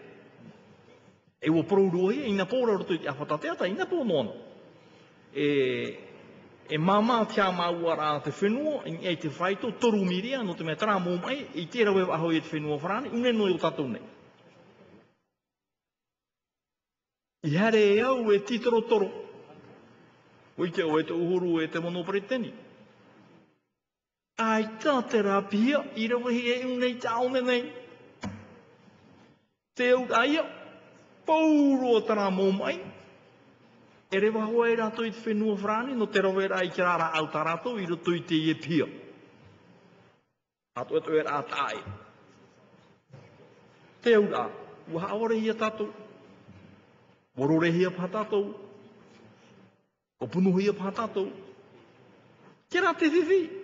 Speaker 15: E ua porourua ia, ina pōra roto i te awhatateata, ina pō noana. E, e māmā tia māua rā te whenua, i e te whaito, toru miria, no te mea tara mō mai, i tēra we aho i te whenua wharani, une no o tatou nei. I hare e au e titoro toro. Oi te o e te uhuru e te mono preteni. Ai tā te rā i rawa hi e unei taone nei. Te au aia, pauro tara mō mai. E rewa hoa e rātou i te whenua whrani, no te rawa e rā i ki rāra au tā rātou, i rātou i te e pia. Ato e to e rā. Te au rā, ua haore hia tātou. Warore hia pā tātou. O punu hia pā tātou. Ke rā te whiwhi.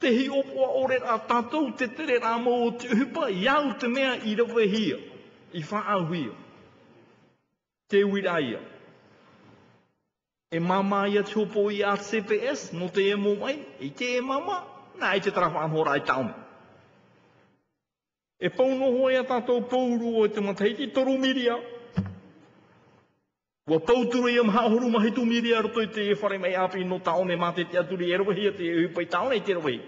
Speaker 15: Te hi o ore rā tātou, te tere rā mō o te uhipa, iau te mea i rawe hia, i whaahuia. Te uira ia. E mama ia te hopo i a CPS, no te e mō mai, i te e mama, nā i te tarafa anhora i taume. E pau noho e a tātou pauru o te mataiti, toru miria. Wa pauturu i am hahoru mahi tu miri roto te e whare mai api no taone mā te te aturi e rawahi a te e upai taone i te rawahi.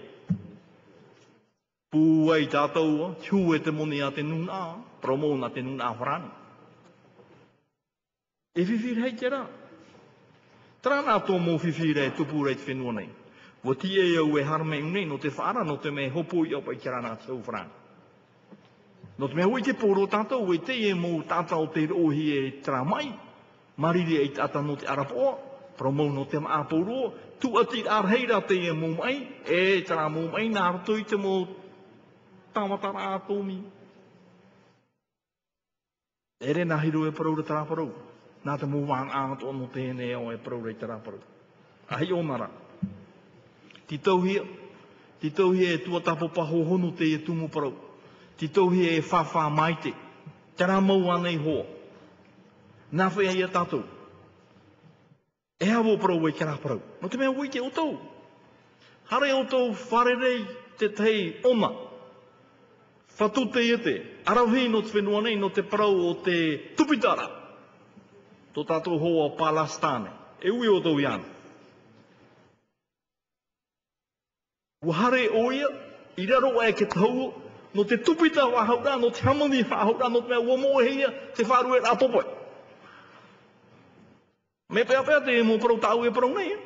Speaker 15: Pū i tātaua, tiu e te moni a te nuna, promo te nuna wharani. E whiwhir hei te rā. Trānā tō mō whiwhir e tupu rei te whenua nei. Wa ti e au e harme unei no te whaara no te me hopo i opa i kera nā tau wharani. No te mea hui te pōro tātou, e te e mō tātou te rohi e tra mai, mariri e tata no te arapoa, promou no te maa tu ati arheira te e mumai, e tara mumai nā rato i te mō tamatara atomi. Ere nā hiru e paraura tara parau, nā te mō wāng āto no te o e paraura i tara parau. Ahi o nara. Ti tauhia, ti tauhia e tua tapo paho honu te e tumu parau ti tauhia e whawha mai te. Mau anei hoa. Nā whai ia a tātou. E hawo parau e kera parau. No te mea ui te otou. Hare otou wharerei te tei oma. Whatu te e te. Arauhi no te whenua nei no te parau o te tupitara. Tō tātou hoa palastane. E ui o tau iana. Wahare oia, i raro e ke tau no te tupita wa haura, no te hamoni wa haura, no te mea ua moe ia, te wharu e rā popoe. Me pea pea te mo pro tau e pro nei.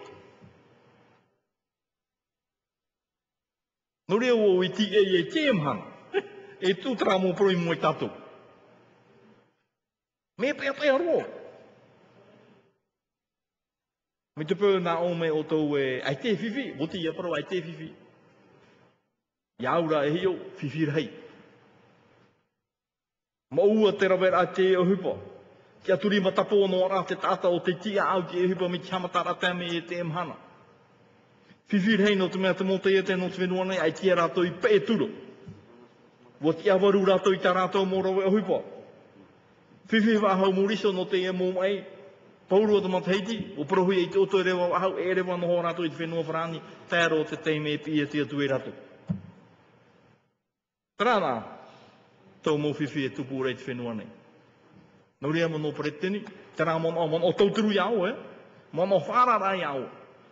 Speaker 15: No rea o i ti e e te emhang, e tu tra mo pro i mo tatu. Me pea pea ro. Me te peo na o me o tau e ai te fifi. o te ia parau ai te whiwhi. Iaura e hio, fifi rei. Ma ua te rawera te o hupa. Kia turi ma tapo no rā te tata o te tia au ki e hipa mi ki hamatara te me e te emhana. Whiwhir hei no te mea te mō e te no te whenua nei, ai kia rātou i pē turo. Wa tia awaru rātou i tā rātou mō rawe o hipa. Whiwhir wahau mōriso no te e mō mai, Pauru o te mataiti, o prohui e te oto e rewa wahau, e rewa noho rātou i te whenua wharani, tēro te teime e pia tia tu e rātou. Prana, tau mō whiwhi e tupu rei te whenua nei. Nau rea mo no paretini, tērā mo no, o no tauturu iau, eh? Mo no whārara iau,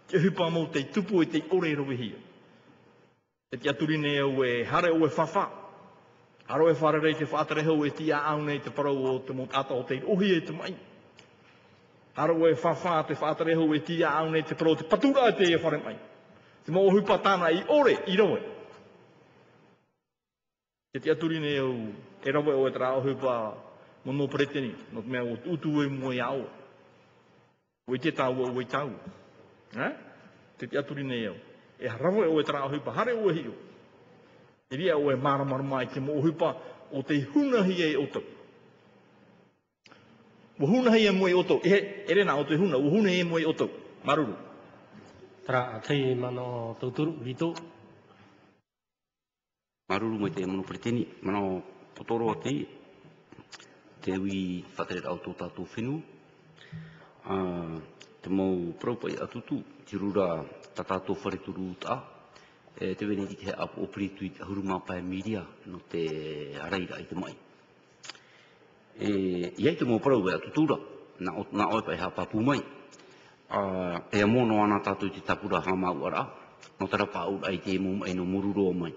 Speaker 15: ke hupa mō te tupu e te ore rowe hia. E te aturi nei au e hare o e whawha. aro e whare rei te whātare hau e tia au nei te parau o te mō ata o te ohi e te mai. Aro e whawha te whātare hau e tia au nei te parau o te patura e te e whare mai. Te mō hupa tāna i ore, i rowe. E te aturi nei au, e rawe o e tra o hupa mo no preteni, no te mea o utu e mo i au. O i te tau o i tau. Eh? Te te aturi nei au. E o e tra o hupa, hare o e hio. E ria o e mara mara mai te mo o hupa o te hunahi e o tau. Wa hunahi e mo i o tau. E, e rena o te huna, wa hunahi e mo i o tau. Maruru.
Speaker 17: Tra, tei mano tauturu, vito,
Speaker 6: maruru mai te mano preteni, mano potoro a te, te ui whatere au tō tātou whenu, uh, te mau praupai atutu, te rura tā tātou whare tā, e te wene ki te apu o pritu i te huruma miria no te areira i te mai. E, iai te mau praupai atutura, na, na oi pai hapa pu mai, uh, e a mono ana tātou te tapura hamau ara, no tara pāu ai te mu mai no mururo mai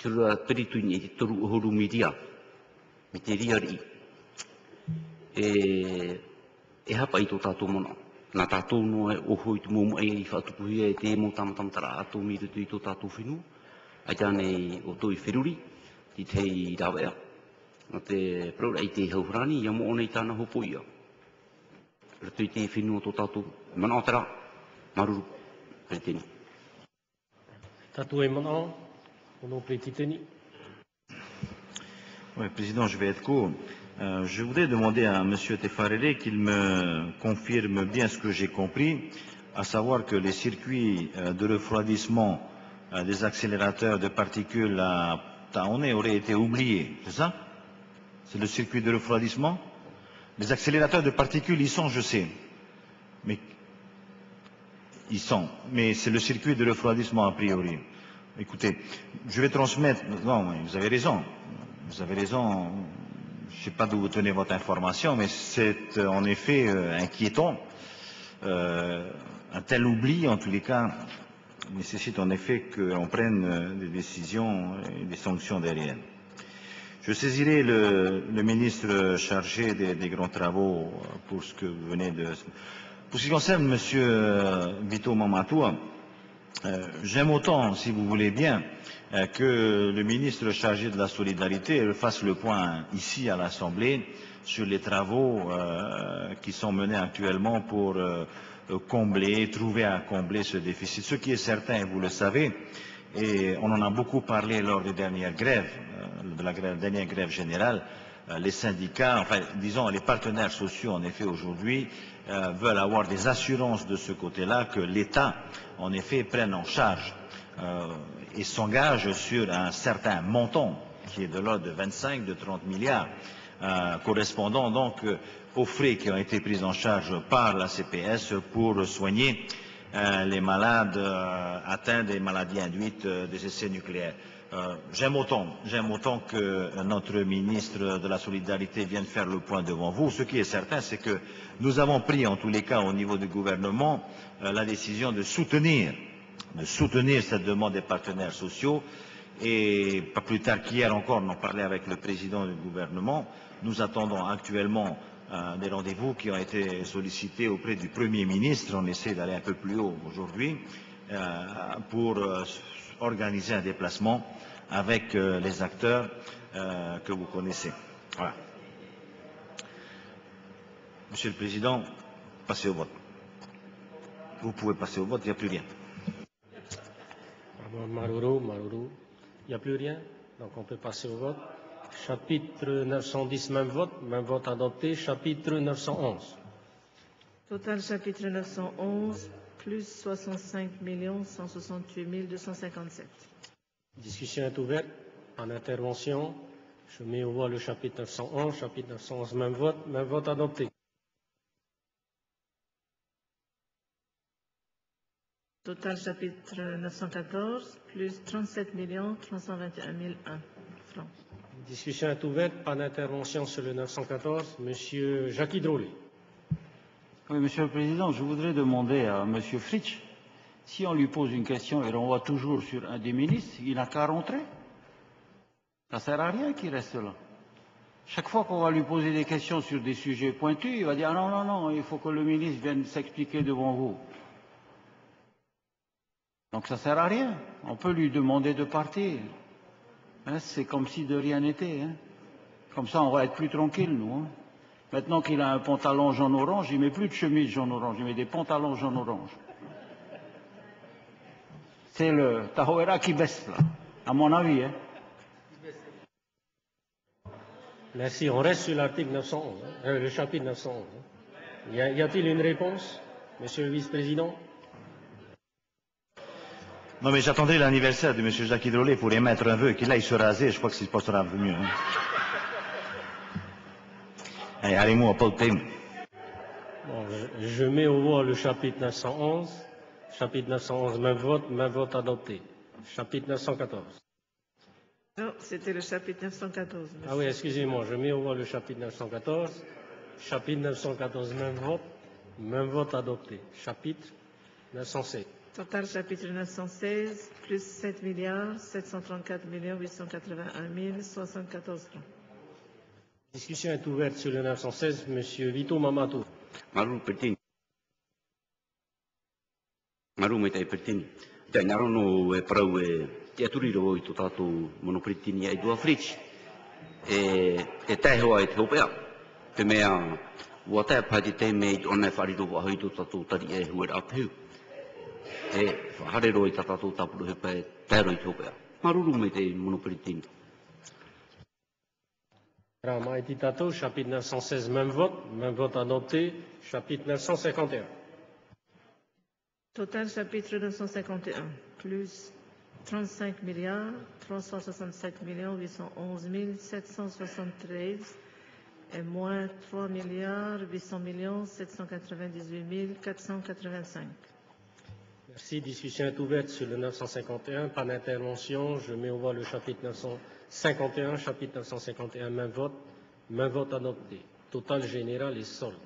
Speaker 6: te rua perituni i te toru uhuru miria, me te riari. E, e hapa i tō tātou mona. Nā tātou noa e oho i te mōmu ai i whatupuhia e te mō tamatamtara ato mi rutu i tō tātou whenu. Ai tāne o tō i whiruri, ti te i rawea. Nā te praura i te hauhrani, ia mo ona i tāna hopo ia. Rutu i te whenu o tō tātou. Mana o tera, maruru, peritini.
Speaker 17: Tātou e mana o, ono pretiteni.
Speaker 8: Oui, Président, je vais être court. Euh, je voudrais demander à M. Tefarere qu'il me confirme bien ce que j'ai compris, à savoir que les circuits euh, de refroidissement euh, des accélérateurs de particules à Taoné auraient été oubliés, c'est ça? C'est le circuit de refroidissement? Les accélérateurs de particules, ils sont, je sais. Mais ils sont. Mais c'est le circuit de refroidissement a priori. Écoutez, je vais transmettre. Non, vous avez raison. Vous avez raison. Je ne sais pas d'où vous tenez votre information, mais c'est euh, en effet euh, inquiétant. Euh, un tel oubli, en tous les cas, nécessite en effet qu'on prenne des décisions et des sanctions derrière. Je saisirai le, ministre chargé des, grands travaux pour ce que vous venez de... Pour ce qui concerne M. Vito Mamatoua, euh, j'aime autant, si vous voulez bien, que le ministre chargé de la solidarité fasse le point ici à l'Assemblée sur les travaux euh, qui sont menés actuellement pour euh, combler, trouver à combler ce déficit. Ce qui est certain, vous le savez, et on en a beaucoup parlé lors des dernières grèves, euh, de la dernière grève générale, euh, les syndicats, enfin disons les partenaires sociaux en effet aujourd'hui euh, veulent avoir des assurances de ce côté-là que l'État en effet prenne en charge euh, et s'engage sur un certain montant qui est de l'ordre de 25, de 30 milliards, euh, correspondant donc euh, aux frais qui ont été pris en charge par la CPS pour soigner euh, les malades atteints des maladies induites des essais nucléaires. Euh, j'aime autant, j'aime autant que notre ministre de la Solidarité vienne faire le point devant vous. Ce qui est certain, c'est que nous avons pris, en tous les cas, au niveau du gouvernement, euh, la décision de soutenir, soutenir cette demande des partenaires sociaux. Et pas plus tard qu'hier encore, on en parlait avec le président du gouvernement. Nous attendons actuellement euh, des rendez-vous qui ont été sollicités auprès du Premier ministre. On essaie d'aller un peu plus haut aujourd'hui euh, pour euh, organiser un déplacement avec les acteurs que vous connaissez. Voilà. Monsieur le Président, passez au vote. Vous pouvez passer au vote, il n'y a plus rien.
Speaker 17: Il n'y a plus rien, donc on peut passer au vote. Chapitre 910, même vote, même vote adopté. Chapitre 911.
Speaker 7: Total chapitre 911, plus 65 168 257.
Speaker 17: Discussion est ouverte. En intervention, je mets au voie le chapitre 911. Chapitre 911, même vote, même vote adopté.
Speaker 7: Total chapitre 914, plus 37 321 001 francs.
Speaker 17: Discussion est ouverte. Pas d'intervention sur le 914. Monsieur Jacques Drollet.
Speaker 21: Oui, Monsieur le Président, je voudrais demander à Monsieur Fritsch si on lui pose une question et renvoie toujours sur un des ministres, il n'a qu'à rentrer. Ça ne sert à rien qu'il reste là. Chaque fois qu'on va lui poser des questions sur des sujets pointus, il va dire non, non, non, il faut que le ministre vienne s'expliquer devant vous. Donc ça ne sert à rien. On peut lui demander de partir. Hein, C'est comme si de rien n'était. Hein. Comme ça, on va être plus tranquille, nous. Hein. Maintenant qu'il a un pantalon jaune-orange, il met plus de chemise jaune-orange, il met des pantalons jaune-orange. C'est le Tahoera qui baisse, là, à mon avis.
Speaker 17: Merci. On reste sur l'article 911, hein, euh, le chapitre 911. Hein. Y, a, y a-t-il une réponse, Monsieur le Vice-président?
Speaker 8: Non, mais j'attendrai l'anniversaire de M. Jacques Hidrolet pour émettre un vœu, qu'il aille se raser, je crois que se passera mieux. Hein. Allez, allez-moi, thème.
Speaker 17: bon, je, je mets au voie le chapitre 911. Chapitre 911, même vote, même vote adopté. Chapitre 914.
Speaker 7: Non, c'était le chapitre 914. Monsieur.
Speaker 17: Ah oui, excusez-moi, je mets au voie le chapitre 914. Chapitre 914, même vote, même vote adopté. Chapitre 916.
Speaker 7: Total chapitre 916, plus 7 milliards 734 881 074 francs.
Speaker 17: Discussion est ouverte sur le 916. Monsieur Vito Mamato.
Speaker 6: Maru Pertini. Maru mai tai Pertini. Tai ngaro no e parau e te aturi ro i to tato mono Pertini ai dua fritz. E e tai hoa i te hopea. Te mea ua tai pati te mei ona whari ro wa hoi tato tari e huer apu. E whare ro i tato tapu he pai tai ro i te hopea. Maruru mai te.
Speaker 17: Rama Tato, chapitre 916, même vote. Même vote adopté. Chapitre 951.
Speaker 7: Total chapitre 951, plus 35 milliards 367 millions 811 773 et moins 3 milliards 800 millions 798 485.
Speaker 17: Merci. Discussion est ouverte sur le 951. Pas d'intervention. Je mets au voie le chapitre 951. Chapitre 951, même vote. Même vote adopté. Total général et solde.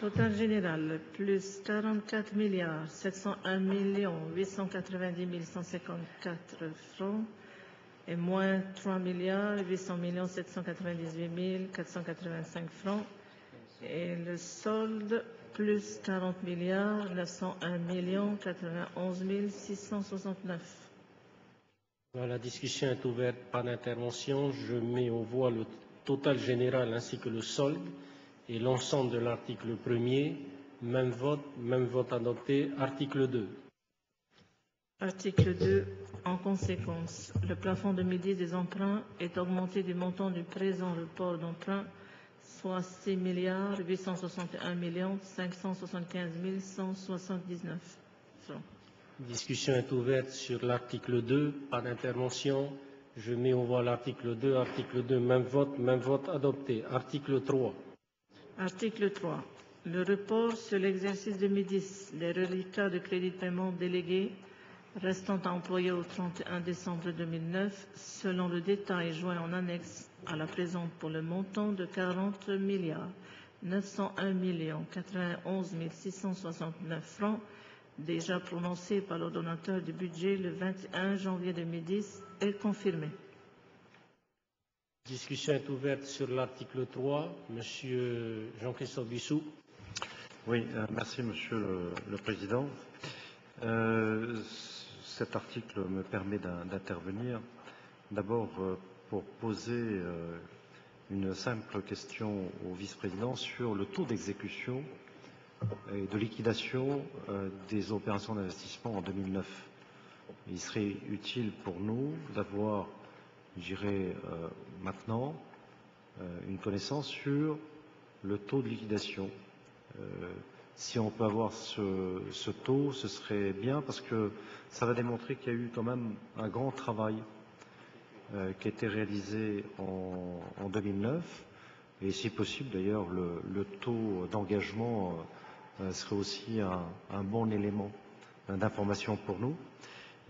Speaker 7: Total général, plus 44 milliards 701 millions 890 154 francs et moins 3 milliards 800 millions 798 485 francs. Et le solde, plus 40 milliards 901 millions 91 669.
Speaker 17: La discussion est ouverte. Pas d'intervention. Je mets au voie le total général ainsi que le solde et l'ensemble de l'article 1er. Même vote, même vote adopté. Article 2.
Speaker 7: Article 2. En conséquence, le plafond 2010 des emprunts est augmenté du montant du présent report d'emprunt, soit 6 milliards 861 millions 575 179 francs.
Speaker 17: Discussion est ouverte sur l'article 2. Pas d'intervention. Je mets au voie l'article 2. Article 2, même vote, même vote adopté. Article 3.
Speaker 7: Article 3. Le report sur l'exercice 2010 des reliquats de crédit de paiement délégués restant à employer au 31 décembre 2009 selon le détail joint en annexe à la présente pour le montant de 40 milliards 901 millions 91 669 francs déjà prononcé par l'ordonnateur du budget le 21 janvier 2010 est confirmé.
Speaker 17: Discussion est ouverte sur l'article 3. Monsieur Jean-Christophe Bissou.
Speaker 22: Oui, euh, merci Monsieur le, le Président. Euh, cet article me permet d'intervenir d'abord euh, pour poser euh, une simple question au vice-président sur le taux d'exécution et de liquidation euh, des opérations d'investissement en 2009. Il serait utile pour nous d'avoir j'irai maintenant une connaissance sur le taux de liquidation. Euh, si on peut avoir ce, taux, ce serait bien parce que ça va démontrer qu'il y a eu quand même un grand travail qui a été réalisé en, 2009 et si possible d'ailleurs le, taux d'engagement serait aussi un bon élément d'information pour nous.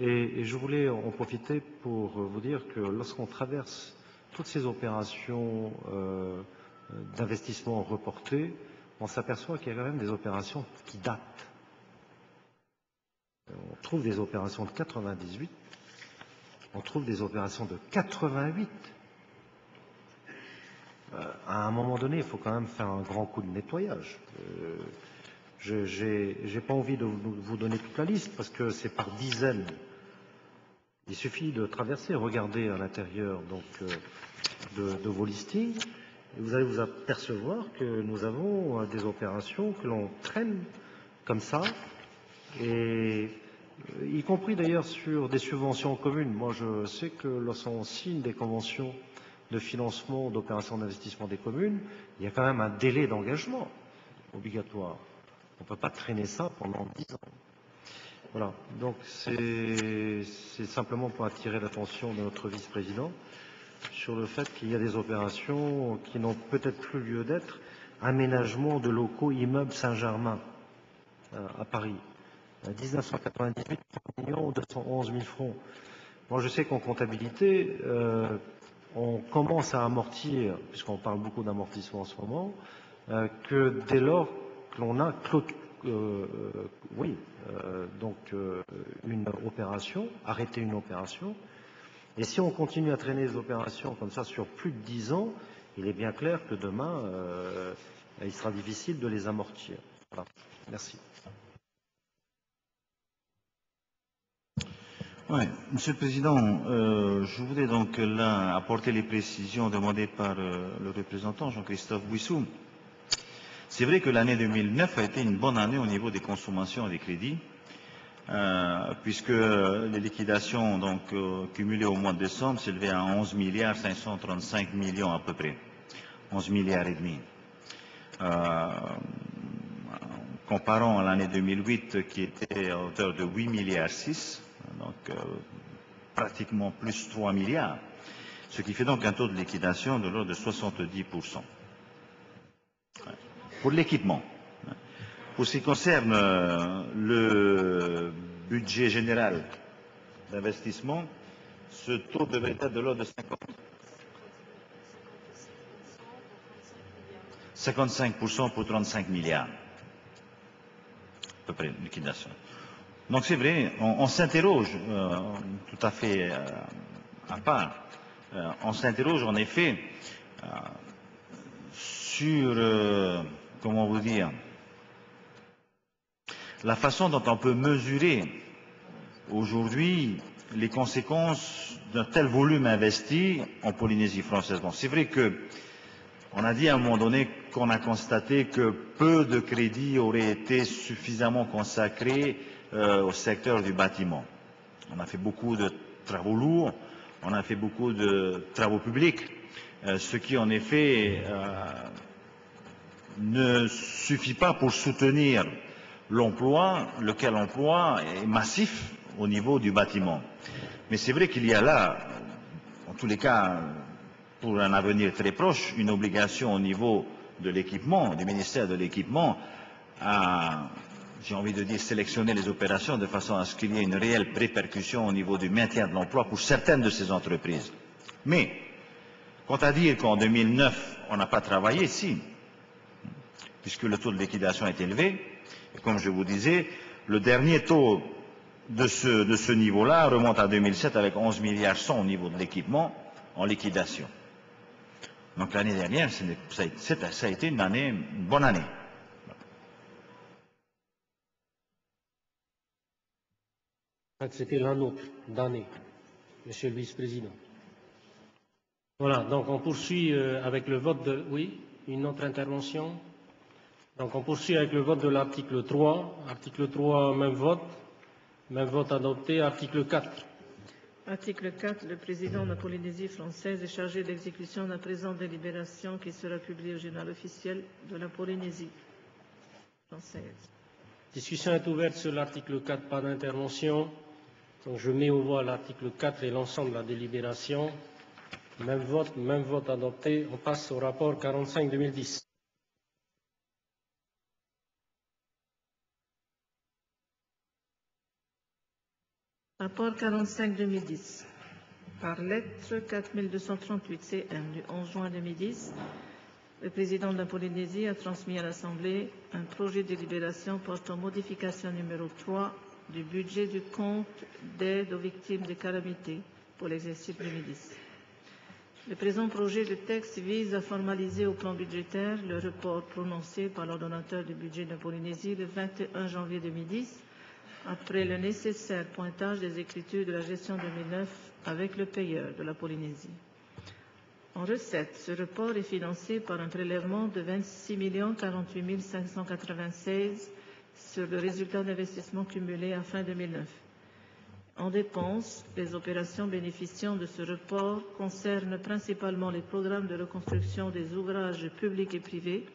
Speaker 22: Et, je voulais en profiter pour vous dire que lorsqu'on traverse toutes ces opérations euh, d'investissement reportées, on s'aperçoit qu'il y a quand même des opérations qui datent. On trouve des opérations de 98, on trouve des opérations de 88. Euh, à un moment donné, il faut quand même faire un grand coup de nettoyage. Euh, je n'ai pas envie de vous donner toute la liste parce que c'est par dizaines. Il suffit de traverser, regarder à l'intérieur euh, de, vos listings, et vous allez vous apercevoir que nous avons euh, des opérations que l'on traîne comme ça, et euh, y compris d'ailleurs sur des subventions communes. Moi, je sais que lorsqu'on signe des conventions de financement d'opérations d'investissement des communes, il y a quand même un délai d'engagement obligatoire. On ne peut pas traîner ça pendant dix ans. Voilà, donc c'est simplement pour attirer l'attention de notre vice-président sur le fait qu'il y a des opérations qui n'ont peut-être plus lieu d'être. Aménagement de locaux immeubles Saint-Germain euh, à Paris. 1998, 3 millions 211 000 francs. Moi, je sais qu'en comptabilité, euh, on commence à amortir, puisqu'on parle beaucoup d'amortissement en ce moment, euh, que dès lors que l'on a euh, oui, donc une opération, arrêter une opération. Et si on continue à traîner les opérations comme ça sur plus de dix ans, il est bien clair que demain, il sera difficile de les amortir. Merci.
Speaker 8: Monsieur le Président, je voudrais donc là apporter les précisions demandées par le représentant Jean-Christophe Bouissou. C'est vrai que l'année 2009 a été une bonne année au niveau des consommations et des crédits. Euh, puisque les liquidations euh, cumulées au mois de décembre s'élevaient à 11 milliards 535 millions à peu près. 11 milliards et demi. Euh, comparant à l'année 2008 qui était à hauteur de 8 milliards 6, donc euh, pratiquement plus 3 milliards, ce qui fait donc un taux de liquidation de l'ordre de 70%. Pour l'équipement. Pour ce qui concerne euh, le budget général d'investissement, ce taux devrait être de l'ordre de 50. 55% pour 35 milliards, à peu près, de liquidation. Donc c'est vrai, on, s'interroge euh, tout à fait euh, à part, on s'interroge en effet sur, comment vous dire, la façon dont on peut mesurer aujourd'hui les conséquences d'un tel volume investi en Polynésie française. C'est vrai que on a dit à un moment donné qu'on a constaté que peu de crédits auraient été suffisamment consacrés euh, au secteur du bâtiment. On a fait beaucoup de travaux lourds, on a fait beaucoup de travaux publics, euh, ce qui en effet euh, ne suffit pas pour soutenir l'emploi, lequel emploi est massif au niveau du bâtiment. Mais c'est vrai qu'il y a là, en tous les cas, pour un avenir très proche, une obligation au niveau de l'équipement, du ministère de l'équipement, à, j'ai envie de dire, sélectionner les opérations de façon à ce qu'il y ait une réelle répercussion au niveau du maintien de l'emploi pour certaines de ces entreprises. Mais, quant à dire qu'en 2009, on n'a pas travaillé, si, puisque le taux de liquidation est élevé, comme je vous disais, le dernier taux de ce, niveau-là remonte à 2007 avec 11 milliards 100 au niveau de l'équipement en liquidation. Donc l'année dernière, ça a, été une bonne année.
Speaker 17: C'était la nôtre d'année, Monsieur le Vice-président. Voilà, donc on poursuit euh, avec le vote de... Oui, une autre intervention Donc on poursuit avec le vote de l'article 3. Article 3, même vote. Même vote adopté. Article 4.
Speaker 7: Article 4. Le président de la Polynésie française est chargé d'exécution de la présente délibération qui sera publiée au journal officiel de la Polynésie française.
Speaker 17: Discussion est ouverte sur l'article 4. Pas d'intervention. Donc je mets au voie l'article 4 et l'ensemble de la délibération. Même vote, même vote adopté. On passe au rapport 45-2010.
Speaker 7: Rapport 45-2010. Par lettre 4238 CM du 11 juin 2010, le président de la Polynésie a transmis à l'Assemblée un projet de délibération portant modification numéro 3 du budget du compte d'aide aux victimes de calamités pour l'exercice 2010. Le présent projet de texte vise à formaliser au plan budgétaire le report prononcé par l'ordonnateur du budget de la Polynésie le 21 janvier 2010 après le nécessaire pointage des écritures de la gestion 2009 avec le payeur de la Polynésie. En recette, ce report est financé par un prélèvement de 26 48 596 sur le résultat d'investissement cumulé à fin 2009. En dépenses, les opérations bénéficiant de ce report concernent principalement les programmes de reconstruction des ouvrages publics et privés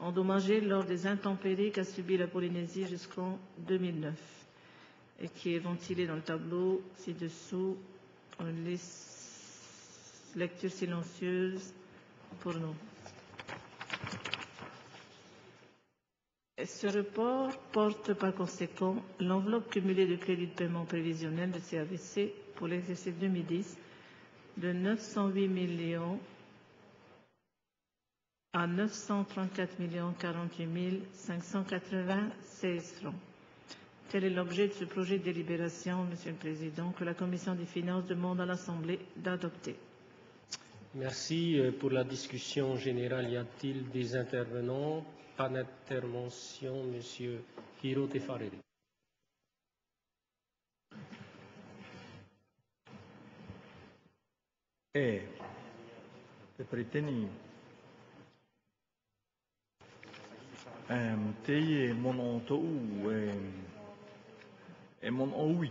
Speaker 7: endommagés lors des intempéries qu'a subi la Polynésie jusqu'en 2009 et qui est ventilé dans le tableau ci-dessous. Les lecture silencieuse pour nous. Ce report porte par conséquent l'enveloppe cumulée de crédits de paiement prévisionnel de CAVC pour l'exercice 2010 de 908 millions à 934 millions 48 596 francs. Tel est l'objet de ce projet de délibération, Monsieur le Président, que la Commission des finances demande à l'Assemblée d'adopter.
Speaker 17: Merci euh, pour la discussion générale. Y a-t-il des intervenants? Pas d'intervention, Monsieur Hiro Tefareri.
Speaker 15: Te priteni um, te ie mono tou e mon o ui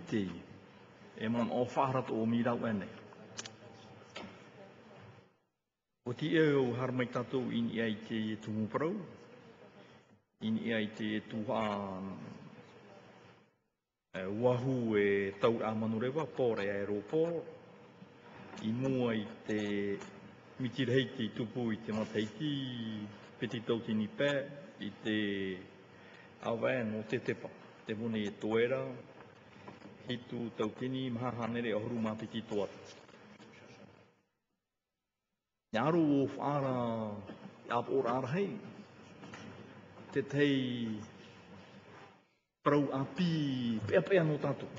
Speaker 15: e mon o whaharat o mirau ene. O ti e o harmai tatou ini ai te e tumu parau, ini ai te e tuha e wahu e tau a manurewa, pōre aeroport, i mua i te mitirhei te tupu i te mataiti, peti tau te nipe, i te awen o te tepa, te mune e toera, hitu tau tini mahahanere o huru mapiti toata. Nyaru o whaara ap or arhei, te tei prau api pea pea no tātou.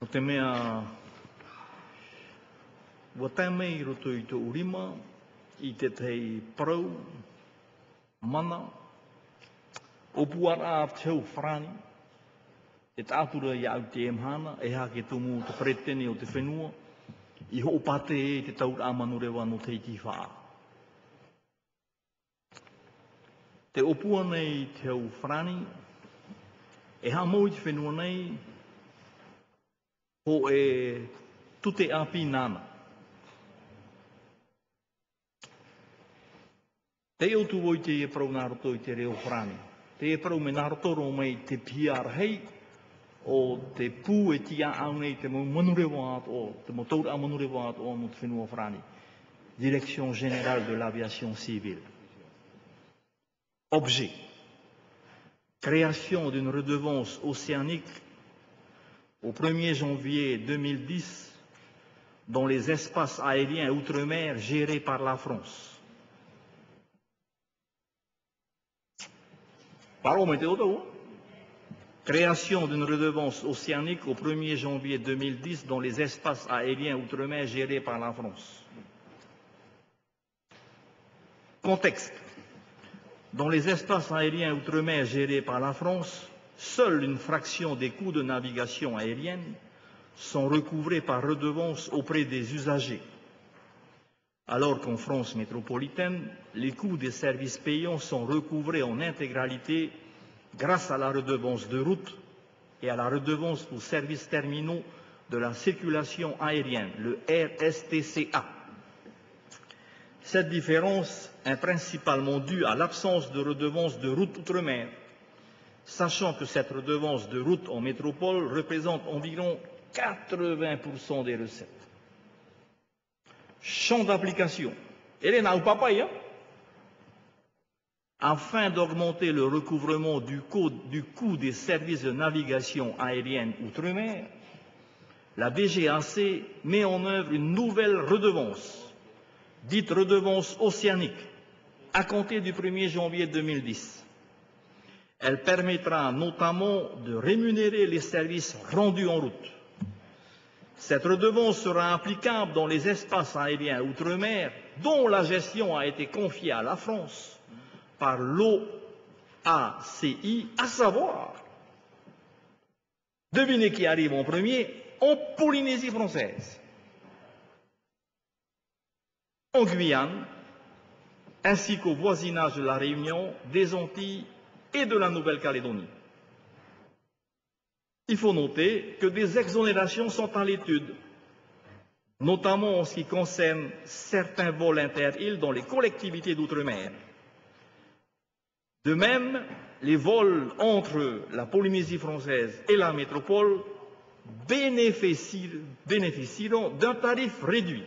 Speaker 15: O te mea Wa tēmei roto i tō urima, i te tei prau, mana, o puara a teu whrani, e tātura i au te emhana, e ha ke tumu te pretene o te whenua, i ho pate e te taur amanurewa no te iti whaa. Te opua nei teu whrani, e ha mau i te whenua nei, ho e tute api nāna. Te o tu oi te e prau nā roto i te reo whrani. Te e prau me nā roto ro mai te piar hei Direction Générale de l'Aviation Civile. Objet. Création d'une redevance océanique au 1er janvier 2010 dans les espaces aériens outre-mer gérés par la France. Parole Création d'une redevance océanique au 1er janvier 2010 dans les espaces aériens outre-mer gérés par la France. Contexte. Dans les espaces aériens outre-mer gérés par la France, seule une fraction des coûts de navigation aérienne sont recouvrés par redevance auprès des usagers, alors qu'en France métropolitaine, les coûts des services payants sont recouvrés en intégralité grâce à la redevance de route et à la redevance pour services terminaux de la circulation aérienne, le RSTCA. Cette différence est principalement due à l'absence de redevance de route outre-mer, sachant que cette redevance de route en métropole représente environ 80% des recettes. Champ d'application. Elena Upapaya, afin d'augmenter le recouvrement du coût, des services de navigation aérienne outre-mer, la DGAC met en œuvre une nouvelle redevance, dite redevance océanique, à compter du 1er janvier 2010. Elle permettra notamment de rémunérer les services rendus en route. Cette redevance sera applicable dans les espaces aériens outre-mer dont la gestion a été confiée à la France par l'OACI, à savoir, devinez qui arrive en premier, en Polynésie française, en Guyane, ainsi qu'au voisinage de la Réunion, des Antilles et de la Nouvelle-Calédonie. Il faut noter que des exonérations sont à l'étude, notamment en ce qui concerne certains vols inter-îles dans les collectivités d'outre-mer. De même, les vols entre la Polynésie française et la métropole bénéficieront d'un tarif réduit.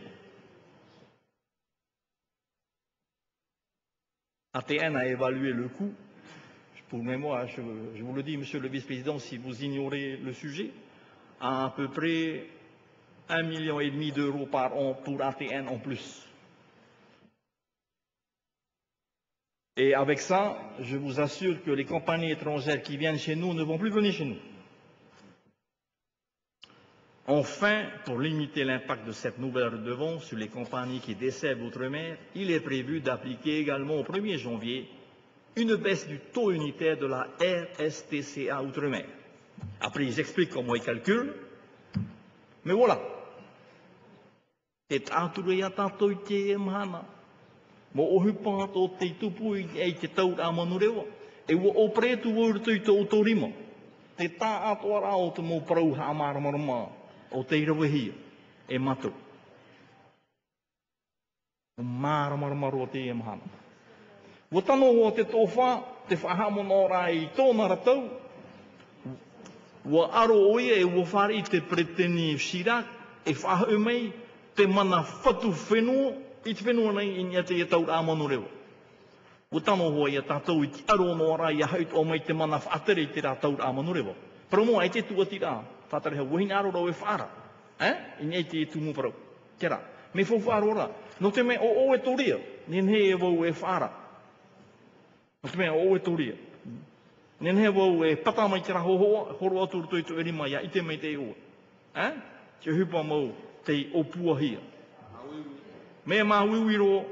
Speaker 15: ATN a évalué le coût, pour mémoire, je, vous le dis, Monsieur le Vice-président, si vous ignorez le sujet, à à peu près un million et demi d'euros par an pour ATN en plus. Et avec ça, je vous assure que les compagnies étrangères qui viennent chez nous ne vont plus venir chez nous. Enfin, pour limiter l'impact de cette nouvelle redevance sur les compagnies qui desservent outre-mer, il est prévu d'appliquer également au 1er janvier une baisse du taux unitaire de la RSTCA outre-mer. Après, ils expliquent comment ils calculent. Mais voilà. Mo ohu hupa to te tupu i e te tau rā manu rewa. E wa o pretu wauru tui tō tō rima. te tā atoa rā o te mō parau hā māramarama o te irawahia e matu. O māramarama roa te e mahana. Wa tano o te tōwha, te whahamona rā i tōna ratau, wa aro oia e wa whare i te preteni Chirac, e whahau mai, te mana whatu whenua, i te whenua nei i nia te e tau rā manu rewa. O tano hoa ia tātou i ti aro no ara i haut o mai te mana whaatere i te rā tau rā manurewa. Pero mo ai te tua ti rā, whaatere hea wahina aro rau e whaara. Eh? I nia te tu mu parau. Te rā. Me fau whaaro rā. No te mea o o e toria, nen he e vau e whaara. No te mea o o e toria. Nen he wau e pata mai te rā hohoa, horo atu ruto i tu erima ia i te mei te ua. Eh? Te hupa mau te opua hia. Me mā wiwiro,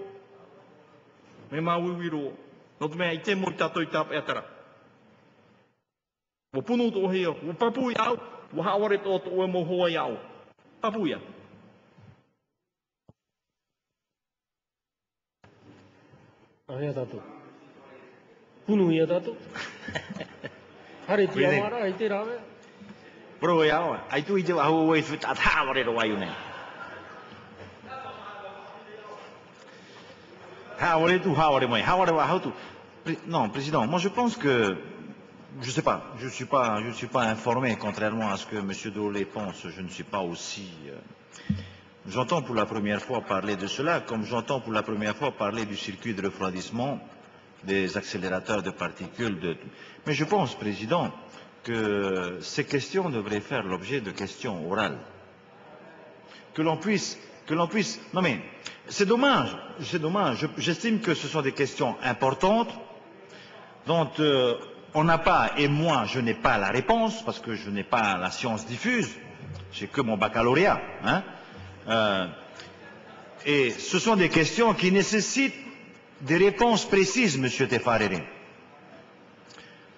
Speaker 15: me wiwiro, no te mea i te mori tātou i tāpa e atara. Wa punu tō hea, wa papu i au, wa haware tō tō e mo hoa i au. Papu i au.
Speaker 17: Ahia tātou. Punu ia tātou. Hare ti amara, ai te rawe.
Speaker 8: Pro e awa, ai tu i te wahu o e whi tā tā ware ro ai unei. Wa hau tu. Pré- Non, président, moi je pense que, je sais pas, je je suis pas informé, contrairement à ce que M. Dolé pense, je ne suis pas aussi... euh, J'entends pour la première fois parler de cela, comme j'entends pour la première fois parler du circuit de refroidissement des accélérateurs de particules. Mais je pense, Président, que ces questions devraient faire l'objet de questions orales. Que l'on puisse, que l'on puisse. Non mais, c'est dommage, c'est dommage. Je- J'estime que ce sont des questions importantes dont euh, on n'a pas, et moi je n'ai pas la réponse parce que je n'ai pas la science diffuse. J'ai que mon baccalauréat. Hein Euh, et ce sont des questions qui nécessitent des réponses précises, Monsieur Tefarere.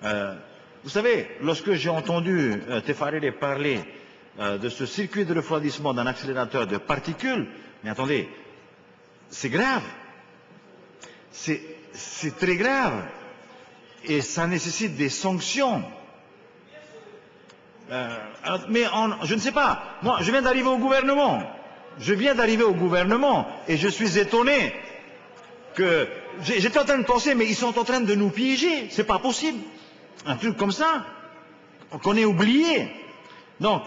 Speaker 8: Euh, vous savez, lorsque j'ai entendu Tefarere parler euh, de ce circuit de refroidissement d'un accélérateur de particules, mais attendez, c'est grave. C'est très grave. Et ça nécessite des sanctions. Euh, mais je ne sais pas. Moi, je viens d'arriver au gouvernement. Je viens d'arriver au gouvernement et je suis étonné que j'étais en train de penser, mais ils sont en train de nous piéger. C'est pas possible. Un truc comme ça qu'on ait oublié. Donc,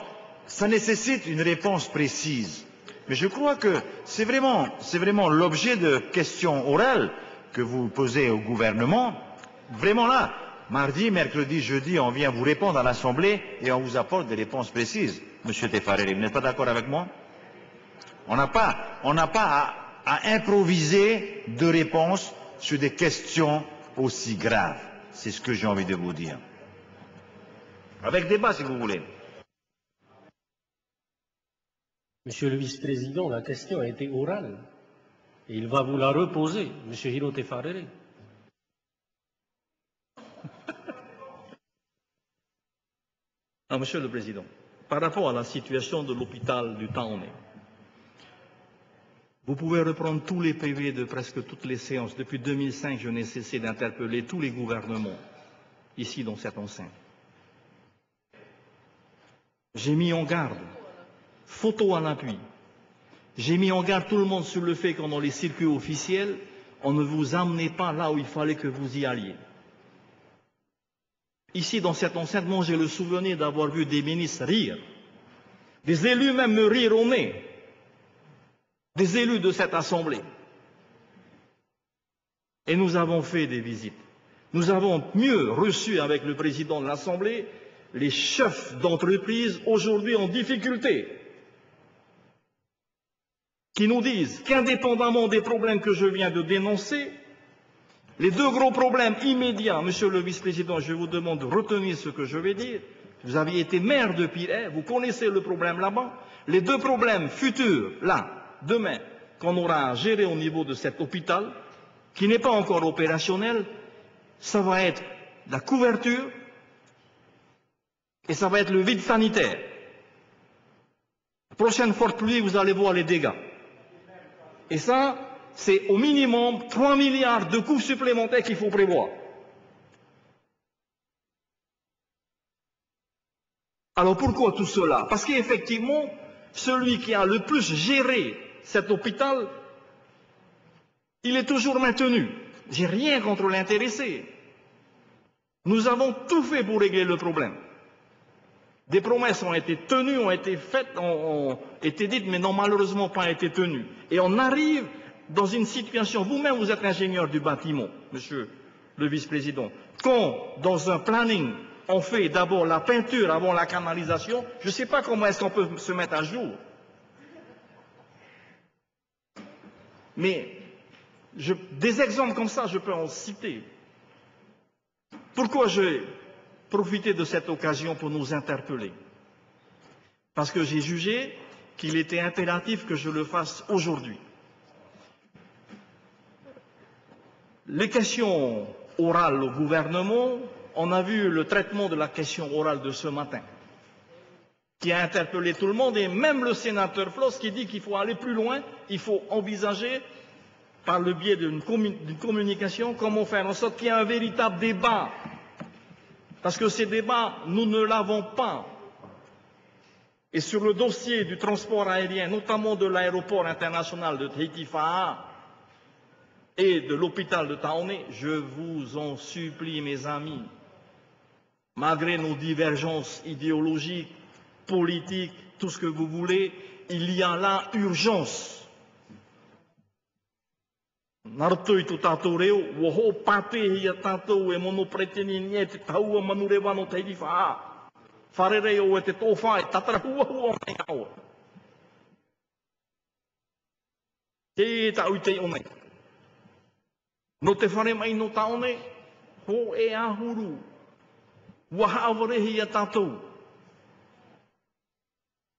Speaker 8: ça nécessite une réponse précise. Mais je crois que c'est vraiment, l'objet de questions orales que vous posez au gouvernement. Vraiment là, mardi, mercredi, jeudi, on vient vous répondre à l'Assemblée et on vous apporte des réponses précises. Monsieur Tefareri, vous n'êtes pas d'accord avec moi? On n'a pas, on n'a pas à, à improviser de réponses sur des questions aussi graves. C'est ce que j'ai envie de vous dire. Avec débat, si vous voulez.
Speaker 17: Monsieur le vice-président, la question a été orale. Et il va vous la reposer, Monsieur Hirote Farere.
Speaker 15: Ah, Monsieur le Président, par rapport à la situation de l'hôpital du Taoné, vous pouvez reprendre tous les PV de presque toutes les séances. Depuis 2005, je n'ai cessé d'interpeller tous les gouvernements ici dans cette enceinte. J'ai mis en garde, photo à l'appui, j'ai mis en garde tout le monde sur le fait que dans les circuits officiels, on ne vous amenait pas là où il fallait que vous y alliez. Ici, dans cette enceinte, moi, j'ai le souvenir d'avoir vu des ministres rire, des élus même me rire au nez, des élus de cette assemblée. Et nous avons fait des visites. Nous avons mieux reçu avec le président de l'Assemblée les chefs d'entreprise aujourd'hui en difficulté, qui nous disent qu'indépendamment des problèmes que je viens de dénoncer, les deux gros problèmes immédiats, Monsieur le Vice-président, je vous demande de retenir ce que je vais dire. Vous aviez été maire de Piret, vous connaissez le problème là-bas. Les deux problèmes futurs, là, demain, qu'on aura à gérer au niveau de cet hôpital, qui n'est pas encore opérationnel, ça va être la couverture et ça va être le vide sanitaire. La prochaine forte pluie, vous allez voir les dégâts. Et ça, c'est au minimum 3 milliards de coûts supplémentaires qu'il faut prévoir. Alors pourquoi tout cela? Parce qu'effectivement, celui qui a le plus géré cet hôpital, il est toujours maintenu. J'ai rien contre l'intéressé. Nous avons tout fait pour régler le problème. Des promesses ont été tenues, ont été faites, ont, été dites, mais n'ont malheureusement pas été tenues. Et on arrive dans une situation, vous-même vous êtes ingénieur du bâtiment, monsieur le vice-président, quand dans un planning on fait d'abord la peinture avant la canalisation, je ne sais pas comment est-ce qu'on peut se mettre à jour. Mais des exemples comme ça, je peux en citer. Pourquoi j'ai profité de cette occasion pour nous interpeller Parce que j'ai jugé qu'il était impératif que je le fasse aujourd'hui. Les questions orales au gouvernement, on a vu le traitement de la question orale de ce matin, qui a interpellé tout le monde, et même le sénateur Floss qui dit qu'il faut aller plus loin, il faut envisager, par le biais d'une communication, comment faire en sorte qu'il y ait un véritable débat. Parce que ces débats, nous ne l'avons pas. Et sur le dossier du transport aérien, notamment de l'aéroport international de Tahiti-Fa'a, et de l'hôpital de Taoné, je vous en supplie, mes amis, malgré nos divergences idéologiques, politiques, tout ce que vous voulez, il y a là urgence. Nartoi tu tātou reo, wo ho pāpe hi a tātou e mono preteni ni e te taua manure wano te hiri whaa. Whare o e te tōwha e tatara hua hua mai aua. Te e ta ui te. No te whare mai no taone, ho e ahuru. Waha awarehi a tātou.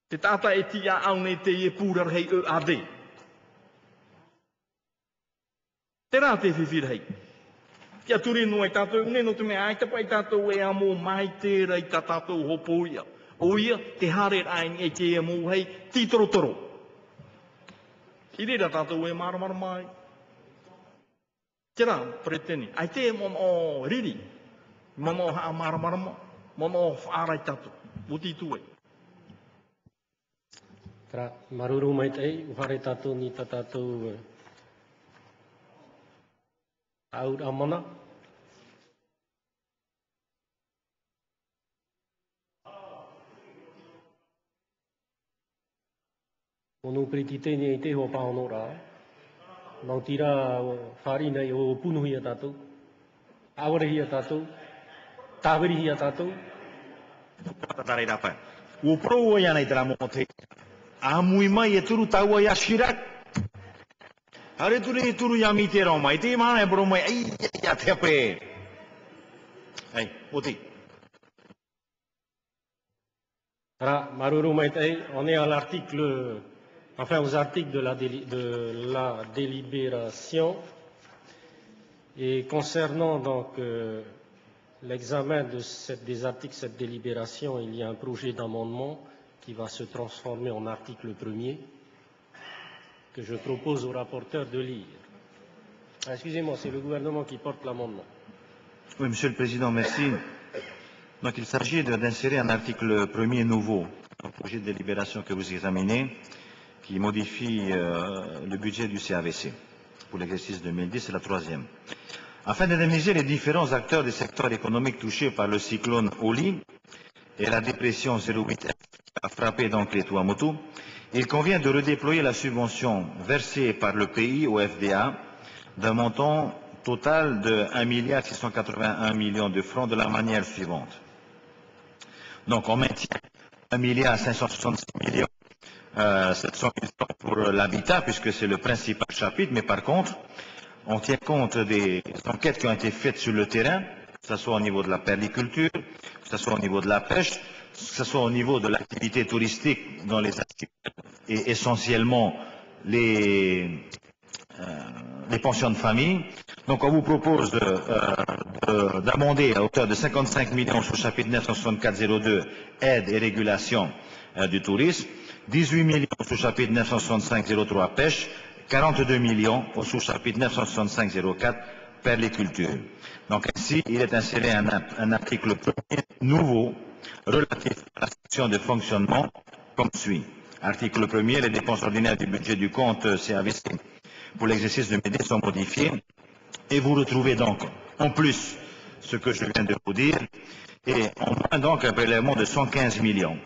Speaker 15: Te tāta e tia au nei te e pūrar hei e ade. Te rā te whiwhira hei. Kia ture no ai tātou, ne no te mea ai tapa i tātou e amo mai tērā i tā tātou hopo ia. O ia, te hare ai e te e mō hei, titoro toro. I reira tātou e maramara mai. Tērā, preteni. Ai te mon o riri. Mon o haa maramarama. Mon o whaarai tatu. Muti tue.
Speaker 17: Tera, maruru mai tei, uhare tatu ni ta tatu Aura mana. Ono pri ki tēne i teho pāono rā, nō tira whāri nei o punuhi a tātou, awarehi a tātou, tāwerihi a tātou.
Speaker 8: Tātare rāpai, o proua ia nei tera mō te, Āmui mai e turu
Speaker 17: tāua i ashirak. On est enfin aux articles de la, délibération. Et concernant donc euh, l'examen de des articles de cette délibération, il y a un projet d'amendement qui va se transformer en article premier que je propose au rapporteur de lire. Ah, excusez-moi, c'est le gouvernement qui porte l'amendement.
Speaker 8: Oui, Monsieur le Président, merci. Donc il s'agit d'insérer un article premier nouveau au projet de délibération que vous examinez qui modifie euh, le budget du CAVC pour l'exercice 2010, c'est la troisième. Afin d'indemniser les différents acteurs du secteur économique touchés par le cyclone Oli et la dépression 08 a frappé donc les Tuamotu, il convient de redéployer la subvention versée par le pays au FDA d'un montant total de 1 681 millions de francs de la manière suivante. Donc on maintient 1 566 millions 700 euh, 000 pour l'habitat, puisque c'est le principal chapitre, mais par contre, on tient compte des enquêtes qui ont été faites sur le terrain, que ce soit au niveau de la perliculture, que ce soit au niveau de la pêche, que ce soit au niveau de l'activité touristique dans les et essentiellement les, euh, les pensions de famille. Donc on vous propose euh, d'amender à hauteur de 55 millions sur le chapitre 964-02, aide et régulation du tourisme, 18 millions au sous-chapitre 965-03 pêche, 42 millions sous-chapitre 965-04 perliculture. Donc ainsi, il est inséré un, article nouveau relatif à la dispositions de fonctionnement comme suit. Article 1er, les dépenses ordinaires du budget du compte CAVC pour l'exercice de MEDE sont modifiées et vous retrouvez donc en plus ce que je viens de vous dire et on a donc un prélèvement de 115 millions.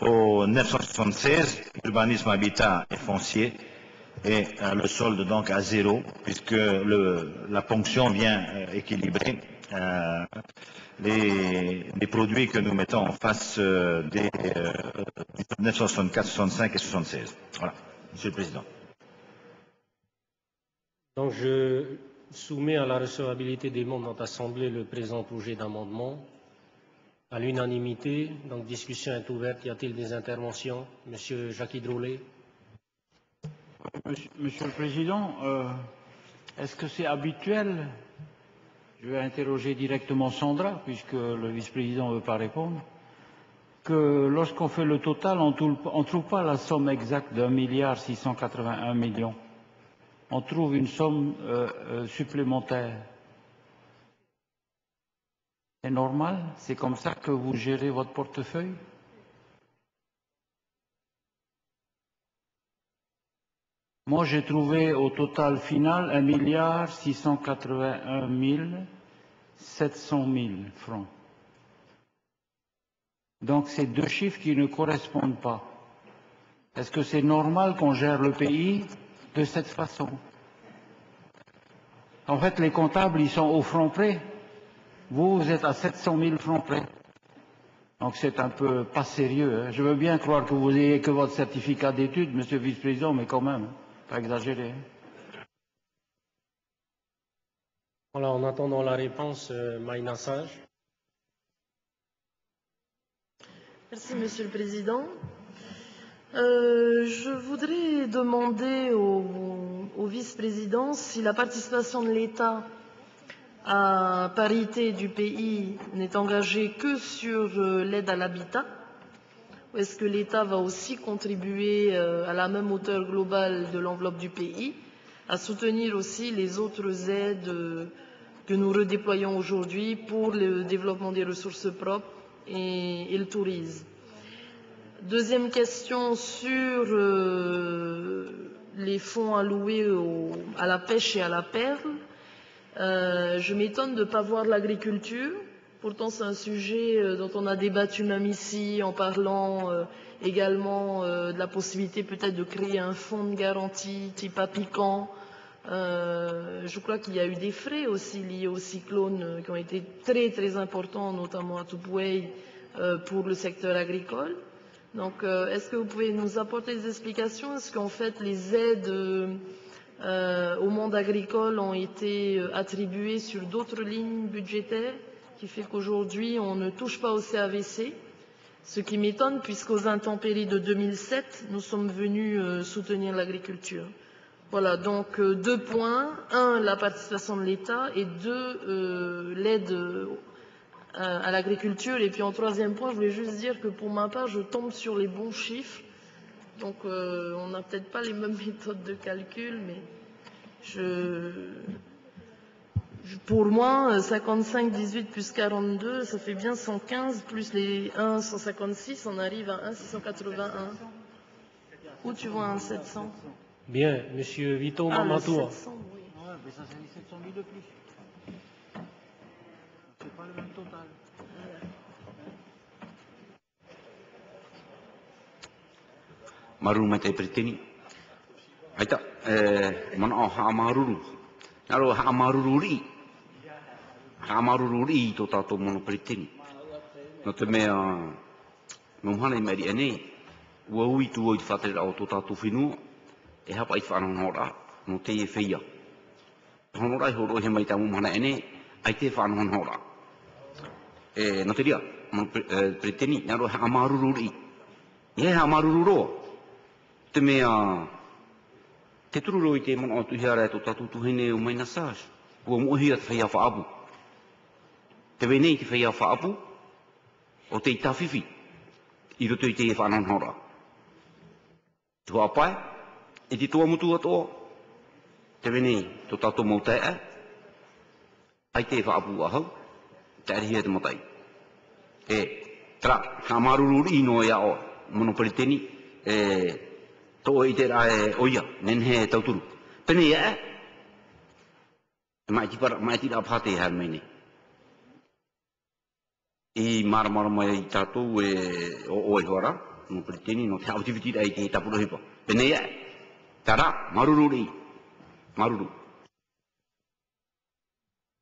Speaker 8: Au 976, urbanisme, habitat et foncier et euh, le solde donc à zéro puisque la ponction vient euh, équilibrer euh, les, les, produits que nous mettons en face euh, des 964, 65 et 76. Voilà, Monsieur le Président.
Speaker 17: Donc je soumets à la recevabilité des membres de notre Assemblée le présent projet d'amendement à l'unanimité. Donc discussion est ouverte. Y a-t-il des interventions? Monsieur Jacques Drolet.
Speaker 3: Monsieur, Monsieur, le Président, euh, est-ce que c'est habituel Je vais interroger directement Sandra, puisque le vice-président ne veut pas répondre que lorsqu'on fait le total, on ne trouve pas la somme exacte d'un milliard 681 millions. On trouve une somme euh, euh, supplémentaire. C'est normal? C'est comme ça que vous gérez votre portefeuille? Moi, j'ai trouvé au total final 1 milliard 681 700 000 francs. Donc, c'est deux chiffres qui ne correspondent pas. Est-ce que c'est normal qu'on gère le pays de cette façon? En fait, les comptables, ils sont au franc près. Vous, vous êtes à 700 000 francs près. Donc c'est un peu pas sérieux. Hein. Je veux bien croire que vous ayez que votre certificat d'études, monsieur le vice-président, mais quand même, hein. pas exagérer. Hein.
Speaker 17: En attendant la réponse, euh, Maïna Sage.
Speaker 23: Merci, monsieur le président. Euh, je voudrais demander au, vice-président si la participation de l'État à parité du pays n'est engagée que sur euh, l'aide à l'habitat ou est-ce que l'État va aussi contribuer à la même hauteur globale de l'enveloppe du pays? À soutenir aussi les autres aides que nous redéployons aujourd'hui pour le développement des ressources propres et, le tourisme Deuxième question sur euh, les fonds alloués à la pêche et à la perle. Euh, je m'étonne de ne pas voir l'agriculture. Pourtant, c'est un sujet euh, dont on a débattu même ici en parlant euh, également euh, de la possibilité peut-être de créer un fonds de garantie type piquant. je crois qu'il y a eu des frais aussi liés au cyclone qui ont été très très importants, notamment à Tupoué pour le secteur agricole. Donc, euh, est-ce que vous pouvez nous apporter des explications? Est-ce qu'en fait, les aides euh, au monde agricole ont été euh, attribuées sur d'autres lignes budgétaires, qui fait qu'aujourd'hui, on ne touche pas au CAVC ce qui m'étonne puisqu'aux intempéries de 2007, nous sommes venus soutenir l'agriculture. Voilà, donc deux points. Un, la participation de l'État et deux, l'aide euh, à l'agriculture. Et puis en troisième point, je voulais juste dire que pour ma part, je tombe sur les bons chiffres. Donc euh, on n'a peut-être pas les mêmes méthodes de calcul, mais je, pour moi, 55, 18 plus 42, ça fait bien 115, plus les 1, 156, on arrive à 1, 681. Où tu vois un 700
Speaker 17: Bien, Monsieur Vito ah, Mamatoua. 700, oui.
Speaker 3: Ouais, mais ça c'est 700 000 de plus. C'est pas le même total.
Speaker 6: ha maruru i tō tātou mono peritini. Nā te mea, ngā mhane mai ria anei, ua ui tū i whātere o tō tātou whenua, e hapa i whānanora, no te e whia. Honorai horo he mai tā mhana anei, ai te whānanora. E, nā te ria, mono peritini, nā ro ha i. Ie ha te mea, te tururo i te mono o e tō tātou tuhene o mai nasaj, ua mohi at whia whaabu. Ie, Te wenei te whaia whaapu, o te itawhiwhi, i roto i te e whanan hora. Tua pai, e te tua mutu atoa, te wenei to tato mau te e, ai te whaapu ahau, te arihia te matai. E Tra, ka maruru ino ia o, monopoliteni, e, to i te rae oia, nen he tauturu. Pene ia e, mai ti para, mai ti ra pate ha nei. I mara mara mai i tātou e o oi hora, monopoliteni, no te autiviti rai te tapuro hipa. Pene ia e, tara, maruru ri, maruru.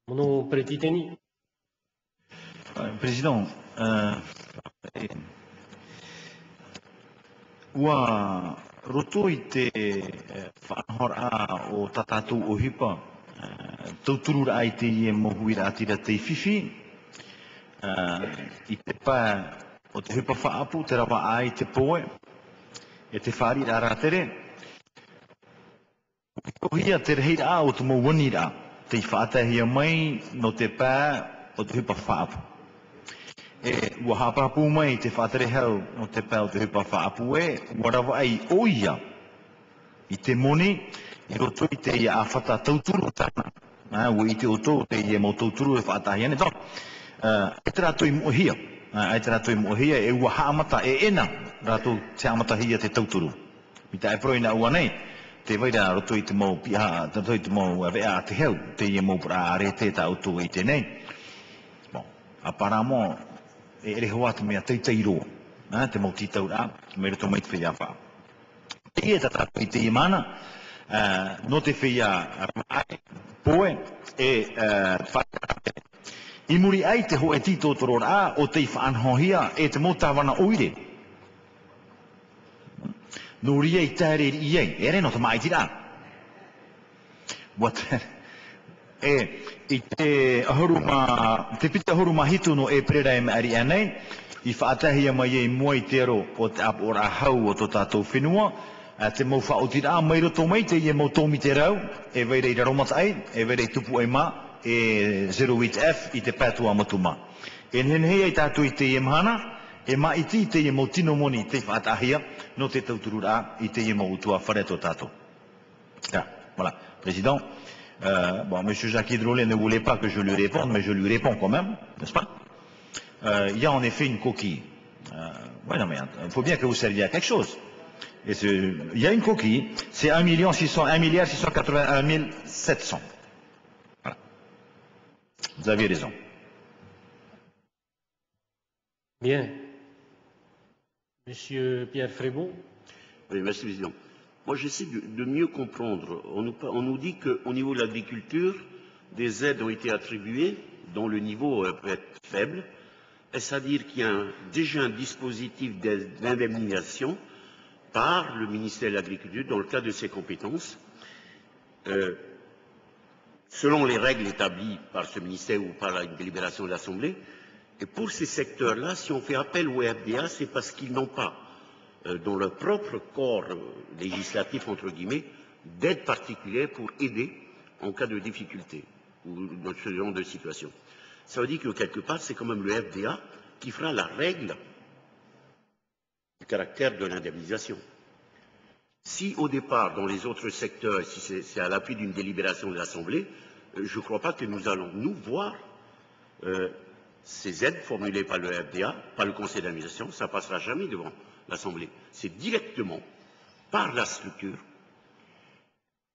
Speaker 17: Monopoliteni.
Speaker 8: Euh, Président, euh, ua roto i te eh, whanhora o tatatu o hipa, eh, tauturu ra i te ie mohui ra tira te whiwhi, eh, i te pā o te hupa whaapu, te rawa ai te poe, e te whari rā ra tere, o hia te o te mo wani te i whaatahia mai no te pā o te hupa whaapu e ua hapapu mai te whātere hau o te o te hupa whaapu e, ua rawa ai o ia i te moni, i roto i te ia a whata tauturu tāna. Ua i te oto te ia mo tauturu e whaatahi ne tāna. Uh, e te rātou i muahia, uh, e te rātou i muahia, e ua haamata e ena rātou te amata hia te tauturu. Mi ta e proina ua nei, te vaira roto i te mau piha, roto i te mo vea te heu, te ia mo pra are te ta utu i te nei. Bon, a para mo, e ere hoa te mea teitei roa. Na, te mau titau rā, me roto mai te whia wha. Te e tata i te imana, uh, no te whia rai, poe, e uh, whakarate. I muri ai te ho e tito toro rā, o te whaanhohia, e te motawana oire. No ria i tāre i ei, e no te mai tira. What? e i te ahuruma, te pita ahuruma hitu no e prera e me ari anei, i whaatahia mai e mua i tero o te ap ora hau o tō tātou whenua, a te mau whaotira a mai roto mai te ie mau tōmi te rau, e veirei raromata ai, e veirei tupu ai maa, 08F i te pātua matuma. E nhen hea i tātou i te ie mahana, e mā i ti te tino moni te whaatahia, no te tauturu rā i te utua whare tō tātou. Voilà. Président, Euh, bon, M. Jacques Hidrolet ne voulait pas que je lui réponde, mais je lui réponds quand même, n'est-ce pas? Euh, Il y a en effet une coquille. Euh, ouais, non, mais il faut bien que vous serviez à quelque chose. Et il y a une coquille, c'est 1 million 600, 1 milliard 681 700. Vous avez raison.
Speaker 17: Bien. Monsieur Pierre Frébault.
Speaker 24: Oui, merci, Président. Moi, j'essaie de, de, mieux comprendre. On nous, on nous dit qu'au niveau de l'agriculture, des aides ont été attribuées dont le niveau euh, peut être faible. Est-ce à dire qu'il y a un, déjà un dispositif d'indemnisation par le ministère de l'Agriculture dans le cadre de ses compétences, euh, selon les règles établies par ce ministère ou par la délibération de l'Assemblée. Et pour ces secteurs-là, si on fait appel au FDA, c'est parce qu'ils n'ont pas euh, dans leur propre corps euh, législatif, entre guillemets, d'aide particulière pour aider en cas de difficulté ou dans ce genre de situation. Ça veut dire que quelque part, c'est quand même le FDA qui fera la règle du caractère de l'indemnisation. Si au départ, dans les autres secteurs, si c'est à l'appui d'une délibération de l'Assemblée, je ne crois pas que nous allons, nous, voir euh, ces aides formulées par le FDA, par le Conseil d'administration, ça passera jamais devant l'Assemblée. C'est directement par la structure.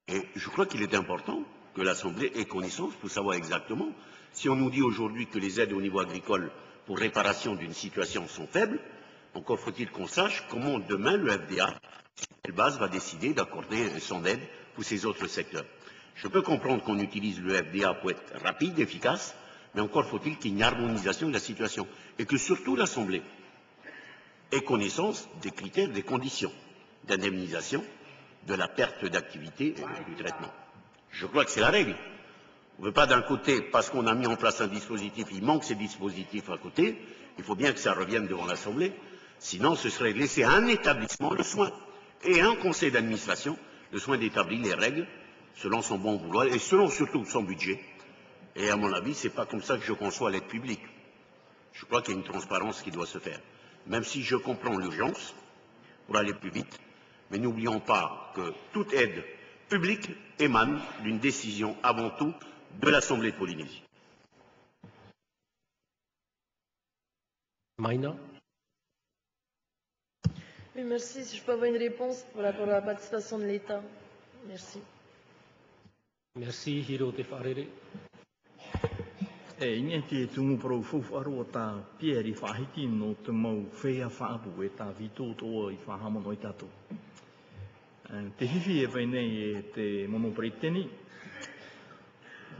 Speaker 24: Et je crois qu'il est important que l'Assemblée ait connaissance pour savoir exactement si on nous dit aujourd'hui que les aides au niveau agricole pour réparation d'une situation sont faibles, encore faut-il qu'on sache comment demain le FDA, sur quelle base, va décider d'accorder son aide pour ces autres secteurs. Je peux comprendre qu'on utilise le FDA pour être rapide, efficace, mais encore faut-il qu'il y ait une harmonisation de la situation et que surtout l'Assemblée ait connaissance des critères, des conditions d'indemnisation de la perte d'activité et du traitement. Je crois que c'est la règle. On ne veut pas d'un côté, parce qu'on a mis en place un dispositif, il manque ces dispositifs à côté, il faut bien que ça revienne devant l'Assemblée, sinon ce serait laisser à un établissement le soin et à un conseil d'administration le soin d'établir les règles selon son bon vouloir et selon surtout son budget. Et à mon avis, ce n'est pas comme ça que je conçois l'aide publique. Je crois qu'il y a une transparence qui doit se faire. Même si je comprends l'urgence pour aller plus vite, mais n'oublions pas que toute aide publique émane d'une décision avant tout de l'Assemblée de Polynésie.
Speaker 17: Maïna
Speaker 23: Oui, merci. Si je peux avoir une réponse à la participation de l'État. Merci.
Speaker 17: Merci, Hiro Te Wharere.
Speaker 15: E inga te tungu parau whauwharoa tā pieri whahiti no te mau whea whaapu e tā vito toa i whahamono i tātou. Eh, Te hiwi e vai nei e te mono pariteni.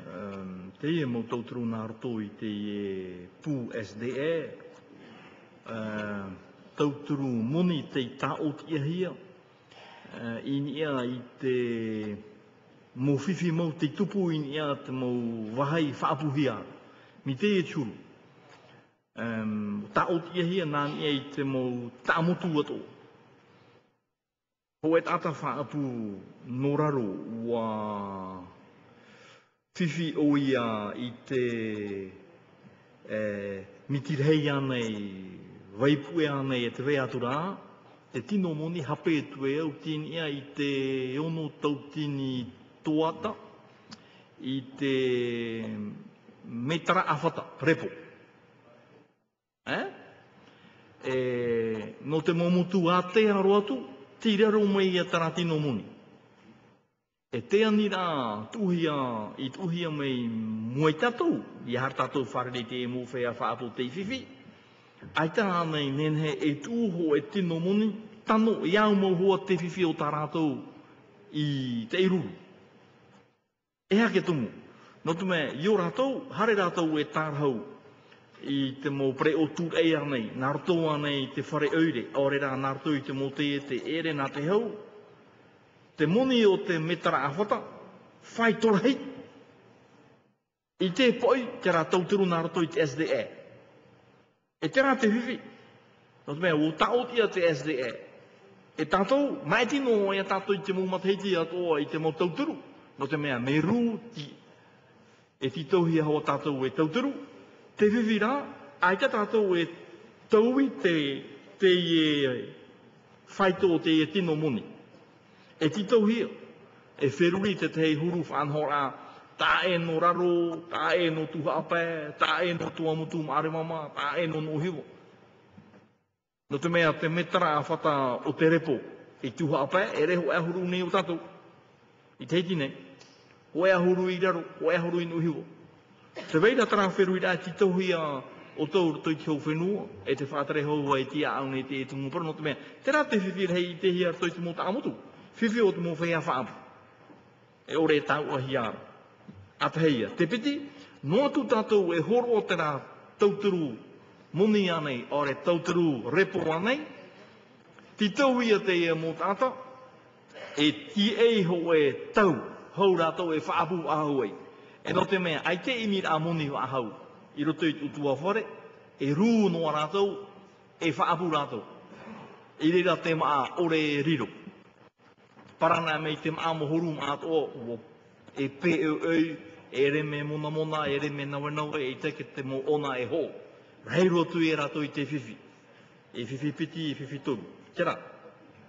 Speaker 15: Um, te ia mo tauturu nā roto i te e pū SDE. Uh, tauturu moni te tāot ti ahia. Uh, I i te mō whiwhi mo te tupu i ni ia te wahai whaapuhia. Mi te e tūru. Um, ta ti ahia nā ni ia i te mō tāmotu ato. Ho e tata whaapu noraro wa whiwhi o ia i te eh, mitirhei anei, waipue anei e te wea atura, te tino moni hape e tue au tini ia i te ono tautini toata, i te metara awhata, repo. Eh? E, no te momutu a te aro atu, tirero mai i a taratino muni. E te ani rā tuhia, i tuhia mai muai tatou, i har tatou wharere te emu whea whaapo te whiwhi. Ai tā nei nenhe e tūho e tino muni, tano i au mau hoa te whiwhi o tā rātou i te iruru. E hake tumu. No tu me, i rātou, hare rātou e tārhau i te mō pre o tūr e anei, nā roto anei te whare eure, ore rā nā roto i te mō te e te ere nā te hau, te moni o te metara awhata, whai tora hei. I te poi, te rā tauturu nā roto i te SDE. E te rā te whiwhi. No te mea, o taotia te SDE. E tātou, mai tino e tātou i te mō matheiti atoa i te mō tauturu. No te mea, me rū ti. E ti tauhi hoa tātou e tauturu. Te whiwhi ai ka tātou e taui te, te e whaito te e tino moni. E tito e wheruri te te huru whanhora, tā e no raro, tā e no tuha ape, tā e no tuamutu maare mama, tā e no no hiwo. No te mea te metara a whata o te repo, i tuha ape, e reho e huru nei o tātou. I teiti nei, o e huru i raro, o e huru i no. Te veira tara i rā tohi a o tau toi te hau whenua, e te whātare hau e tia au nei te e tungu parano te mea, te rā te whiwhir hei i te hia toi te mō tā amutu. Whiwhi o te mō whea whaapu. E ore e tau a hiara. A te heia, te piti, no tu tātou e horo o te rā tauturu muni anei, ore tauturu repo anei, ti tau ia te ia mō tāta, e ti ei ho e tau, hau rātou e whaabu ahau ei. E no te mea, ai te imi rā moni wa ahau, i roto i tutua whare, e rū noa rātou, e whaabu rātou. I reira te maa ore e riro parana me te maamohoru mātoa tō, e pe e ei, e re me mona mona, e re me nawe nawe, e teke te mo ona e ho. Reiro tu e rātou i te whiwhi. E whiwhi piti, e whiwhi tonu. Kera,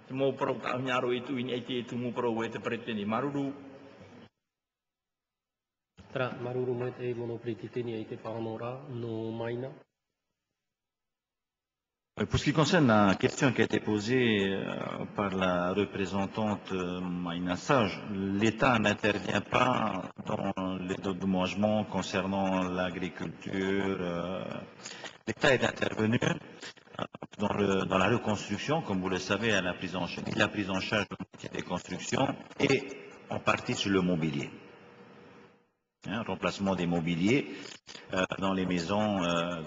Speaker 15: te mō parau ka ngaro e tu i te e tu mō parau e te pareteni maruru.
Speaker 8: Pour ce qui concerne la question qui a été posée euh, par la représentante euh, Maïna Sage, l'État n'intervient pas dans les dédommagements concernant l'agriculture. euh, L'État est intervenu dans, la reconstruction, comme vous le savez, à la prise en charge des constructions et en partie sur le mobilier. Hein, remplacement des mobiliers euh, dans les maisons euh,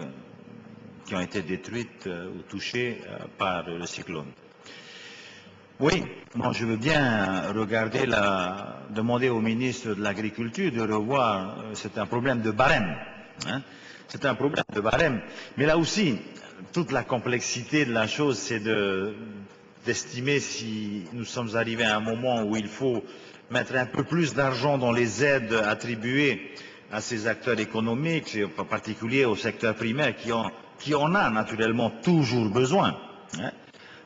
Speaker 8: qui ont été détruites euh, ou touchées par le cyclone. Oui, moi je veux bien regarder la, demander au ministre de l'Agriculture de revoir, c'est un problème de barème. hein. C'est un problème de barème. Mais là aussi, toute la complexité de la chose, c'est de- d'estimer si nous sommes arrivés à un moment où il faut mettre un peu plus d'argent dans les aides attribuées à ces acteurs économiques, en particulier au secteur primaire qui en, a naturellement toujours besoin. hein.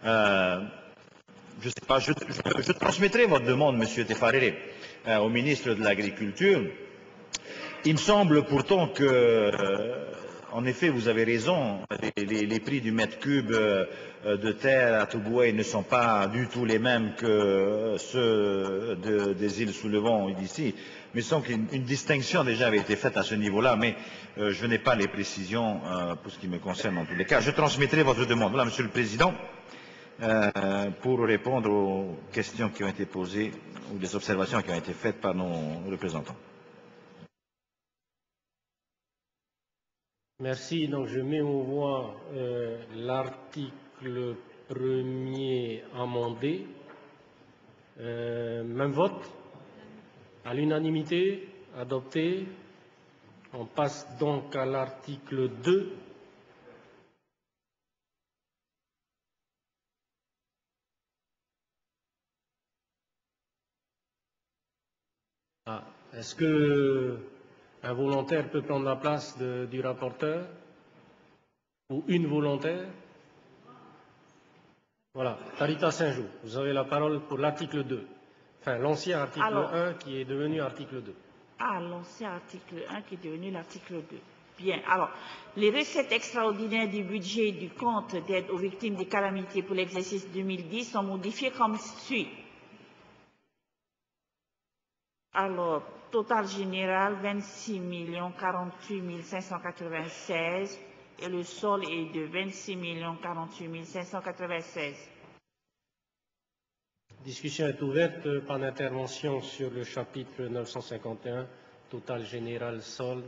Speaker 8: Euh, je sais pas, je, transmettrai votre demande, Monsieur Tefarere, euh, au ministre de l'Agriculture. Il me semble pourtant que euh, en effet, vous avez raison, les, prix du mètre cube euh, de terre à Tougoué ne sont pas du tout les mêmes que euh, ceux de- des îles sous le vent d'ici. Mais sans qu'une une distinction déjà avait été faite à ce niveau-là, mais euh, je n'ai pas les précisions euh, pour ce qui me concerne en tous les cas. Je transmettrai votre demande. Voilà, Monsieur le Président, euh, pour répondre aux questions qui ont été posées ou des observations qui ont été faites par nos représentants.
Speaker 17: Merci. Donc, je mets au voix euh, l'article premier amendé. Euh, même vote à l'unanimité, adopté. On passe donc à l'article 2. Ah, Est-ce que un volontaire peut prendre la place du rapporteur Ou une volontaire? Voilà, Tarita Saint-Jour, vous avez la parole pour l'article 2. Enfin, l'ancien article
Speaker 9: Alors.
Speaker 17: 1 qui est devenu article 2.
Speaker 9: Ah, l'ancien article 1 qui est devenu l'article 2. Bien. Alors, les recettes extraordinaires du budget du compte d'aide aux victimes des calamités pour l'exercice 2010 sont modifiées comme suit. Alors, total général 26 48 596 et le sol est de 26 48 596.
Speaker 17: Discussion est ouverte par l'intervention sur le chapitre 951, total général solde.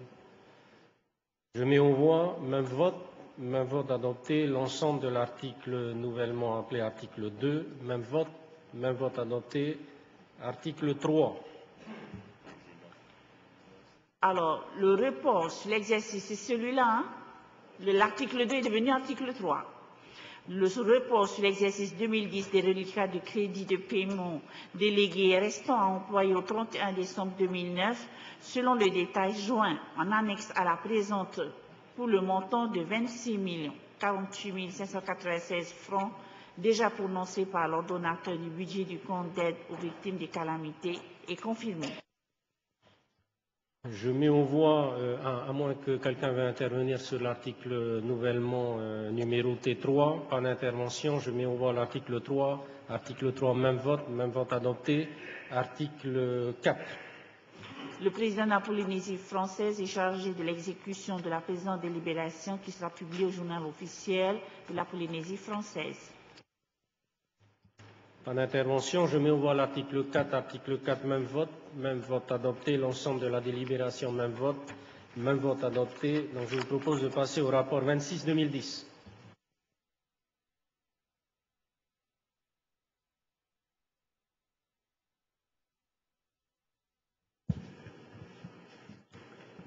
Speaker 17: Je mets au voix, même vote, même vote adopté, l'ensemble de l'article nouvellement appelé article 2, même vote, même vote adopté, article 3.
Speaker 9: Alors, le report sur l'exercice, c'est celui-là. hein? Le- L'article 2 est devenu article 3. Le report sur l'exercice 2010 des reliquats de crédit de paiement délégués restant à employer au 31 décembre 2009, selon le détail joint en annexe à la présente pour le montant de 26 48 596 francs déjà prononcé par l'ordonnateur du budget du compte d'aide aux victimes des calamités et confirmé.
Speaker 17: Je mets au voix, euh, à, à moins que quelqu'un veuille intervenir sur l'article nouvellement euh, numéroté 3, par l'intervention, je mets au voix l'article 3, article 3, même vote, même vote adopté, article 4.
Speaker 9: Le président de la Polynésie française est chargé de l'exécution de la présente délibération qui sera publiée au journal officiel de la Polynésie française.
Speaker 17: Par l'intervention, je mets au voix l'article 4, article 4, même vote, même vote adopté, l'ensemble de la délibération, même vote, même vote adopté. Donc je vous propose de passer au rapport 26-2010.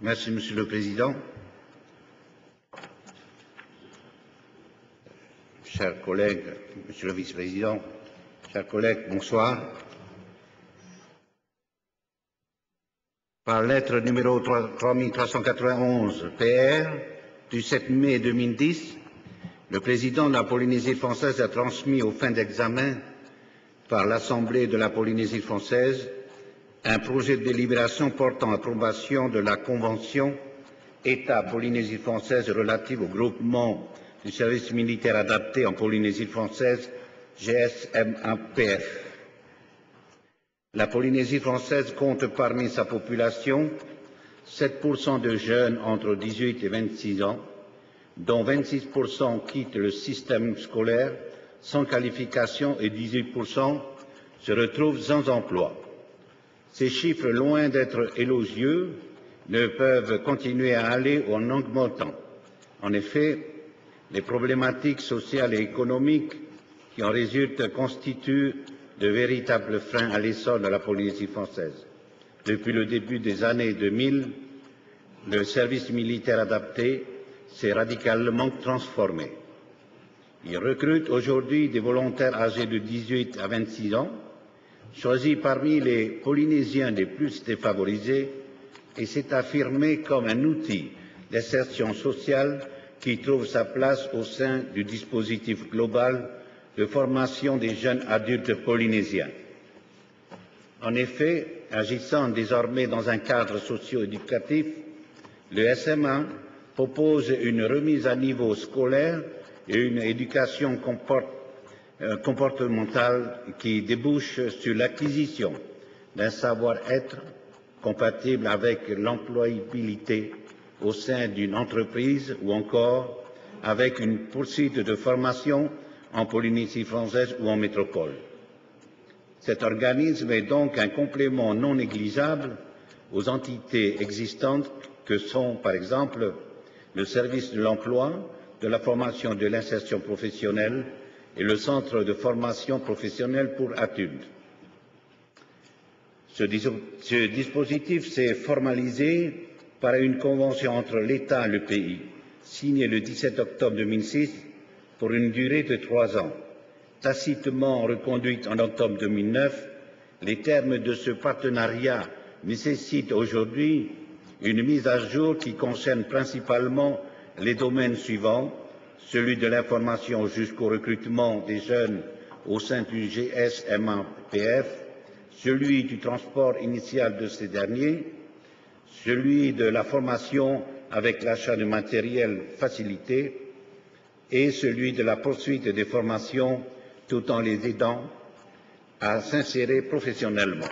Speaker 25: Merci, Monsieur le Président. Chers collègues, Monsieur le Vice-président, chers collègues, bonsoir. Par lettre numéro 3 3391 PR du 7 mai 2010, le Président de la Polynésie française a transmis aux fins d'examen par l'Assemblée de la Polynésie française un projet de délibération portant approbation de la Convention État Polynésie française relative au groupement du service militaire adapté en Polynésie française, GSMAPF. La Polynésie française compte parmi sa population 7% de jeunes entre 18 et 26 ans, dont 26% quittent le système scolaire sans qualification et 18% se retrouvent sans emploi. Ces chiffres, loin d'être élogieux, ne peuvent continuer à aller en augmentant. En effet, les problématiques sociales et économiques qui en résultent constituent de véritables freins à l'essor de la Polynésie française. Depuis le début des années 2000, le service militaire adapté s'est radicalement transformé. Il recrute aujourd'hui des volontaires âgés de 18 à 26 ans, choisis parmi les Polynésiens les plus défavorisés, et s'est affirmé comme un outil d'insertion sociale qui trouve sa place au sein du dispositif global de formation des jeunes adultes polynésiens. En effet, agissant désormais dans un cadre socio-éducatif, le SMA propose une remise à niveau scolaire et une éducation euh, comportementale qui débouche sur l'acquisition d'un savoir-être compatible avec l'employabilité au sein d'une entreprise ou encore avec une poursuite de formation en Polynésie française ou en métropole. Cet organisme est donc un complément non négligeable aux entités existantes que sont, par exemple, le service de l'emploi, de la formation et de l'insertion professionnelle et le centre de formation professionnelle pour adultes. Ce, ce dispositif s'est formalisé par une convention entre l'État et le pays, signée le 17 octobre 2006 pour une durée de trois ans. Tacitement reconduite en octobre 2009, les termes de ce partenariat nécessitent aujourd'hui une mise à jour qui concerne principalement les domaines suivants celui de l'information jusqu'au recrutement des jeunes au sein du GSMAPF, celui du transport initial de ces derniers, celui de la formation avec l'achat de matériel facilité et celui de la poursuite des formations tout en les aidant à s'insérer professionnellement.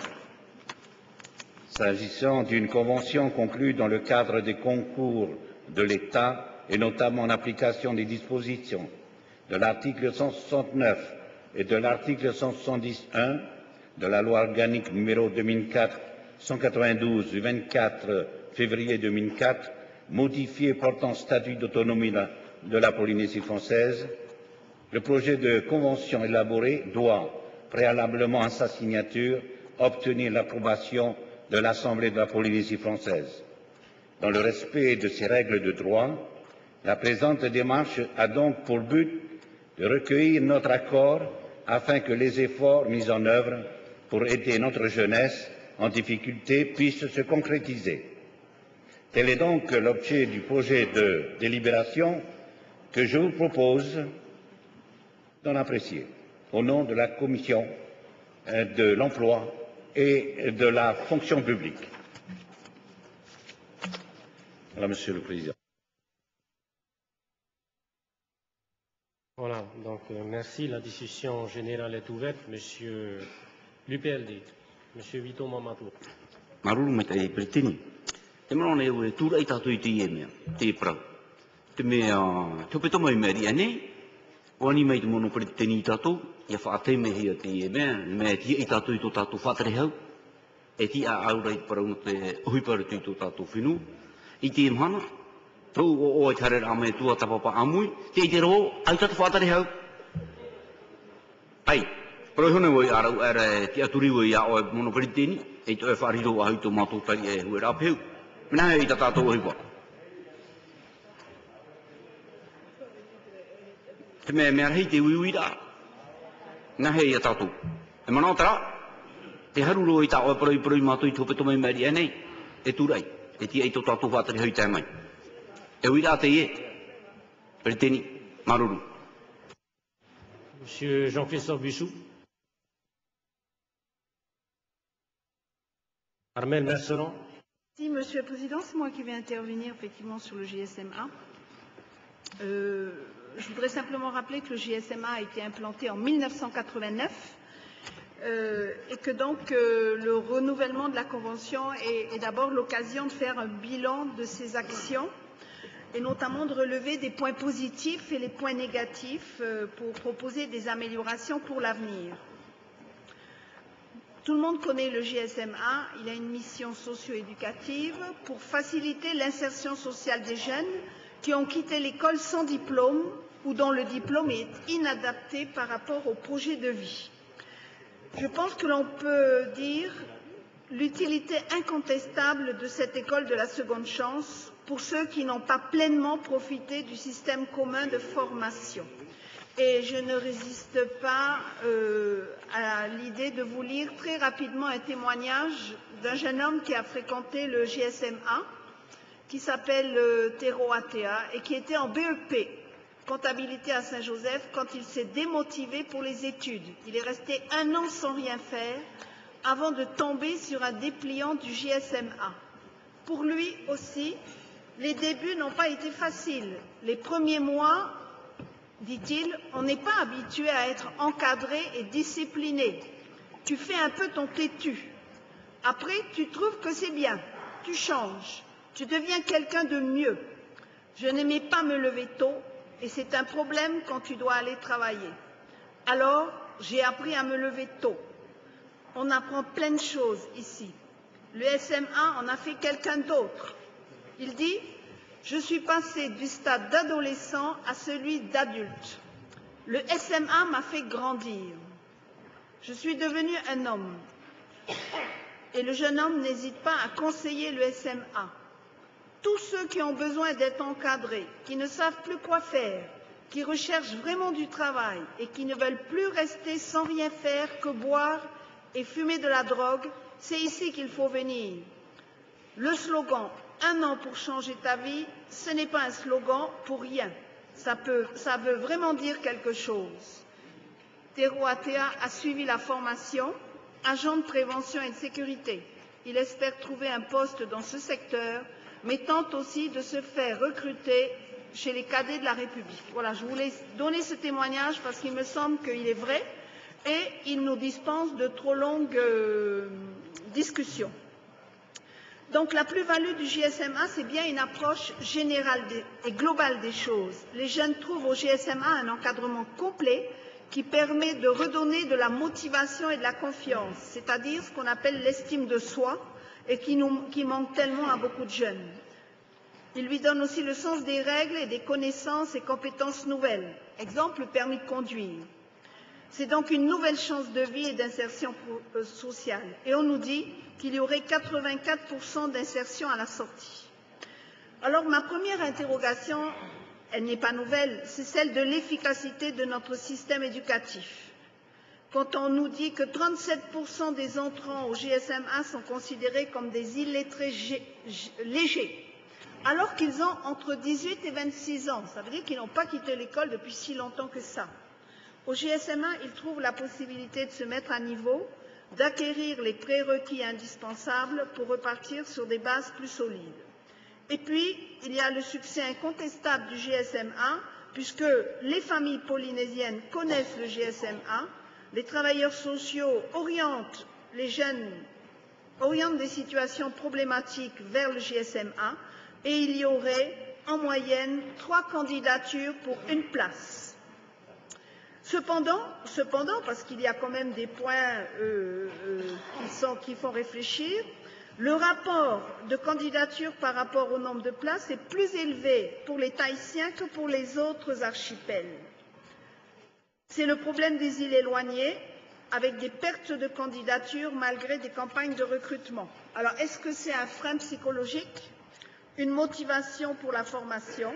Speaker 25: S'agissant d'une convention conclue dans le cadre des concours de l'État et notamment en application des dispositions de l'article 169 et de l'article 171 de la loi organique numéro 2004-192 du 24 février 2004 modifiée portant statut d'autonomie de la Polynésie française, le projet de convention élaboré doit, préalablement à sa signature, obtenir l'approbation de l'Assemblée de la Polynésie française. Dans le respect de ces règles de droit, la présente démarche a donc pour but de recueillir notre accord afin que les efforts mis en œuvre pour aider notre jeunesse en difficulté puissent se concrétiser. Tel est donc l'objet du projet de délibération que je vous propose d'en apprécier au nom de la Commission euh, de l'emploi et de la fonction publique. Voilà, Monsieur le Président.
Speaker 17: Voilà, donc euh, merci. La discussion générale est ouverte. Monsieur l'UPLD, Monsieur Vito Mamadou.
Speaker 24: Marulu me tai pretini. Te maro ne ue tura i tātou i te mea te upeta mai meri ane, o ani mai te mono pere te teni tatou, tato, ia whaatei me hea te e mea, me tia i tatou i tō tatou whātere hau, e ti a aurai para unu te huipare tui tō tatou whinu, i te imhana, tau o oa i tare rame tua ta papa amui, te i te roo, ai tatou whātere hau. Ai, pero i hone woi arau, era ti aturi woi a oe mono pere te teni, e to e wharido a hui tō mātou tari e huera apheu, mena hei i tatou huipare.
Speaker 17: Monsieur Jean-Christophe Bissou. Armel Merceron.
Speaker 5: Si, Monsieur le Président, c'est moi qui vais intervenir effectivement sur le GSMA. Euh, je voudrais simplement rappeler que le GSMA a été implanté en 1989 euh, et que donc euh, le renouvellement de la Convention est, d'abord l'occasion de faire un bilan de ces actions et notamment de relever des points positifs et les points négatifs euh, pour proposer des améliorations pour l'avenir. Tout le monde connaît le GSMA. Il a une mission socio-éducative pour faciliter l'insertion sociale des jeunes qui ont quitté l'école sans diplôme ou dont le diplôme est inadapté par rapport au projet de vie. Je pense que l'on peut dire l'utilité incontestable de cette école de la seconde chance pour ceux qui n'ont pas pleinement profité du système commun de formation. Et je ne résiste pas euh, à l'idée de vous lire très rapidement un témoignage d'un jeune homme qui a fréquenté le GSMA, qui s'appelle euh, Tero Atea et qui était en BEP, comptabilité à Saint-Joseph, quand il s'est démotivé pour les études. Il est resté un an sans rien faire avant de tomber sur un dépliant du GSMA. Pour lui aussi, les débuts n'ont pas été faciles. Les premiers mois, dit-il, on n'est pas habitué à être encadré et discipliné. Tu fais un peu ton têtu. Après, tu trouves que c'est bien. Tu changes. Tu deviens quelqu'un de mieux. Je n'aimais pas me lever tôt et c'est un problème quand tu dois aller travailler. Alors, j'ai appris à me lever tôt. On apprend plein de choses ici. Le SMA en a fait quelqu'un d'autre. Il dit Je suis passé du stade d'adolescent à celui d'adulte. Le SMA m'a fait grandir. Je suis devenu un homme. Et le jeune homme n'hésite pas à conseiller le SMA. Tous ceux qui ont besoin d'être encadrés, qui ne savent plus quoi faire, qui recherchent vraiment du travail et qui ne veulent plus rester sans rien faire que boire et fumer de la drogue, c'est ici qu'il faut venir. Le slogan Un an pour changer ta vie, ce n'est pas un slogan pour rien. Ça, veut vraiment dire quelque chose. Tero Atea a suivi la formation agent de prévention et de sécurité. Il espère trouver un poste dans ce secteur, mais tente aussi de se faire recruter chez les cadets de la République. Voilà, je voulais donner ce témoignage parce qu'il me semble qu'il est vrai et il nous dispense de trop longues euh, discussions. Donc la plus-value du GSMA, c'est bien une approche générale et globale des choses. Les jeunes trouvent au GSMA un encadrement complet qui permet de redonner de la motivation et de la confiance, c'est-à-dire ce qu'on appelle l'estime de soi et qui, nous, manque tellement à beaucoup de jeunes. Il lui donne aussi le sens des règles et des connaissances et compétences nouvelles. Exemple, le permis de conduire. C'est donc une nouvelle chance de vie et d'insertion euh, sociale. Et on nous dit qu'il y aurait 84% d'insertion à la sortie. Alors ma première interrogation, elle n'est pas nouvelle, c'est celle de l'efficacité de notre système éducatif. Quand on nous dit que 37% des entrants au GSMA sont considérés comme des illettrés légers, alors qu'ils ont entre 18 et 26 ans, ça veut dire qu'ils n'ont pas quitté l'école depuis si longtemps que ça. Au GSMA, ils trouvent la possibilité de se mettre à niveau, d'acquérir les prérequis indispensables pour repartir sur des bases plus solides. Et puis, il y a le succès incontestable du GSMA, puisque les familles polynésiennes connaissent le GSMA, les travailleurs sociaux orientent les jeunes, orientent des situations problématiques vers le GSMA, et il y aurait en moyenne trois candidatures pour une place. Cependant, parce qu'il y a quand même des points euh, euh, qui, qui font réfléchir, le rapport de candidature par rapport au nombre de places est plus élevé pour les Tahitiens que pour les autres archipels. C'est le problème des îles éloignées, avec des pertes de candidature malgré des campagnes de recrutement. Alors, est-ce que c'est un frein psychologique Une motivation pour la formation?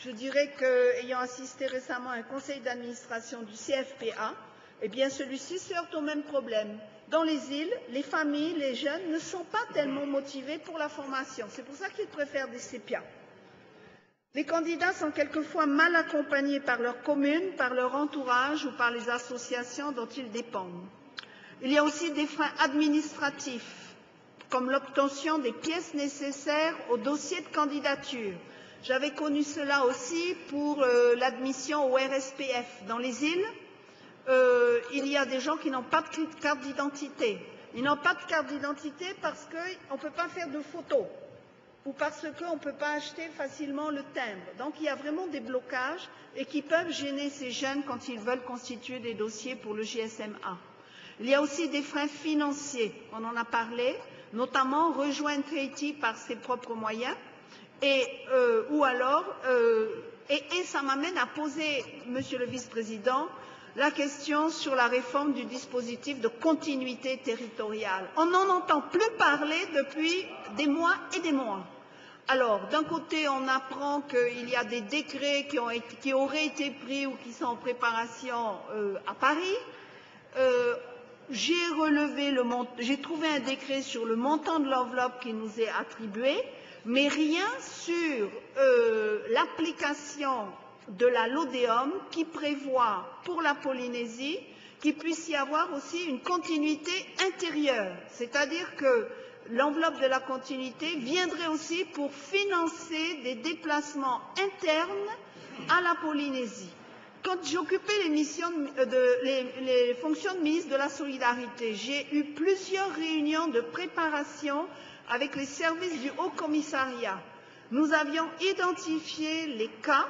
Speaker 5: Je dirais qu'ayant assisté récemment à un conseil d'administration du CFPA, eh bien, celui-ci se heurte au même problème. Dans les îles, les familles, les jeunes ne sont pas tellement motivés pour la formation. C'est pour ça qu'ils préfèrent des CEPIA. Les candidats sont quelquefois mal accompagnés par leur commune, par leur entourage ou par les associations dont ils dépendent. Il y a aussi des freins administratifs, comme l'obtention des pièces nécessaires au dossier de candidature. J'avais connu cela aussi pour euh, l'admission au RSPF dans les îles. Euh, il y a des gens qui n'ont pas de carte d'identité. Ils n'ont pas de carte d'identité parce qu'on ne peut pas faire de photos ou parce qu'on ne peut pas acheter facilement le timbre. Donc il y a vraiment des blocages et qui peuvent gêner ces jeunes quand ils veulent constituer des dossiers pour le GSMA. Il y a aussi des freins financiers, on en a parlé, notamment rejoindre Haïti par ses propres moyens, et, euh, ou alors, euh, et, et, ça m'amène à poser, Monsieur le Vice-président, la question sur la réforme du dispositif de continuité territoriale. On n'en entend plus parler depuis des mois et des mois. Alors, d'un côté, on apprend qu'il y a des décrets qui, auraient été pris ou qui sont en préparation euh, à Paris. Euh, j'ai trouvé un décret sur le montant de l'enveloppe qui nous est attribué, mais rien sur euh, l'application de la LODEOM qui prévoit pour la Polynésie qu'il puisse y avoir aussi une continuité intérieure, c'est-à-dire que l'enveloppe de la continuité viendrait aussi pour financer des déplacements internes à la Polynésie. Quand j'occupais les, les fonctions de ministre de la Solidarité, j'ai eu plusieurs réunions de préparation avec les services du Haut Commissariat. Nous avions identifié les cas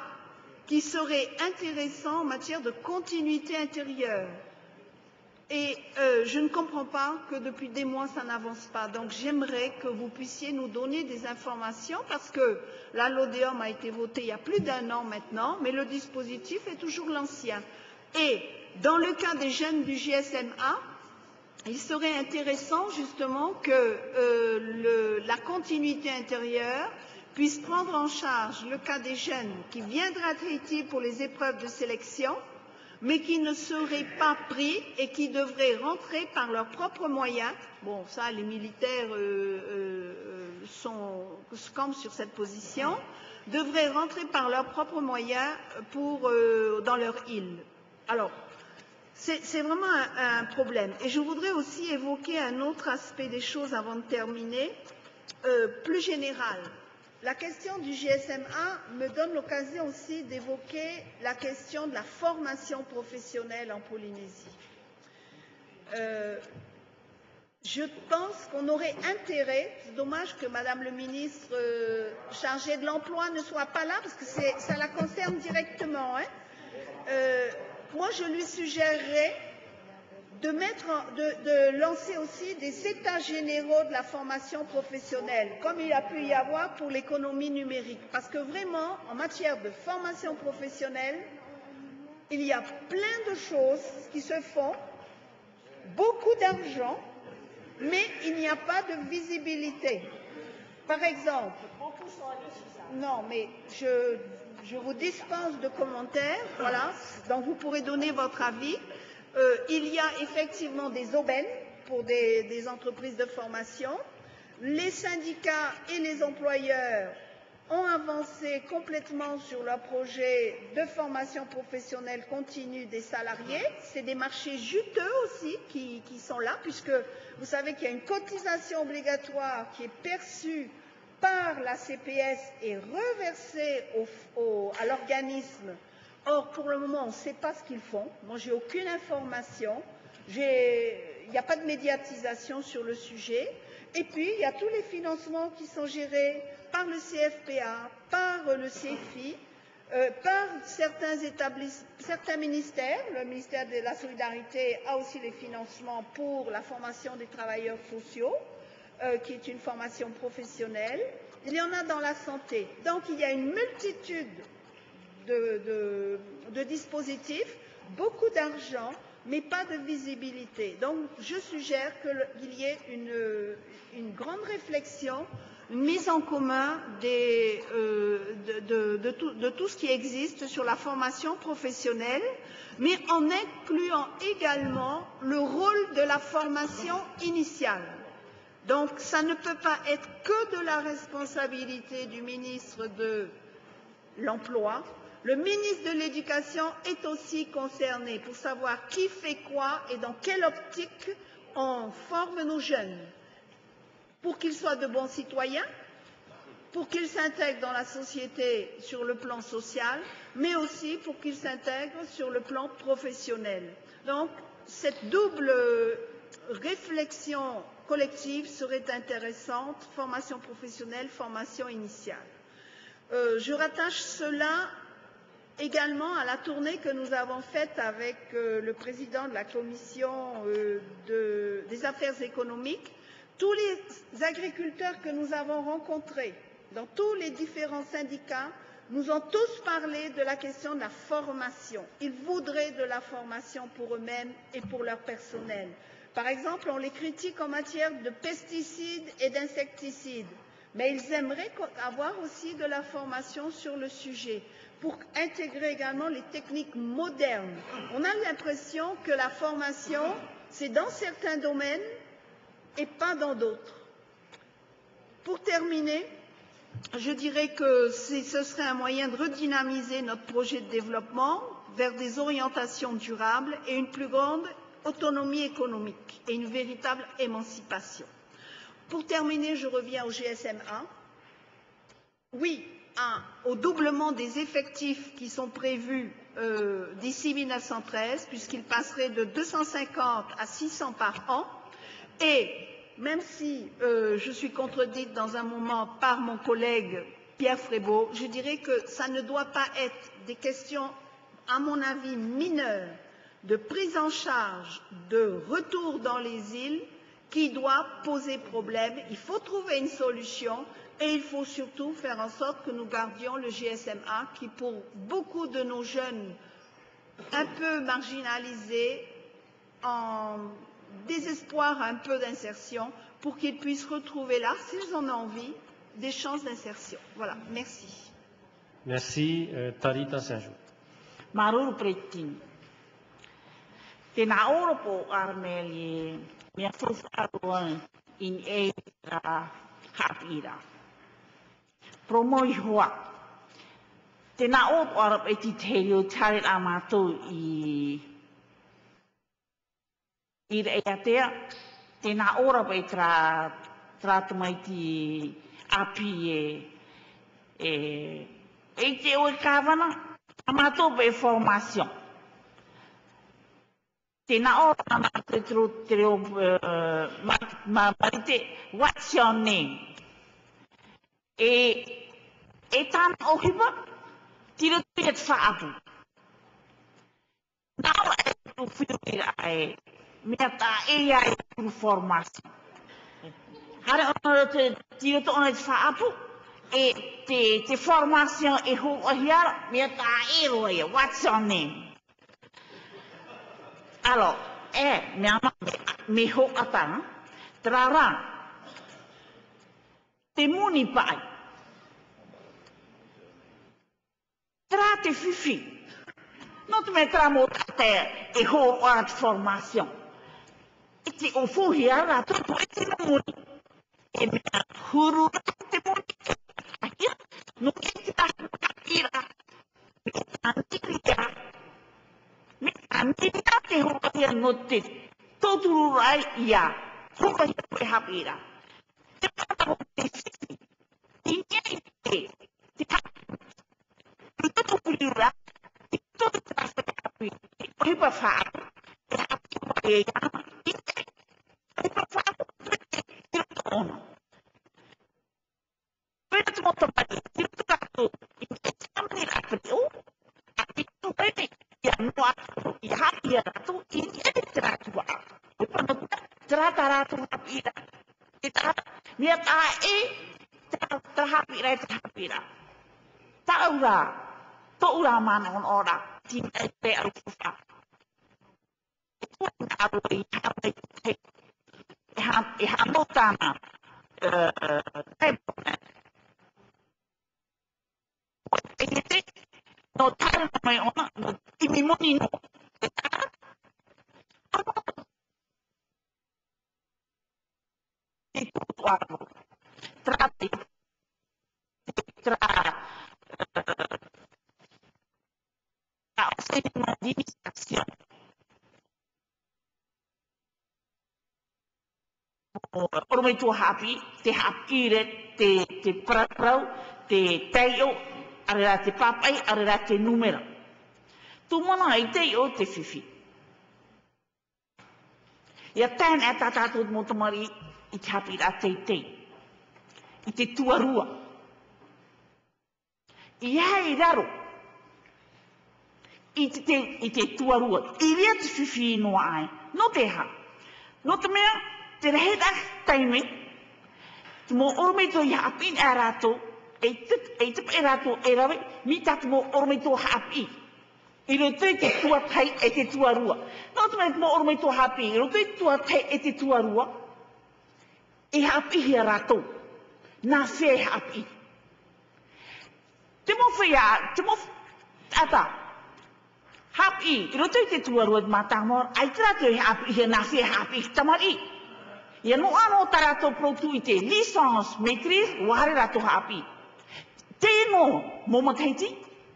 Speaker 5: qui seraient intéressants en matière de continuité intérieure. Et euh, je ne comprends pas que depuis des mois, ça n'avance pas. Donc j'aimerais que vous puissiez nous donner des informations parce que la a été votée il y a plus d'un an maintenant, mais le dispositif est toujours l'ancien. Et dans le cas des jeunes du GSMA, il serait intéressant justement que euh, la continuité intérieure puisse prendre en charge le cas des jeunes qui viendraient à Tahiti pour les épreuves de sélection, mais qui ne seraient pas pris et qui devraient rentrer par leurs propres moyens. Bon, ça, les militaires euh, euh, sont, sur cette position, devraient rentrer par leurs propres moyens pour, euh, dans leur île. Alors, c'est vraiment un, un, problème. Et je voudrais aussi évoquer un autre aspect des choses avant de terminer, euh, plus général. La question du GSMA me donne l'occasion aussi d'évoquer la question de la formation professionnelle en Polynésie. Euh, je pense qu'on aurait intérêt, c'est dommage que Madame le ministre euh, chargée de l'emploi ne soit pas là, parce que ça la concerne directement. Hein. Euh, moi, je lui suggérerais de, lancer aussi des états généraux de la formation professionnelle, comme il a pu y avoir pour l'économie numérique. Parce que vraiment, en matière de formation professionnelle, il y a plein de choses qui se font, beaucoup d'argent, mais il n'y a pas de visibilité. Par exemple, non, mais je, je vous dispense de commentaires, voilà, donc vous pourrez donner votre avis. Euh, il y a effectivement des aubaines pour des, entreprises de formation. Les syndicats et les employeurs ont avancé complètement sur leur projet de formation professionnelle continue des salariés. C'est des marchés juteux aussi qui, sont là, puisque vous savez qu'il y a une cotisation obligatoire qui est perçue par la CPS et reversée à l'organisme Or, pour le moment, on ne sait pas ce qu'ils font. Moi, j'ai aucune information. Il n'y a pas de médiatisation sur le sujet. Et puis, il y a tous les financements qui sont gérés par le CFPA, par le CFI, euh, par certains, ministères. Le ministère de la Solidarité a aussi les financements pour la formation des travailleurs sociaux, euh, qui est une formation professionnelle. Il y en a dans la santé. Donc, il y a une multitude de, dispositifs, beaucoup d'argent, mais pas de visibilité. Donc, je suggère qu'il y ait une, grande réflexion, une mise en commun euh, de, de, tout, de, tout, ce qui existe sur la formation professionnelle, mais en incluant également le rôle de la formation initiale. Donc, ça ne peut pas être que de la responsabilité du ministre de l'Emploi, le ministre de l'Éducation est aussi concerné pour savoir qui fait quoi et dans quelle optique on forme nos jeunes pour qu'ils soient de bons citoyens, pour qu'ils s'intègrent dans la société sur le plan social, mais aussi pour qu'ils s'intègrent sur le plan professionnel. Donc, cette double réflexion collective serait intéressante, formation professionnelle, formation initiale. Euh, je rattache cela également à la tournée que nous avons faite avec euh, le président de la commission euh, de, des affaires économiques, tous les agriculteurs que nous avons rencontrés dans tous les différents syndicats nous ont tous parlé de la question de la formation. Ils voudraient de la formation pour eux-mêmes et pour leur personnel. Par exemple, on les critique en matière de pesticides et d'insecticides, mais ils aimeraient avoir aussi de la formation sur le sujet pour intégrer également les techniques modernes. On a l'impression que la formation, c'est dans certains domaines et pas dans d'autres. Pour terminer, je dirais que ce serait un moyen de redynamiser notre projet de développement vers des orientations durables et une plus grande autonomie économique et une véritable émancipation. Pour terminer, je reviens au GSM 1. Oui, au doublement des effectifs qui sont prévus euh, d'ici 1913, puisqu'ils passeraient de 250 à 600 par an. Et même si euh, je suis contredite dans un moment par mon collègue Pierre Frébault, je dirais que ça ne doit pas être des questions, à mon avis, mineures de prise en charge, de retour dans les îles qui doit poser problème. Il faut trouver une solution et il faut surtout faire en sorte que nous gardions le GSMA qui, pour beaucoup de nos jeunes un peu marginalisés, en désespoir un peu d'insertion, pour qu'ils puissent retrouver là, s'ils en ont envie, des chances d'insertion. Voilà, merci.
Speaker 17: Merci. Euh, Tarita Saint-Jean.
Speaker 9: Maruru Pretin. Po armeli mea in eira hapira. promoi hoa. Tēnā o arap e ti te reo tāre a mātou i i rei a. Tēnā o arap e tra tra tumai ti api e e e te oi kāwana a mātou pe formasyon. Tēnā o arap e tro te reo uh, ma, ma, ma, ma te what's your name? E, e tāna o hipa, tira tu et whaapu. Nāra e tu whiuira e, mea tā e ai kuru formasi. Hare ona te tira tu ona et whaapu, e te, te formation e hu o hiara, mea tā e roa e, what's your name? Alors, eh, mi ama mi ho atang, trara, te muni pai. Tra te fifi. Non te mettra mo te e ho art formation. E te o fuhi ara to to e te muni. E mi a huru te muni. Aia, no e te ta ira. Mi antiria. Me antina te hoka ia no te toturu rai ia. Hoka ia koe hapira. Te pata ho te sisi. Te nyei te. Te hapi. Te toto puli ura. Te toto te rasa te hapi. Te ohipa whaapu. Te hapi wa e iama. Te te. Ohipa whaapu. Te te. Te roto ono. Pera te moto mai. Te roto kato. I te tamani rapati o. A te tuwene. ia noa ia hapi ia ratu i ere te ratu a. E pano tera ta ratu hapi ira. E ta mea ta e te hapi ira e te hapi ira. Ta ura, to ura mana on ora, ti e te au ormai tu happy te happy te te prau te tayo arera te papai, arera te numera. Tu mana ai te te whiwhi. Ia tēn e tā tātou mō tamari i te hapi rā te te. I te tuarua. I hei raro. I te, te, i te tuarua. I rea te whiwhi noa ai. No te ha. No te mea, te rehe taimi. Mo orme to ya haapi e rato. E tuk, e tuk e e rawe. Mi tat mo orme to haapi. I ro tui te tua tai e te tua rua. Nā tumo e mo orme to haapi. I ro tui tua tai e te tua rua. E hapi hi a rato. Nā se e haapi. Te mo whea, te mo ata. Hapi, i roto i te tuarua mātā mōr, ai tira tue hapi, hi he nāwhi hapi, tamar i. Ia no ano tarato protu i te licence, maîtrise, wahare rato hapi. Tēnō mō mataiti,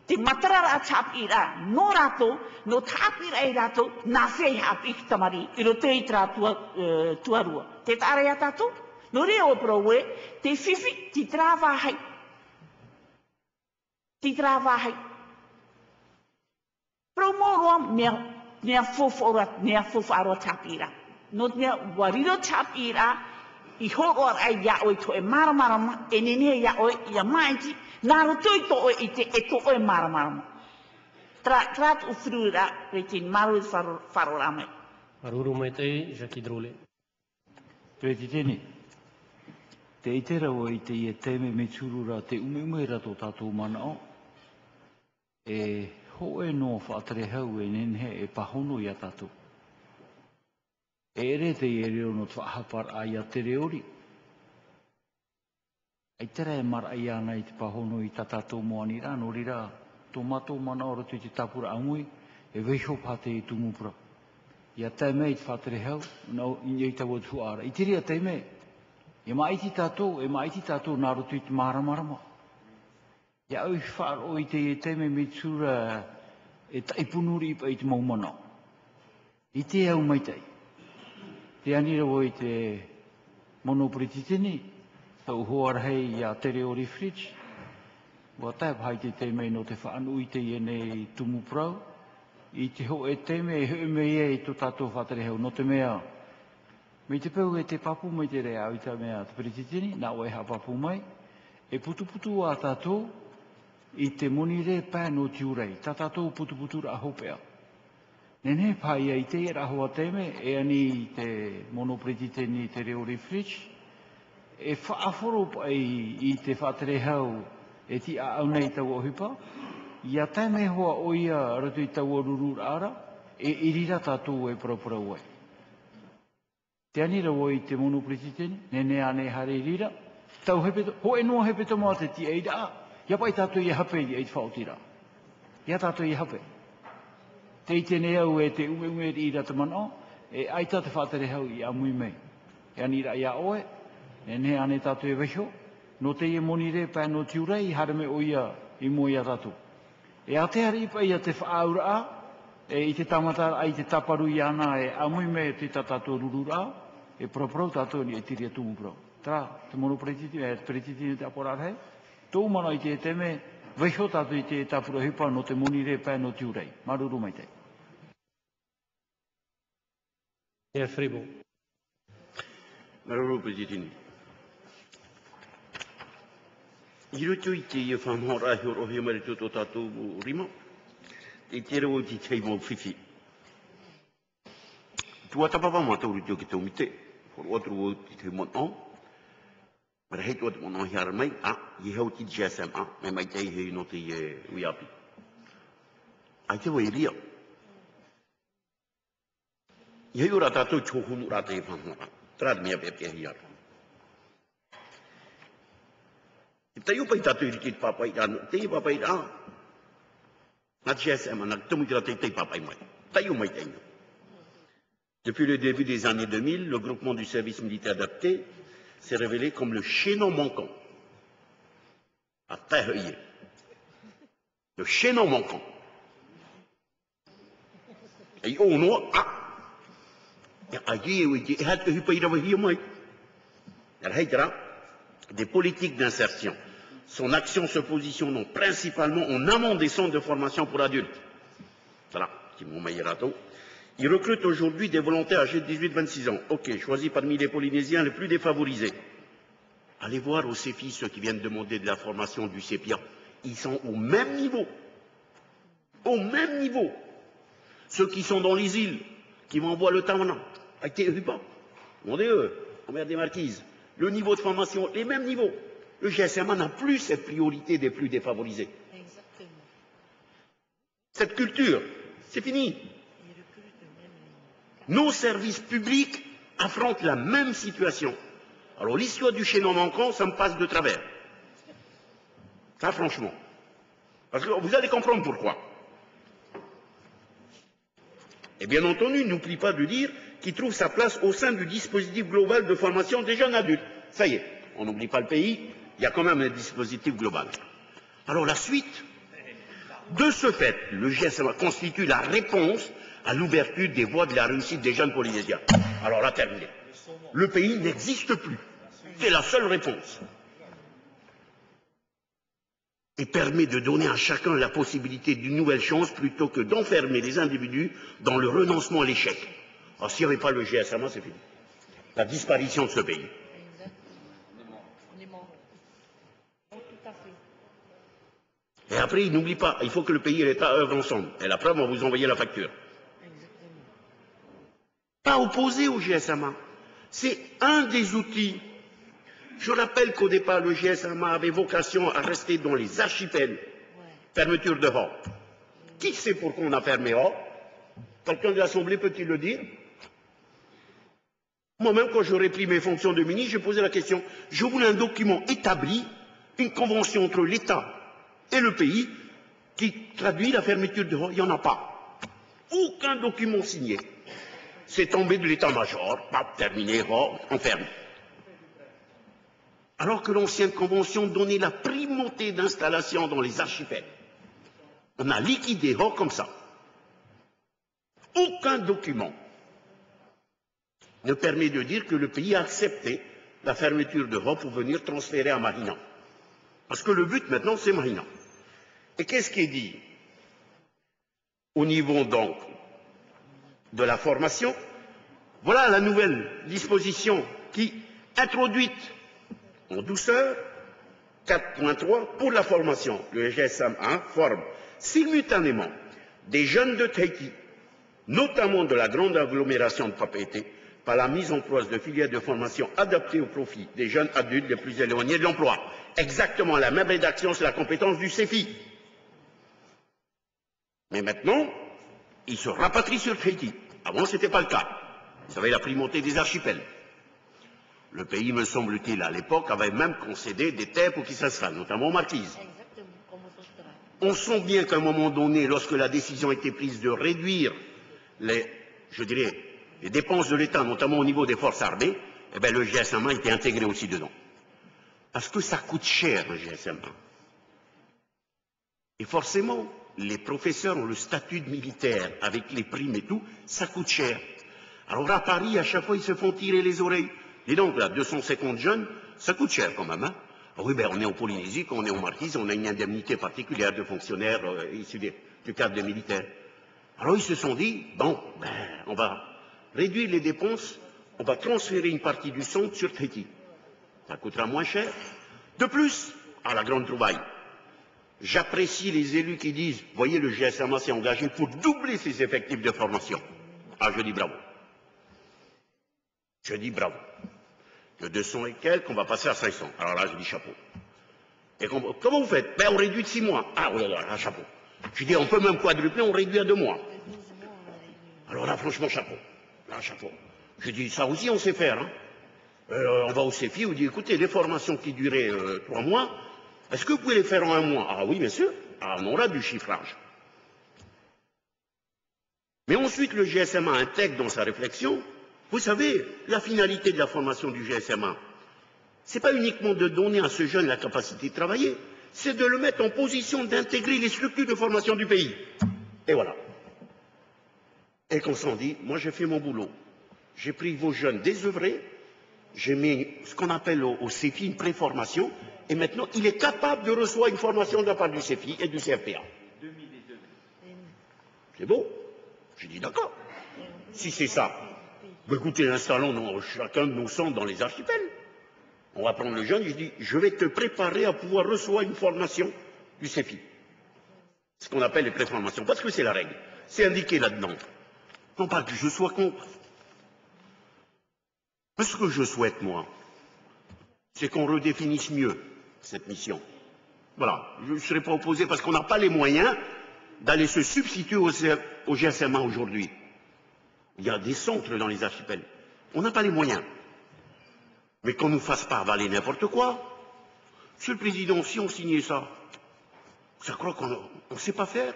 Speaker 9: te matarara a tāpi rā, nō rātou, no tāpi rā i rātou, nā whei hapi ki tamari, i ro te i tā tua, uh, tuarua. Te tāre a tātou, No reo prowe, te fifi, ti trava hai. Ti trava hai. Pro moro mea, mea fofora, mea fofaro tapira. No mea wariro tapira, i horor ai ya oi to e mara mara ma, e nene ya oi, ia maiti, naro toi to oi i te e to oi mara mara ma. Tra, trat u frura, retin maru farorame.
Speaker 17: Maruru mai te, Jackie Drole.
Speaker 3: Pēti tēne, te i te rau i te i e tēme me tūrura te ume ume rato tātou mana o. E ho e no whaatere hau e nenhe e pahono i a tātou. Ere te ere ono tua no ai a te reori. Ai tera e mara ai ana i te pahono i ta tātou moani rā, no rira tō mato mana ora tu te tapura angui, e weiho pate i tumupura. Ia tai mei te whātere hau, nau i ei tau atu ara. I tiri a tai mei, e mai ti tātou, e mai ti tātou nā rotu i te maramarama. Ia au i whaar o i te e tai mei me tura e taipunuri i pa i te maumana. I te au mai tai. Te anira o i te monopolititini, tau hoar hei i a tere ori fridge, Wa tai pai te te mei no te whaanu i te iene i tumu prau. I te ho e te mei, he me e i tō tātou whatere heo, no te mea. Me te peu e te papu mai te rea au i te mea te perititini, nā oe ha papu mai. E putuputu a tātou i te monire pēno pā no. Tā tātou putu putu ra hopea. Nene pai ai te e rahoa teme e ani te monoperititini te reo refresh. E whaaforo pai i te whatere e ti a au nei tau ohipa. hipa. Ia tēme hoa o ia ratu i tau o ara, e irira tātou e propura ue. Te anira o te monu presideni, ne ane hare irira, tau hepeto, ho e noa hepeto mā te ti eira, ia pai tātou i hape i eit whaotira. Ia tātou i hape. Te i tene au e te ume ume i rata mana, e ai te whātere hau i amui mei. E anira ia oe, e ne ane tātou e weho, no te ie moni re pā no tiurei harame o ia i mo ia tatu. E a te haripa ia te whaaura a, e i te tamata ai te taparu i ana e amui mei te tatato rurura, e proprau tato ni e tiri atu upro. Tra, te mono pretiti, e pretiti ni te aporar hei, tō mana i te teme, veho tato i te tapura hipa no te moni re pā no tiurei. Maruru mai te.
Speaker 17: Herr Fribo.
Speaker 24: Maruru Presidente. I roto i te ia whamhora hi oro he mare toto tātou rima, i te reo ti tei mau whiwhi. Tua tapapa mā tau rito ki tau mite, horo atru o ti tei mon hei tua te mon ara mai, a, i hau ti GSM, a, me mai tei hei no te i uiapi. Ai te wai ria. I hei ora tātou tōhunu rā te whamhora, trād mea pēpea hi ara. Tai upa i tatu i riki papa i rano, te i papa i rano. Nga GSM, nga tomu tira te te papa i mai. Tai u mai teina. Depuis le début des années 2000, le groupement du service militaire adapté s'est révélé comme le chaînon manquant. À Le chaînon manquant. Et on no, tera, des politiques d'insertion. Son action se positionne principalement en amont des centres de formation pour adultes. Voilà, il recrute aujourd'hui des volontaires âgés de 18-26 ans, ok, choisis parmi les Polynésiens les plus défavorisés. Allez voir au CEFI ceux qui viennent demander de la formation du CEPIA. Ils sont au même niveau. Au même niveau. Ceux qui sont dans les îles, qui m'envoient le Tamana, a été pas? Demandez-eux, en mer des Marquises le niveau de formation, les mêmes niveaux. Le GSMA n'a plus cette priorité des plus défavorisés. Exactement. Cette culture, c'est fini. Nos services publics affrontent la même situation. Alors l'histoire du chaînon manquant, ça me passe de travers. Ça, franchement. Parce que vous allez comprendre pourquoi. Et bien entendu, n'oublie pas de dire qu'il trouve sa place au sein du dispositif global de formation des jeunes adultes. Ça y est, on n'oublie pas le pays, il y a quand même un dispositif global. Alors la suite, de ce fait, le GSM constitue la réponse à l'ouverture des voies de la réussite des jeunes polynésiens. Alors là, terminé. Le pays n'existe plus. C'est la seule réponse. Et permet de donner à chacun la possibilité d'une nouvelle chance plutôt que d'enfermer les individus dans le renoncement à l'échec. Alors s'il n'y avait pas le GSMA, c'est fini. La disparition de ce pays. Et après, il n'oublie pas, il faut que le pays et l'État œuvrent ensemble. Et la preuve, on vous envoyer la facture. Pas opposé au GSMA. C'est un des outils. Je rappelle qu'au départ, le GSMA avait vocation à rester dans les archipels. Fermeture de Hors. Qui sait pourquoi on a fermé Hors Quelqu'un de l'Assemblée peut-il le dire? Moi-même, quand j'aurais pris mes fonctions de ministre, j'ai posé la question. Je voulais un document établi, une convention entre l'État et le pays qui traduit la fermeture de Hors. Il n'y en a pas. Aucun document signé. C'est tombé de l'état-major, pas terminé, Hors, on. Alors que l'ancienne convention donnait la primauté d'installation dans les archipels. On a liquidé Hors comme ça. Aucun document ne permet de dire que le pays a accepté la fermeture de Hors pour venir transférer à Marina. Parce que le but maintenant, c'est Marina. Et qu'est-ce qui est dit Au niveau donc de la formation, voilà la nouvelle disposition qui, introduite en douceur, 4.3, pour la formation, le GSM 1 forme simultanément des jeunes de Tahiti, notamment de la grande agglomération de Papeete, par la mise en place de filières de formation adaptées au profit des jeunes adultes les plus éloignés de l'emploi. Exactement la même rédaction, c'est la compétence du CEFI. Mais maintenant, ils se rapatrient sur Tahiti. Avant, ce n'était pas le cas. Vous savez, la primauté des archipels. Le pays, me semble-t-il, à l'époque, avait même concédé des terres pour qu'ils s'installent, notamment aux marquises. On sent bien qu'à un moment donné, lorsque la décision a été prise de réduire les, je dirais, les dépenses de l'État, notamment au niveau des forces armées, eh bien, le GSM a été intégré aussi dedans. Parce que ça coûte cher, le GSM 1. Et forcément, les professeurs ont le statut de militaire, avec les primes et tout, ça coûte cher. Alors à Paris, à chaque fois, ils se font tirer les oreilles. Dis donc, là, 250 jeunes, ça coûte cher quand même. Hein Ah oui, ben on est en Polynésie, quand on est en Marquise, on a une indemnité particulière de fonctionnaires euh, issus du cadre des militaires. Alors ils se sont dit, bon, ben, on va réduire les dépenses, on va transférer une partie du centre sur Tahiti. Ça coûtera moins cher. De plus, à la grande trouvaille, j'apprécie les élus qui disent, voyez, le GSMA s'est engagé pour doubler ses effectifs de formation. Ah, je dis bravo. Je dis bravo. De 200 et quelques, on va passer à 500. Alors là, je dis chapeau. Et com- comment vous faites? Ben, on réduit de 6 mois. Ah, là là, là, chapeau. Je dis, on peut même quadrupler, on réduit à 2 mois. Alors là, franchement, chapeau. Là, chapeau. Je dis, ça aussi, on sait faire. Hein. Euh, on va au CEFI, on dit, écoutez, les formations qui duraient euh, 3 mois, est-ce que vous pouvez les faire en un mois? Ah oui, bien sûr. Ah, on aura du chiffrage. Mais ensuite, le GSMA intègre dans sa réflexion, vous savez, la finalité de la formation du GSMA, ce n'est pas uniquement de donner à ce jeune la capacité de travailler, c'est de le mettre en position d'intégrer les structures de formation du pays. Et voilà. Et qu'on s'en dit, moi j'ai fait mon boulot. J'ai pris vos jeunes désœuvrés, j'ai mis ce qu'on appelle au, au CEFI une préformation, et maintenant il est capable de recevoir une formation de la part du CEFI et du CFPA. C'est beau J'ai dit d'accord. Si c'est ça, ben écoutez, installons nos- chacun de nos centres dans les archipels. On va prendre le jeune, je dis, je vais te préparer à pouvoir recevoir une formation du CEFI. Ce qu'on appelle les préformations, parce que c'est la règle. C'est indiqué là-dedans. Non pas que je sois contre. Ce que je souhaite, moi, c'est qu'on redéfinisse mieux cette mission. Voilà, je ne serai pas opposé parce qu'on n'a pas les moyens d'aller se substituer au, GSMA aujourd'hui. Il y a des centres dans les archipels. On n'a pas les moyens. Mais qu'on nous fasse pas avaler n'importe quoi. Monsieur le Président, si on signait ça, ça croit qu'on ne sait pas faire.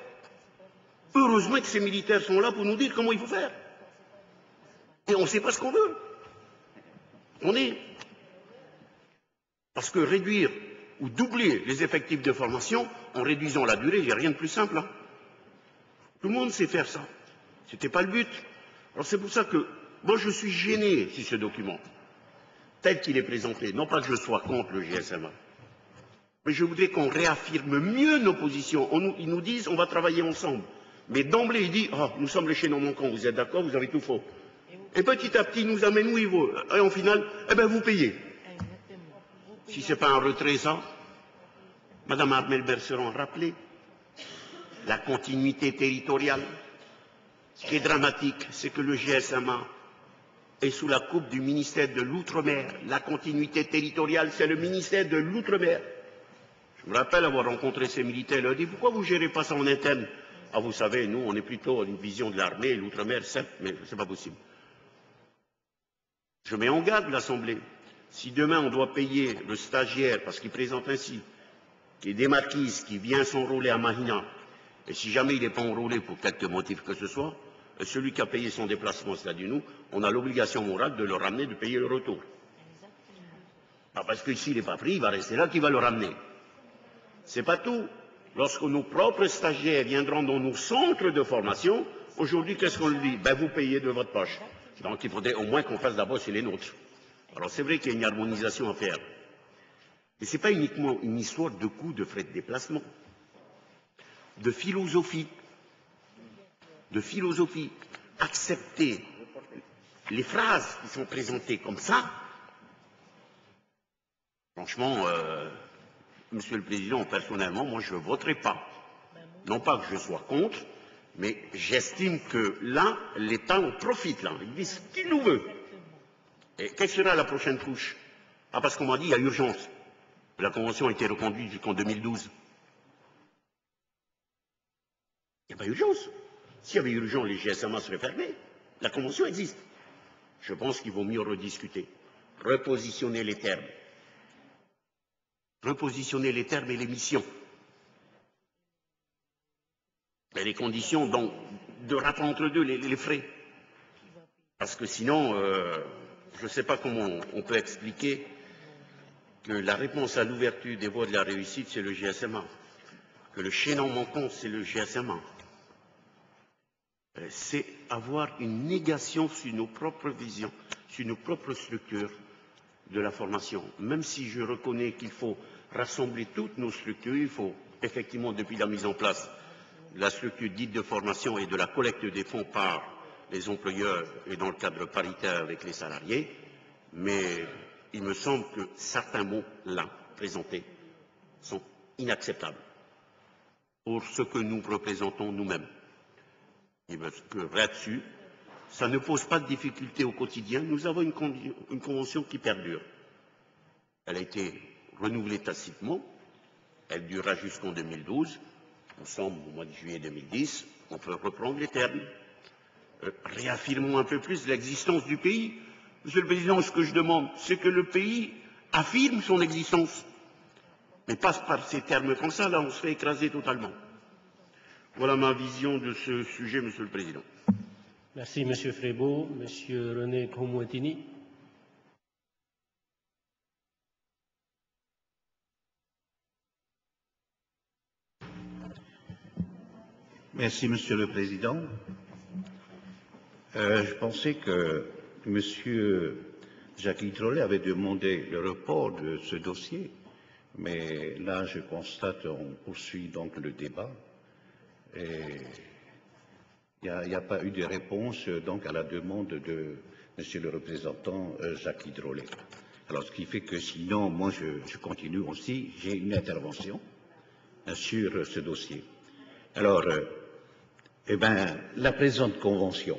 Speaker 24: Heureusement que ces militaires sont là pour nous dire comment il faut faire. Et on ne sait pas ce qu'on veut. On est. Parce que réduire ou doubler les effectifs de formation en réduisant la durée, il n'y a rien de plus simple. hein. Tout le monde sait faire ça. Ce n'était pas le but. Alors c'est pour ça que moi je suis gêné sur ce document. tel qu'il est présenté, non pas que je sois contre le GSMA, mais je voudrais qu'on réaffirme mieux nos positions. ils nous disent on va travailler ensemble. Mais d'emblée, il dit oh, nous sommes les chaînons manquants, vous êtes d'accord, vous avez tout faux. Et petit à petit, il nous amène où il veut. Et en final, eh bien, vous payez. Si ce n'est pas un retrait, ça, Madame Armel Berceron a rappelé la continuité territoriale. Ce qui est dramatique, c'est que le GSMA est sous la coupe du ministère de l'Outre-mer. La continuité territoriale, c'est le ministère de l'Outre-mer. Je me rappelle avoir rencontré ces militaires, leur dit pourquoi vous ne gérez pas ça en interne? Ah, vous savez, nous, on est plutôt une vision de l'armée, l'Outre-mer, certes, mais ce n'est pas possible. Je mets en garde l'Assemblée. Si demain on doit payer le stagiaire parce qu'il présente ainsi, qui est des marquises, qui vient s'enrôler à Mahina, et si jamais il n'est pas enrôlé pour quelque motif que ce soit, celui qui a payé son déplacement, c'est-à-dire nous, on a l'obligation morale de le ramener, de payer le retour. Ah, parce que s'il n'est pas pris, il va rester là, qui va le ramener Ce n'est pas tout. Lorsque nos propres stagiaires viendront dans nos centres de formation, aujourd'hui, qu'est-ce qu'on leur dit? Ben, vous payez de votre poche. Donc, il faudrait au moins qu'on fasse d'abord chez les nôtres. Alors, c'est vrai qu'il y a une harmonisation à faire. Mais ce n'est pas uniquement une histoire de coûts de frais de déplacement de philosophie, de philosophie. Accepter les phrases qui sont présentées comme ça, franchement, euh, Monsieur le Président, personnellement, moi je ne voterai pas. Non pas que je sois contre, mais j'estime que là, l'État en profite, là. Il dit ce qu'il nous veut. Et quelle sera la prochaine couche? Ah, parce qu'on m'a dit, il y a urgence. La Convention a été reconduite jusqu'en 2012. Il n'y a pas urgence. S'il y avait urgence, les GSMA seraient fermés. La convention existe. Je pense qu'il vaut mieux rediscuter, repositionner les termes, repositionner les termes et les missions. Et les conditions donc, de rapport entre deux, les, frais. Parce que sinon, euh, je ne sais pas comment on peut expliquer que la réponse à l'ouverture des voies de la réussite, c'est le GSMA, que le chaînon manquant, c'est le GSMA, euh, c'est avoir une négation sur nos propres visions, sur nos propres structures de la formation. Même si je reconnais qu'il faut rassembler toutes nos structures, il faut effectivement, depuis la mise en place de la structure dite de formation et de la collecte des fonds par les employeurs et dans le cadre paritaire avec les salariés, mais il me semble que certains mots là présentés sont inacceptables pour ce que nous représentons nous-mêmes que là-dessus, ça ne pose pas de difficultés au quotidien. Nous avons une, convention qui perdure. Elle a été renouvelée tacitement. Elle durera jusqu'en 2012. Nous sommes au mois de juillet 2010. On peut reprendre les termes. Réaffirmons un peu plus l'existence du pays. Monsieur le Président, ce que je demande, c'est que le pays affirme son existence. Mais passe par ces termes comme ça, là, on se fait écraser totalement. Voilà ma vision de ce sujet, Monsieur le Président.
Speaker 17: Merci, Monsieur Frébeau. Monsieur René Comouetini.
Speaker 25: Merci, Monsieur le Président. Euh, je pensais que Monsieur Jacques Trollet avait demandé le report de ce dossier, mais là, je constate qu'on poursuit donc le débat. Et il n'y a, pas eu de réponse donc à la demande de Monsieur le représentant euh, Jacques Hidrolet. Alors, ce qui fait que sinon, moi, je, continue aussi, j'ai une intervention euh, sur ce dossier. Alors, eh ben, la présente convention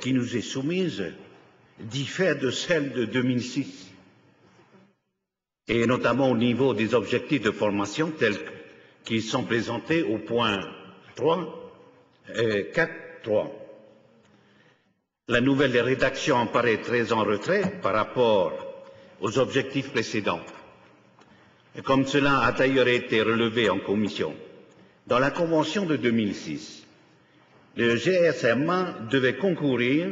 Speaker 25: qui nous est soumise diffère de celle de 2006, et notamment au niveau des objectifs de formation tels que qui sont présentés au point 3, et 4, 3. La nouvelle rédaction en paraît très en retrait par rapport aux objectifs précédents. Comme cela a d'ailleurs été relevé en commission, dans la Convention de 2006, le GSMA devait concourir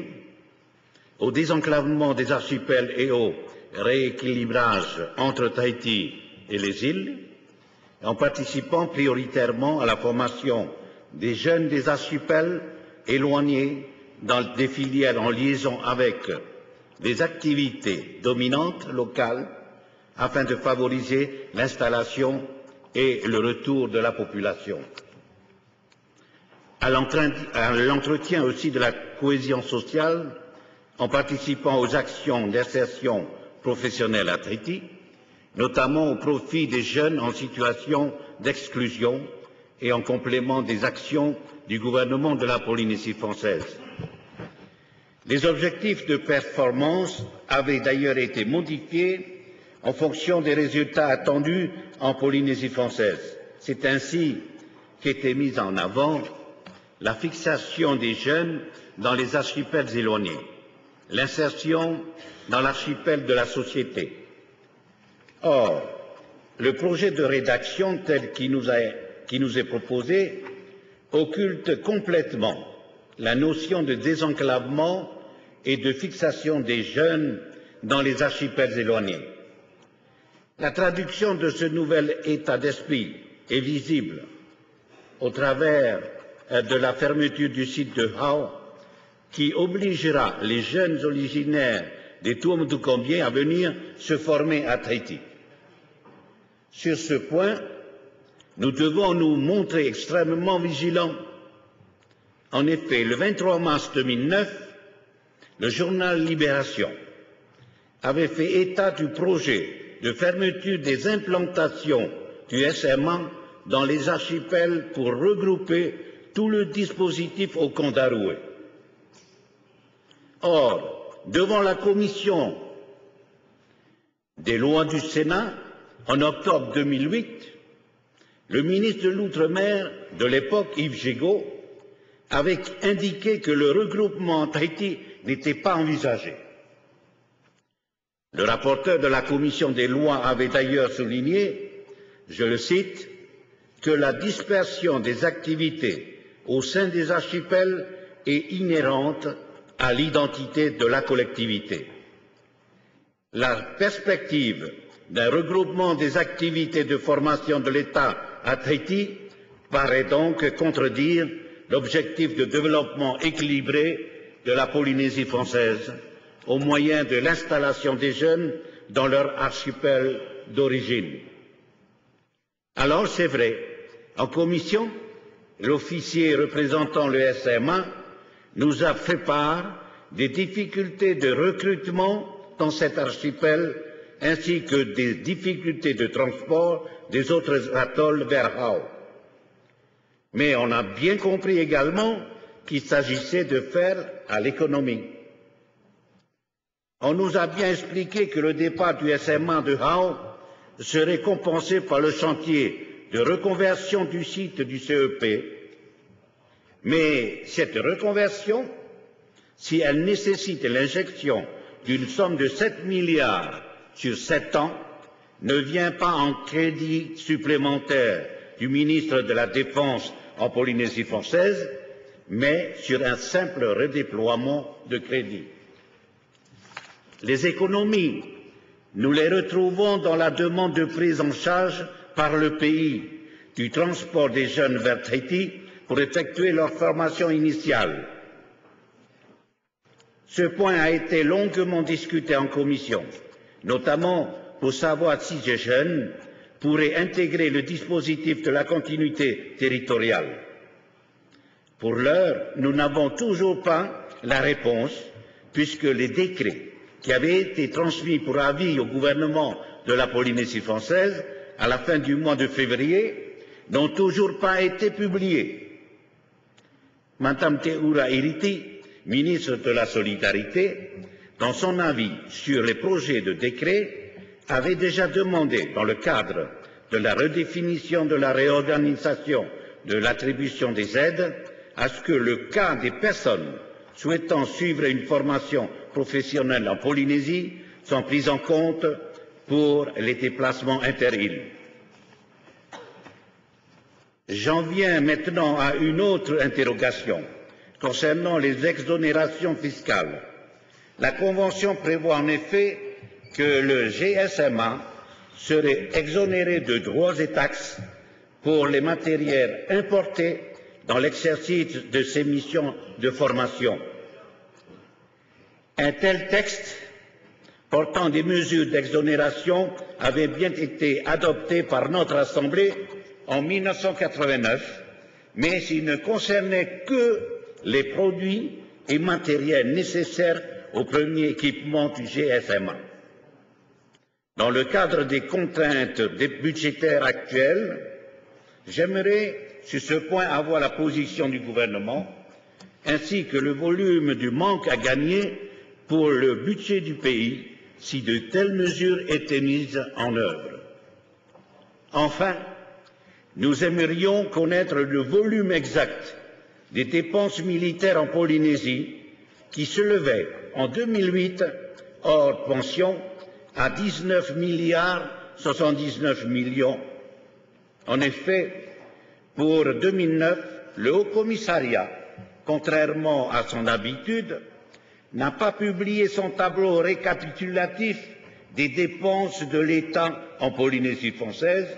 Speaker 25: au désenclavement des archipels et au rééquilibrage entre Tahiti et les îles, en participant prioritairement à la formation des jeunes des archipels éloignés dans des filières en liaison avec les activités dominantes locales afin de favoriser l'installation et le retour de la population. À l'entretien aussi de la cohésion sociale en participant aux actions d'insertion professionnelle à Tahiti, notamment au profit des jeunes en situation d'exclusion et en complément des actions du gouvernement de la Polynésie française. Les objectifs de performance avaient d'ailleurs été modifiés en fonction des résultats attendus en Polynésie française. C'est ainsi qu'était mise en avant la fixation des jeunes dans les archipels éloignés, l'insertion dans l'archipel de la société. Or, le projet de rédaction tel qu'il nous, est proposé occulte complètement la notion de désenclavement et de fixation des jeunes dans les archipels éloignés. La traduction de ce nouvel état d'esprit est visible au travers de la fermeture du site de Hao, qui obligera les jeunes originaires des Tuam du Combien à venir se former à Tahiti. Sur ce point, nous devons nous montrer extrêmement vigilants. En effet, le 23 mars 2009, le journal Libération avait fait état du projet de fermeture des implantations du SMA dans les archipels pour regrouper tout le dispositif au Condaroué. Or, devant la commission des lois du Sénat, en octobre 2008, le ministre de l'Outre-mer de l'époque, Yves Gégaud, avait indiqué que le regroupement en Tahiti n'était pas envisagé. Le rapporteur de la commission des lois avait d'ailleurs souligné, je le cite, que la dispersion des activités au sein des archipels est inhérente à l'identité de la collectivité. La perspective d'un regroupement des activités de formation de l'État à Tahiti paraît donc contredire l'objectif de développement équilibré de la Polynésie française au moyen de l'installation des jeunes dans leur archipel d'origine. Alors, c'est vrai, en commission, l'officier représentant le SMA nous a fait part des difficultés de recrutement dans cet archipel ainsi que des difficultés de transport des autres atolls vers Hao. Mais on a bien compris également qu'il s'agissait de faire à l'économie. On nous a bien expliqué que le départ du SMA de Hao serait compensé par le chantier de reconversion du site du CEP. Mais cette reconversion, si elle nécessite l'injection d'une somme de 7 milliards sur sept ans, ne vient pas en crédit supplémentaire du ministre de la Défense en Polynésie française, mais sur un simple redéploiement de crédit. Les économies, nous les retrouvons dans la demande de prise en charge par le pays du transport des jeunes vers Tahiti pour effectuer leur formation initiale. Ce point a été longuement discuté en commission, notamment pour savoir si ces jeunes pourraient intégrer le dispositif de la continuité territoriale. Pour l'heure, nous n'avons toujours pas la réponse, puisque les décrets qui avait été transmis pour avis au gouvernement de la Polynésie française à la fin du mois de février n'ont toujours pas été publiés. Madame Teura Iriti, ministre de la Solidarité, dans son avis sur les projets de décret, avait déjà demandé, dans le cadre de la redéfinition de la réorganisation de l'attribution des aides, à ce que le cas des personnes souhaitant suivre une formation professionnelle en Polynésie sont prises en compte pour les déplacements inter-îles. J'en viens maintenant à une autre interrogation concernant les exonérations fiscales. La Convention prévoit en effet que le GSMA serait exonéré de droits et taxes pour les matériels importés dans l'exercice de ses missions de formation. Un tel texte portant des mesures d'exonération avait bien été adopté par notre Assemblée en 1989, mais il ne concernait que les produits et matériels nécessaires au premier équipement du GSMA. Dans le cadre des contraintes budgétaires actuelles, j'aimerais sur ce point avoir la position du gouvernement ainsi que le volume du manque à gagner pour le budget du pays si de telles mesures étaient mises en œuvre. Enfin, nous aimerions connaître le volume exact des dépenses militaires en Polynésie qui s'élevaient en 2008 hors pension à 19 milliards 79 millions. En effet, pour 2009, le Haut Commissariat, contrairement à son habitude, n'a pas publié son tableau récapitulatif des dépenses de l'État en Polynésie française,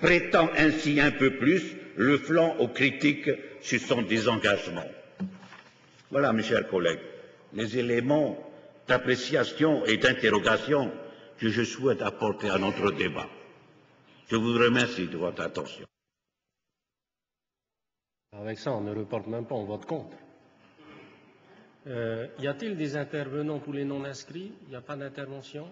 Speaker 25: prêtant ainsi un peu plus le flanc aux critiques sur son désengagement. Voilà, mes chers collègues, les éléments d'appréciation et d'interrogation que je souhaite apporter à notre débat. Je vous remercie de votre attention.
Speaker 17: Avec ça, on ne reporte même pas, on vote contre. Euh, y a-t-il des intervenants pour les non-inscrits? Il n'y a pas d'intervention?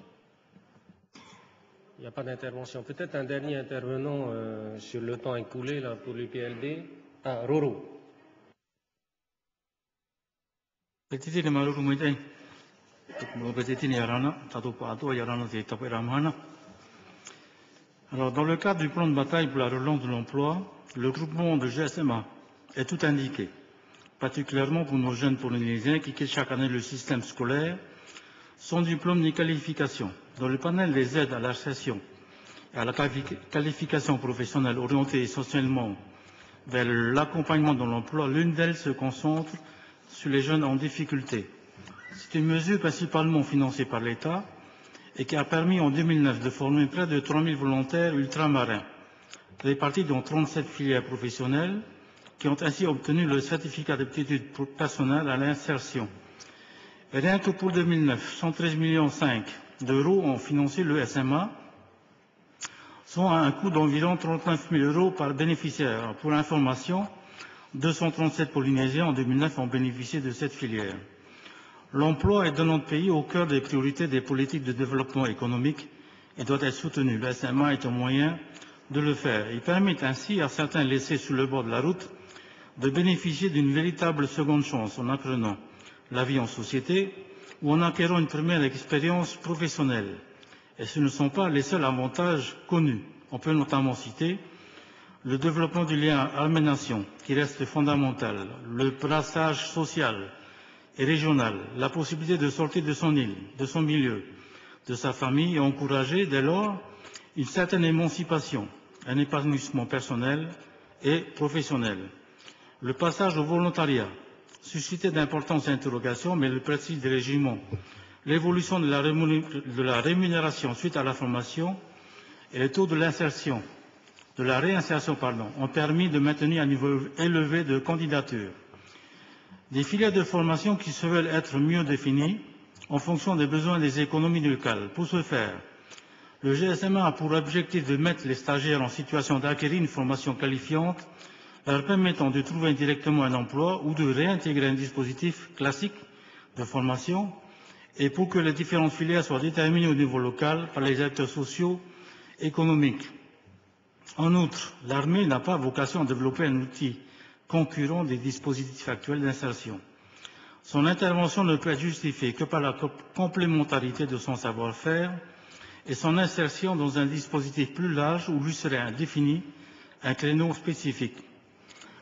Speaker 17: Il n'y a pas d'intervention. Peut-être un dernier intervenant euh, sur le temps écoulé là, pour l'UPLD. Ah, Roro.
Speaker 26: Alors, dans le cadre du plan de bataille pour la relance de l'emploi, le groupement de GSMA est tout indiqué particulièrement pour nos jeunes polynésiens qui quittent chaque année le système scolaire sans diplôme ni qualification. Dans le panel des aides à l'insertion et à la qualification professionnelle orientée essentiellement vers l'accompagnement dans l'emploi, l'une d'elles se concentre sur les jeunes en difficulté. C'est une mesure principalement financée par l'État et qui a permis en 2009 de former près de 3000 volontaires ultramarins répartis dans 37 filières professionnelles qui ont ainsi obtenu le certificat d'aptitude personnelle à l'insertion. Rien que pour 2009, 113 millions d'euros ont financé le SMA, soit un coût d'environ 39 000 euros par bénéficiaire. Pour information, 237 Polynésiens en 2009 ont bénéficié de cette filière. L'emploi est dans notre pays au cœur des priorités des politiques de développement économique et doit être soutenu. Le SMA est un moyen de le faire. Il permet ainsi à certains laissés sur le bord de la route de bénéficier d'une véritable seconde chance en apprenant la vie en société ou en acquérant une première expérience professionnelle. Et ce ne sont pas les seuls avantages connus. On peut notamment citer le développement du lien armée-nation, qui reste fondamental, le brassage social et régional, la possibilité de sortir de son île, de son milieu, de sa famille et encourager dès lors une certaine émancipation, un épanouissement personnel et professionnel. Le passage au volontariat suscitait d'importantes interrogations, mais le précise des régiments, l'évolution de, la rémunération suite à la formation et le taux de l'insertion, de la réinsertion, ont permis de maintenir un niveau élevé de candidature. Des filières de formation qui se veulent être mieux définies en fonction des besoins des économies locales. Pour ce faire, le GSMA a pour objectif de mettre les stagiaires en situation d'acquérir une formation qualifiante leur permettant de trouver directement un emploi ou de réintégrer un dispositif classique de formation et pour que les différentes filières soient déterminées au niveau local par les acteurs sociaux économiques. En outre, l'armée n'a pas vocation à développer un outil concurrent des dispositifs actuels d'insertion. Son intervention ne peut être justifiée que par la complémentarité de son savoir-faire et son insertion dans un dispositif plus large où lui serait défini un créneau spécifique.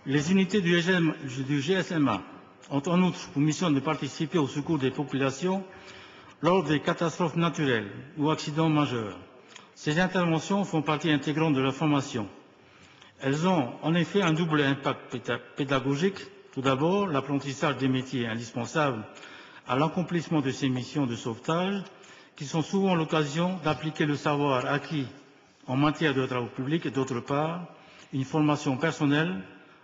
Speaker 26: Les unités du, GSMA ont en outre pour mission de participer au secours des populations lors des catastrophes naturelles ou accidents majeurs. Ces interventions font partie intégrante de la formation. Elles ont en effet un double impact pédagogique. Tout d'abord, l'apprentissage des métiers indispensables à l'accomplissement de ces missions de sauvetage, qui sont souvent l'occasion d'appliquer le savoir acquis en matière de travaux publics, et d'autre part, une formation personnelle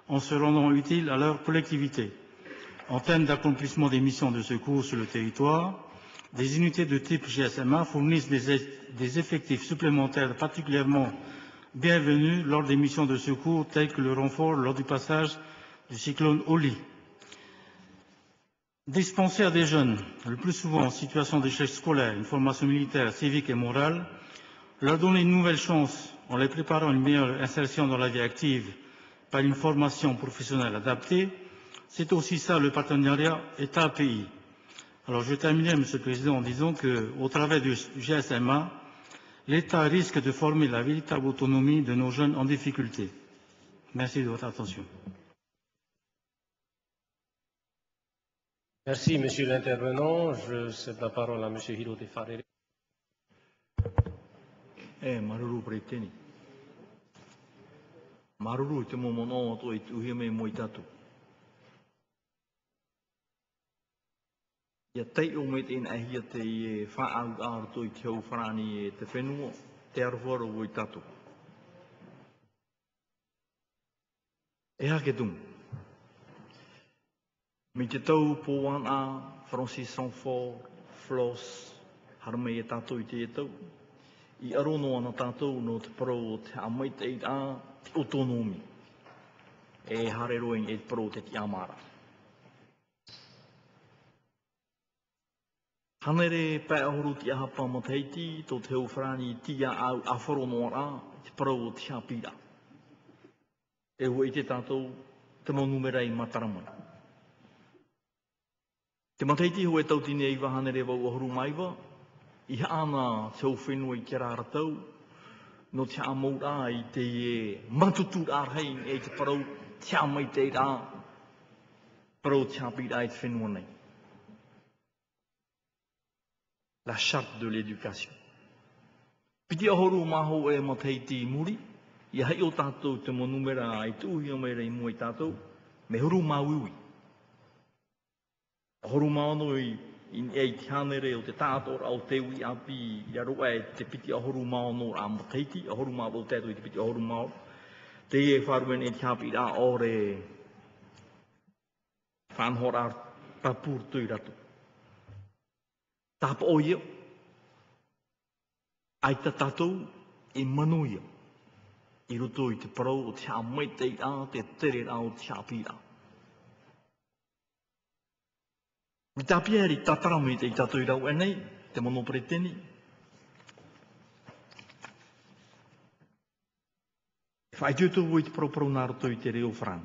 Speaker 26: en se rendant utile à leur collectivité. En termes d'accomplissement des missions de secours sur le territoire, des unités de type GSMA fournissent des, des effectifs supplémentaires particulièrement bienvenus lors des missions de secours telles que le renfort lors du passage du cyclone Oli. Dispenser à des jeunes, le plus souvent en situation d'échec scolaire, une formation militaire, civique et morale, leur donner une nouvelle chance en les préparant à une meilleure insertion dans la vie active par une formation professionnelle adaptée, c'est aussi ça le partenariat État-pays. Alors je vais terminer, Monsieur le Président, en disant qu'au travers du GSMA, l'État risque de former la véritable autonomie de nos jeunes en difficulté. Merci de votre attention.
Speaker 17: Merci, Monsieur l'intervenant. Je cède la parole à Monsieur Hirote Farere.
Speaker 15: E, maruru i te momono o to i tuhia me mo i tatu. Ia tei o me te ina hia te i wha au aru to i te hau wharani e te whenua, te aruwara o i tatu. E hake tungu. Mi te tau po wan a Francis Sanford, Floss, harme e tātou i te e tau i arono ana tātou no te parau o te amai i a te autonomi. E hare roing e pro te ti amara. Hanere pai ahuru ti aha ma tō te uwhrani ti a au a wharono ara, te pro o te hapira. E hua i te tātou, te mo numerei mataramana. Te mataiti hua e tautine i wahanere wau ahuru maiwa, i ana te o i kera aratau, no te amoura i te e matutu arhei e te parau te amai te rā, parau te api rā i te whenua nei. La charte de l'éducation. Piti ahoru maho e mataiti muri, i hei o tātou te monumera i uhi o meira i mua i tātou, me huru mauiwi. Horu maono i in e te o te tātor au te ui api i aroa e te piti ahoru mao no a makaiti, horu mao o tēto i te piti ahoru mao. Te e wharuen e te hapi rā ore whanhora papur tui ratu. Tāpa o ia, ai ta tātou e manu ia, i roto i te parau o te hamai te rā, te tere rā o te hapi rā. Mi tā pia eri tatara mi te i tātou i rau enei, te mono preteni. Whai tu tu i te propro nā i te reo fran.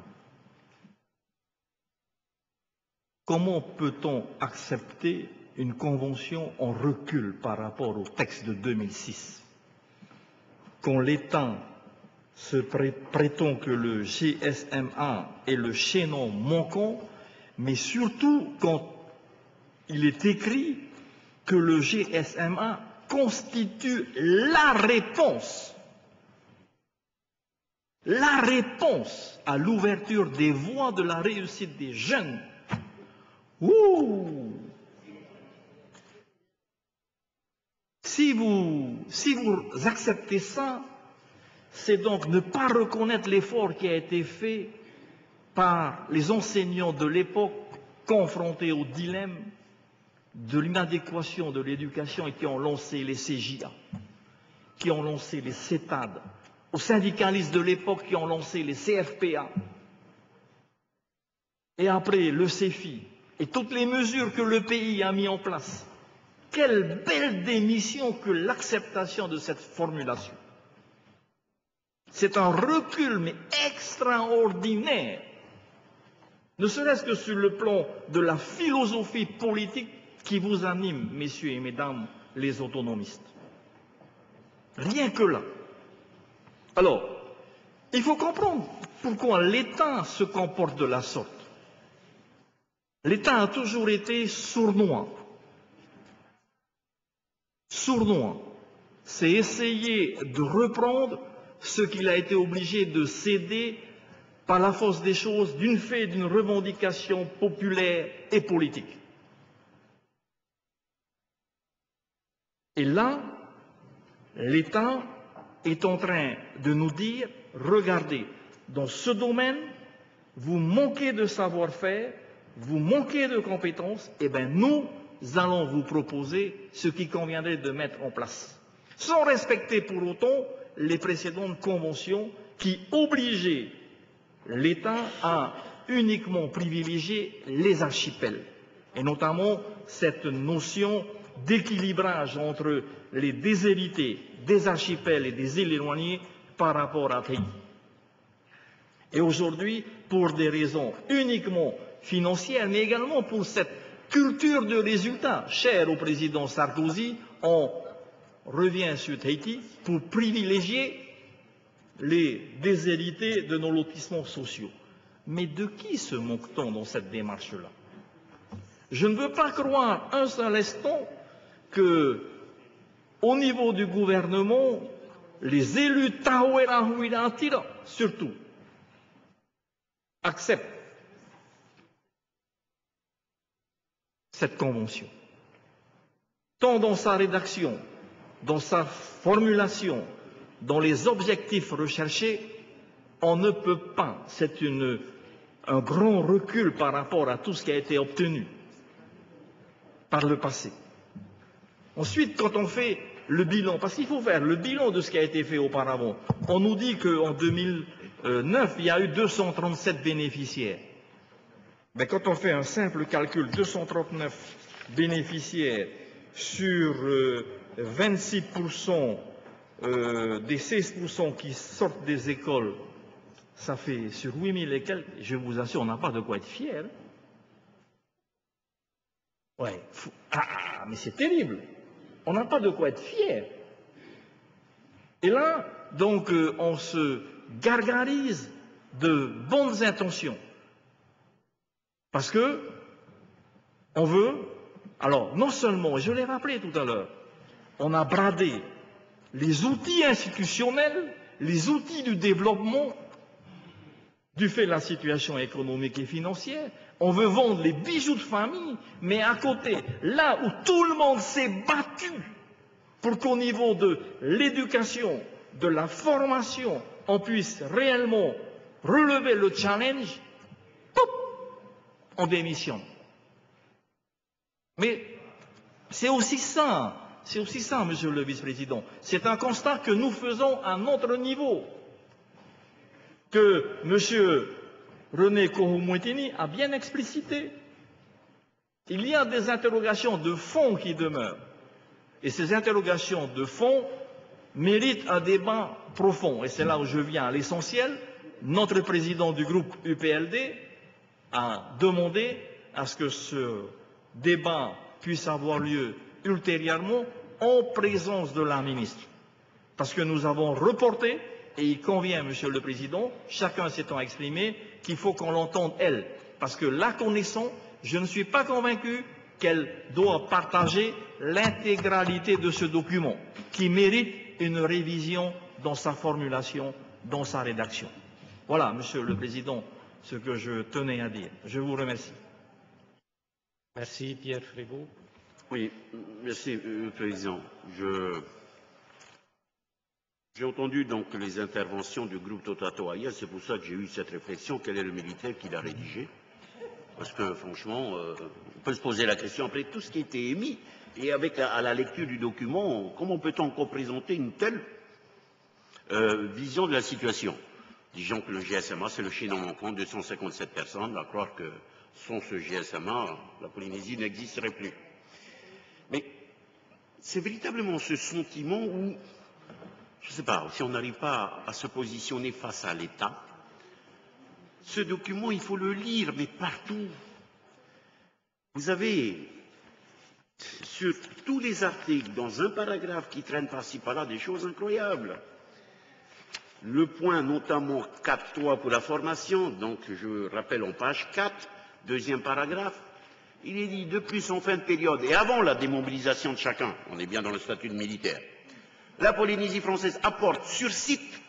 Speaker 15: Comment peut-on accepter une convention en recul par rapport au texte de 2006 Quand l'État se prétend que le GSMA est le chaînon manquant, mais surtout quand il est écrit que le GSMA constitue la réponse, la réponse à l'ouverture des voies de la réussite des jeunes. Si vous acceptez ça, c'est donc ne pas reconnaître l'effort qui a été fait par les enseignants de l'époque confrontés au dilemme de l'inadéquation de l'éducation et qui ont lancé les CJA, qui ont lancé les CETAD, aux syndicalistes de l'époque qui ont lancé les CFPA, et après le CEFI, et toutes les mesures que le pays a mis en place. Quelle belle démission que l'acceptation de cette formulation. C'est un recul, mais extraordinaire, ne serait-ce que sur le plan de la philosophie politique qui vous anime, messieurs et mesdames les autonomistes. Rien que là. Alors, il faut comprendre pourquoi l'État se comporte de la sorte. L'État a toujours été sournois. Sournois, c'est essayer de reprendre ce qu'il a été obligé de céder par la force des choses d'une fait d'une revendication populaire et politique. Et là, l'État est en train de nous dire, regardez, dans ce domaine, vous manquez de savoir-faire, vous manquez de compétences, et bien nous, allons vous proposer ce qui conviendrait de mettre en place, sans respecter pour autant les précédentes conventions qui obligeaient l'État à uniquement privilégier les archipels, et notamment cette notion d'équilibrage entre les déshérités des archipels et des îles éloignées par rapport à Tahiti. Et aujourd'hui, pour des raisons uniquement financières, mais également pour cette culture de résultat chère au président Sarkozy, on revient sur Tahiti pour privilégier les déshérités de nos lotissements sociaux. Mais de qui se moque-t-on dans cette démarche-là? Je ne veux pas croire un seul instant que, au niveau du gouvernement, les élus Tawera Huirantira, surtout, acceptent cette convention, tant dans sa rédaction, dans sa formulation, dans les objectifs recherchés, on ne peut pas, c'est un grand recul par rapport à tout ce qui a été obtenu par le passé. Ensuite, quand on fait le bilan, parce qu'il faut faire le bilan de ce qui a été fait auparavant, on nous dit qu'en 2009, il y a eu 237 bénéficiaires. Mais quand on fait un simple calcul, 239 bénéficiaires sur 26% euh, euh, des 16% qui sortent des écoles, ça fait sur 8000 et quelques, je vous assure, on n'a pas de quoi être fier. Ouais, ah, mais c'est terrible. On n'a pas de quoi être fier. Et là, donc, euh, on se gargarise de bonnes intentions. Parce que on veut, alors non seulement, je l'ai rappelé tout à l'heure, on a bradé les outils institutionnels, les outils du développement du fait de la situation économique et financière, on veut vendre les bijoux de famille, mais à côté, là où tout le monde s'est battu pour qu'au niveau de l'éducation, de la formation, on puisse réellement relever le challenge, on démissionne. Mais c'est aussi ça, c'est aussi ça, monsieur le vice-président. C'est un constat que nous faisons à notre niveau, que monsieur René Kohumouetini a bien explicité. Il y a des interrogations de fond qui demeurent. Et ces interrogations de fond méritent un débat profond. Et c'est là où je viens à l'essentiel. Notre président du groupe UPLD a demandé à ce que ce débat puisse avoir lieu ultérieurement en présence de la ministre. Parce que nous avons reporté, et il convient, Monsieur le Président, chacun s'étant exprimé, qu'il faut qu'on l'entende elle. Parce que la connaissant, je ne suis pas convaincu qu'elle doit partager l'intégralité de ce document, qui mérite une révision dans sa formulation, dans sa rédaction. Voilà, Monsieur le Président, ce que je tenais à dire. Je vous remercie.
Speaker 17: Merci, Pierre Frébault.
Speaker 24: Oui, merci, euh, Président. J'ai entendu donc les interventions du groupe Totato c'est pour ça que j'ai eu cette réflexion. Quel est le militaire qui l'a rédigé? Parce que franchement, euh, on peut se poser la question. Après tout ce qui a été émis et avec à la lecture du document, comment peut-on encore présenter une telle euh, vision de la situation? Disons que le GSMA, c'est le en manquant, 257 personnes, à croire que sans ce GSMA, la Polynésie n'existerait plus. Mais c'est véritablement ce sentiment où, je ne sais pas, si on n'arrive pas à se positionner face à l'État, ce document, il faut le lire, mais partout. Vous avez sur tous les articles, dans un paragraphe qui traîne par-ci par-là, des choses incroyables le point notamment 4.3 pour la formation, donc je rappelle en page 4, deuxième paragraphe, il est dit de plus en fin de période et avant la démobilisation de chacun, on est bien dans le statut de militaire, la Polynésie française apporte sur site,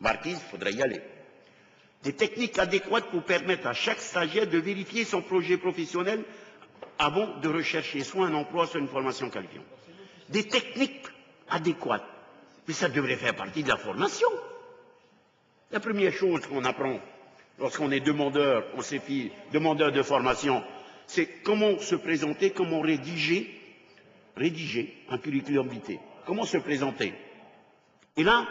Speaker 24: Marquise, il faudrait y aller, des techniques adéquates pour permettre à chaque stagiaire de vérifier son projet professionnel avant de rechercher soit un emploi, soit une formation qualifiante. Des techniques adéquates. Mais ça devrait faire partie de la formation. La première chose qu'on apprend lorsqu'on est demandeur, on s'est demandeur de formation, c'est comment se présenter, comment rédiger, rédiger un curriculum vitae. Comment se présenter? Et là,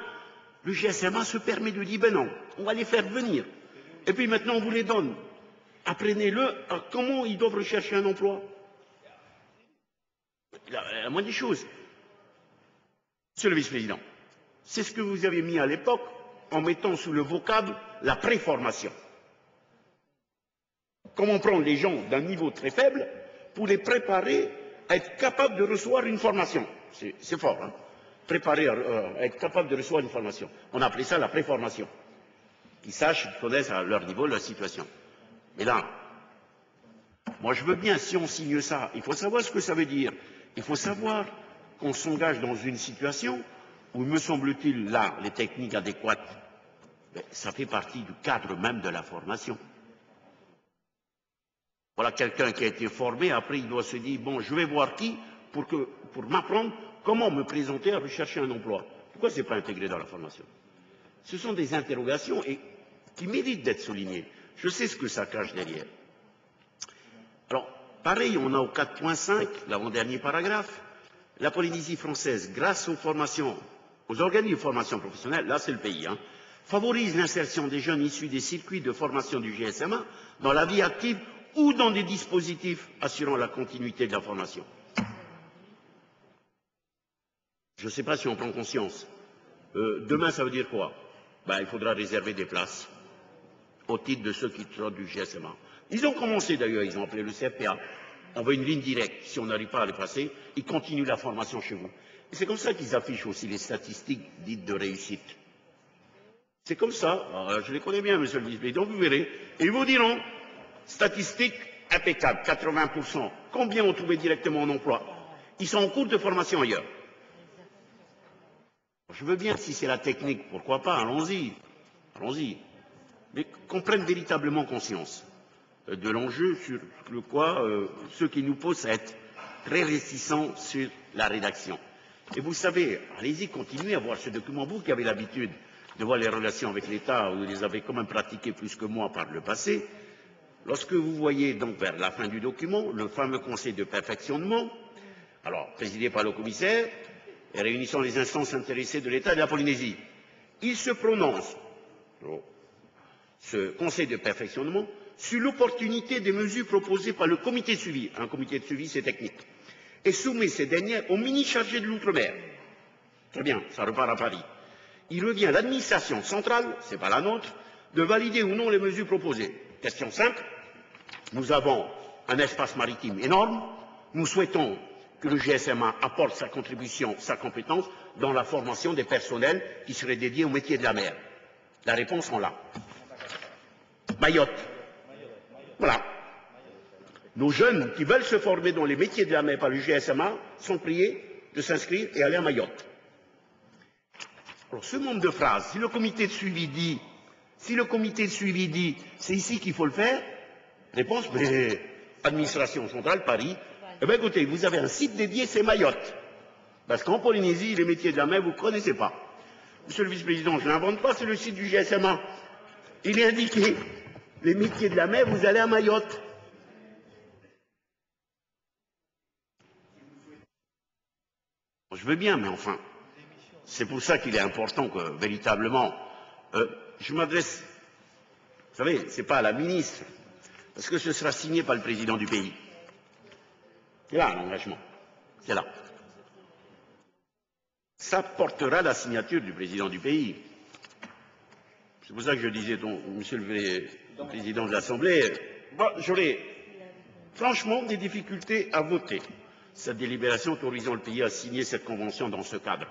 Speaker 24: le GSMA se permet de dire, ben non, on va les faire venir. Et puis maintenant, on vous les donne. Apprenez-le comment ils doivent rechercher un emploi? La, la moindre des choses. Monsieur le vice-président, c'est ce que vous avez mis à l'époque en mettant sous le vocable la préformation. Comment prendre les gens d'un niveau très faible pour les préparer à être capables de recevoir une formation? C'est fort, hein Préparer à, être capable de recevoir une formation. On appelait ça la préformation. Qu'ils sachent, qu'ils connaissent à leur niveau leur situation. Mais là, moi je veux bien, si on signe ça, il faut savoir ce que ça veut dire. Il faut savoir qu'on s'engage dans une situation où, me semble-t-il, là, les techniques adéquates, ben, ça fait partie du cadre même de la formation. Voilà quelqu'un qui a été formé, après il doit se dire, bon, je vais voir qui pour, m'apprendre comment me présenter à rechercher un emploi. Pourquoi ce n'est pas intégré dans la formation? Ce sont des interrogations qui méritent d'être soulignées. Je sais ce que ça cache derrière. Alors, pareil, on a au 4.5, l'avant-dernier paragraphe, la Polynésie française, grâce aux formations, aux organismes de formation professionnelle, là c'est le pays, hein, favorise l'insertion des jeunes issus des circuits de formation du GSMA dans la vie active ou dans des dispositifs assurant la continuité de la formation. Je ne sais pas si on prend conscience. Euh, demain, ça veut dire quoi? Ben, Il faudra réserver des places au titre de ceux qui sortent du GSMA. Ils ont commencé d'ailleurs, ils ont appelé le CFPA. On veut une ligne directe. Si on n'arrive pas à les passer, ils continuent la formation chez vous. Et c'est comme ça qu'ils affichent aussi les statistiques dites de réussite. C'est comme ça. Alors, je les connais bien, monsieur le vice-président, vous verrez. Et ils vous diront, statistiques impeccables, 80%. Combien ont trouvé directement un emploi? Ils sont en cours de formation ailleurs. Je veux bien, si c'est la technique, pourquoi pas, allons-y. Allons-y. Mais qu'on prenne véritablement conscience euh, de l'enjeu sur le quoi euh, ce qui nous pose à être très réticents sur la rédaction. Et vous savez, allez-y, continuez à voir ce document, vous qui avez l'habitude de voir les relations avec l'État, vous les avez quand même pratiquées plus que moi par le passé, lorsque vous voyez donc vers la fin du document le fameux conseil de perfectionnement, alors présidé par le commissaire, et réunissant les instances intéressées de l'État et de la Polynésie, il se prononce, ce conseil de perfectionnement, sur l'opportunité des mesures proposées par le comité de suivi, un comité de suivi c'est technique, et soumet ces dernières au mini-chargé de l'outre-mer. Très bien, ça repart à Paris. Il revient à l'administration centrale, ce n'est pas la nôtre, de valider ou non les mesures proposées. Question simple, nous avons un espace maritime énorme, nous souhaitons que le GSMA apporte sa contribution, sa compétence dans la formation des personnels qui seraient dédiés au métier de la mer. La réponse en là. Mayotte. Voilà. Nos jeunes qui veulent se former dans les métiers de la mer par le GSMA sont priés de s'inscrire et aller à Mayotte. Alors, ce nombre de phrases, si le comité de suivi dit, si le comité de suivi dit, c'est ici qu'il faut le faire, réponse, mais administration centrale, Paris, eh bien écoutez, vous avez un site dédié, c'est Mayotte. Parce qu'en Polynésie, les métiers de la mer, vous ne connaissez pas. Monsieur le vice-président, je n'invente pas, c'est le site du GSMA. Il est indiqué, les métiers de la mer, vous allez à Mayotte. Je veux bien, mais enfin, c'est pour ça qu'il est important que, véritablement, euh, je m'adresse, vous savez, ce n'est pas à la ministre, parce que ce sera signé par le président du pays. C'est là l'engagement. C'est là. Ça portera la signature du président du pays. C'est pour ça que je disais, donc, monsieur le président de l'Assemblée, j'aurais franchement des difficultés à voter cette délibération autorisant le pays à signer cette convention dans ce cadre.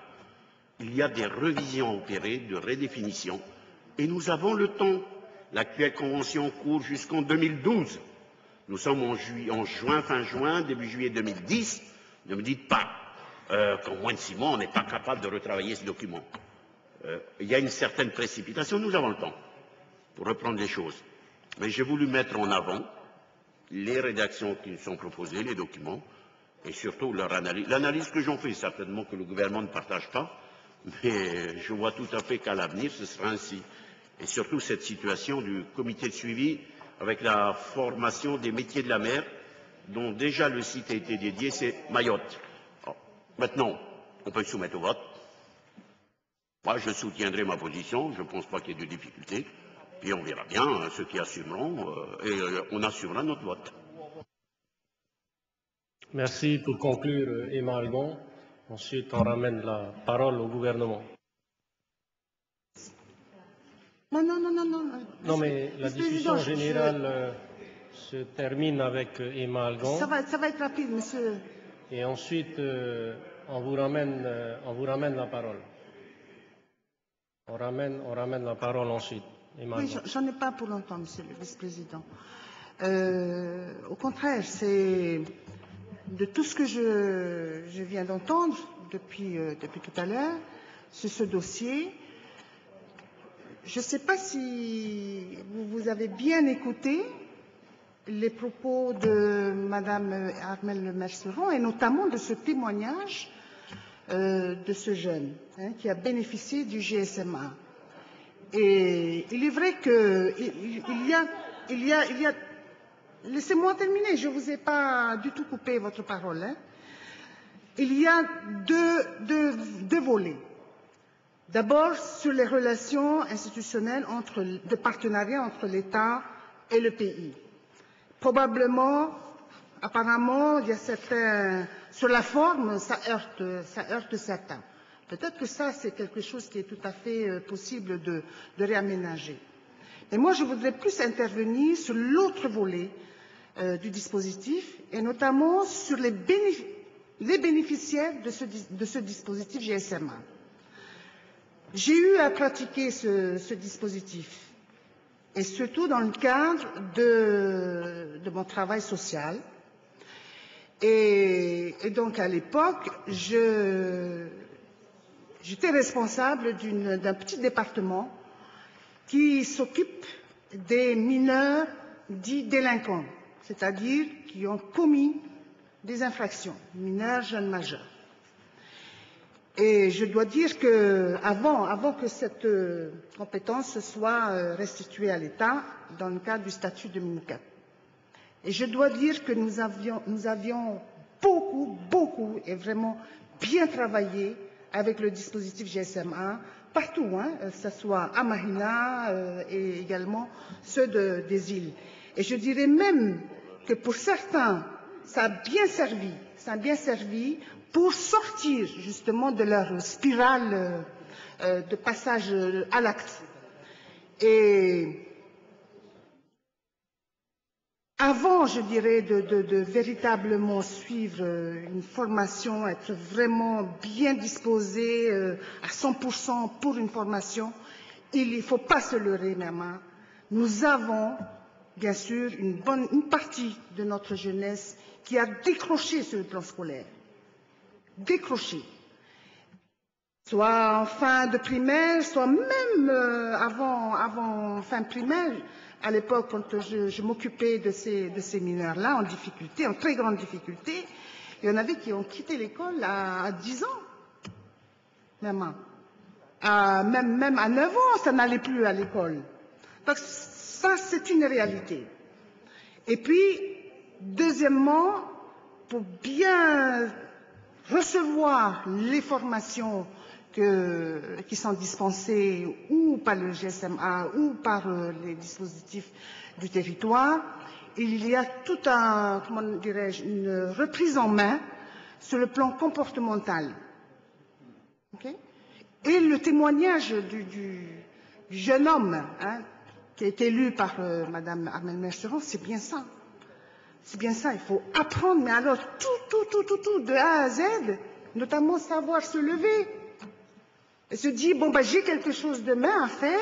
Speaker 24: Il y a des revisions à opérer, de redéfinition, et nous avons le temps. L'actuelle convention court jusqu'en 2012. Nous sommes en, juin, fin juin, début juillet 2010. Ne me dites pas euh, qu'en moins de six mois, on n'est pas capable de retravailler ce document. Euh, il y a une certaine précipitation, nous avons le temps pour reprendre les choses. Mais j'ai voulu mettre en avant les rédactions qui sont proposées, les documents, et surtout leur analyse. L'analyse que j'en fais, certainement que le gouvernement ne partage pas, mais je vois tout à fait qu'à l'avenir, ce sera ainsi. Et surtout cette situation du comité de suivi avec la formation des métiers de la mer, dont déjà le site a été dédié, c'est Mayotte. maintenant, on peut soumettre au vote. Moi, je soutiendrai ma position, je ne pense pas qu'il y ait de difficultés. Puis on verra bien hein, ceux qui assumeront, euh, et euh, on assurera notre vote.
Speaker 17: Merci. Pour conclure, Emma Algon. Ensuite, on ramène la parole au gouvernement.
Speaker 20: Non, non, non, non, non.
Speaker 17: Non, mais la discussion générale euh, se termine avec euh, Emma Algon.
Speaker 20: Ça va, ça va être rapide, monsieur.
Speaker 17: Et ensuite, euh, on, vous ramène, on vous ramène la parole. On ramène, on ramène la parole ensuite. Emma
Speaker 20: oui, j'en ai pas pour longtemps, monsieur le vice-président. au contraire, c'est de tout ce que je, viens d'entendre depuis, depuis tout à l'heure sur ce dossier. Je ne sais pas si vous, avez bien écouté les propos de Mme Armelle Merceron et notamment de ce témoignage euh, de ce jeune hein, qui a bénéficié du GSMA. Et il est vrai qu'il il y a Laissez-moi terminer, je ne vous ai pas du tout coupé votre parole. Hein. Il y a deux volets. D'abord, sur les relations institutionnelles de partenariat entre l'État et le pays. Probablement, apparemment, il y a certains, sur la forme, ça heurte, ça heurte certains. Peut-être que ça, c'est quelque chose qui est tout à fait euh, possible de, réaménager. Mais moi, je voudrais plus intervenir sur l'autre volet euh, du dispositif, et notamment sur les, bénéficiaires de ce, de ce dispositif GSMA. J'ai eu à pratiquer ce, dispositif, et surtout dans le cadre de, mon travail social. Et, donc, à l'époque, j'étais responsable d'un petit département qui s'occupe des mineurs dits délinquants, c'est-à-dire qui ont commis des infractions, mineurs, jeunes majeurs. Et je dois dire que avant, que cette euh, compétence soit euh, restituée à l'État dans le cadre du statut de MINCAP. Et je dois dire que nous avions, beaucoup, beaucoup et vraiment bien travaillé avec le dispositif GSM1 partout, hein, que ce soit à Mahina euh, et également ceux des îles. Et je dirais même que pour certains, ça a bien servi, ça a bien servi pour sortir justement de leur spirale euh, euh, de passage à l'acte. Et avant, je dirais, de, véritablement suivre euh, une formation, être vraiment bien disposé à 100% pour une formation, il ne faut pas se leurrer, même. Nous avons, bien sûr, une, bonne, une partie de notre jeunesse qui a décroché sur le plan scolaire décroché, soit en fin de primaire, soit même euh, avant, fin primaire. À l'époque, quand je, m'occupais de ces, mineurs-là, en difficulté, en très grande difficulté, il y en avait qui ont quitté l'école à, 10 ans, même à, même à 9 ans, ça n'allait plus à l'école. Donc ça, c'est une réalité. Et puis, deuxièmement, pour bien recevoir les formations qui sont dispensées ou par le GSMA ou par euh, les dispositifs du territoire, il y a tout un, comment dirais-je, une reprise en main sur le plan comportemental. Et le témoignage du, jeune homme hein, qui a été lu par euh, Madame Armel Merceron, c'est bien ça. C'est bien ça, il faut apprendre, mais alors tout, tout, tout, tout, tout, de A à Z, notamment savoir se lever. Et se dire, bon, bah, j'ai quelque chose demain à faire,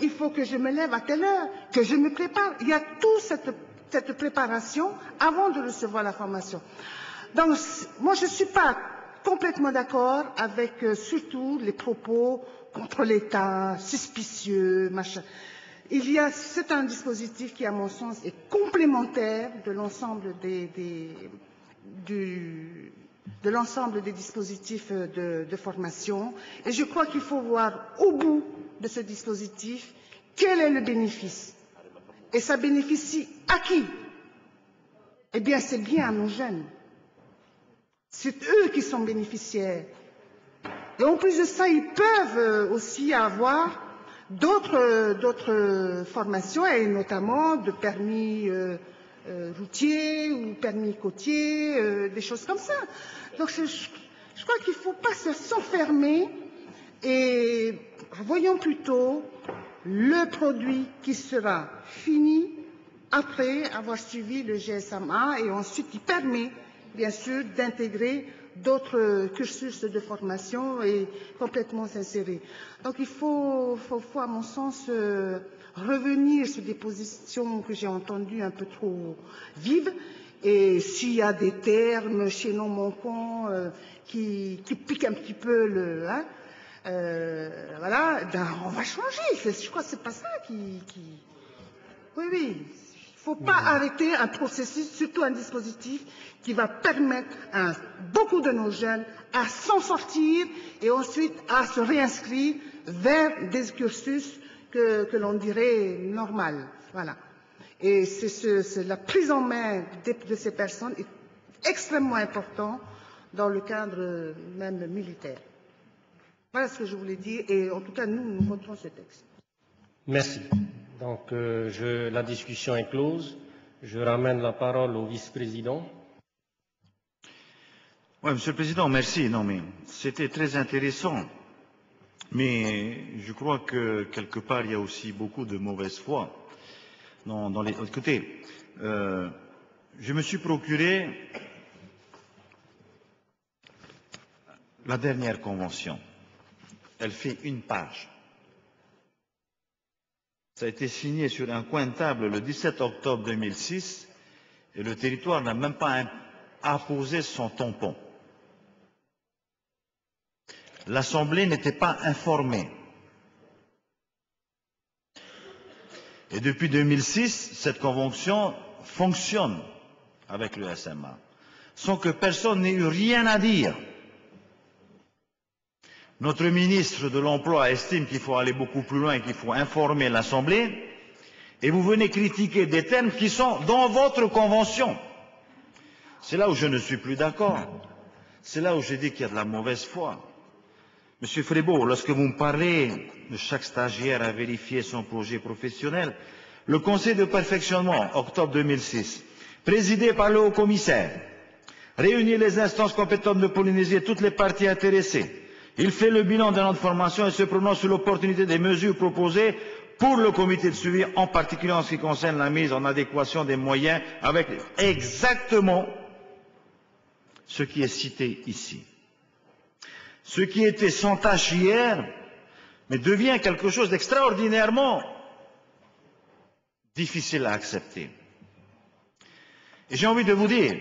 Speaker 20: il faut que je me lève à telle heure, que je me prépare. Il y a toute cette, préparation avant de recevoir la formation. Donc, moi, je ne suis pas complètement d'accord avec euh, surtout les propos contre l'État, suspicieux, machin. Il y a, c'est un dispositif qui, à mon sens, est complémentaire de l'ensemble des, dispositifs de, de, formation. Et je crois qu'il faut voir au bout de ce dispositif quel est le bénéfice. Et ça bénéficie à qui? Eh bien, c'est bien à nos jeunes. C'est eux qui sont bénéficiaires. Et en plus de ça, ils peuvent euh, aussi avoir d'autres formations, et notamment de permis euh, euh, routiers ou permis côtiers, des choses comme ça. Donc, je, je crois qu'il ne faut pas s'enfermer et voyons plutôt le produit qui sera fini après avoir suivi le GSMA et ensuite qui permet bien sûr d'intégrer d'autres cursus de formation et complètement s'insérer. Donc il faut, faut, à mon sens, euh, revenir sur des positions que j'ai entendues un peu trop vives. Et s'il y a des termes chez nos manquants euh, qui, qui, piquent un petit peu le... Hein, euh, voilà, ben, on va changer. Je crois que c'est pas ça qui... qui... Oui, oui, il ne faut pas arrêter un processus, surtout un dispositif qui va permettre à beaucoup de nos jeunes à s'en sortir et ensuite à se réinscrire vers des cursus que, l'on dirait normal. Voilà. Et c'est la prise en main de, ces personnes est extrêmement important dans le cadre même militaire. Voilà ce que je voulais dire et en tout cas nous, nous voterons ce texte.
Speaker 17: Merci. Donc, euh, la discussion est close. Je ramène la parole au vice-président.
Speaker 8: Oui, Monsieur le Président, merci. Non, mais c'était très intéressant. Mais je crois que quelque part, il y a aussi beaucoup de mauvaise foi dans, côtés. Euh, je me suis procuré la dernière convention. Elle fait une page. Ça a été signé sur un coin de table le 17 octobre 2006 et le territoire n'a même pas apposé son tampon. L'Assemblée n'était pas informée. Et depuis 2006, cette convention fonctionne avec le SMA, sans que personne n'ait eu rien à dire. Notre ministre de l'Emploi estime qu'il faut aller beaucoup plus loin et qu'il faut informer l'Assemblée, et vous venez critiquer des termes qui sont dans votre convention. C'est là où je ne suis plus d'accord. C'est là où je dis qu'il y a de la mauvaise foi. Monsieur Frébeau, lorsque vous me parlez de chaque stagiaire à vérifier son projet professionnel, le Conseil de perfectionnement, octobre 2006, présidé par le haut-commissaire, réunit les instances compétentes de Polynésie et toutes les parties intéressées, il fait le bilan de notre formation et se prononce sur l'opportunité des mesures proposées pour le comité de suivi, en particulier en ce qui concerne la mise en adéquation des moyens avec exactement ce qui est cité ici. Ce qui était sans tâche hier, mais devient quelque chose d'extraordinairement difficile à accepter. Et j'ai envie de vous dire,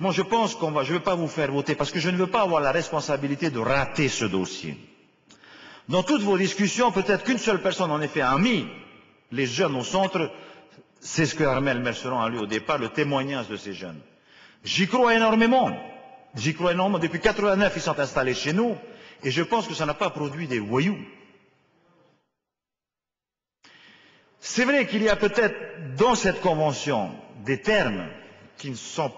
Speaker 8: moi, je pense qu'on va, je ne veux pas vous faire voter parce que je ne veux pas avoir la responsabilité de rater ce dossier. Dans toutes vos discussions, peut-être qu'une seule personne en effet a mis les jeunes au centre. C'est ce que Armel Merceron a lu au départ, le témoignage de ces jeunes. J'y crois énormément. J'y crois énormément. Depuis 89, ils sont installés chez nous. Et je pense que ça n'a pas produit des voyous. C'est vrai qu'il y a peut-être dans cette convention des termes qui ne sont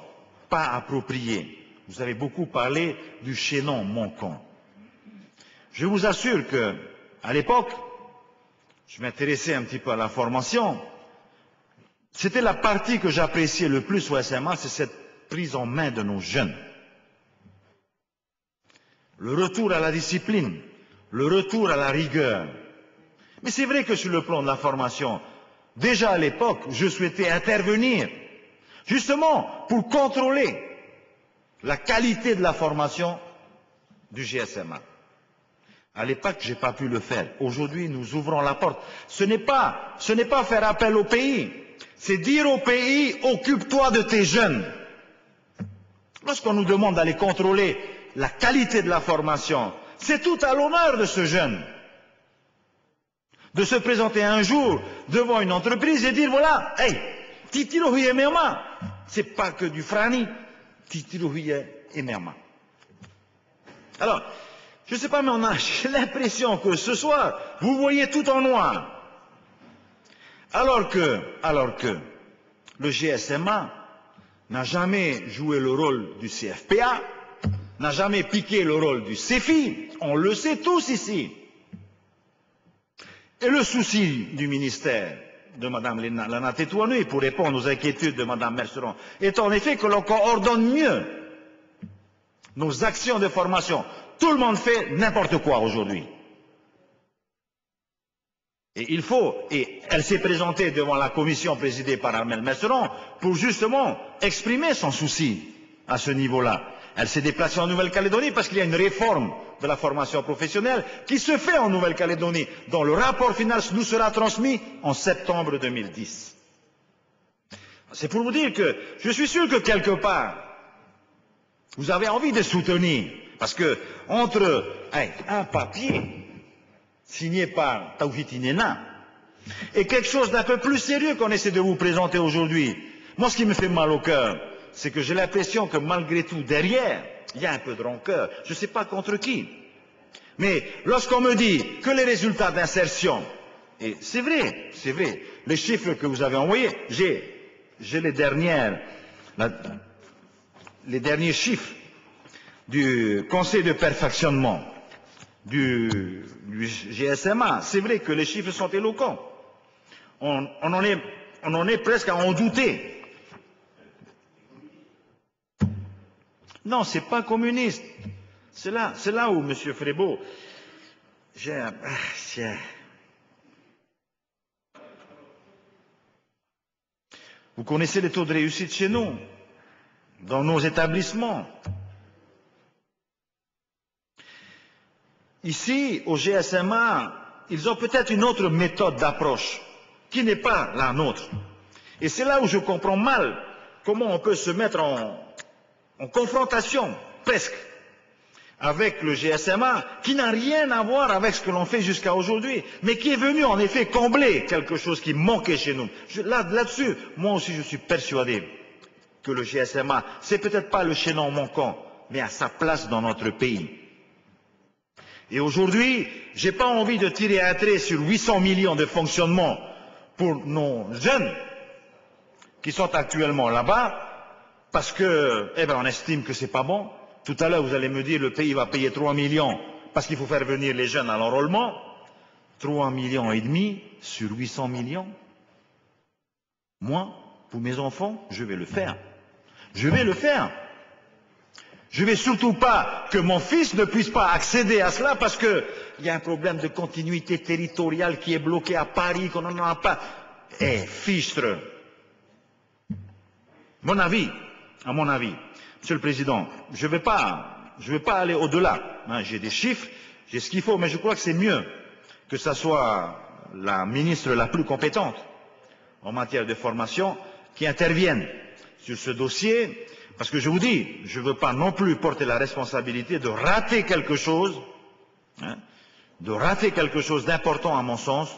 Speaker 8: pas approprié. Vous avez beaucoup parlé du chaînon manquant. Je vous assure que, à l'époque, je m'intéressais un petit peu à la formation. C'était la partie que j'appréciais le plus au SMA, c'est cette prise en main de nos jeunes. Le retour à la discipline, le retour à la rigueur. Mais c'est vrai que sur le plan de la formation, déjà à l'époque, je souhaitais intervenir justement pour contrôler la qualité de la formation du GSMA. À l'époque, je n'ai pas pu le faire. Aujourd'hui, nous ouvrons la porte. Ce n'est pas, faire appel au pays. C'est dire au pays, occupe-toi de tes jeunes. Lorsqu'on nous demande d'aller contrôler la qualité de la formation, c'est tout à l'honneur de ce jeune. De se présenter un jour devant une entreprise et dire, voilà, hey, Titirohuye Merma, c'est pas que du frani, Titirohuye et Merma. Alors, je sais pas, mais on a l'impression que ce soir, vous voyez tout en noir. Alors que, alors que, le GSMA n'a jamais joué le rôle du CFPA, n'a jamais piqué le rôle du CEFI, on le sait tous ici. Et le souci du ministère de Mme Lana Tétouanou, pour répondre aux inquiétudes de Mme Merceron, est en effet que l'on coordonne mieux nos actions de formation. Tout le monde fait n'importe quoi aujourd'hui. Il faut, et elle s'est présentée devant la commission présidée par Armel Messeron pour justement exprimer son souci à ce niveau-là. Elle s'est déplacée en Nouvelle-Calédonie parce qu'il y a une réforme de la formation professionnelle qui se fait en Nouvelle-Calédonie, dont le rapport final nous sera transmis en septembre 2010. C'est pour vous dire que je suis sûr que quelque part, vous avez envie de soutenir, parce que entre un papier signé par Tawhid Inena, et quelque chose d'un peu plus sérieux qu'on essaie de vous présenter aujourd'hui. Moi, ce qui me fait mal au cœur, c'est que j'ai l'impression que malgré tout, derrière, il y a un peu de rancœur. Je ne sais pas contre qui. Mais lorsqu'on me dit que les résultats d'insertion, et c'est vrai, c'est vrai, les chiffres que vous avez envoyés, j'ai, les dernières, derniers chiffres du Conseil de perfectionnement du, GSMA. C'est vrai que les chiffres sont éloquents. On en est presque à en douter. Non, c'est pas communiste. C'est là, c'est là où, M. Frébeau, j'ai un... Ah, Vous connaissez les taux de réussite chez nous, dans nos établissements. Ici, au GSMA, ils ont peut-être une autre méthode d'approche qui n'est pas la nôtre. Et c'est là où je comprends mal comment on peut se mettre en, confrontation, presque, avec le GSMA, qui n'a rien à voir avec ce que l'on fait jusqu'à aujourd'hui, mais qui est venu en effet combler quelque chose qui manquait chez nous. Là-dessus, moi aussi je suis persuadé que le GSMA, c'est peut-être pas le chaînon manquant, mais à sa place dans notre pays. Et aujourd'hui, je n'ai pas envie de tirer un trait sur 800 millions de fonctionnement pour nos jeunes qui sont actuellement là-bas, parce que, eh ben, on estime que c'est pas bon. Tout à l'heure, vous allez me dire, le pays va payer 3 millions parce qu'il faut faire venir les jeunes à l'enrôlement. 3 millions et demi sur 800 millions. Moi, pour mes enfants, je vais le faire. Je vais le faire. Je vais surtout pas que mon fils ne puisse pas accéder à cela parce qu'il y a un problème de continuité territoriale qui est bloqué à Paris, qu'on n'en a pas. Eh, fichtre. Mon avis, à mon avis, Monsieur le Président, je ne vais pas, aller au-delà. Hein, j'ai des chiffres, j'ai ce qu'il faut, mais je crois que c'est mieux que ce soit la ministre la plus compétente en matière de formation qui intervienne sur ce dossier parce que je vous dis, je ne veux pas non plus porter la responsabilité de rater quelque chose, hein, de rater quelque chose d'important à mon sens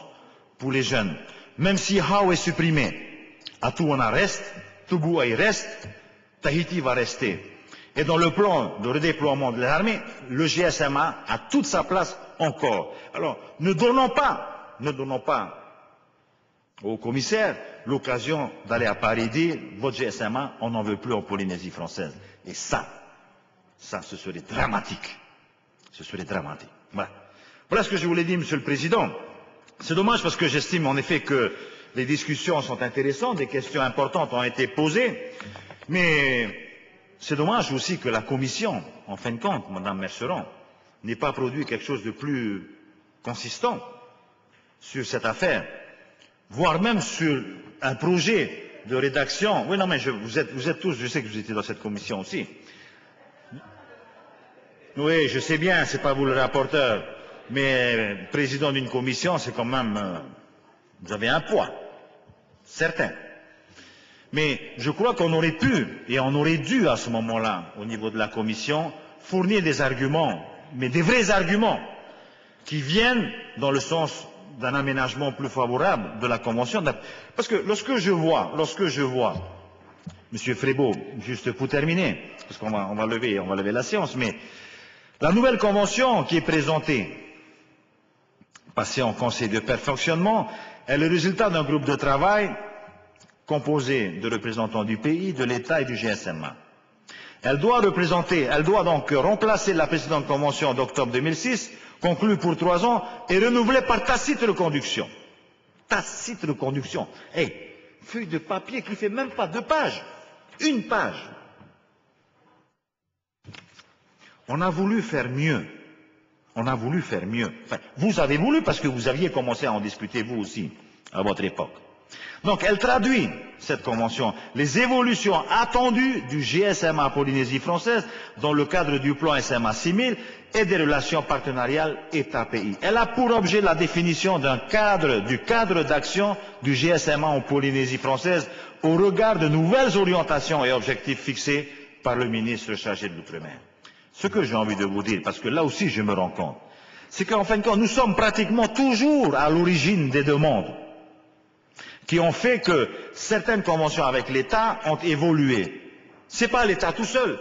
Speaker 8: pour les jeunes. Même si Hao est supprimé, Atouana reste, Touboua reste, Tahiti va rester. Et dans le plan de redéploiement de l'armée, le GSMA a toute sa place encore. Alors, ne donnons pas, ne donnons pas au commissaire l'occasion d'aller à Paris dire votre GSMA, on n'en veut plus en Polynésie française. Et ça, ça, ce serait dramatique. Ce serait dramatique. Voilà. Voilà ce que je voulais dire, Monsieur le Président. C'est dommage parce que j'estime en effet que les discussions sont intéressantes, des questions importantes ont été posées, mais c'est dommage aussi que la Commission, en fin de compte, Madame Merceron, n'ait pas produit quelque chose de plus consistant sur cette affaire voire même sur un projet de rédaction. Oui, non, mais vous, êtes, tous, je sais que vous étiez dans cette commission aussi. Oui, je sais bien, c'est pas vous le rapporteur, mais président d'une commission, c'est quand même, euh, vous avez un poids, certain. Mais je crois qu'on aurait pu et on aurait dû à ce moment-là, au niveau de la commission, fournir des arguments, mais des vrais arguments, qui viennent dans le sens d'un aménagement plus favorable de la Convention. Parce que lorsque je vois, lorsque je vois, Monsieur Frébeau, juste pour terminer, parce qu'on va, va lever, on va lever la séance, mais la nouvelle Convention qui est présentée, passée en Conseil de perfectionnement, est le résultat d'un groupe de travail composée de représentants du pays, de l'État et du GSMA. Elle doit représenter, elle doit donc remplacer la précédente convention d'octobre 2006, conclue pour trois ans et renouvelée par tacite reconduction. Tacite reconduction. Hey, feuille de papier qui fait même pas deux pages. Une page. On a voulu faire mieux. On a voulu faire mieux. Vous avez voulu parce que vous aviez commencé à en discuter vous aussi à votre époque. Donc elle traduit, cette convention, les évolutions attendues du GSMA Polynésie française dans le cadre du plan SMA 6000 et des relations partenariales État-pays. Elle a pour objet la définition d'un cadre, du cadre d'action du GSMA en Polynésie française au regard de nouvelles orientations et objectifs fixés par le ministre chargé de l'outre-mer. Ce que j'ai envie de vous dire, parce que là aussi je me rends compte, c'est qu'en fin de compte, nous sommes pratiquement toujours à l'origine des demandes qui ont fait que certaines conventions avec l'État ont évolué. Ce n'est pas l'État tout seul,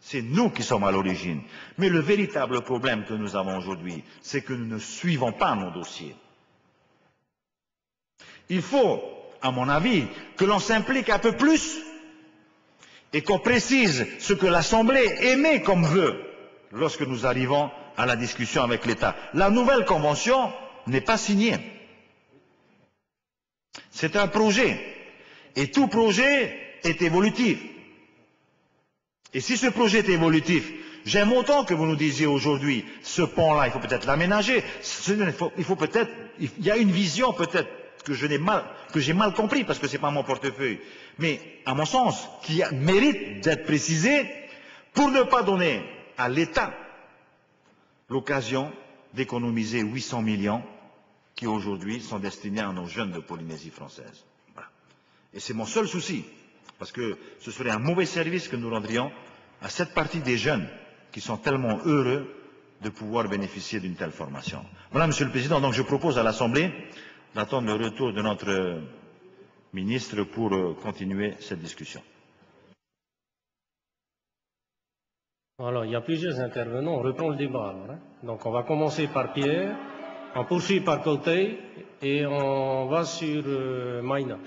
Speaker 8: c'est nous qui sommes à l'origine. Mais le véritable problème que nous avons aujourd'hui, c'est que nous ne suivons pas nos dossiers. Il faut, à mon avis, que l'on s'implique un peu plus et qu'on précise ce que l'Assemblée émet comme vœu lorsque nous arrivons à la discussion avec l'État. La nouvelle convention n'est pas signée. C'est un projet. Et tout projet est évolutif. Et si ce projet est évolutif, j'aime autant que vous nous disiez aujourd'hui, ce pont-là, il faut peut-être l'aménager. Il faut, peut-être, il y a une vision peut-être que j'ai mal compris parce que ce n'est pas mon portefeuille. Mais, à mon sens, qui mérite d'être précisé pour ne pas donner à l'État l'occasion d'économiser 800 millions qui aujourd'hui sont destinés à nos jeunes de Polynésie française. Et c'est mon seul souci, parce que ce serait un mauvais service que nous rendrions à cette partie des jeunes qui sont tellement heureux de pouvoir bénéficier d'une telle formation. Voilà, Monsieur le Président, donc je propose à l'Assemblée d'attendre le retour de notre ministre pour euh, continuer cette discussion.
Speaker 17: Alors, il y a plusieurs intervenants. On reprend le débat. Hein. Donc, on va commencer par Pierre. On poursuit par côté et on va sur euh, Maïna.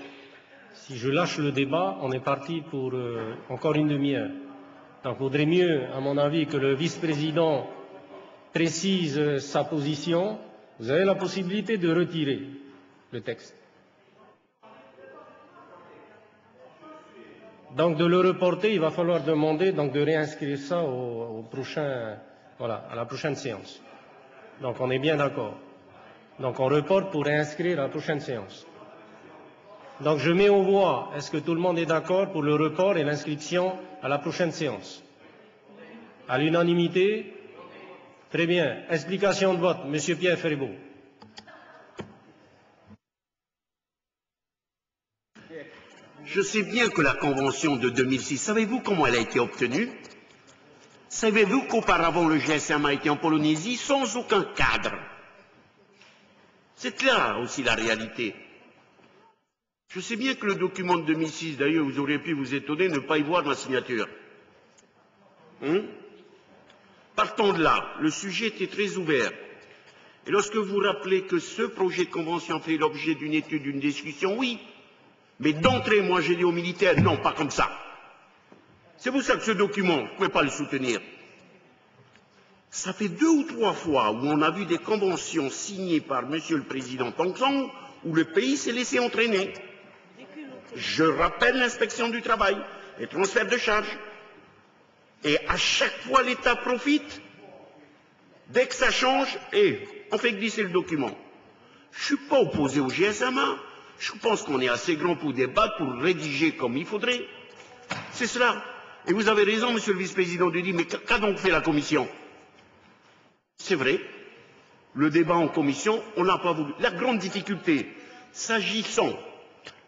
Speaker 17: Si je lâche le débat, on est parti pour euh, encore une demi-heure. Donc il vaudrait mieux, à mon avis, que le vice-président précise euh, sa position. Vous avez la possibilité de retirer le texte. Donc de le reporter, il va falloir demander donc de réinscrire ça à la prochaine séance. Donc on est bien d'accord. Donc on reporte pour réinscrire à la prochaine séance. Donc je mets aux voix, est-ce que tout le monde est d'accord pour le report et l'inscription à la prochaine séance? À l'unanimité? Très bien. Explication de vote, Monsieur Pierre Féribault.
Speaker 24: Je sais bien que la convention de 2006, savez-vous comment elle a été obtenue? Savez-vous qu'auparavant le GSM a été en Polynésie sans aucun cadre? C'est là aussi la réalité. Je sais bien que le document de 2006, d'ailleurs, vous auriez pu vous étonner de ne pas y voir ma signature. Hein? Partons de là, le sujet était très ouvert. Et lorsque vous rappelez que ce projet de convention fait l'objet d'une étude, d'une discussion, oui. Mais d'entrée, moi j'ai dit aux militaires, non, pas comme ça. C'est pour ça que ce document, vous ne pouvez pas le soutenir. Ça fait deux ou trois fois où on a vu des conventions signées par Monsieur le Président Tongson où le pays s'est laissé entraîner. Je rappelle l'inspection du travail, les transferts de charges. Et à chaque fois, l'État profite. Dès que ça change, et on fait glisser le document. Je ne suis pas opposé au GSMA. Je pense qu'on est assez grand pour débattre, pour rédiger comme il faudrait. C'est cela. Et vous avez raison, Monsieur le Vice-président, de dire, mais qu'a donc fait la Commission? C'est vrai, le débat en commission, on n'a pas voulu. La grande difficulté, s'agissant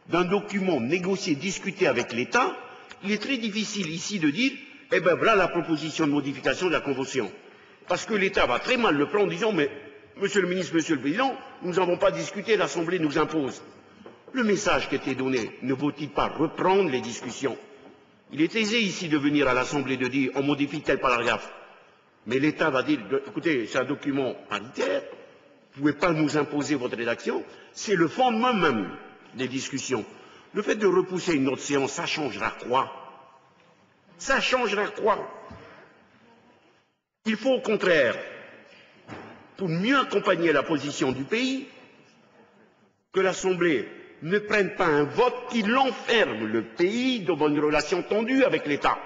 Speaker 24: d'un document négocié, discuté avec l'État, il est très difficile ici de dire, eh bien voilà la proposition de modification de la Convention. Parce que l'État va très mal le prendre en disant, mais Monsieur le ministre, Monsieur le Président, nous n'avons pas discuté, l'Assemblée nous impose. Le message qui été donné, ne vaut-il pas reprendre les discussions? Il est aisé ici de venir à l'Assemblée de dire, on modifie tel paragraphe. Mais l'État va dire, écoutez, c'est un document paritaire, vous ne pouvez pas nous imposer votre rédaction, c'est le fondement même des discussions. Le fait de repousser une autre séance, ça changera quoi? Ça changera quoi? Il faut au contraire, pour mieux accompagner la position du pays, que l'Assemblée ne prenne pas un vote qui l'enferme le pays devant une relation tendue avec l'État.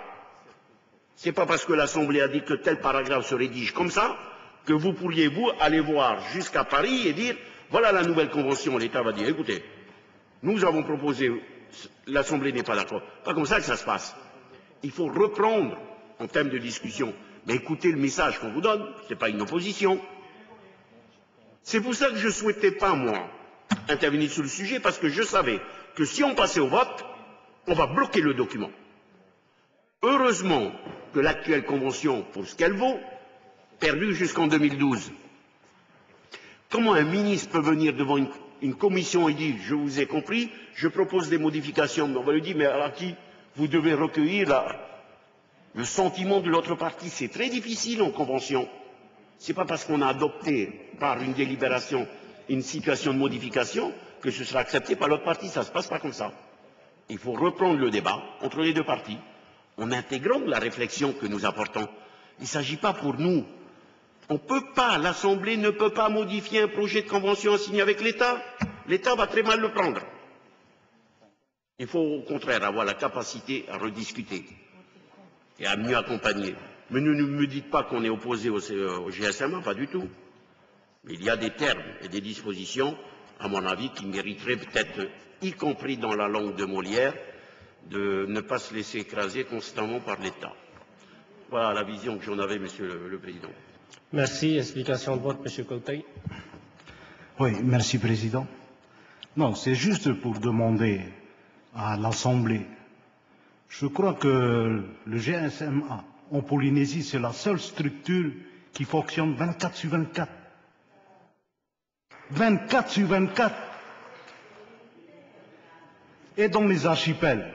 Speaker 24: Ce n'est pas parce que l'Assemblée a dit que tel paragraphe se rédige comme ça que vous pourriez, vous, aller voir jusqu'à Paris et dire voilà la nouvelle convention. L'État va dire écoutez, nous avons proposé, l'Assemblée n'est pas d'accord. Pas comme ça que ça se passe. Il faut reprendre en termes de discussion. Mais écoutez le message qu'on vous donne, ce n'est pas une opposition. C'est pour ça que je ne souhaitais pas, moi, intervenir sur le sujet, parce que je savais que si on passait au vote, on va bloquer le document. Heureusement que l'actuelle convention, pour ce qu'elle vaut, perdue jusqu'en 2012. Comment un ministre peut venir devant une, commission et dire Je vous ai compris, je propose des modifications On va lui dire Mais à qui vous devez recueillir le sentiment de l'autre partie? C'est très difficile en convention. Ce n'est pas parce qu'on a adopté par une délibération une situation de modification que ce sera accepté par l'autre partie. Ça ne se passe pas comme ça. Il faut reprendre le débat entre les deux parties en intégrant la réflexion que nous apportons. Il ne s'agit pas pour nous. On ne peut pas, l'Assemblée ne peut pas modifier un projet de convention signé avec l'État. L'État va très mal le prendre. Il faut au contraire avoir la capacité à rediscuter et à mieux accompagner. Mais ne, me dites pas qu'on est opposé au, au GSMA, pas du tout. Mais il y a des termes et des dispositions, à mon avis, qui mériteraient peut-être, y compris dans la langue de Molière, de ne pas se laisser écraser constamment par l'État. Voilà la vision que j'en avais, Monsieur le, le, Président.
Speaker 17: Merci. Explication de vote, Monsieur Coltay.
Speaker 27: Oui, merci, Président. Non, c'est juste pour demander à l'Assemblée. Je crois que le GSMA en Polynésie, c'est la seule structure qui fonctionne 24 sur 24. 24 sur 24. Et dans les archipels.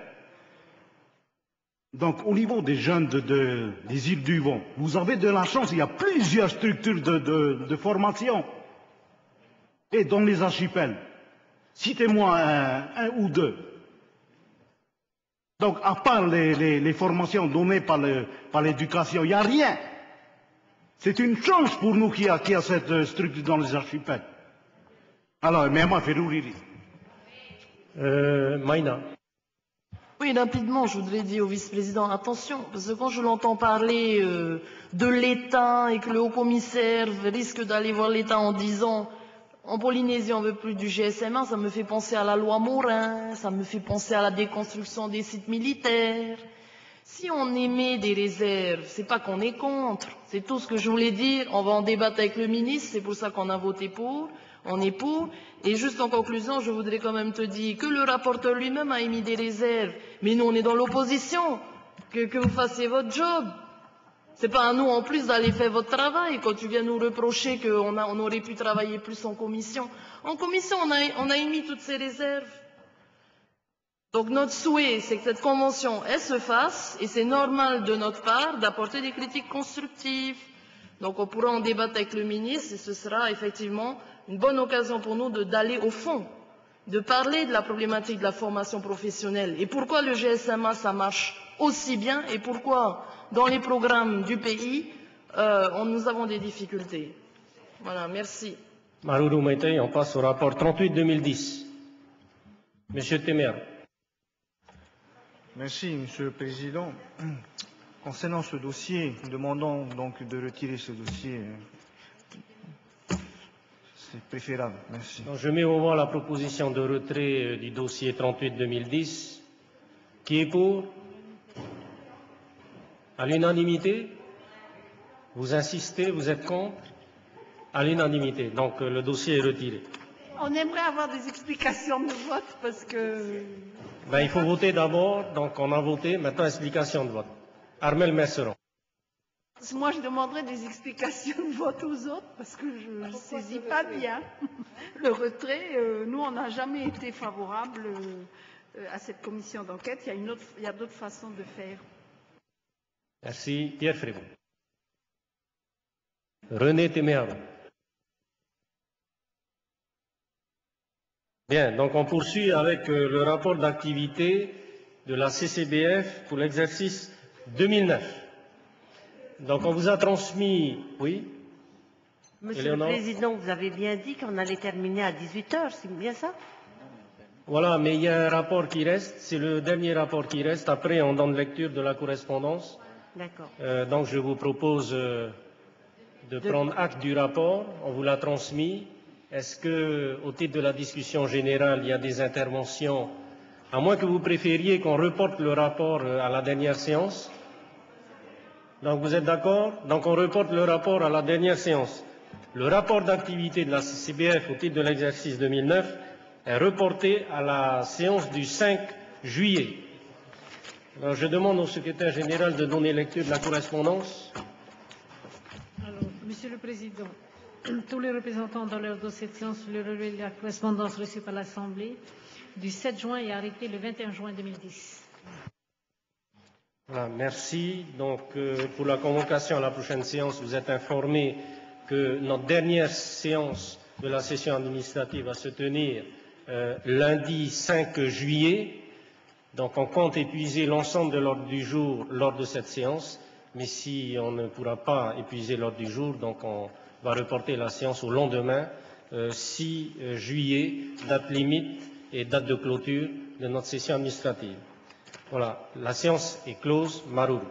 Speaker 27: Donc, au niveau des jeunes de, de, des îles du Vent, vous avez de la chance, il y a plusieurs structures de, formation. Et dans les archipels, citez-moi un, ou deux. Donc, à part les, formations données par l'éducation, il n'y a rien. C'est une chance pour nous qu'il y, a, qu y a cette structure dans les archipels. Alors, mais moi, Ferrouri.
Speaker 17: Euh, Maïna.
Speaker 23: Oui, rapidement, je voudrais dire au vice-président, attention, parce que quand je l'entends parler euh, de l'État et que le haut-commissaire risque d'aller voir l'État en disant en Polynésie on veut plus du GSM1, ça me fait penser à la loi Morin, ça me fait penser à la déconstruction des sites militaires. Si on émet des réserves, c'est pas qu'on est contre, c'est tout ce que je voulais dire. On va en débattre avec le ministre, c'est pour ça qu'on a voté pour est pour. Et juste en conclusion, je voudrais quand même te dire que le rapporteur lui-même a émis des réserves. Mais nous, on est dans l'opposition. Que, vous fassiez votre job. C'est pas à nous en plus d'aller faire votre travail quand tu viens nous reprocher qu'on on aurait pu travailler plus en commission. En commission, on a, on a émis toutes ces réserves. Donc notre souhait, c'est que cette convention, elle se fasse, et c'est normal de notre part d'apporter des critiques constructives. Donc on pourra en débattre avec le ministre, et ce sera effectivement une bonne occasion pour nous d'aller au fond, de parler de la problématique de la formation professionnelle et pourquoi le GSMA ça marche aussi bien et pourquoi dans les programmes du pays euh, on, nous avons des difficultés. Voilà, merci.
Speaker 17: Maroulou Maïtei, on passe au rapport 38-2010. Monsieur Temer.
Speaker 19: Merci, Monsieur le Président. Concernant ce dossier, nous demandons donc de retirer ce dossier c'est préférable. Merci.
Speaker 17: Donc, je mets au voie la proposition de retrait du dossier 38-2010. Qui est pour? À l'unanimité? Vous insistez Vous êtes contre? À l'unanimité. Donc le dossier est retiré.
Speaker 5: On aimerait avoir des explications de vote parce que.
Speaker 17: Ben, il faut voter d'abord. Donc on a voté. Maintenant, explication de vote. Armel Messeron.
Speaker 5: Moi, je demanderais des explications de vote aux autres parce que je ne saisis pas bien le retrait. Euh, nous, on n'a jamais été favorable euh, à cette commission d'enquête. Il y a, une autre, il y a d'autres façons de faire.
Speaker 17: Merci. Pierre Frémont. René Temer. Bien, donc on poursuit avec euh, le rapport d'activité de la CCBF pour l'exercice 2009. Donc on vous a transmis, oui
Speaker 28: Monsieur le Président, vous avez bien dit qu'on allait terminer à 18 heures, c'est bien ça?
Speaker 17: Voilà, mais il y a un rapport qui reste, c'est le dernier rapport qui reste. Après, on donne lecture de la correspondance.
Speaker 28: D'accord.
Speaker 17: Euh, donc je vous propose euh, de
Speaker 28: De-
Speaker 17: prendre acte du rapport. On vous l'a transmis. Est-ce que, au titre de la discussion générale, il y a des interventions? À moins que vous préfériez qu'on reporte le rapport euh, à la dernière séance. Donc vous êtes d'accord? Donc on reporte le rapport à la dernière séance. Le rapport d'activité de la CCBF au titre de l'exercice 2009 est reporté à la séance du 5 juillet. Alors je demande au secrétaire général de donner lecture de la correspondance.
Speaker 29: Alors, Monsieur le Président, tous les représentants dans leur dossier de séance le relevé de la correspondance reçue par l'Assemblée du 7 juin et arrêtée le 21 juin 2010.
Speaker 17: Voilà, merci. Donc, euh, pour la convocation à la prochaine séance, vous êtes informé que notre dernière séance de la session administrative va se tenir euh, lundi 5 juillet. Donc, on compte épuiser l'ensemble de l'ordre du jour lors de cette séance. Mais si on ne pourra pas épuiser l'ordre du jour, donc on va reporter la séance au lendemain, euh, 6 euh, juillet, date limite et date de clôture de notre session administrative. Voilà, la séance est close. Maroulou.